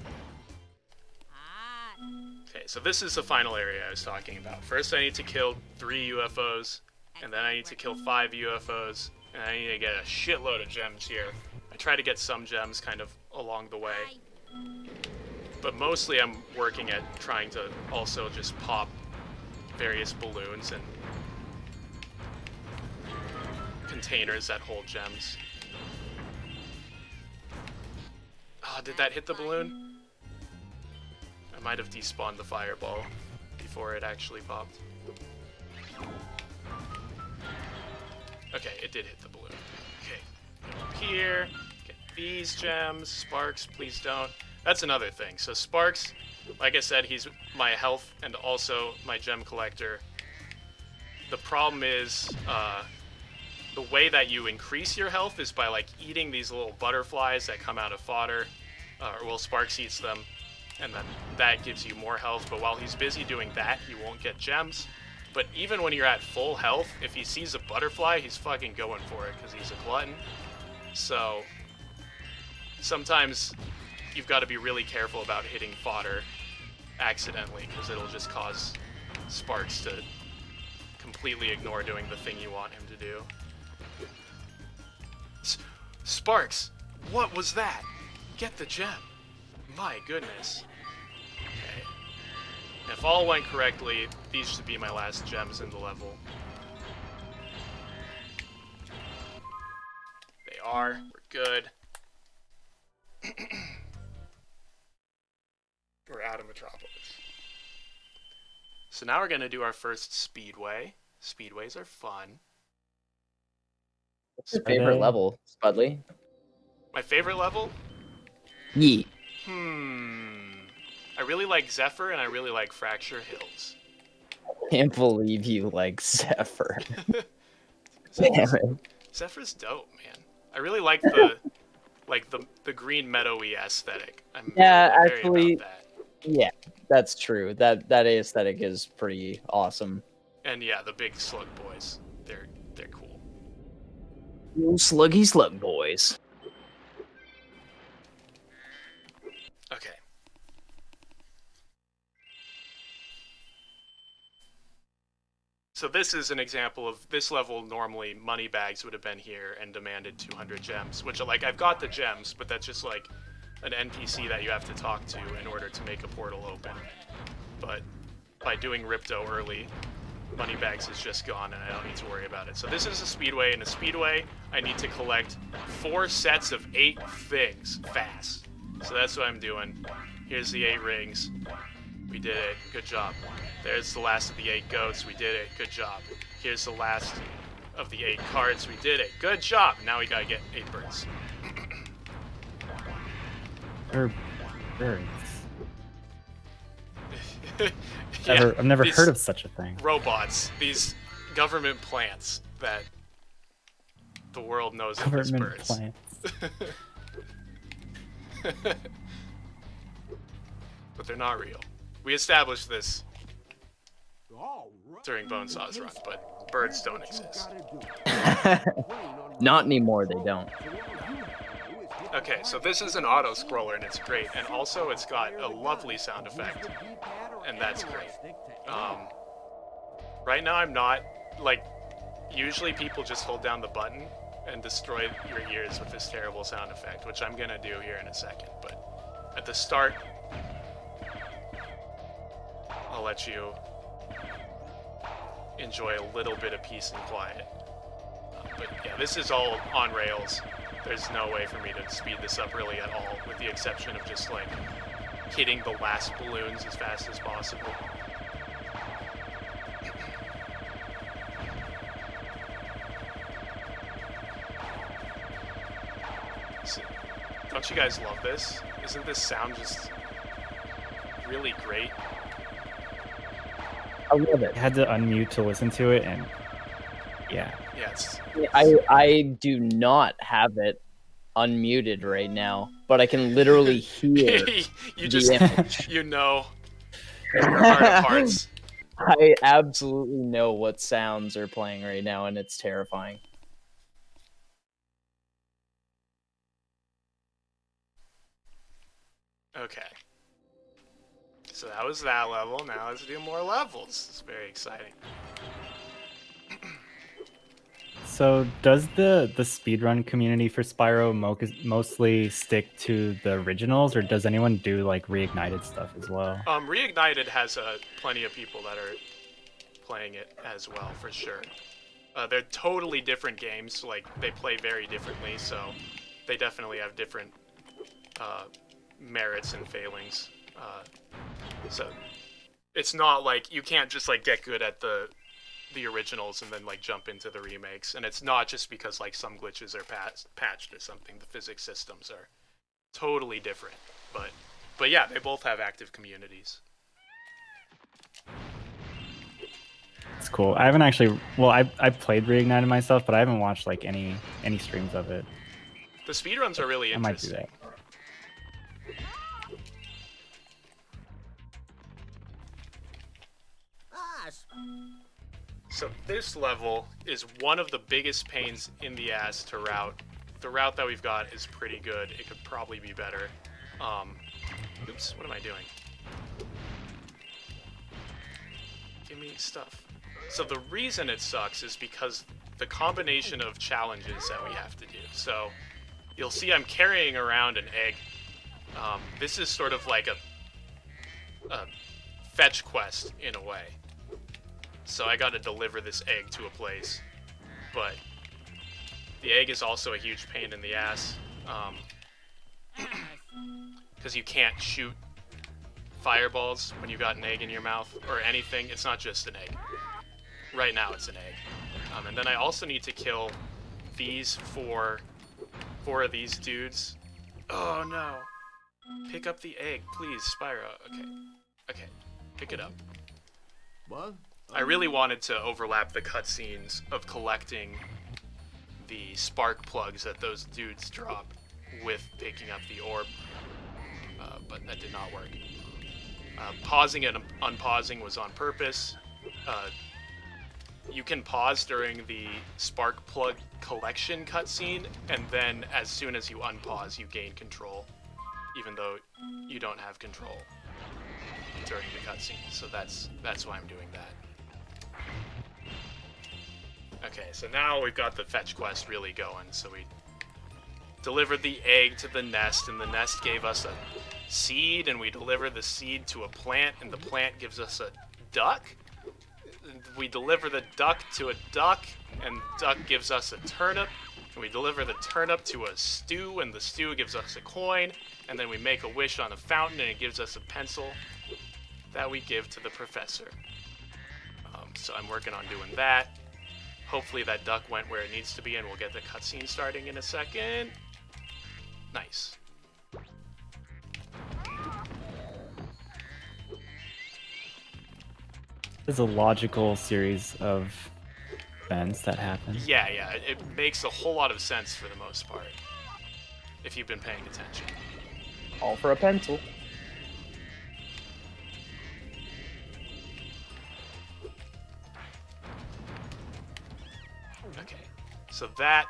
Okay, so this is the final area I was talking about. First I need to kill three UFOs, and then I need to kill five UFOs, and I need to get a shitload of gems here. I try to get some gems kind of along the way. But mostly I'm working at trying to also just pop various balloons and containers that hold gems. Oh, did that hit the balloon? I might have despawned the fireball before it actually popped. Okay, it did hit the balloon. Okay, up here, get these gems. Sparx, please don't. That's another thing. So Sparx, like I said, he's my health and also my gem collector. The problem is, uh, the way that you increase your health is by like eating these little butterflies that come out of fodder, uh, well, Sparx eats them, and then that gives you more health. But while he's busy doing that, he won't get gems. But even when you're at full health, if he sees a butterfly, he's fucking going for it because he's a glutton. So sometimes you've got to be really careful about hitting fodder accidentally because it'll just cause Sparx to completely ignore doing the thing you want him to do. S Sparx, what was that? Get the gem. My goodness. Okay. If all went correctly, these should be my last gems in the level. They are. We're good. we're out of Metropolis. So now we're going to do our first speedway. Speedways are fun. What's your favorite level, Spudley? My favorite level? Yeet. Hmm. I really like Zephyr and I really like Fracture Hills. Can't believe you like Zephyr. Damn it. Zephyr's dope, man. I really like the like the the green meadowy aesthetic. I'm Yeah, very actually, about that. yeah, that's true. That that aesthetic is pretty awesome. And yeah, the big slug boys. They're they're cool. You sluggy slug boys. Okay. So this is an example of this level normally Moneybags would have been here and demanded 200 gems, which like I've got the gems, but that's just like an NPC that you have to talk to in order to make a portal open. But by doing Ripto early, Moneybags is just gone and I don't need to worry about it. So this is a speedway. and a speedway, I need to collect four sets of eight things fast. So that's what I'm doing. Here's the eight rings. We did it. Good job. There's the last of the eight goats. We did it. Good job. Here's the last of the eight cards. We did it. Good job. Now we gotta get eight birds. Or birds. Yeah, Never, I've never heard of such a thing. Robots. These government plants that the world knows of as Government birds. plants. but they're not real. We established this during Bonesaw's run, but birds don't exist. Not anymore, they don't. Okay, so this is an auto scroller and it's great, and also it's got a lovely sound effect, and that's great. Um, right now I'm not like usually people just hold down the button and destroy your ears with this terrible sound effect, which I'm gonna do here in a second. But at the start, I'll let you enjoy a little bit of peace and quiet. Uh, but yeah, this is all on rails. There's no way for me to speed this up really at all, with the exception of just like hitting the last balloons as fast as possible. Don't you guys love this? Isn't this sound just really great? I love it. I had to unmute to listen to it, and yeah. Yeah, it's I I do not have it unmuted right now, but I can literally hear you just image. you know your heart of hearts. I absolutely know what sounds are playing right now, and it's terrifying. Okay. So that was that level. Now let's do more levels. It's very exciting. So does the the speedrun community for Spyro mo- mostly stick to the originals, or does anyone do like reignited stuff as well? Um, Reignited has uh, plenty of people that are playing it as well, for sure. Uh, they're totally different games. Like they play very differently, so they definitely have different uh, merits and failings. Uh, so it's not like you can't just like get good at the the originals and then like jump into the remakes. And it's not just because like some glitches are pat- patched or something. The physics systems are totally different. But but yeah, they both have active communities. It's cool. I haven't actually. Well, I I played reignited myself, but I haven't watched like any any streams of it. The speedruns are really I might do interesting. that. So this level is one of the biggest pains in the ass to route. The route that we've got is pretty good. It could probably be better. Um, oops, what am I doing? Give me stuff. So the reason it sucks is because the combination of challenges that we have to do. So you'll see I'm carrying around an egg. Um, this is sort of like a, a fetch quest in a way. So I gotta deliver this egg to a place. But the egg is also a huge pain in the ass. Because you can't shoot fireballs when you've got an egg in your mouth or anything. It's not just an egg. Right now it's an egg. Um, and then I also need to kill these four, four of these dudes. Oh no. Pick up the egg, please, Spyro. Okay. Okay. Pick it up. What? I really wanted to overlap the cutscenes of collecting the spark plugs that those dudes drop with picking up the orb, uh, but that did not work. Uh, pausing and unpausing was on purpose. Uh, you can pause during the spark plug collection cutscene, and then as soon as you unpause, you gain control, even though you don't have control during the cutscene. So that's that's why I'm doing that. Okay, so now we've got the fetch quest really going. So we delivered the egg to the nest, and the nest gave us a seed, and we delivered the seed to a plant, and the plant gives us a duck. We deliver the duck to a duck, and duck gives us a turnip. And we deliver the turnip to a stew, and the stew gives us a coin. And then we make a wish on a fountain, and it gives us a pencil that we give to the professor. Um, so I'm working on doing that. Hopefully that duck went where it needs to be and we'll get the cutscene starting in a second. Nice. There's a logical series of events that happen. Yeah, yeah, it, it makes a whole lot of sense for the most part. If you've been paying attention. All for a pencil. So that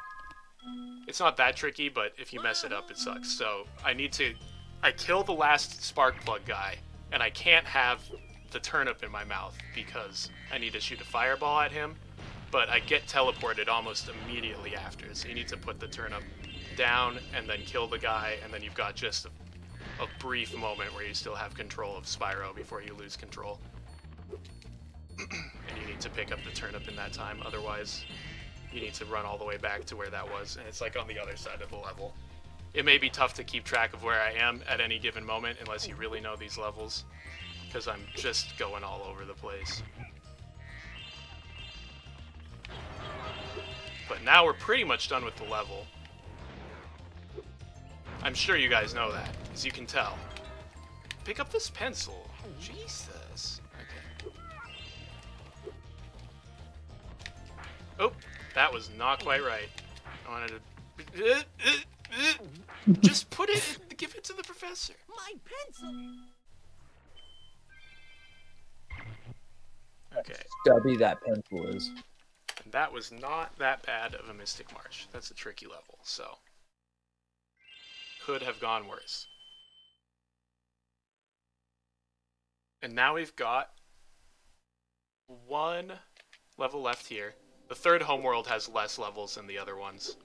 it's not that tricky, but if you mess it up, it sucks. So I need to I kill the last spark plug guy, and I can't have the turnip in my mouth because I need to shoot a fireball at him, but I get teleported almost immediately after. So you need to put the turnip down and then kill the guy, and then you've got just a, a brief moment where you still have control of Spyro before you lose control. and you need to pick up the turnip in that time, otherwise you need to run all the way back to where that was, and it's like on the other side of the level. It may be tough to keep track of where I am at any given moment unless you really know these levels, because I'm just going all over the place. But now we're pretty much done with the level. I'm sure you guys know that, as you can tell. Pick up this pencil. Jesus. Okay. Oh, that was not quite right. I wanted to... Just put it, give it to the professor. My pencil! Okay. Stubby that pencil is. And that was not that bad of a Mystic Marsh. That's a tricky level, so. Could have gone worse. And now we've got one level left here. The third homeworld has less levels than the other ones.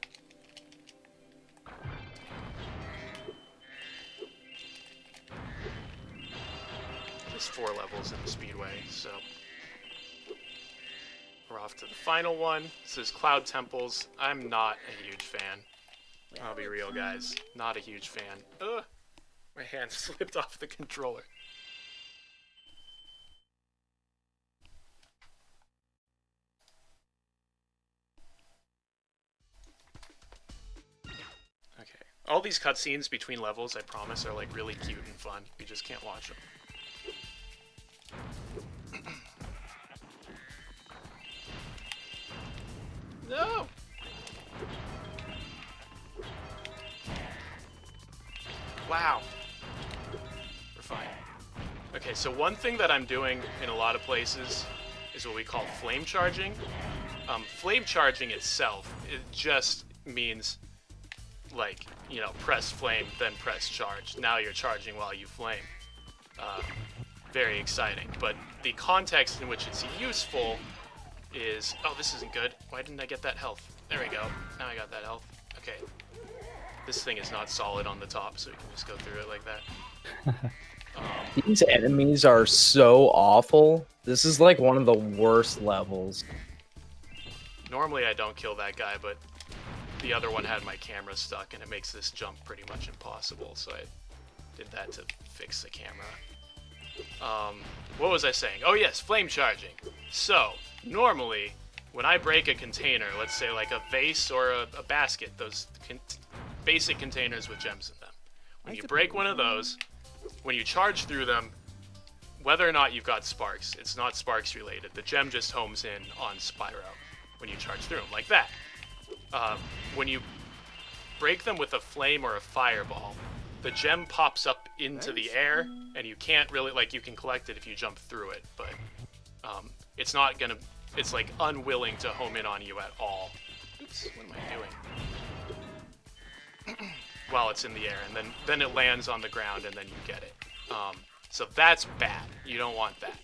There's four levels in the Speedway, so we're off to the final one. This is Cloud Temples. I'm not a huge fan. I'll be real, guys. Not a huge fan. Ugh! My hand slipped off the controller. All these cutscenes between levels, I promise, are like really cute and fun. You just can't watch them. No! Wow. We're fine. Okay, so one thing that I'm doing in a lot of places is what we call flame charging. Um, flame charging itself, it just means like, you know, press flame, then press charge. Now you're charging while you flame. Uh, very exciting. But the context in which it's useful is... Oh, this isn't good. Why didn't I get that health? There we go. Now I got that health. Okay. This thing is not solid on the top, so we can just go through it like that. These enemies are so awful. This is like one of the worst levels. Normally I don't kill that guy, but the other one had my camera stuck, and it makes this jump pretty much impossible, so I did that to fix the camera. Um, what was I saying? Oh yes, flame charging. So, normally, when I break a container, let's say like a vase or a, a basket, those con basic containers with gems in them. When you break one of those, when you charge through them, whether or not you've got Sparx, it's not Sparx related. The gem just homes in on Spyro when you charge through them, like that. Um, when you break them with a flame or a fireball, the gem pops up into the air, and you can't really like you can collect it if you jump through it, but um, it's not gonna. It's like unwilling to home in on you at all. Oops, what am I doing? While it's in the air, and then then it lands on the ground, and then you get it. Um, so that's bad. You don't want that.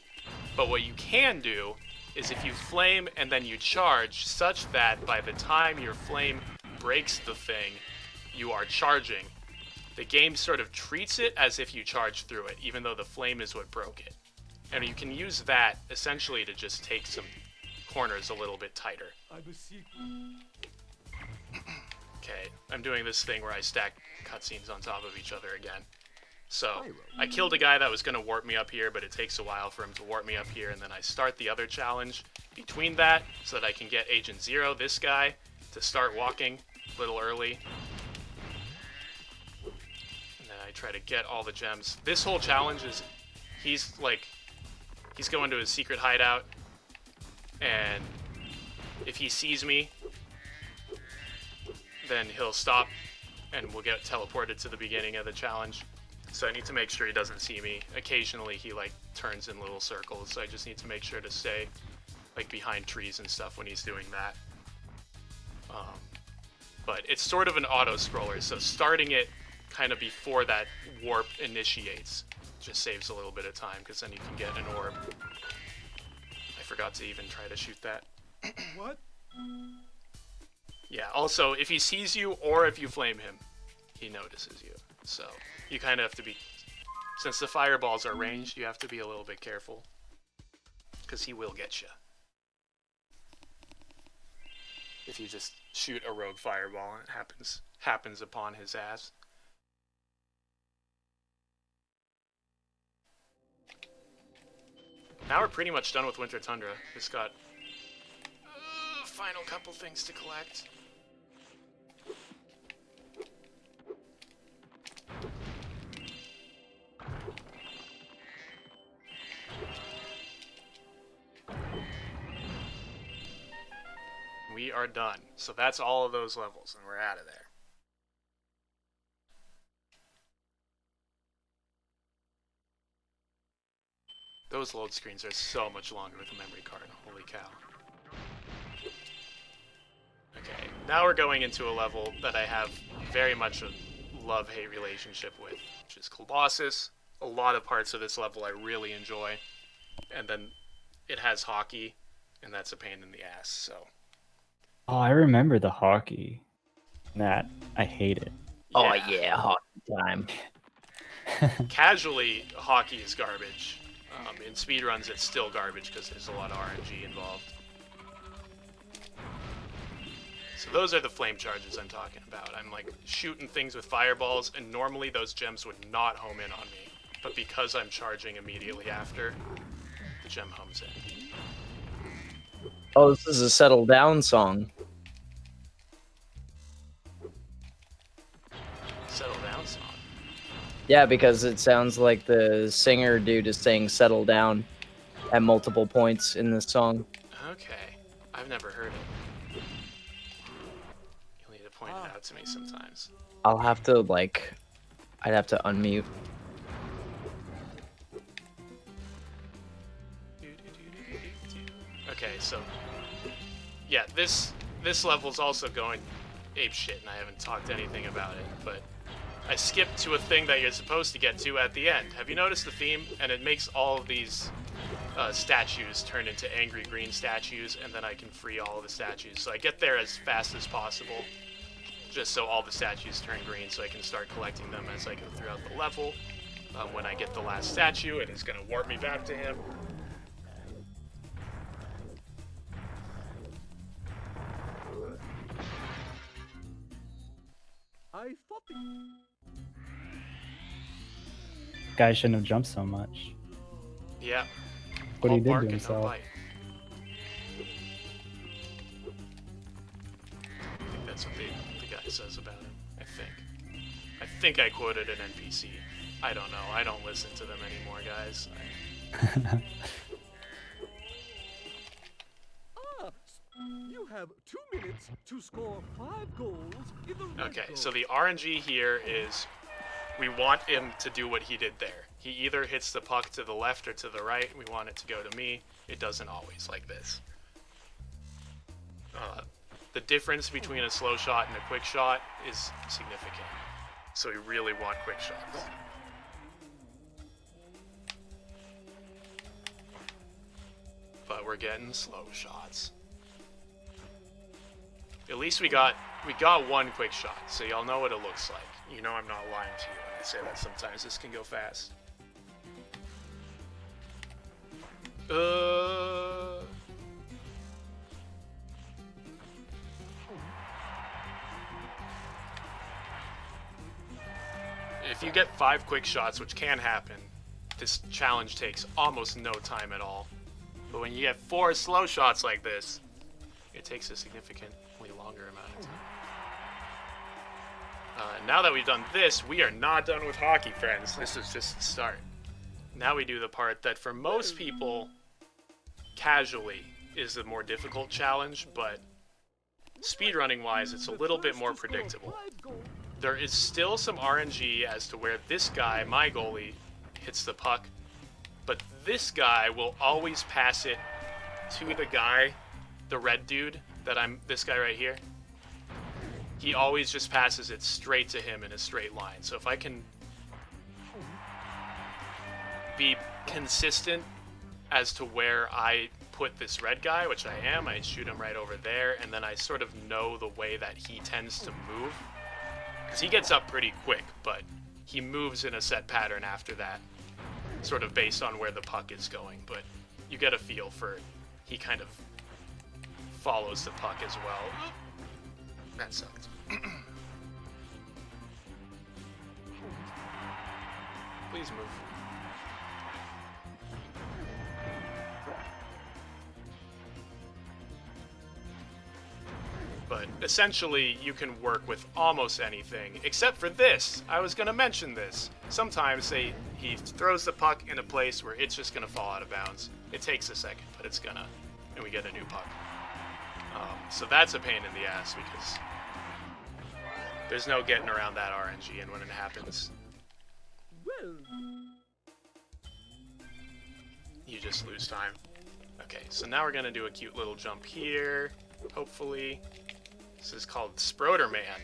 But what you can do is if you flame and then you charge, such that by the time your flame breaks the thing, you are charging. The game sort of treats it as if you charge through it, even though the flame is what broke it. And you can use that essentially to just take some corners a little bit tighter. Okay, I'm doing this thing where I stack cutscenes on top of each other again. So, I killed a guy that was going to warp me up here, but it takes a while for him to warp me up here, and then I start the other challenge, between that so that I can get Agent Zero, this guy, to start walking a little early. And then I try to get all the gems. This whole challenge is he's like he's going to his secret hideout and if he sees me then he'll stop and we'll get teleported to the beginning of the challenge. So I need to make sure he doesn't see me. Occasionally he like turns in little circles, so I just need to make sure to stay like behind trees and stuff when he's doing that. Um, but it's sort of an auto scroller, so starting it kind of before that warp initiates just saves a little bit of time because then you can get an orb. I forgot to even try to shoot that. What? Yeah, also, if he sees you or if you flame him, he notices you. So, you kind of have to be... Since the fireballs are ranged, you have to be a little bit careful. Because he will get you. If you just shoot a rogue fireball and it happens, happens upon his ass. Now we're pretty much done with Winter Tundra. Just got uh, final couple things to collect. We are done. So that's all of those levels, and we're out of there. Those load screens are so much longer with a memory card. Holy cow. Okay, now we're going into a level that I have very much a love-hate relationship with, which is Colossus. A lot of parts of this level I really enjoy. And then it has hockey, and that's a pain in the ass, so... Oh, I remember the hockey. That I hate it. Oh yeah, hockey time. Casually, hockey is garbage. Um, in speedruns, it's still garbage because there's a lot of RNG involved. So those are the flame charges I'm talking about. I'm like shooting things with fireballs, and normally those gems would not home in on me. But because I'm charging immediately after, the gem homes in. Oh, this is a settle down song. Yeah, because it sounds like the singer dude is saying settle down at multiple points in this song. Okay, I've never heard it. You'll need to point it out to me sometimes. I'll have to like I'd have to unmute. Okay, so yeah, this this level's also going ape shit, and I haven't talked anything about it, but I skipped to a thing that you're supposed to get to at the end. Have you noticed the theme? And it makes all of these uh, statues turn into angry green statues, and then I can free all of the statues. So I get there as fast as possible, just so all the statues turn green, so I can start collecting them as I go throughout the level. Um, when I get the last statue, it is going to warp me back to him. I thought the... Guy shouldn't have jumped so much. Yeah. What All he did to and no himself. I think that's what the, the guy says about him. I think. I think I quoted an NPC. I don't know. I don't listen to them anymore, guys. Ah, you have two minutes to score five goals in the Okay, so the RNG here is we want him to do what he did there. He either hits the puck to the left or to the right. We want it to go to me. It doesn't always like this. Uh, the difference between a slow shot and a quick shot is significant. So we really want quick shots. But we're getting slow shots. At least we got we got one quick shot, so y'all know what it looks like. You know I'm not lying to you when I say that sometimes this can go fast. Uh If you get five quick shots, which can happen, this challenge takes almost no time at all. But when you get four slow shots like this, it takes a significantly longer amount of time. Uh, now that we've done this, we are not done with hockey, friends. This is just the start. Now we do the part that for most people, casually, is the more difficult challenge, but speedrunning wise, it's a little bit more predictable. There is still some RNG as to where this guy, my goalie, hits the puck, but this guy will always pass it to the guy, the red dude that I'm, this guy right here. He always just passes it straight to him in a straight line. So if I can be consistent as to where I put this red guy, which I am, I shoot him right over there, and then I sort of know the way that he tends to move. Because he gets up pretty quick, but he moves in a set pattern after that, sort of based on where the puck is going. But you get a feel for he kind of follows the puck as well. That sucked. Please move. But essentially, you can work with almost anything, except for this. I was gonna mention this. Sometimes they he throws the puck in a place where it's just gonna fall out of bounds. It takes a second, but it's gonna, and we get a new puck. Um, so that's a pain in the ass because there's no getting around that RNG, and when it happens, you just lose time. Okay, so now we're gonna do a cute little jump here, hopefully. This is called Sproder Man.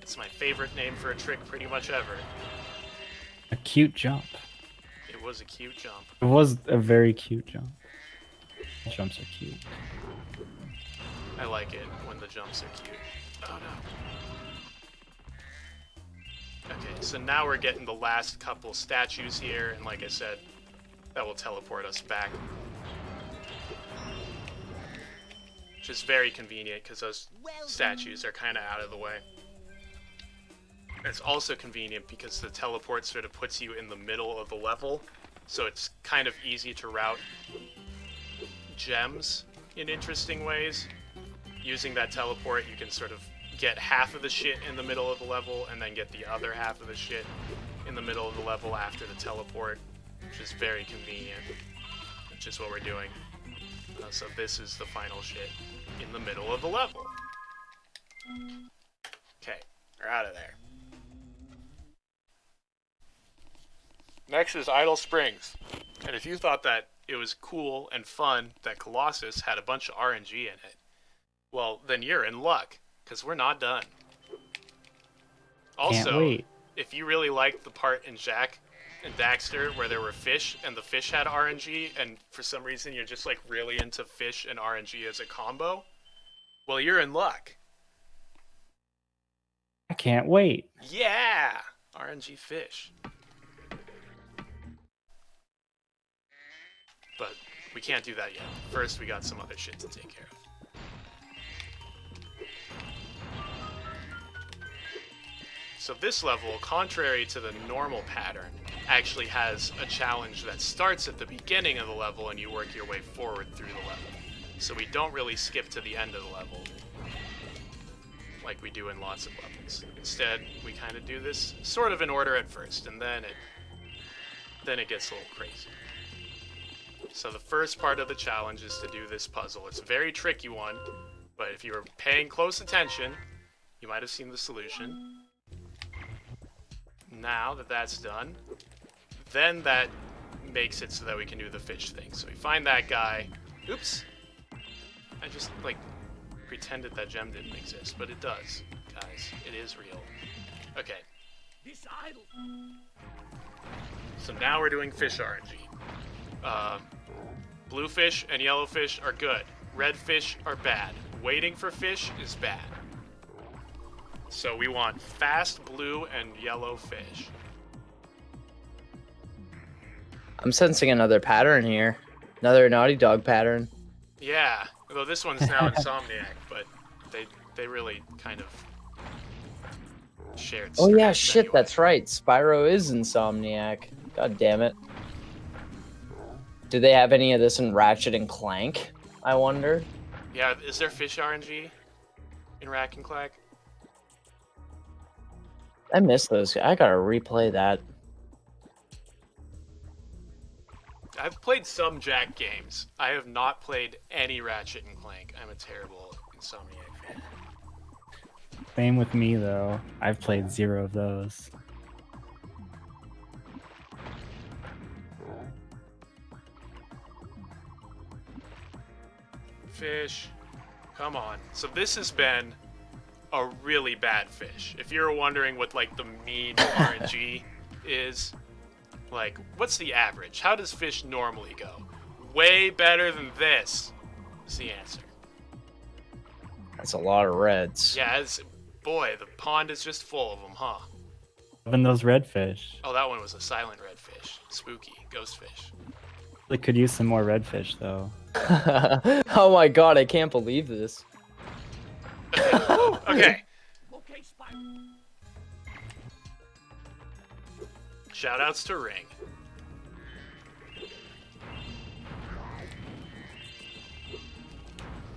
It's my favorite name for a trick pretty much ever. A cute jump. It was a cute jump. It was a very cute jump. Jumps are cute. I like it when the jumps are cute. Oh no. Okay, so now we're getting the last couple statues here, and like I said, that will teleport us back. Which is very convenient because those statues are kind of out of the way. It's also convenient because the teleport sort of puts you in the middle of the level, so it's kind of easy to route gems in interesting ways. Using that teleport, you can sort of get half of the shit in the middle of the level and then get the other half of the shit in the middle of the level after the teleport, which is very convenient, which is what we're doing. Uh, so this is the final shit in the middle of the level. Okay, we're out of there. Next is Idol Springs. And if you thought that it was cool and fun that Colossus had a bunch of RNG in it, well, then you're in luck, because we're not done. Also, if you really liked the part in Jak and Daxter where there were fish and the fish had RNG, and for some reason you're just like really into fish and RNG as a combo, well, you're in luck. I can't wait. Yeah! RNG fish. But we can't do that yet. First, we got some other shit to take care of. So this level, contrary to the normal pattern, actually has a challenge that starts at the beginning of the level and you work your way forward through the level. So we don't really skip to the end of the level like we do in lots of levels. Instead, we kind of do this sort of in order at first, and then it then it gets a little crazy. So the first part of the challenge is to do this puzzle. It's a very tricky one, but if you were paying close attention, you might have seen the solution. Now that that's done, then that makes it so that we can do the fish thing. So we find that guy. Oops. I just, like, pretended that gem didn't exist, but it does. Guys, it is real. Okay. This idol. So now we're doing fish RNG. Uh, blue fish and yellow fish are good. Red fish are bad. Waiting for fish is bad. So we want fast blue and yellow fish. I'm sensing another pattern here. Another Naughty Dog pattern. Yeah, although this one's now Insomniac, but they they really kind of shared. Oh yeah, shit, that's right. Spyro is Insomniac. God damn it. Do they have any of this in Ratchet and Clank? I wonder. Yeah, is there fish RNG in Rack and Clack? I miss those. I gotta replay that. I've played some Jak games. I have not played any Ratchet and Clank. I'm a terrible Insomniac fan. Same with me though. I've played zero of those. Fish. Come on. So this has been a really bad fish. If you're wondering what like the mean RNG is, like what's the average? How does fish normally go? Way better than this. Is the answer. That's a lot of reds. Yeah, it's, boy, the pond is just full of them, huh? Even those redfish. Oh, that one was a silent redfish. Spooky. Ghost fish. They could use some more redfish though. oh my god, I can't believe this. Okay. Shoutouts to Ring.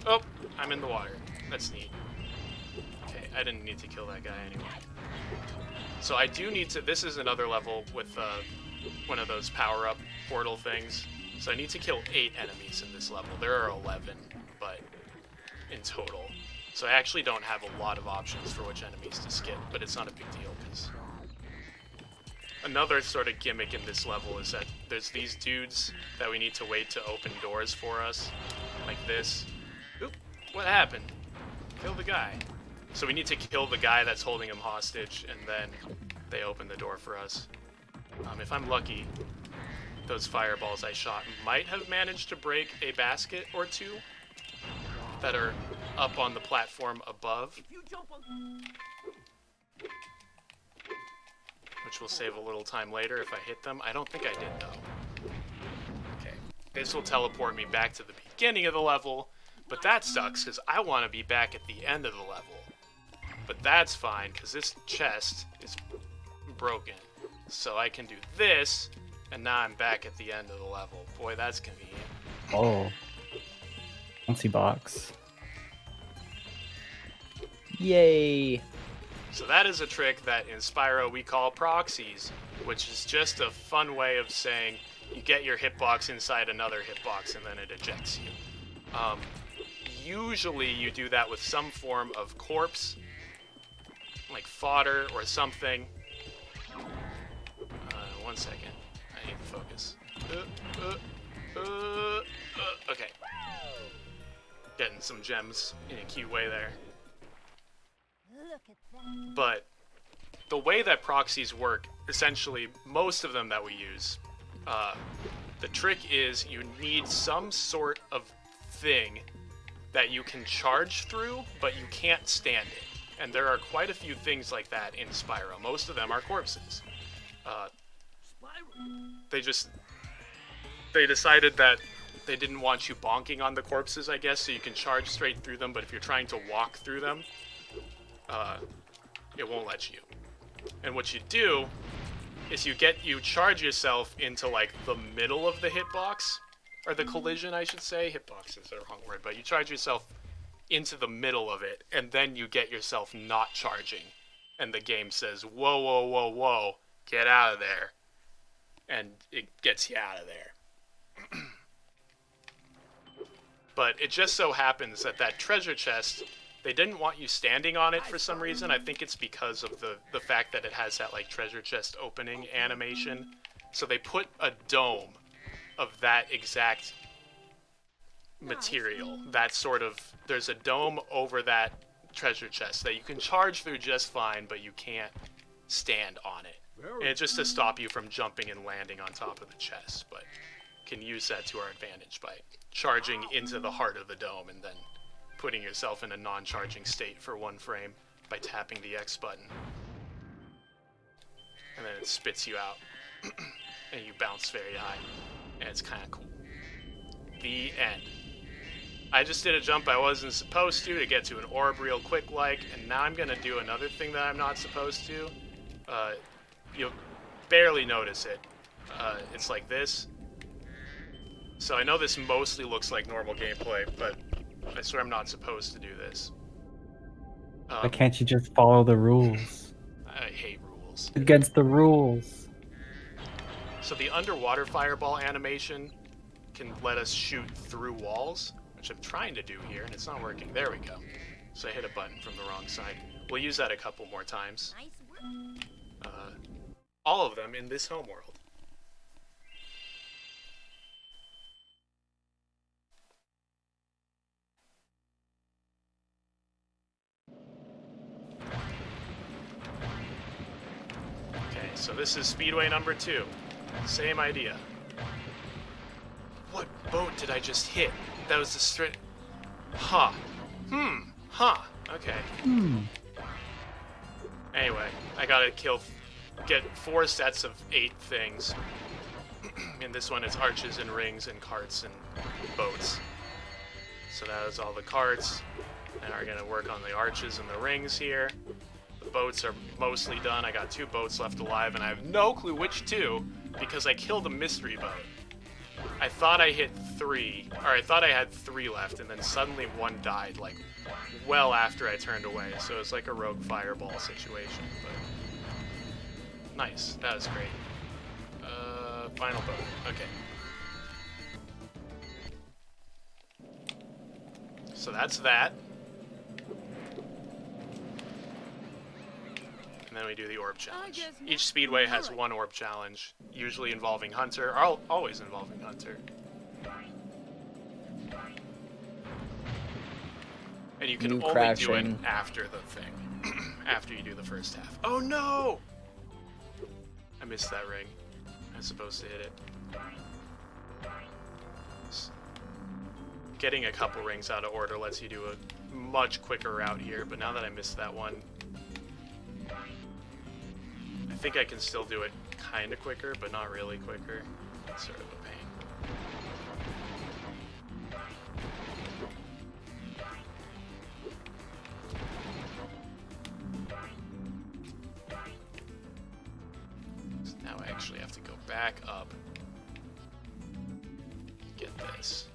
Oh, I'm in the water. That's neat. Okay, I didn't need to kill that guy anyway. So I do need to. This is another level with uh, one of those power-up portal things. So I need to kill eight enemies in this level. There are 11, but in total. So I actually don't have a lot of options for which enemies to skip, but it's not a big deal because another sort of gimmick in this level is that there's these dudes that we need to wait to open doors for us, like this. Oop, what happened? Kill the guy. So we need to kill the guy that's holding him hostage, and then they open the door for us. Um, if I'm lucky, those fireballs I shot might have managed to break a basket or two that are up on the platform above. Which will save a little time later if I hit them. I don't think I did though. Okay. This will teleport me back to the beginning of the level, but that sucks because I want to be back at the end of the level. But that's fine because this chest is broken. So I can do this, and now I'm back at the end of the level. Boy, that's convenient. Oh. Fancy box. Yay. So that is a trick that in Spyro we call proxies, which is just a fun way of saying you get your hitbox inside another hitbox and then it ejects you. Um, usually you do that with some form of corpse, like fodder or something. Uh, one second. I need to focus. Uh, uh, uh, uh, okay. Getting some gems in a cute way there. But the way that proxies work, essentially, most of them that we use, uh, the trick is you need some sort of thing that you can charge through, but you can't stand it. And there are quite a few things like that in Spyro. Most of them are corpses. Uh, they just they decided that they didn't want you bonking on the corpses, I guess, so you can charge straight through them. But if you're trying to walk through them, uh, it won't let you. And what you do is you get you charge yourself into like the middle of the hitbox or the collision, I should say. Hitbox is the wrong word, but you charge yourself into the middle of it, and then you get yourself not charging, and the game says, "Whoa, whoa, whoa, whoa, get out of there," and it gets you out of there. but it just so happens that that treasure chest they didn't want you standing on it for some reason. I think it's because of the the fact that it has that like treasure chest opening animation. So they put a dome of that exact material. That sort of there's a dome over that treasure chest that you can charge through just fine, but you can't stand on it. And it's just to stop you from jumping and landing on top of the chest, but can use that to our advantage by charging into the heart of the dome and then putting yourself in a non-charging state for one frame by tapping the X button. And then it spits you out, and you bounce very high, and it's kind of cool. The end. I just did a jump I wasn't supposed to to get to an orb real quick like, and now I'm gonna do another thing that I'm not supposed to. Uh, you'll barely notice it. Uh, it's like this. So I know this mostly looks like normal gameplay, but I swear I'm not supposed to do this. Um, Why can't you just follow the rules? I hate rules. Against the rules. So the underwater fireball animation can let us shoot through walls, which I'm trying to do here, and it's not working. There we go. So I hit a button from the wrong side. We'll use that a couple more times. Uh, all of them in this homeworld. So this is speedway number two. Same idea. What boat did I just hit? That was the straight. Huh. Hmm. Huh. Okay. Hmm. Anyway, I gotta kill, get four sets of eight things. In this one, it's arches and rings and carts and boats. So that is all the carts. And we're gonna work on the arches and the rings here. Boats are mostly done. I got two boats left alive, and I have no clue which two because I killed a mystery boat. I thought I hit three, or I thought I had three left, and then suddenly one died, like well after I turned away. So it was like a rogue fireball situation. But nice, that was great. Uh, final boat. Okay. So that's that. And then we do the orb challenge. Each speedway has one orb challenge, usually involving Hunter, or always involving Hunter. And you can New only do it after the thing, after you do the first half. Oh no! I missed that ring. I'm supposed to hit it. Getting a couple rings out of order lets you do a much quicker route here, but now that I missed that one, I think I can still do it kind of quicker, but not really quicker. It's sort of a pain. So now I actually have to go back up. Get this.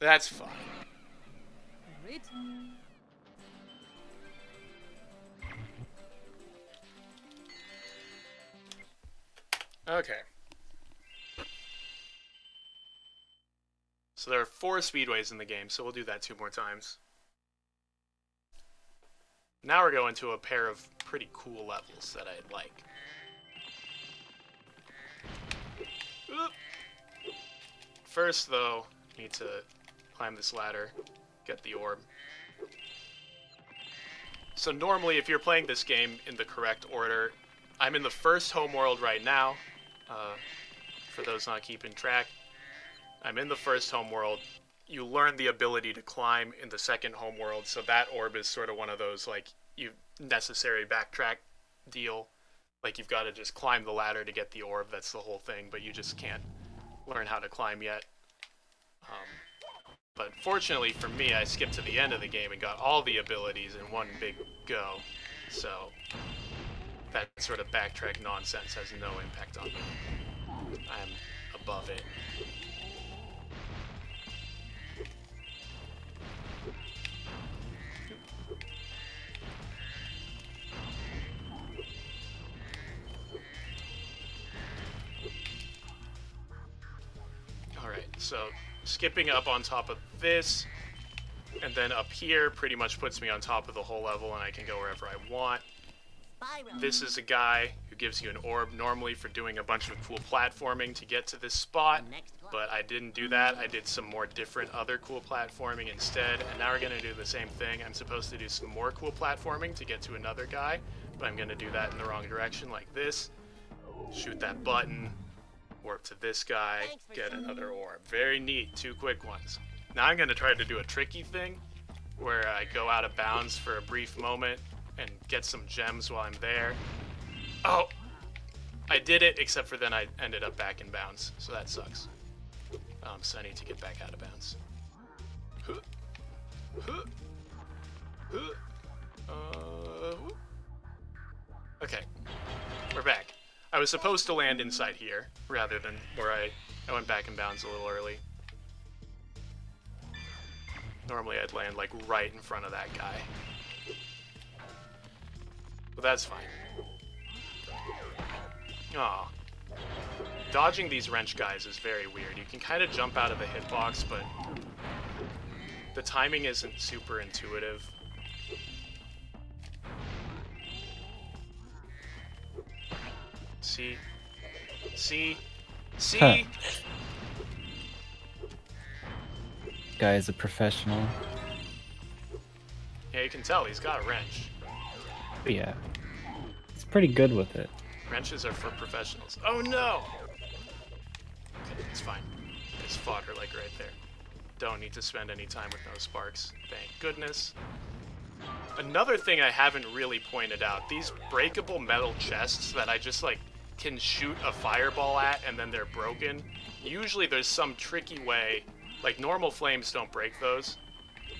That's fine. Great. Okay. So there are four speedways in the game, so we'll do that two more times. Now we're going to a pair of pretty cool levels that I like. First, though, need to climb this ladder, get the orb. So normally, if you're playing this game in the correct order, I'm in the first homeworld right now. Uh, for those not keeping track, I'm in the first homeworld. You learn the ability to climb in the second homeworld, so that orb is sort of one of those like you necessary backtrack deal. Like you've got to just climb the ladder to get the orb. That's the whole thing, but you just can't learn how to climb yet. Um, but fortunately for me, I skipped to the end of the game and got all the abilities in one big go. So that sort of backtrack nonsense has no impact on me. I'm above it. Alright, so skipping up on top of this, and then up here pretty much puts me on top of the whole level and I can go wherever I want. This is a guy who gives you an orb normally for doing a bunch of cool platforming to get to this spot, but I didn't do that. I did some more different other cool platforming instead, and now we're going to do the same thing. I'm supposed to do some more cool platforming to get to another guy, but I'm going to do that in the wrong direction like this. Shoot that button, warp to this guy, get another orb. Very neat, two quick ones. Now I'm gonna try to do a tricky thing where I go out of bounds for a brief moment and get some gems while I'm there. Oh, I did it, except for then I ended up back in bounds, so that sucks. Um, so I need to get back out of bounds. Uh, okay, we're back. I was supposed to land inside here rather than where I I went back in bounds a little early. Normally I'd land like right in front of that guy. But that's fine. Aw. Dodging these wrench guys is very weird. You can kind of jump out of the hitbox, but the timing isn't super intuitive. See? See? See? Huh. Guy is a professional. Yeah, you can tell he's got a wrench. Yeah. He's pretty good with it. Wrenches are for professionals. Oh no! Okay, it's fine. It's fodder like right there. Don't need to spend any time with no Sparx. Thank goodness. Another thing I haven't really pointed out, these breakable metal chests that I just like can shoot a fireball at and then they're broken. Usually there's some tricky way, like normal flames don't break those,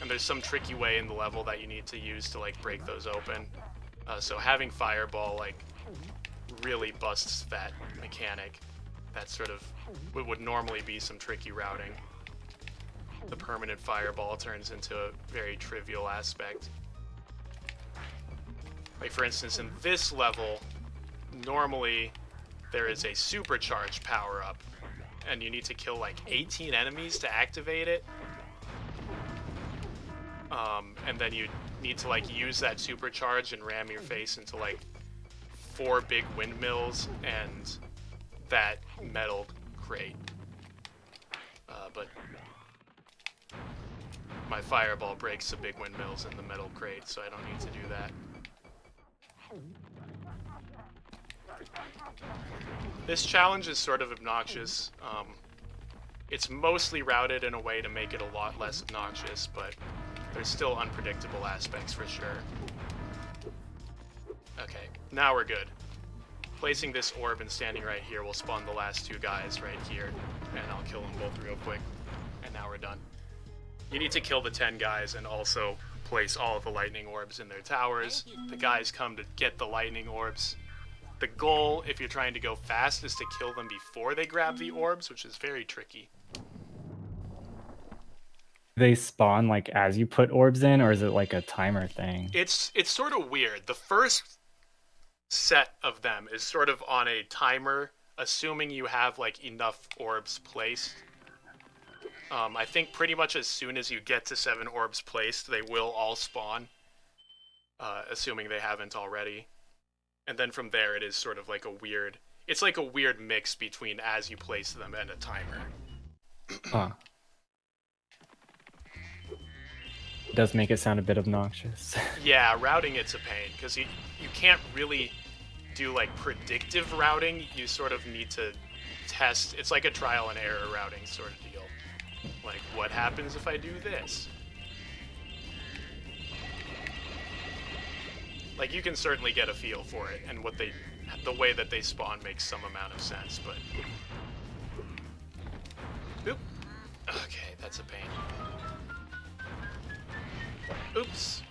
and there's some tricky way in the level that you need to use to like break those open. Uh, so having fireball like really busts that mechanic. That sort of what would normally be some tricky routing. The permanent fireball turns into a very trivial aspect. Like for instance, in this level, normally there is a supercharged power up, and you need to kill like 18 enemies to activate it. Um, and then you need to like use that supercharge and ram your face into like four big windmills and that metal crate. Uh, but my fireball breaks the big windmills in the metal crate, so I don't need to do that. This challenge is sort of obnoxious. Um, it's mostly routed in a way to make it a lot less obnoxious, but there's still unpredictable aspects for sure. Okay, now we're good. Placing this orb and standing right here will spawn the last two guys right here, and I'll kill them both real quick. And now we're done. You need to kill the 10 guys and also place all the lightning orbs in their towers. The guys come to get the lightning orbs. The goal, if you're trying to go fast, is to kill them before they grab the orbs, which is very tricky. They spawn like as you put orbs in, or is it like a timer thing? It's it's sort of weird. The first set of them is sort of on a timer, assuming you have like enough orbs placed. Um, I think pretty much as soon as you get to seven orbs placed, they will all spawn, uh, assuming they haven't already. And then from there, it is sort of like a weird. It's like a weird mix between as you place them and a timer. Huh. Ah. It does make it sound a bit obnoxious. Yeah, routing it's a pain because you you can't really do like predictive routing. You sort of need to test. It's like a trial and error routing sort of deal. Like, what happens if I do this? Like, you can certainly get a feel for it, and what they, the way that they spawn makes some amount of sense, but. Oop. Okay, that's a pain. Oops.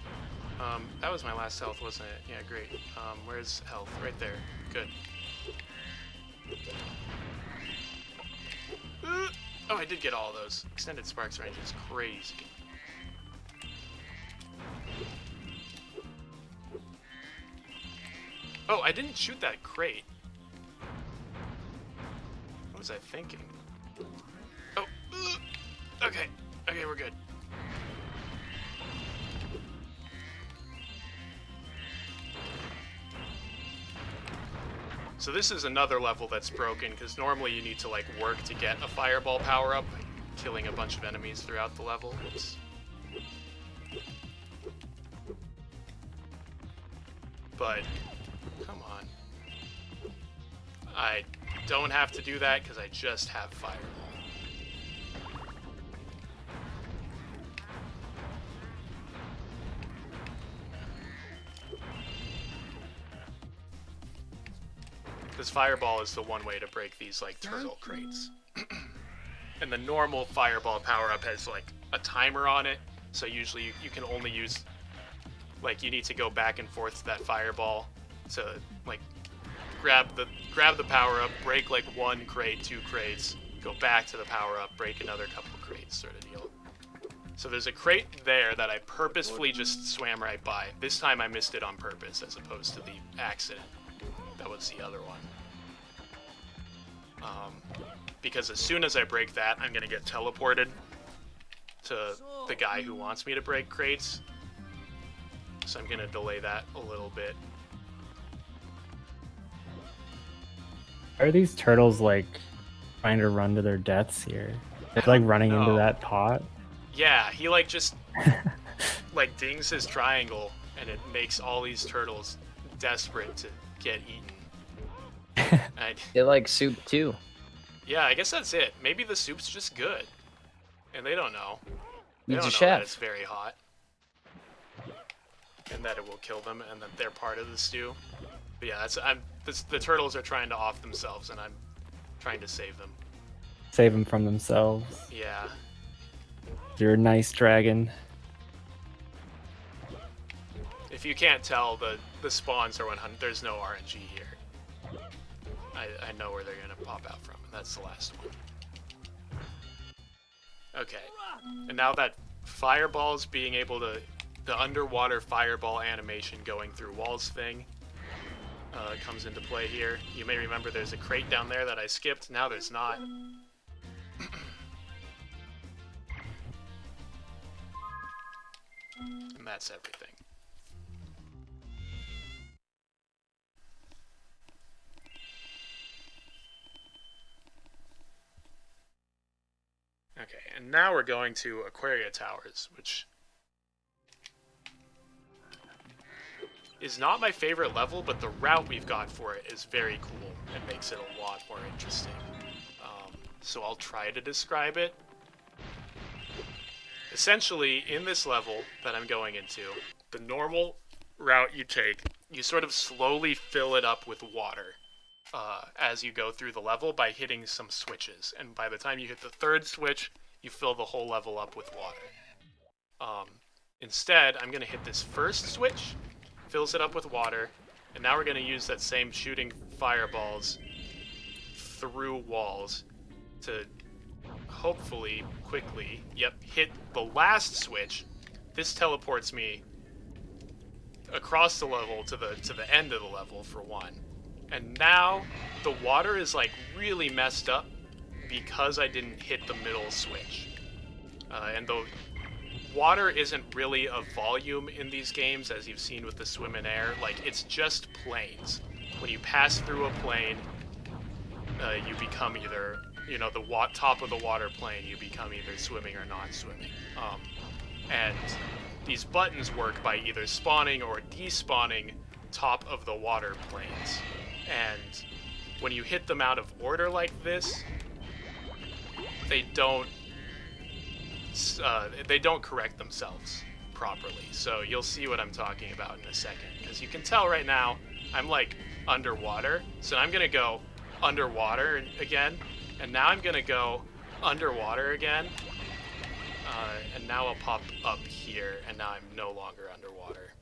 Um, that was my last health, wasn't it? Yeah, great. Um, where's health? Right there. Good. Oh, I did get all those. Extended Sparx range is crazy. Oh, I didn't shoot that crate. What was I thinking? Oh, okay. Okay, we're good. So this is another level that's broken, because normally you need to like work to get a fireball power-up, killing a bunch of enemies throughout the level. Oops. But. I don't have to do that because I just have fireball. Because fireball is the one way to break these like turtle crates. and the normal fireball power up has like a timer on it, so usually you, you can only use like you need to go back and forth to that fireball to like grab the grab the power up, break like one crate, two crates, go back to the power up, break another couple crates, sort of deal. So there's a crate there that I purposefully just swam right by. This time I missed it on purpose as opposed to the accident. That was the other one. Um, because as soon as I break that, I'm gonna get teleported to the guy who wants me to break crates. So I'm gonna delay that a little bit. Are these turtles like trying to run to their deaths here? They're like running into that pot. Yeah, he like just like dings his triangle and it makes all these turtles desperate to get eaten. I, They like soup too. yeah, I guess that's it. Maybe the soup's just good. And they don't know. They He's don't a know that it's very hot. And that it will kill them and that they're part of the stew. But yeah, that's I'm the turtles are trying to off themselves and I'm trying to save them. Save them from themselves. Yeah. You're a nice dragon. If you can't tell, the the spawns are 100. There's no RNG here. I, I know where they're gonna pop out from, and that's the last one. Okay, and now that fireballs being able to, the underwater fireball animation going through walls thing uh, comes into play here. You may remember there's a crate down there that I skipped. Now there's not. and that's everything. Okay, and now we're going to Aquaria Towers, which is not my favorite level, but the route we've got for it is very cool and makes it a lot more interesting. Um, so I'll try to describe it. Essentially, in this level that I'm going into, the normal route you take, you sort of slowly fill it up with water uh, as you go through the level by hitting some switches. And by the time you hit the third switch, you fill the whole level up with water. Um, instead, I'm going to hit this first switch, fills it up with water, and now we're going to use that same shooting fireballs through walls to hopefully quickly, yep, hit the last switch. This teleports me across the level to the to the end of the level for one. And now the water is like really messed up because I didn't hit the middle switch. Uh, and the water isn't really a volume in these games, as you've seen with the swim in air. Like it's just planes. When you pass through a plane, uh, you become either, you know, the top of the water plane, you become either swimming or not swimming. Um, and these buttons work by either spawning or despawning top of the water planes. And when you hit them out of order like this, they don't uh, they don't correct themselves properly. So you'll see what I'm talking about in a second. Because you can tell right now, I'm like underwater. So I'm gonna go underwater again, and now I'm gonna go underwater again. Uh, and now I'll pop up here, and now I'm no longer underwater.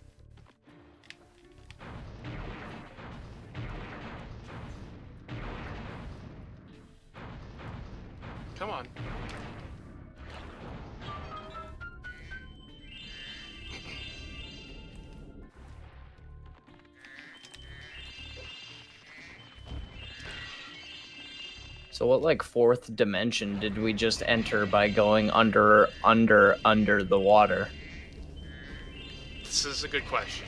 Come on. So what like fourth dimension did we just enter by going under under under the water? This is a good question.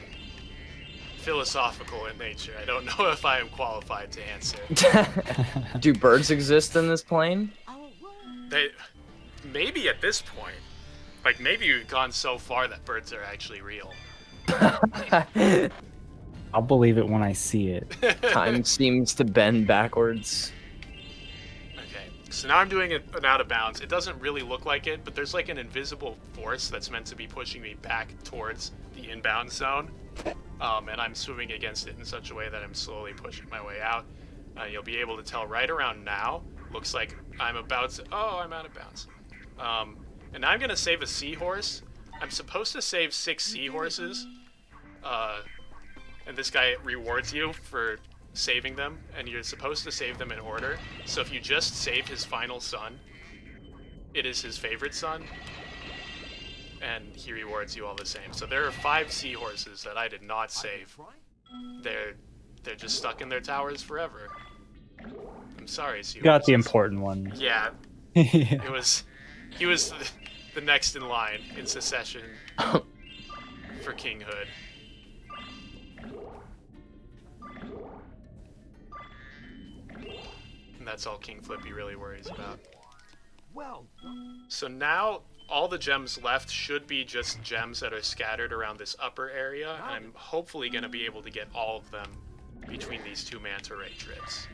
Philosophical in nature. I don't know if I am qualified to answer. Do birds exist in this plane? They, maybe at this point, like maybe we've gone so far that birds are actually real. I'll believe it when I see it. Time seems to bend backwards. So now I'm doing it an out of bounds. It doesn't really look like it, but there's like an invisible force that's meant to be pushing me back towards the inbound zone. Um, and I'm swimming against it in such a way that I'm slowly pushing my way out. Uh, you'll be able to tell right around now. Looks like I'm about to. Oh, I'm out of bounds. Um, and now I'm gonna save a seahorse. I'm supposed to save six seahorses. Uh, and this guy rewards you for saving them, and you're supposed to save them in order. So if you just save his final son, it is his favorite son, and he rewards you all the same. So there are five seahorses that I did not save. They're they're just stuck in their towers forever. I'm sorry, You seahorses. got the important one. Yeah, it was he was the, the next in line in succession for kinghood. That's all King Flippy really worries about. Well So now all the gems left should be just gems that are scattered around this upper area, and I'm hopefully going to be able to get all of them between these two manta ray trips.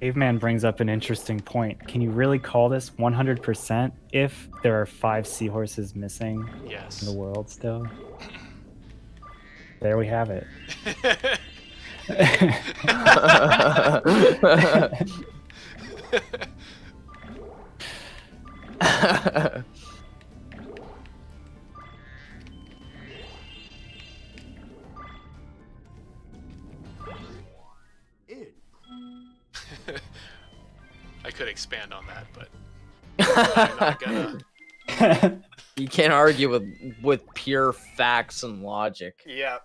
Caveman brings up an interesting point. Can you really call this 100% if there are five seahorses missing Yes. in the world still? There we have it. I could expand on that, but I'm not gonna. you can't argue with with pure facts and logic. Yeah.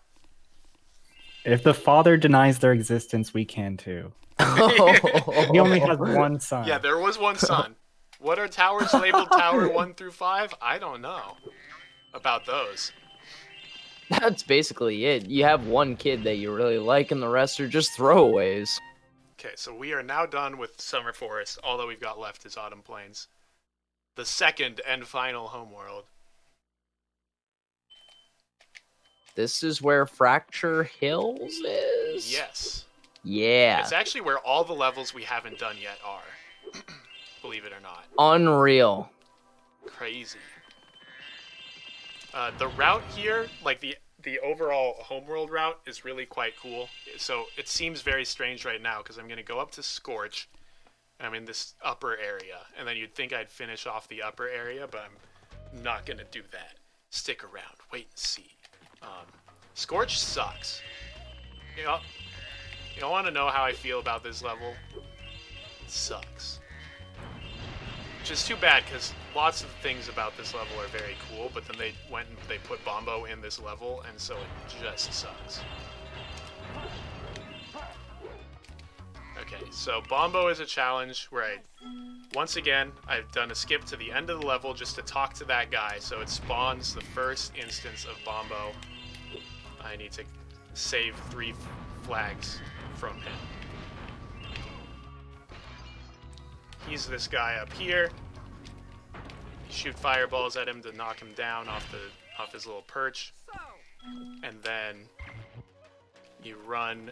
If the father denies their existence, we can too. Oh. he only has one son. Yeah, there was one son. What are towers labeled tower one through five? I don't know about those. That's basically it. You have one kid that you really like, and the rest are just throwaways. Okay, so we are now done with Summer Forest. All that we've got left is Autumn Plains, the second and final homeworld. This is where Fracture Hills is. Yes. Yeah. It's actually where all the levels we haven't done yet are. Believe it or not. Unreal. Crazy. Uh, the route here, like the the overall homeworld route, is really quite cool. So it seems very strange right now because I'm gonna go up to Scorch. I'm in this upper area, and then you'd think I'd finish off the upper area, but I'm not gonna do that. Stick around, wait and see. Um, Scorch sucks. You know, you don't want to know how I feel about this level. It sucks. Which is too bad because lots of things about this level are very cool, but then they went and they put Bombo in this level, and so it just sucks. Okay, so Bombo is a challenge where I, once again, I've done a skip to the end of the level just to talk to that guy, so it spawns the first instance of Bombo. I need to save three flags from him. He's this guy up here. Shoot fireballs at him to knock him down off the off his little perch, and then you run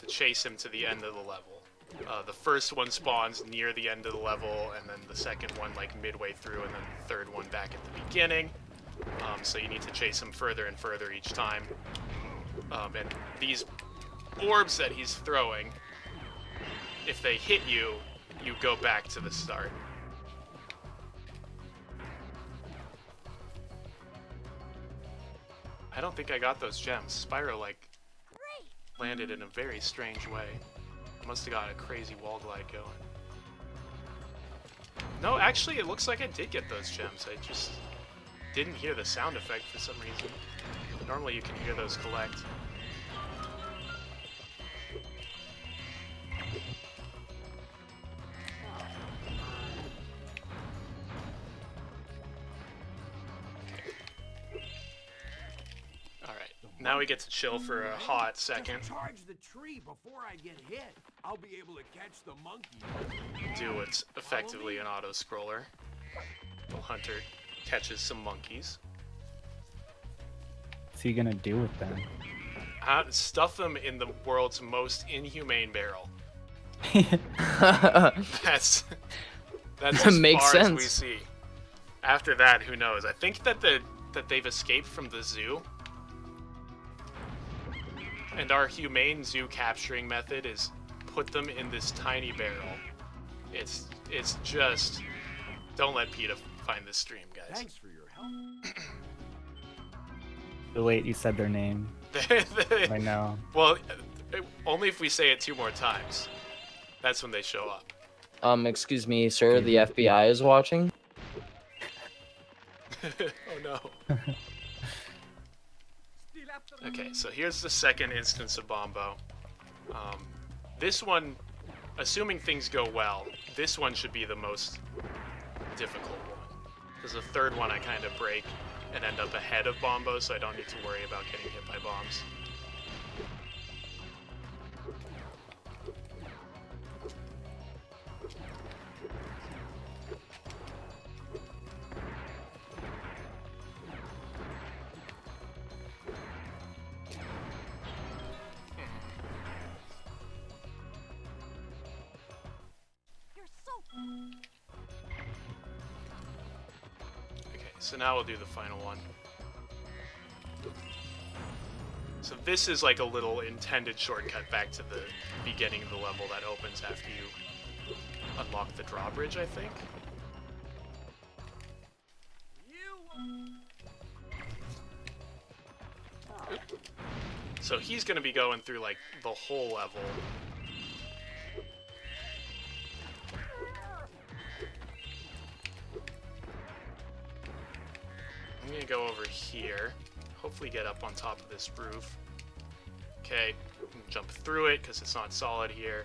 to chase him to the end of the level. Uh, the first one spawns near the end of the level, and then the second one like midway through, and then the third one back at the beginning. Um, so you need to chase him further and further each time. Um, and these orbs that he's throwing, if they hit you, you go back to the start. I don't think I got those gems. Spyro, like, landed in a very strange way. Must have got a crazy wall glide going. No, actually, it looks like I did get those gems. I just didn't hear the sound effect for some reason. Normally you can hear those collect. Now we get to chill for a hot second. Charge the tree before I get hit. I'll be able to catch the monkey. do what's effectively an auto scroller. Little hunter catches some monkeys. What's he gonna do with them? Uh, stuff them in the world's most inhumane barrel. that's that's as Makes far as we sense. see. After that, who knows? I think that the that they've escaped from the zoo. And our humane zoo capturing method is put them in this tiny barrel. It's it's just don't let PETA find this stream, guys. Thanks for your help. Too late you said their name. I know. Well, uh, only if we say it two more times. That's when they show up. Um, excuse me, sir. The FBI is watching. oh no. Okay, so here's the second instance of Bombo. Um, this one, assuming things go well, this one should be the most difficult one. Because the third one I kind of break and end up ahead of Bombo, so I don't need to worry about getting hit by bombs. Okay, so now we'll do the final one. So this is like a little intended shortcut back to the beginning of the level that opens after you unlock the drawbridge, I think. So he's gonna be going through like the whole level. I'm gonna go over here. Hopefully get up on top of this roof. Okay, jump through it because it's not solid here.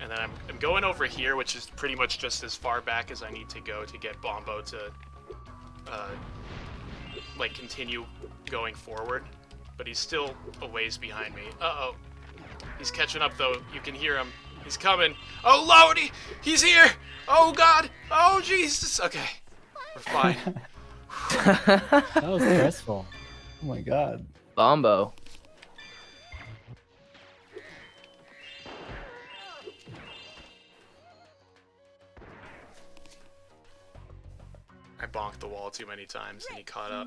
And then I'm, I'm going over here, which is pretty much just as far back as I need to go to get Bombo to, uh, like, continue going forward. But he's still a ways behind me. Uh-oh. He's catching up, though. You can hear him. He's coming. Oh, Lordy! He's here! Oh, God! Oh, Jesus! Okay. We're fine. That was stressful. Oh my god. Bombo. I bonked the wall too many times and he caught up.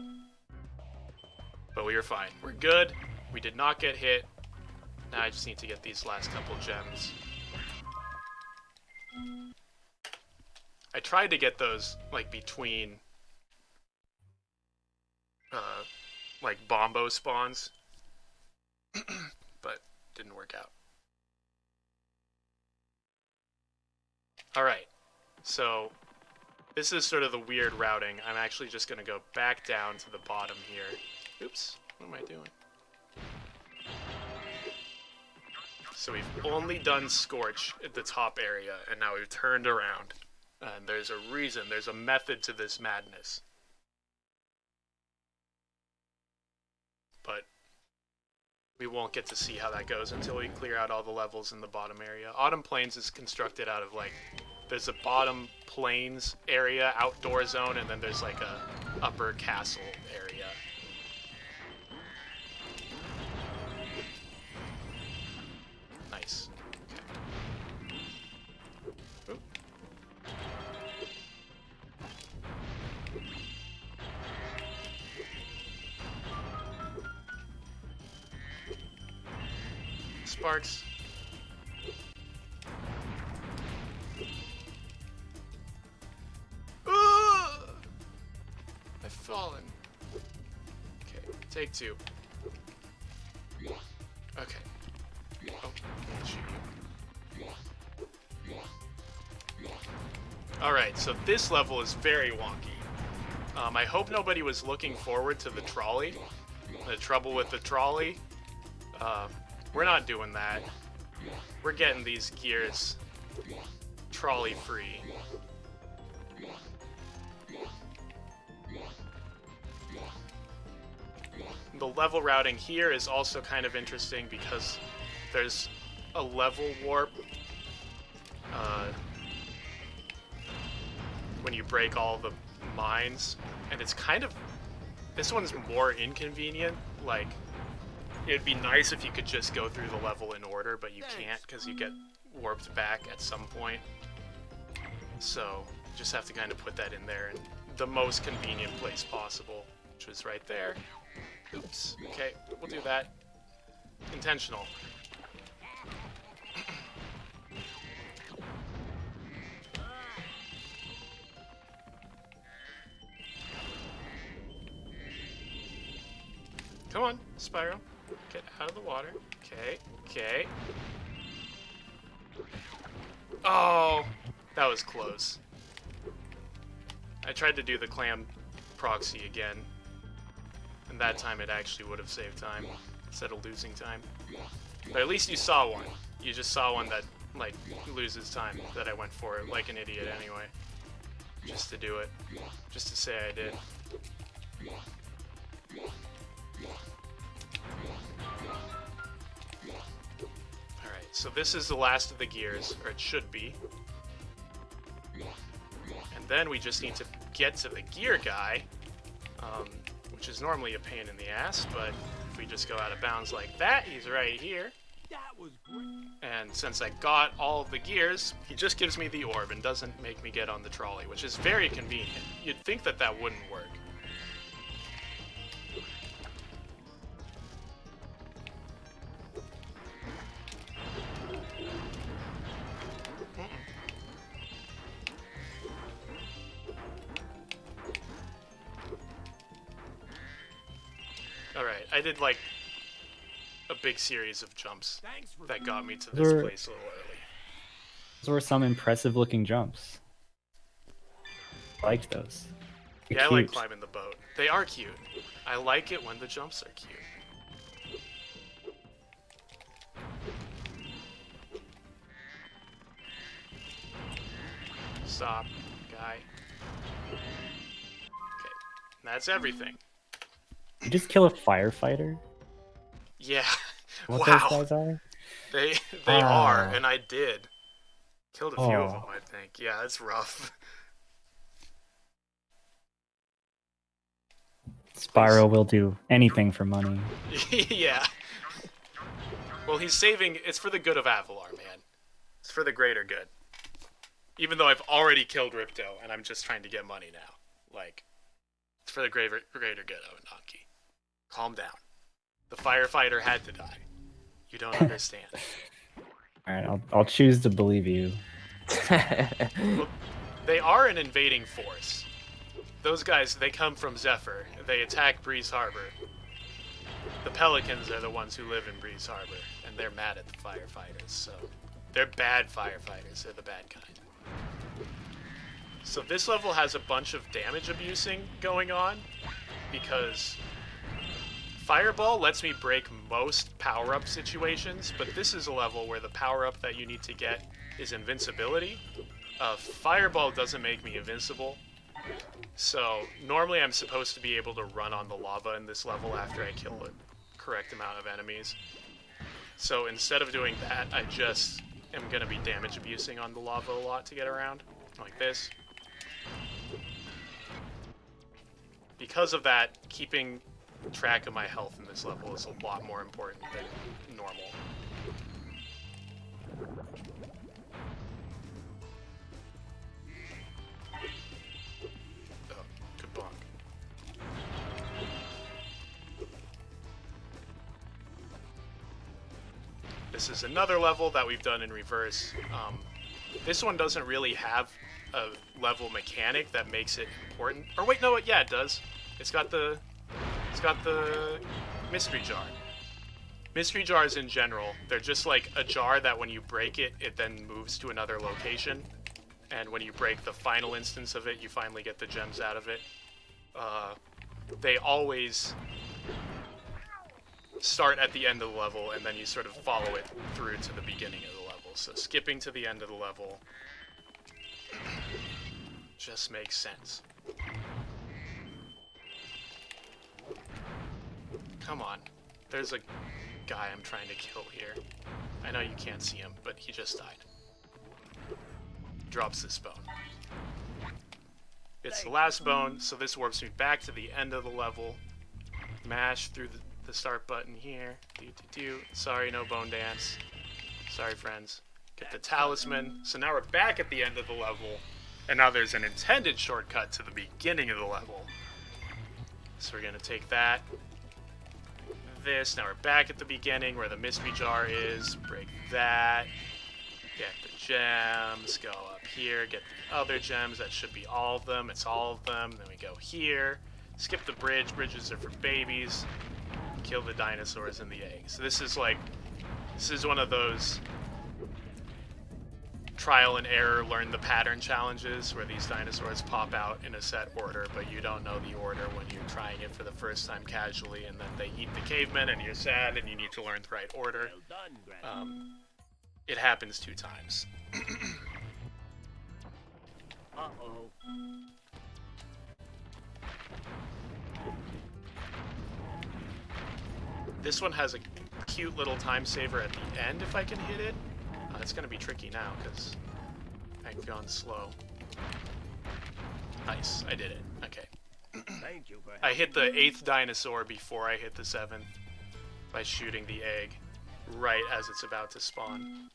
But we were fine. We're good. We did not get hit. Now I just need to get these last couple gems. I tried to get those, like, between, uh, like, bombo spawns. but didn't work out. Alright. So, this is sort of the weird routing. I'm actually just to go back down to the bottom here. Oops, what am I doing? So we've only done Scorch at the top area, and now we've turned around. And there's a reason, there's a method to this madness. But we won't get to see how that goes until we clear out all the levels in the bottom area. Autumn Plains is constructed out of like there's a bottom plains area, outdoor zone, and then there's like a upper castle area. I've fallen. Okay, take two. Okay. Oh. Alright, so this level is very wonky. Um, I hope nobody was looking forward to the trolley. The trouble with the trolley. Uh, we're not doing that. We're getting these gears trolley free. The level routing here is also kind of interesting because there's a level warp uh, when you break all the mines, and it's kind of this one's more inconvenient. Like, it'd be nice if you could just go through the level in order, but you can't because you get warped back at some point. So, just have to kind of put that in there in the most convenient place possible, which was right there. Oops. Okay, we'll do that. Intentional. Come on, Spyro. Get out of the water. Okay, okay. Oh, that was close. I tried to do the clam proxy again, and that time it actually would have saved time instead of losing time. But at least you saw one. You just saw one that, like, loses time that I went for it like an idiot anyway. Just to do it. Just to say I did. Alright, so this is the last of the gears, or it should be. And then we just need to get to the gear guy, um, which is normally a pain in the ass, but if we just go out of bounds like that, he's right here. That was great. And since I got all of the gears, he just gives me the orb and doesn't make me get on the trolley, which is very convenient. You'd think that that wouldn't work. I did like a big series of jumps that got me to this Those place a little early. Those were some impressive looking jumps. I liked those. They're Yeah, I like climbing the boat. They are cute. I like it when the jumps are cute. Stop, guy. Okay, that's everything. You just kill a firefighter? Yeah. What wow. those guys are? They they ah. are, Oh. and I did. Killed a few of Oh. them, I think. Yeah, that's rough. Spyro will do anything for money. yeah. Well, he's saving. It's for the good of Avalar, man. It's for the greater good. Even though I've already killed Ripto, and I'm just trying to get money now. Like, it's for the greater greater good of Donkey. Calm down. The firefighter had to die. You don't understand. Alright, I'll, I'll choose to believe you. They are an invading force. Those guys, they come from Zephyr. They attack Breeze Harbor. The Pelicans are the ones who live in Breeze Harbor, and they're mad at the firefighters, so they're bad firefighters. They're the bad kind. So this level has a bunch of damage abusing going on because Fireball lets me break most power-up situations, but this is a level where the power-up that you need to get is invincibility. Uh, Fireball doesn't make me invincible, so normally I'm supposed to be able to run on the lava in this level after I kill the correct amount of enemies. So instead of doing that, I just am going to be damage abusing on the lava a lot to get around, like this. Because of that, keeping track of my health in this level is a lot more important than normal. Oh, kabonk. This is another level that we've done in reverse. Um, this one doesn't really have a level mechanic that makes it important. Or wait, no, yeah, it does. It's got the, it's got the mystery jar. Mystery jars in general, they're just like a jar that when you break it, it then moves to another location. And when you break the final instance of it, you finally get the gems out of it. Uh, they always start at the end of the level, and then you sort of follow it through to the beginning of the level. So skipping to the end of the level just makes sense. Come on. There's a guy I'm trying to kill here. I know you can't see him, but he just died. Drops this bone. It's the last bone, so this warps me back to the end of the level. Mash through the, the start button here. Do, do, do. Sorry, no bone dance. Sorry, friends. Get the talisman. So now we're back at the end of the level. And now there's an intended shortcut to the beginning of the level. So we're gonna take that. This. Now we're back at the beginning where the mystery jar is. Break that. Get the gems. Go up here. Get the other gems. That should be all of them. It's all of them. Then we go here. Skip the bridge. Bridges are for babies. kill the dinosaurs in the egg. So this is like, this is one of those trial and error, learn the pattern challenges where these dinosaurs pop out in a set order, but you don't know the order when you're trying it for the first time casually, and then they eat the cavemen, and you're sad, and you need to learn the right order. Um, it happens two times. Uh-oh. This one has a cute little time saver at the end if I can hit it. It's gonna be tricky now because I've gone slow. Nice, I did it. Okay. Thank you I hit the eighth dinosaur before I hit the seventh by shooting the egg right as it's about to spawn.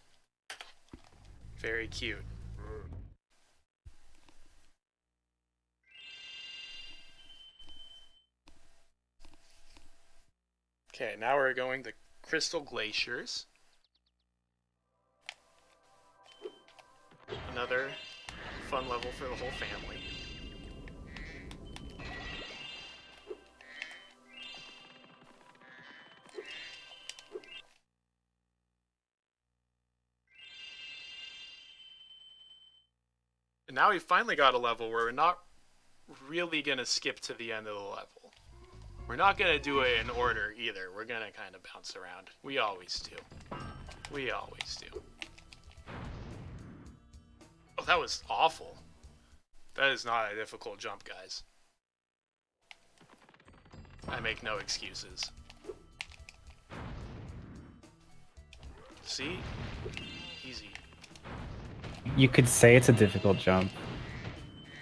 Very cute. Okay, now we're going to Crystal Glaciers. Another fun level for the whole family. And now we finally got a level where we're not really gonna skip to the end of the level. We're not gonna do it in order either. We're gonna kind of bounce around. We always do. We always do. Oh, that was awful. That is not a difficult jump, guys. I make no excuses. See? Easy. You could say it's a difficult jump.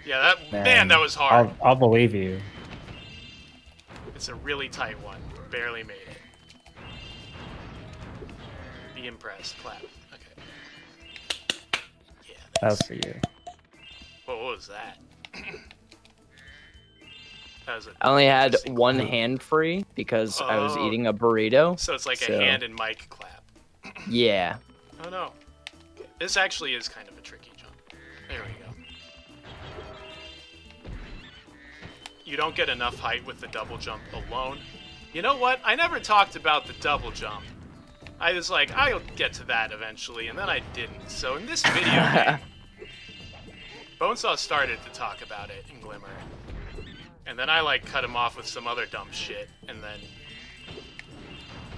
Yeah, that man, that was hard. I'll, I'll believe you. It's a really tight one. Barely made it. Be impressed. Clap. Okay. That was for you. What was that? that was a I only had one hand free because I was Oh. eating a burrito. So it's like so- a hand and mic clap. Yeah. Oh no. This actually is kind of a tricky jump. There we go. You don't get enough height with the double jump alone. You know what? I never talked about the double jump. I was like, I'll get to that eventually, and then I didn't. So in this video game, Bonesaw started to talk about it in Glimmer. And then I like cut him off with some other dumb shit, and then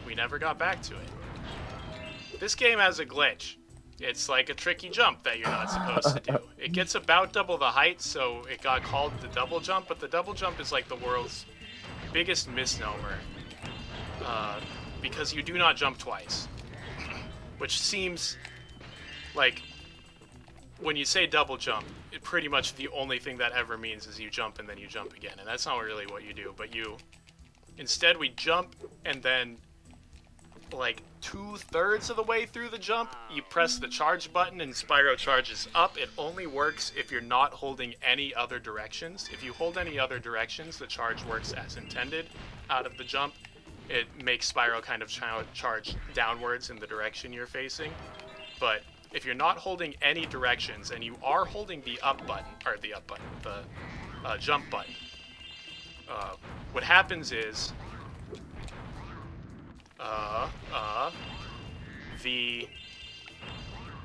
we never got back to it. This game has a glitch. It's like a tricky jump that you're not supposed to do. It gets about double the height, so it got called the double jump, but the double jump is like the world's biggest misnomer. Uh, because you do not jump twice. Which seems like when you say double jump, pretty much the only thing that ever means is you jump and then you jump again. And that's not really what you do, but you instead we jump and then like two thirds of the way through the jump, you press the charge button and Spyro charges up. It only works if you're not holding any other directions. If you hold any other directions, the charge works as intended out of the jump. It makes Spyro kind of char- charge downwards in the direction you're facing. But if you're not holding any directions and you are holding the up button, or the up button, the uh, jump button, uh, what happens is uh, uh, the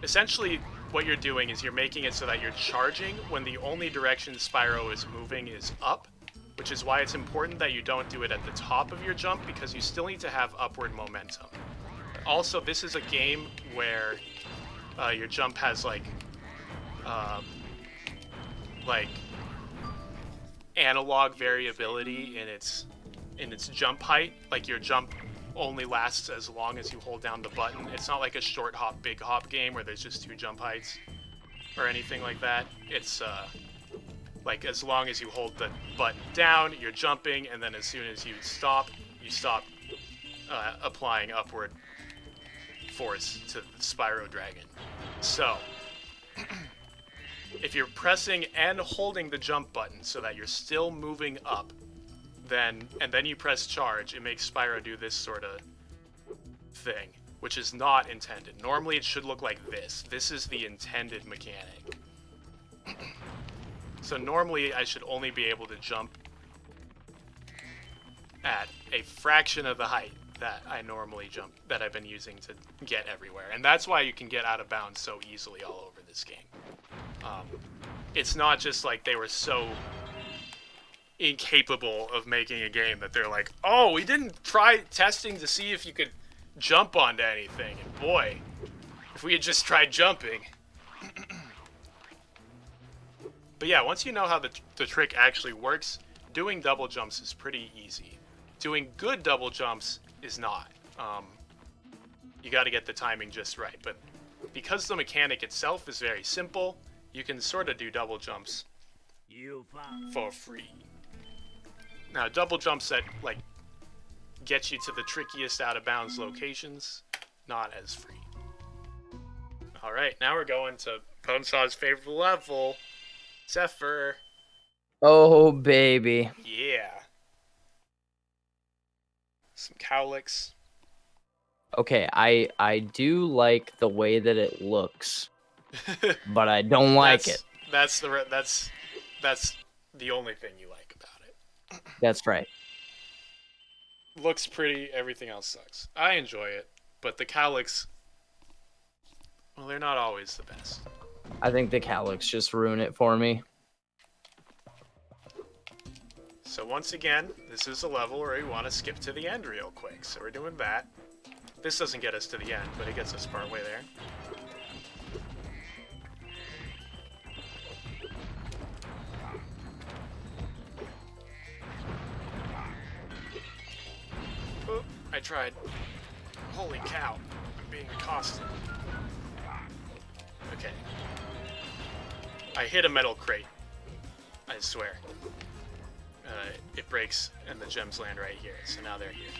essentially what you're doing is you're making it so that you're charging when the only direction Spyro is moving is up, which is why it's important that you don't do it at the top of your jump because you still need to have upward momentum. Also, this is a game where uh, your jump has like, um, like analog variability in its in its jump height. Like your jump only lasts as long as you hold down the button. It's not like a short hop, big hop game where there's just two jump heights or anything like that. It's uh, like as long as you hold the button down, you're jumping, and then as soon as you stop, you stop uh, applying upward force to the Spyro Dragon. So, if you're pressing and holding the jump button so that you're still moving up, then and then you press charge, it makes Spyro do this sort of thing, which is not intended. Normally it should look like this. This is the intended mechanic. so normally I should only be able to jump at a fraction of the height that I normally jump that I've been using to get everywhere, and that's why you can get out of bounds so easily all over this game. Um, it's not just like they were so incapable of making a game that they're like, oh, we didn't try testing to see if you could jump onto anything, and boy, if we had just tried jumping. but yeah, once you know how the, the trick actually works, doing double jumps is pretty easy. Doing good double jumps is not. Um, you got to get the timing just right. But because the mechanic itself is very simple, you can sort of do double jumps for free. Now, double jumps that like get you to the trickiest out of bounds locations, not as free. All right, now we're going to Bonesaw's favorite level, Zephyr. Oh baby. Yeah. Some cowlicks. Okay, I I do like the way that it looks, but I don't like that's, it. That's the that's that's the only thing you like about it. That's right. Looks pretty. Everything else sucks. I enjoy it, but the cowlicks, well, they're not always the best. I think the cowlicks just ruin it for me. So once again, this is a level where we want to skip to the end real quick. So we're doing that. This doesn't get us to the end, but it gets us part way there. Oh, I tried. Holy cow. I'm being accosted. Okay. I hit a metal crate. I swear. Uh, it breaks and the gems land right here, so now they're here.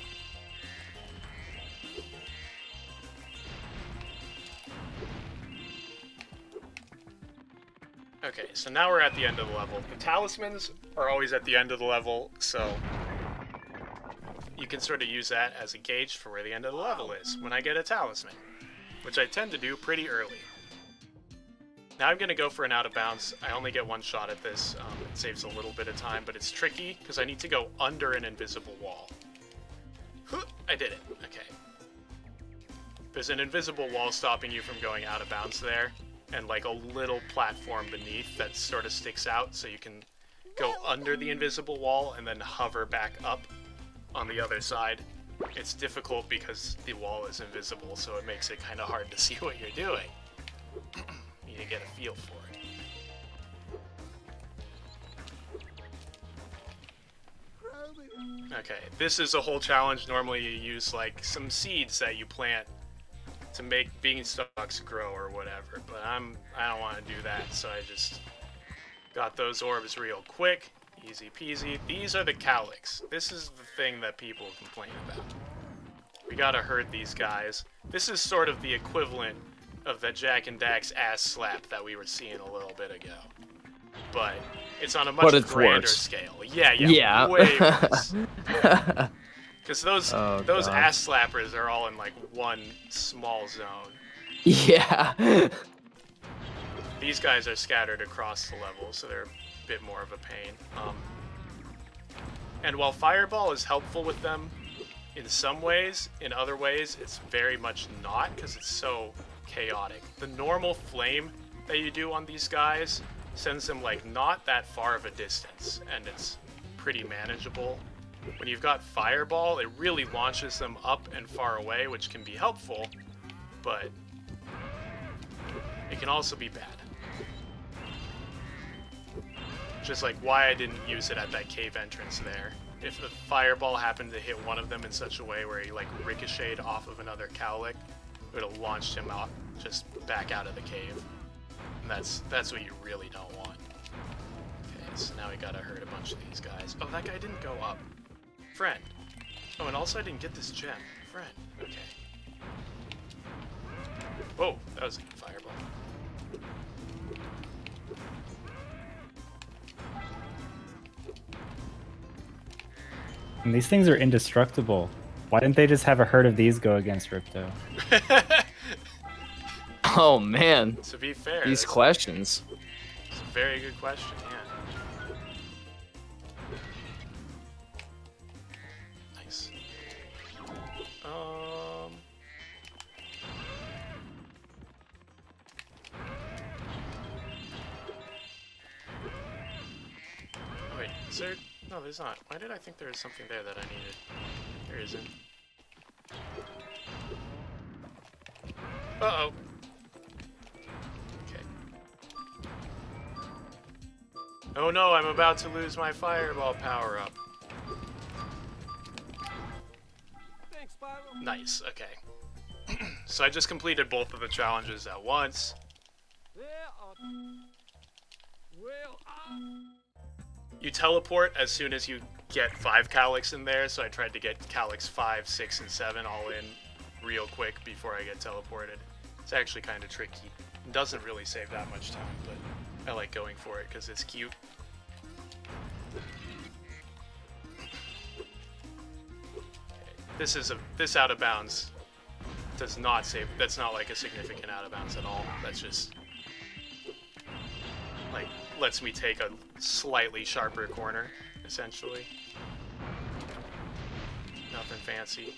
Okay, so now we're at the end of the level. The talismans are always at the end of the level, so you can sort of use that as a gauge for where the end of the level is when I get a talisman, which I tend to do pretty early. Now I'm going to go for an out of bounds. I only get one shot at this. Um, it saves a little bit of time, but it's tricky because I need to go under an invisible wall. I did it. Okay. There's an invisible wall stopping you from going out of bounds there, and like a little platform beneath that sort of sticks out so you can go under the invisible wall and then hover back up on the other side. It's difficult because the wall is invisible, so it makes it kind of hard to see what you're doing. to get a feel for it. Okay, this is a whole challenge. Normally you use like some seeds that you plant to make beanstalks grow or whatever, but I'm I don't want to do that, so I just got those orbs real quick. Easy peasy. These are the cowlicks. This is the thing that people complain about. We gotta herd these guys. This is sort of the equivalent of the Jak and Dax ass slap that we were seeing a little bit ago. But it's on a much grander worse. scale. Yeah, yeah, Yeah. way worse. Because those Oh, those God. ass slappers are all in like one small zone. Yeah. These guys are scattered across the level, so they're a bit more of a pain. Um, and while Fireball is helpful with them in some ways, in other ways it's very much not because it's so chaotic. The normal flame that you do on these guys sends them like not that far of a distance, and it's pretty manageable. When you've got Fireball, it really launches them up and far away, which can be helpful, but it can also be bad. Just like why I didn't use it at that cave entrance there. If the fireball happened to hit one of them in such a way where he like ricocheted off of another cowlick, would have launched him out just back out of the cave. And that's that's what you really don't want. Okay, so now we gotta hurt a bunch of these guys. Oh, that guy didn't go up. Friend. Oh, and also I didn't get this gem. Friend. Okay. Whoa, that was a fireball. And these things are indestructible. Why didn't they just have a herd of these go against Ripto? oh man. To be fair, these questions. It's a very good question. Yeah. Nice. Um. Wait, is there? No, there's not. Why did I think there was something there that I needed? There isn't. Uh-oh. Okay. Oh no, I'm about to lose my fireball power-up. Nice, okay. so I just completed both of the challenges at once. Well. You teleport as soon as you get five Cowleks in there, so I tried to get Cowleks 5, 6, and 7 all in real quick before I get teleported. It's actually kind of tricky. It doesn't really save that much time, but I like going for it because it's cute. This is a this out of bounds does not save. That's not like a significant out of bounds at all. That's just like lets me take a slightly sharper corner, essentially. Nothing fancy.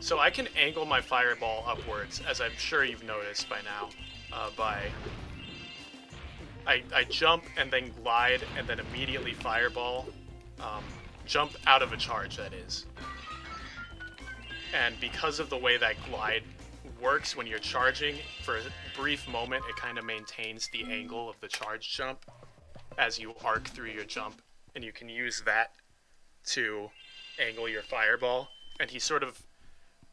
So I can angle my fireball upwards, as I'm sure you've noticed by now, uh, by I, I jump and then glide and then immediately fireball. Um, jump out of a charge, that is. And because of the way that glide works when you're charging, for a brief moment it kind of maintains the angle of the charge jump as you arc through your jump. And you can use that to angle your fireball. And he sort of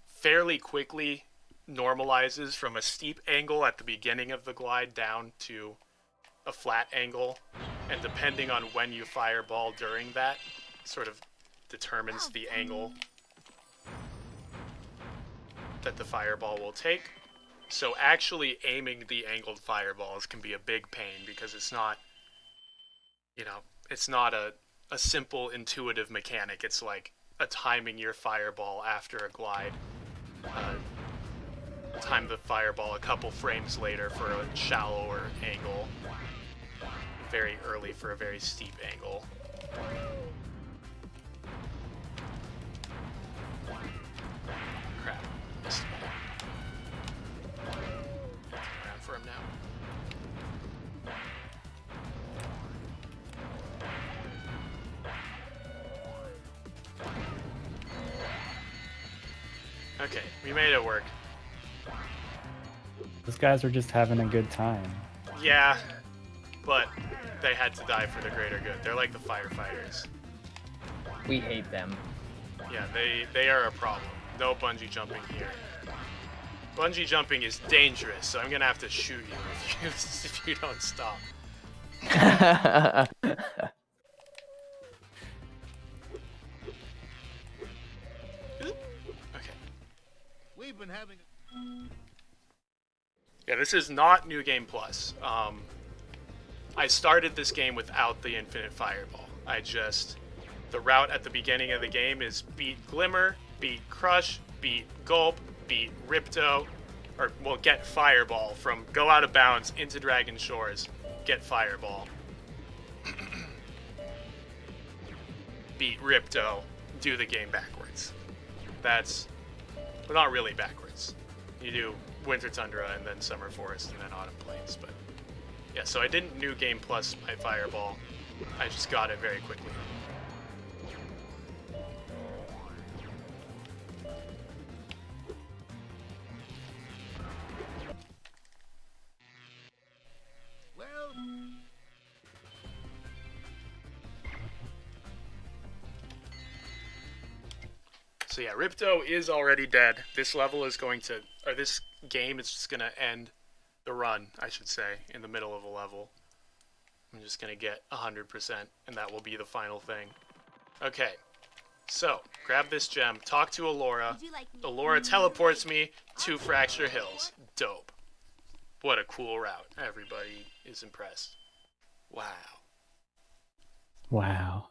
fairly quickly normalizes from a steep angle at the beginning of the glide down to a flat angle, and depending on when you fireball during that, sort of determines the angle that the fireball will take. So actually aiming the angled fireballs can be a big pain because it's not, you know, it's not a, a simple intuitive mechanic. It's like a timing your fireball after a glide. Uh, time the fireball a couple frames later for a shallower angle very early for a very steep angle. Crap. Missed. Around for him now. Okay, we made it work. Those guys are just having a good time. Yeah, but they had to die for the greater good. They're like the firefighters. We hate them. Yeah, they they are a problem. No bungee jumping here. Bungee jumping is dangerous, so I'm gonna have to shoot you if you if you don't stop. Okay. We've been having. Yeah, this is not New Game Plus. Um, I started this game without the Infinite Fireball. I just. The route at the beginning of the game is beat Glimmer, beat Crush, beat Gulp, beat Ripto, or, well, get Fireball from go out of bounds into Dragon Shores, get Fireball. beat Ripto, do the game backwards. That's. Well, not really backwards. You do Winter Tundra and then Summer Forest and then Autumn Plains, but. Yeah, so I didn't new game plus my fireball. I just got it very quickly. So yeah, Ripto is already dead. This level is going to, or this game is just going to end the run, I should say, in the middle of a level. I'm just going to get 100%, and that will be the final thing. Okay, so, grab this gem, talk to Elora. Elora teleports me to Fracture Hills. Dope. What a cool route. Everybody is impressed. Wow. Wow.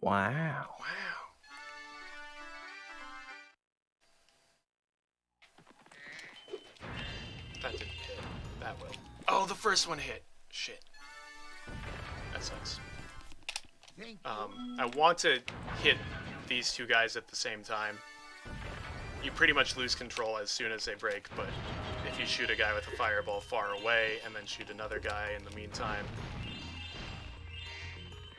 Wow. Wow. That didn't hit. That will. Oh, the first one hit. Shit. That sucks. Um, I want to hit these two guys at the same time. you pretty much lose control as soon as they break, but you shoot a guy with a fireball far away and then shoot another guy in the meantime.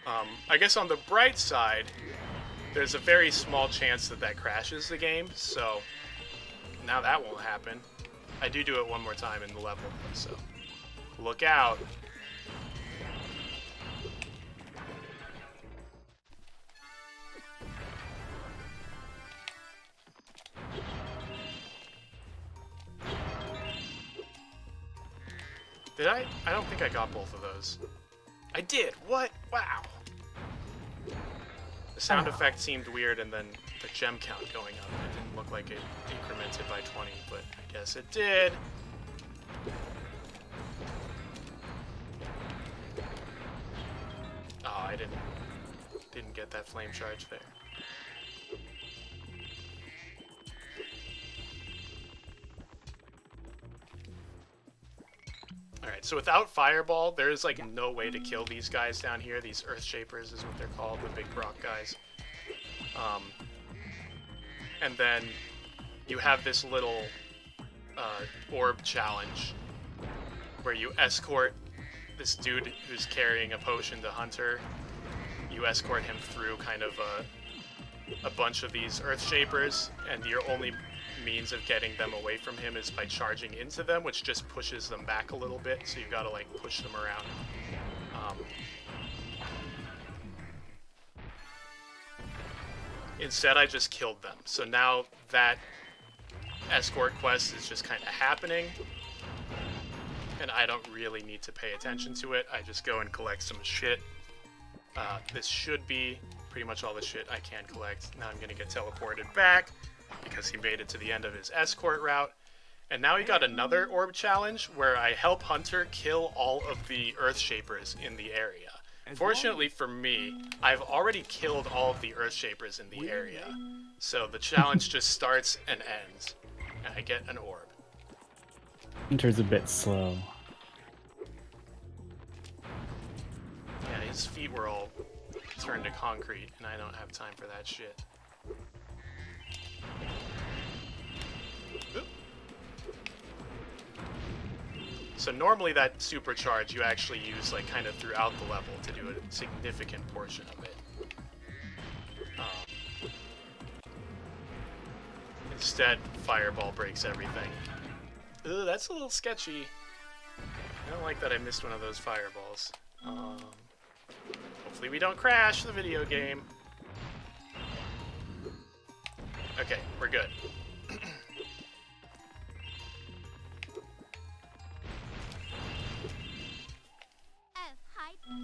Um, I guess on the bright side, there's a very small chance that that crashes the game, so now that won't happen. I do do it one more time in the level, so look out. Did I? I don't think I got both of those. I did! What? Wow! The sound oh. effect seemed weird and then the gem count going up. It didn't look like it incremented by 20, but I guess it did. Oh, I didn't didn't get that flame charge there. Alright, so without Fireball, there's like no way to kill these guys down here. These Earth Shapers is what they're called, the big rock guys. Um, and then you have this little uh, orb challenge where you escort this dude who's carrying a potion to Hunter. You escort him through kind of a, a bunch of these Earth Shapers, and your only means of getting them away from him is by charging into them, which just pushes them back a little bit, so you've gotta like push them around. Um, instead, I just killed them. So now that escort quest is just kind of happening, and I don't really need to pay attention to it. I just go and collect some shit. Uh, this should be pretty much all the shit I can collect. Now I'm gonna get teleported back because he made it to the end of his escort route. And now he got another orb challenge where I help Hunter kill all of the Earth Shapers in the area. Fortunately for me, I've already killed all of the Earth Shapers in the area. So the challenge just starts and ends. And I get an orb. Hunter's a bit slow. Yeah, his feet were all turned to concrete, and I don't have time for that shit. So normally that supercharge you actually use like kind of throughout the level to do a significant portion of it. Um, instead, Fireball breaks everything. Ugh, that's a little sketchy. I don't like that I missed one of those fireballs. Um, hopefully we don't crash the video game. Okay, we're good.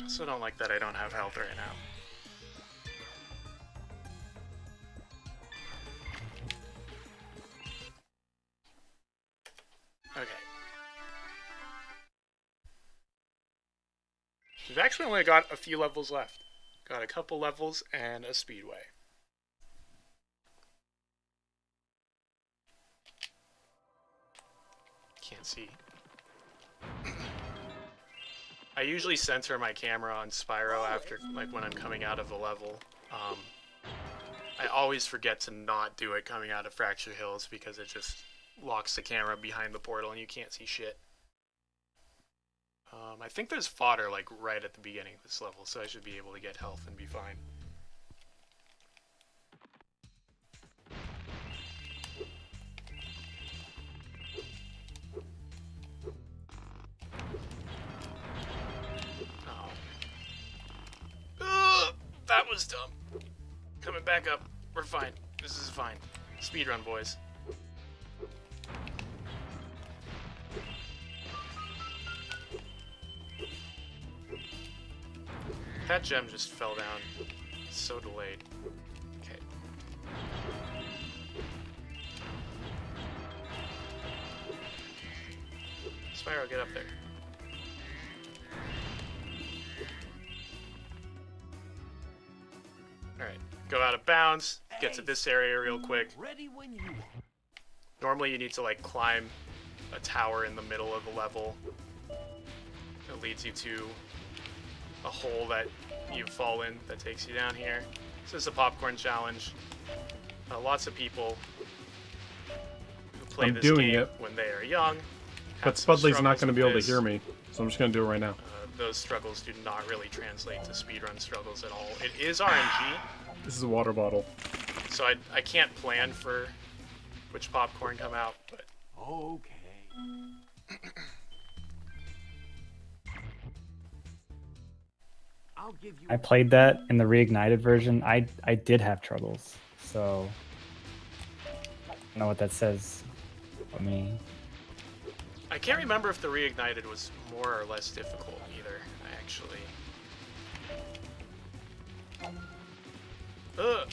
I still don't like that I don't have health right now. Okay. We've actually only got a few levels left. Got a couple levels and a speedway. Can't see. I usually center my camera on Spyro after, like, when I'm coming out of a level. Um, I always forget to not do it coming out of Fracture Hills because it just locks the camera behind the portal and you can't see shit. Um, I think there's fodder, like, right at the beginning of this level, so I should be able to get health and be fine. That was dumb. Coming back up. We're fine. This is fine. Speedrun, boys. That gem just fell down. So delayed. Okay. Spyro, get up there. Go out of bounds, get to this area real quick. Ready when you Normally you need to like climb a tower in the middle of the level. It leads you to a hole that you fall in that takes you down here. This is a popcorn challenge. Uh, lots of people who play I'm this doing game it. when they are young. But Spudley's not going to be with able to hear me, so I'm just going to do it right now. Uh, those struggles do not really translate to speedrun struggles at all. It is RNG, This is a water bottle. so I, I can't plan for which popcorn come out, but Okay. I'll give you I played that in the reignited version. I I did have troubles, so I don't know what that says about me. I can't remember if the reignited was more or less difficult either, actually. Ugh!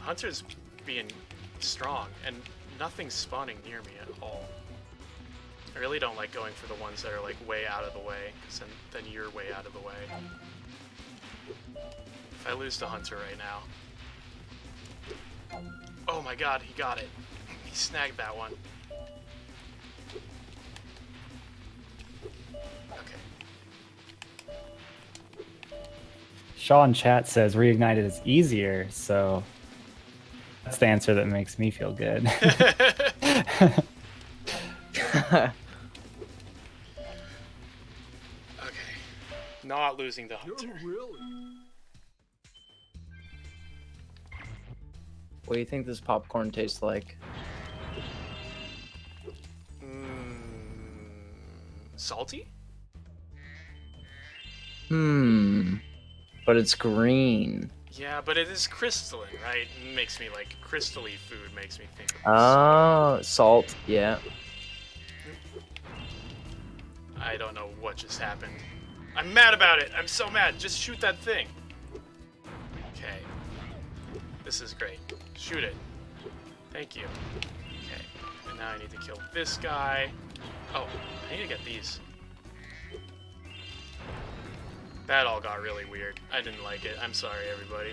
Hunter's being strong, and nothing's spawning near me at all. I really don't like going for the ones that are like way out of the way, because then, then you're way out of the way. If I lose to Hunter right now. Oh my god, he got it. He snagged that one. Shaw in chat says reignited is easier, so that's the answer that makes me feel good. Okay. Not losing the Hunter. What do you think this popcorn tastes like? Salty? Hmm. But it's green. Yeah, but it is crystalline, right? It makes me like crystally food makes me think. Of Oh, salt. Yeah. I don't know what just happened. I'm mad about it. I'm so mad. Just shoot that thing. Okay. This is great. Shoot it. Thank you. Okay. And now I need to kill this guy. Oh, I need to get these. That all got really weird. I didn't like it. I'm sorry, everybody.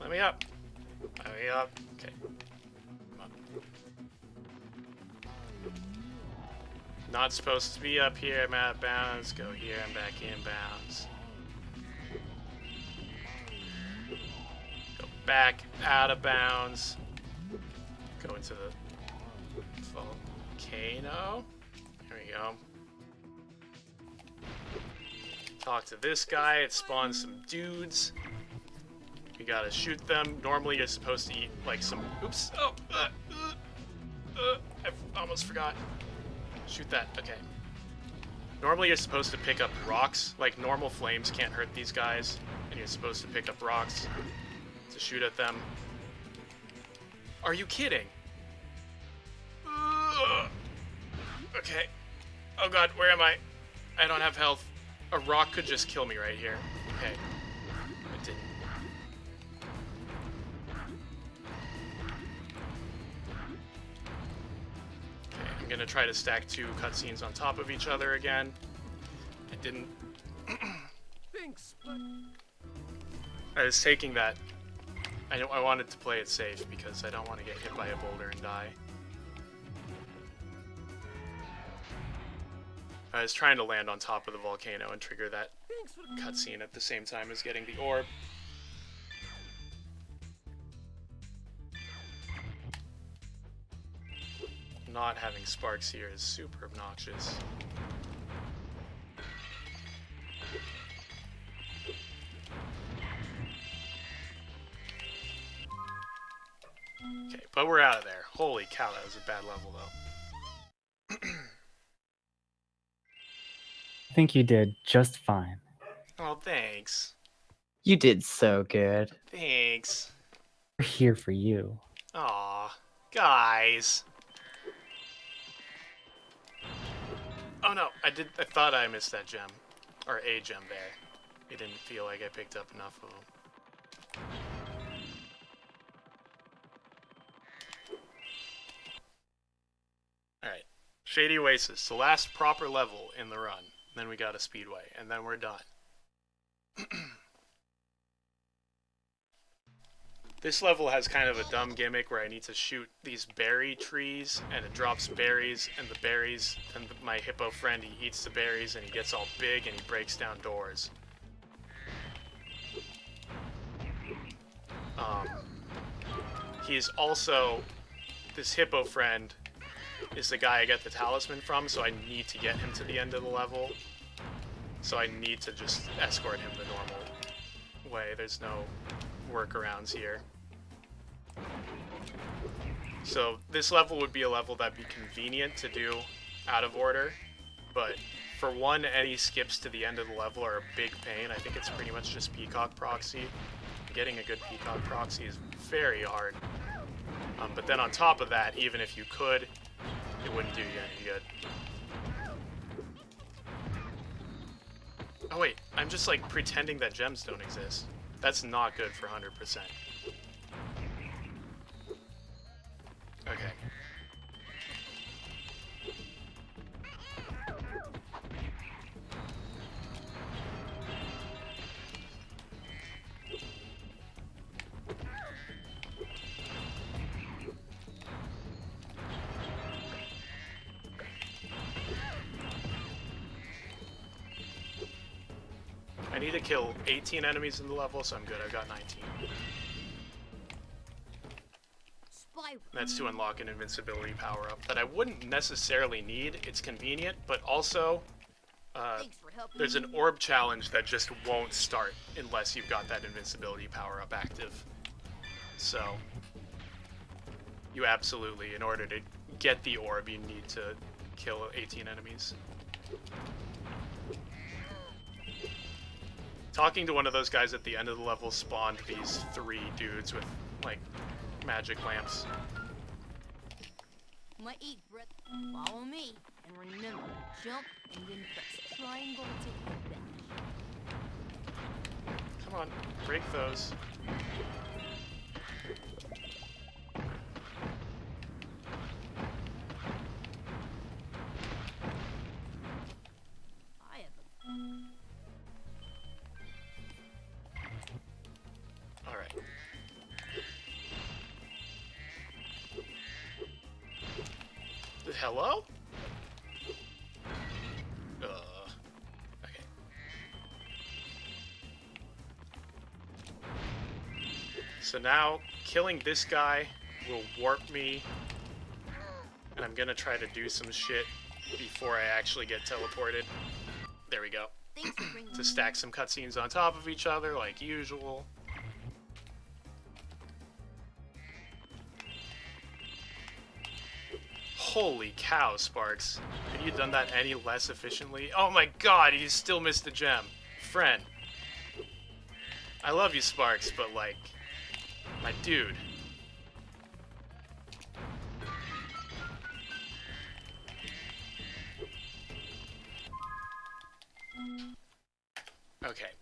Let me up. Let me up. Okay. Not supposed to be up here. I'm out of bounds. Go here. I'm back in bounds. Back out of bounds. Go into the volcano. There we go. Talk to this guy. It spawns some dudes. You gotta shoot them. Normally, you're supposed to eat like some. Oops. Oh. Uh, uh, uh, I almost forgot. Shoot that. Okay. Normally, you're supposed to pick up rocks. Like normal flames can't hurt these guys, and you're supposed to pick up rocks shoot at them. Are you kidding? Ugh. Okay. Oh god, where am I? I don't have health. A rock could just kill me right here. Okay. It didn't. Okay, I'm gonna try to stack two cutscenes on top of each other again. I didn't. Thanks, but I was taking that. I I wanted to play it safe because I don't want to get hit by a boulder and die. I was trying to land on top of the volcano and trigger that cutscene at the same time as getting the orb. Not having Sparx here is super obnoxious. Okay, but we're out of there. Holy cow, that was a bad level though. I think you did just fine. Oh, thanks. You did so good. Thanks. We're here for you. Aw, guys. Oh no, I did. I thought I missed that gem, or a gem there. It didn't feel like I picked up enough of them. Shady Oasis, the last proper level in the run. Then we got a speedway, and then we're done. This level has kind of a dumb gimmick where I need to shoot these berry trees, and it drops berries, and the berries, and the, my hippo friend, he eats the berries, and he gets all big, and he breaks down doors. Um, he's also, this hippo friend is the guy I get the talisman from, so I need to get him to the end of the level. So I need to just escort him the normal way. There's no workarounds here. So this level would be a level that'd be convenient to do out of order, but for one, any skips to the end of the level are a big pain. I think it's pretty much just Peacock Proxy. Getting a good Peacock Proxy is very hard. Um, but then on top of that, even if you could, it wouldn't do you any good. Oh wait, I'm just like pretending that gems don't exist. That's not good for 100%. Okay. Kill 18 enemies in the level, so I'm good. I've got 19. That's to unlock an invincibility power-up that I wouldn't necessarily need. It's convenient, but also uh, there's an orb challenge that just won't start unless you've got that invincibility power-up active. So you absolutely, in order to get the orb, you need to kill 18 enemies. Talking to one of those guys at the end of the level spawned these three dudes with, like, magic lamps. My eat breath. Follow me. And remember, jump and then press triangle to hit them. Come on, break those. I have a Hello? Uh, okay. So now, killing this guy will warp me, and I'm gonna try to do some shit before I actually get teleported. There we go. to stack some cutscenes on top of each other, like usual. Holy cow, Sparx. Have you done that any less efficiently? Oh my god, you still missed the gem. Friend. I love you, Sparx, but like, my dude. Okay.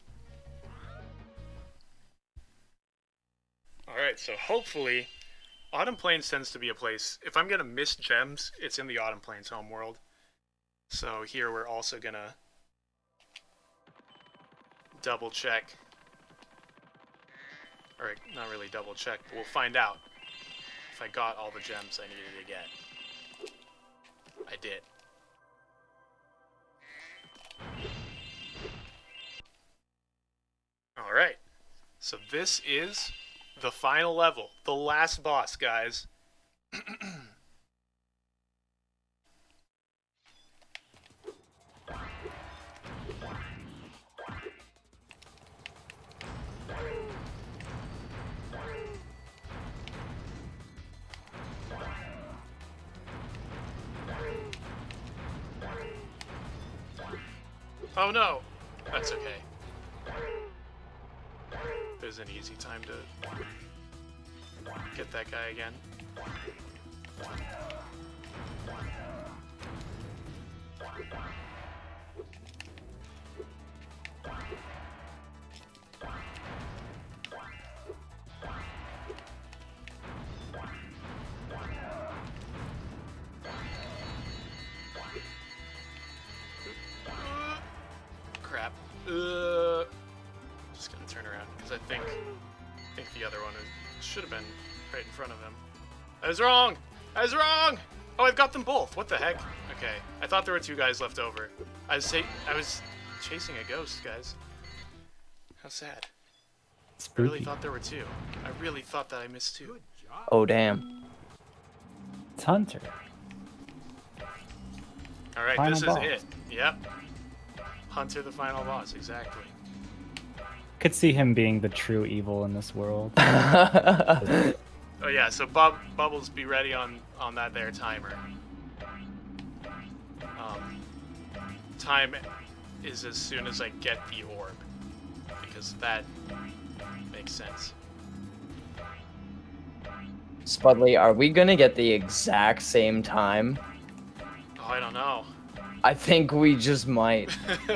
Alright, so hopefully Autumn Plains tends to be a place, if I'm gonna miss gems, it's in the Autumn Plains homeworld. So here we're also gonna double check. Or not really double check, but we'll find out if I got all the gems I needed to get. I did. Alright, so this is the final level, the last boss, guys. oh no! That's okay. There's an easy time to get that guy again. Crap. Uh, because I think I think the other one is Should have been right in front of him. I was wrong. I was wrong. Oh, I've got them both. What the heck? Okay, I thought there were two guys left over. I was say I was chasing a ghost, guys. How sad. I really thought there were two. I really thought that I missed two. Oh damn. It's Hunter. All right, Final this boss. is it. Yep. Hunter, the final boss. Exactly. Could see him being the true evil in this world. Oh yeah, so Bub Bubbles, be ready on on that there timer. Um, time is as soon as I get the orb, because that makes sense. Spudley, are we gonna get the exact same time? Oh, I don't know. I think we just might.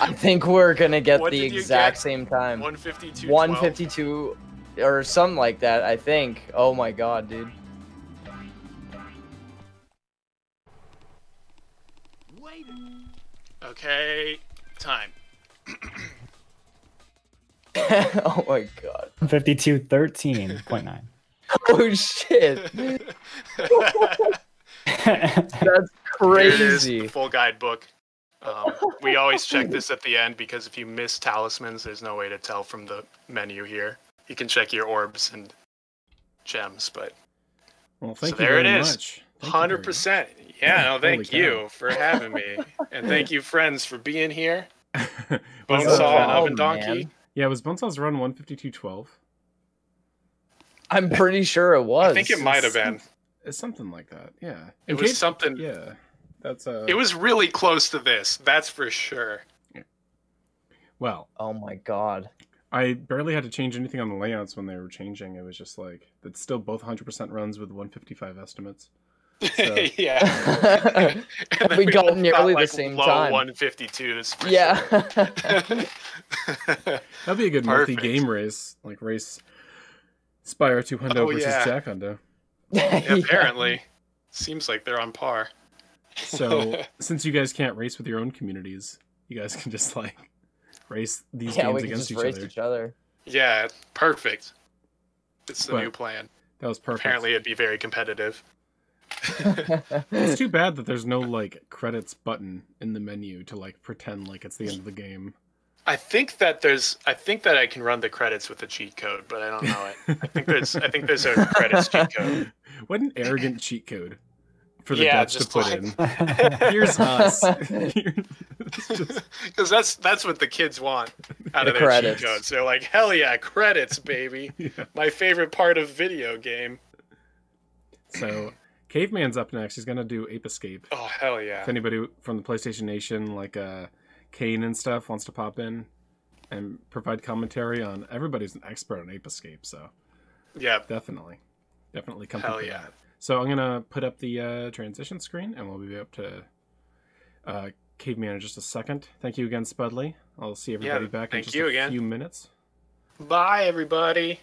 I think we're gonna get What the exact get? same time. 152, 152 or something like that, I think. Oh my god, dude. Okay, time. oh my god. 52 13.9. Oh shit. That's Here it is, crazy. the full guidebook. Um, we always check this at the end because if you miss talismans, there's no way to tell from the menu here. You can check your orbs and gems, but Well, thank so you there very it is. much. Thank you very Hundred percent. Yeah, no, Holy thank cow. you for having me, and thank you, friends, for being here. Was, Bonesaw uh, and Oven Donkey. Yeah, was Bonesaw's run 152.12? I'm pretty sure it was. I think it might have been. It's something like that. Yeah. It In was case- something. Yeah. That's uh. It was really close to this. That's for sure. Well. Oh my god. I barely had to change anything on the layouts when they were changing. It was just like it's still both 100% runs with 155 estimates. So, yeah. And then we got both nearly the like, same low time. 152s. Yeah. sure. That'd be a good Perfect. multi-game race, like race Spyro 200 Oh, versus yeah. Jak Hundo. Yeah, apparently. Seems like they're on par. So since you guys can't race with your own communities, you guys can just like race these yeah, games we can against just each race other. each other. Yeah, perfect. It's the But new plan. That was perfect. Apparently, it'd be very competitive. It's too bad that there's no like credits button in the menu to like pretend like it's the end of the game. I think that there's. I think that I can run the credits with a cheat code, but I don't know it. I think there's. I think there's a credits cheat code. What an arrogant cheat code for the Yeah, devs to just put like- in. Here's us. Because that's that's what the kids want out The of their credits. cheat codes. They're like, hell yeah, credits, baby. My favorite part of video game. So, Caveman's up next. He's gonna do Ape Escape. Oh hell yeah. If anybody from the PlayStation Nation, like uh, Kane and stuff, wants to pop in and provide commentary on, everybody's an expert on Ape Escape. So, Yeah. definitely, definitely come Hell through for yeah. that. So I'm gonna put up the uh, transition screen, and we'll be up to uh, Caveman in just a second. Thank you again, Spudley. I'll see everybody Yeah, back in just you a again. few minutes. Bye everybody.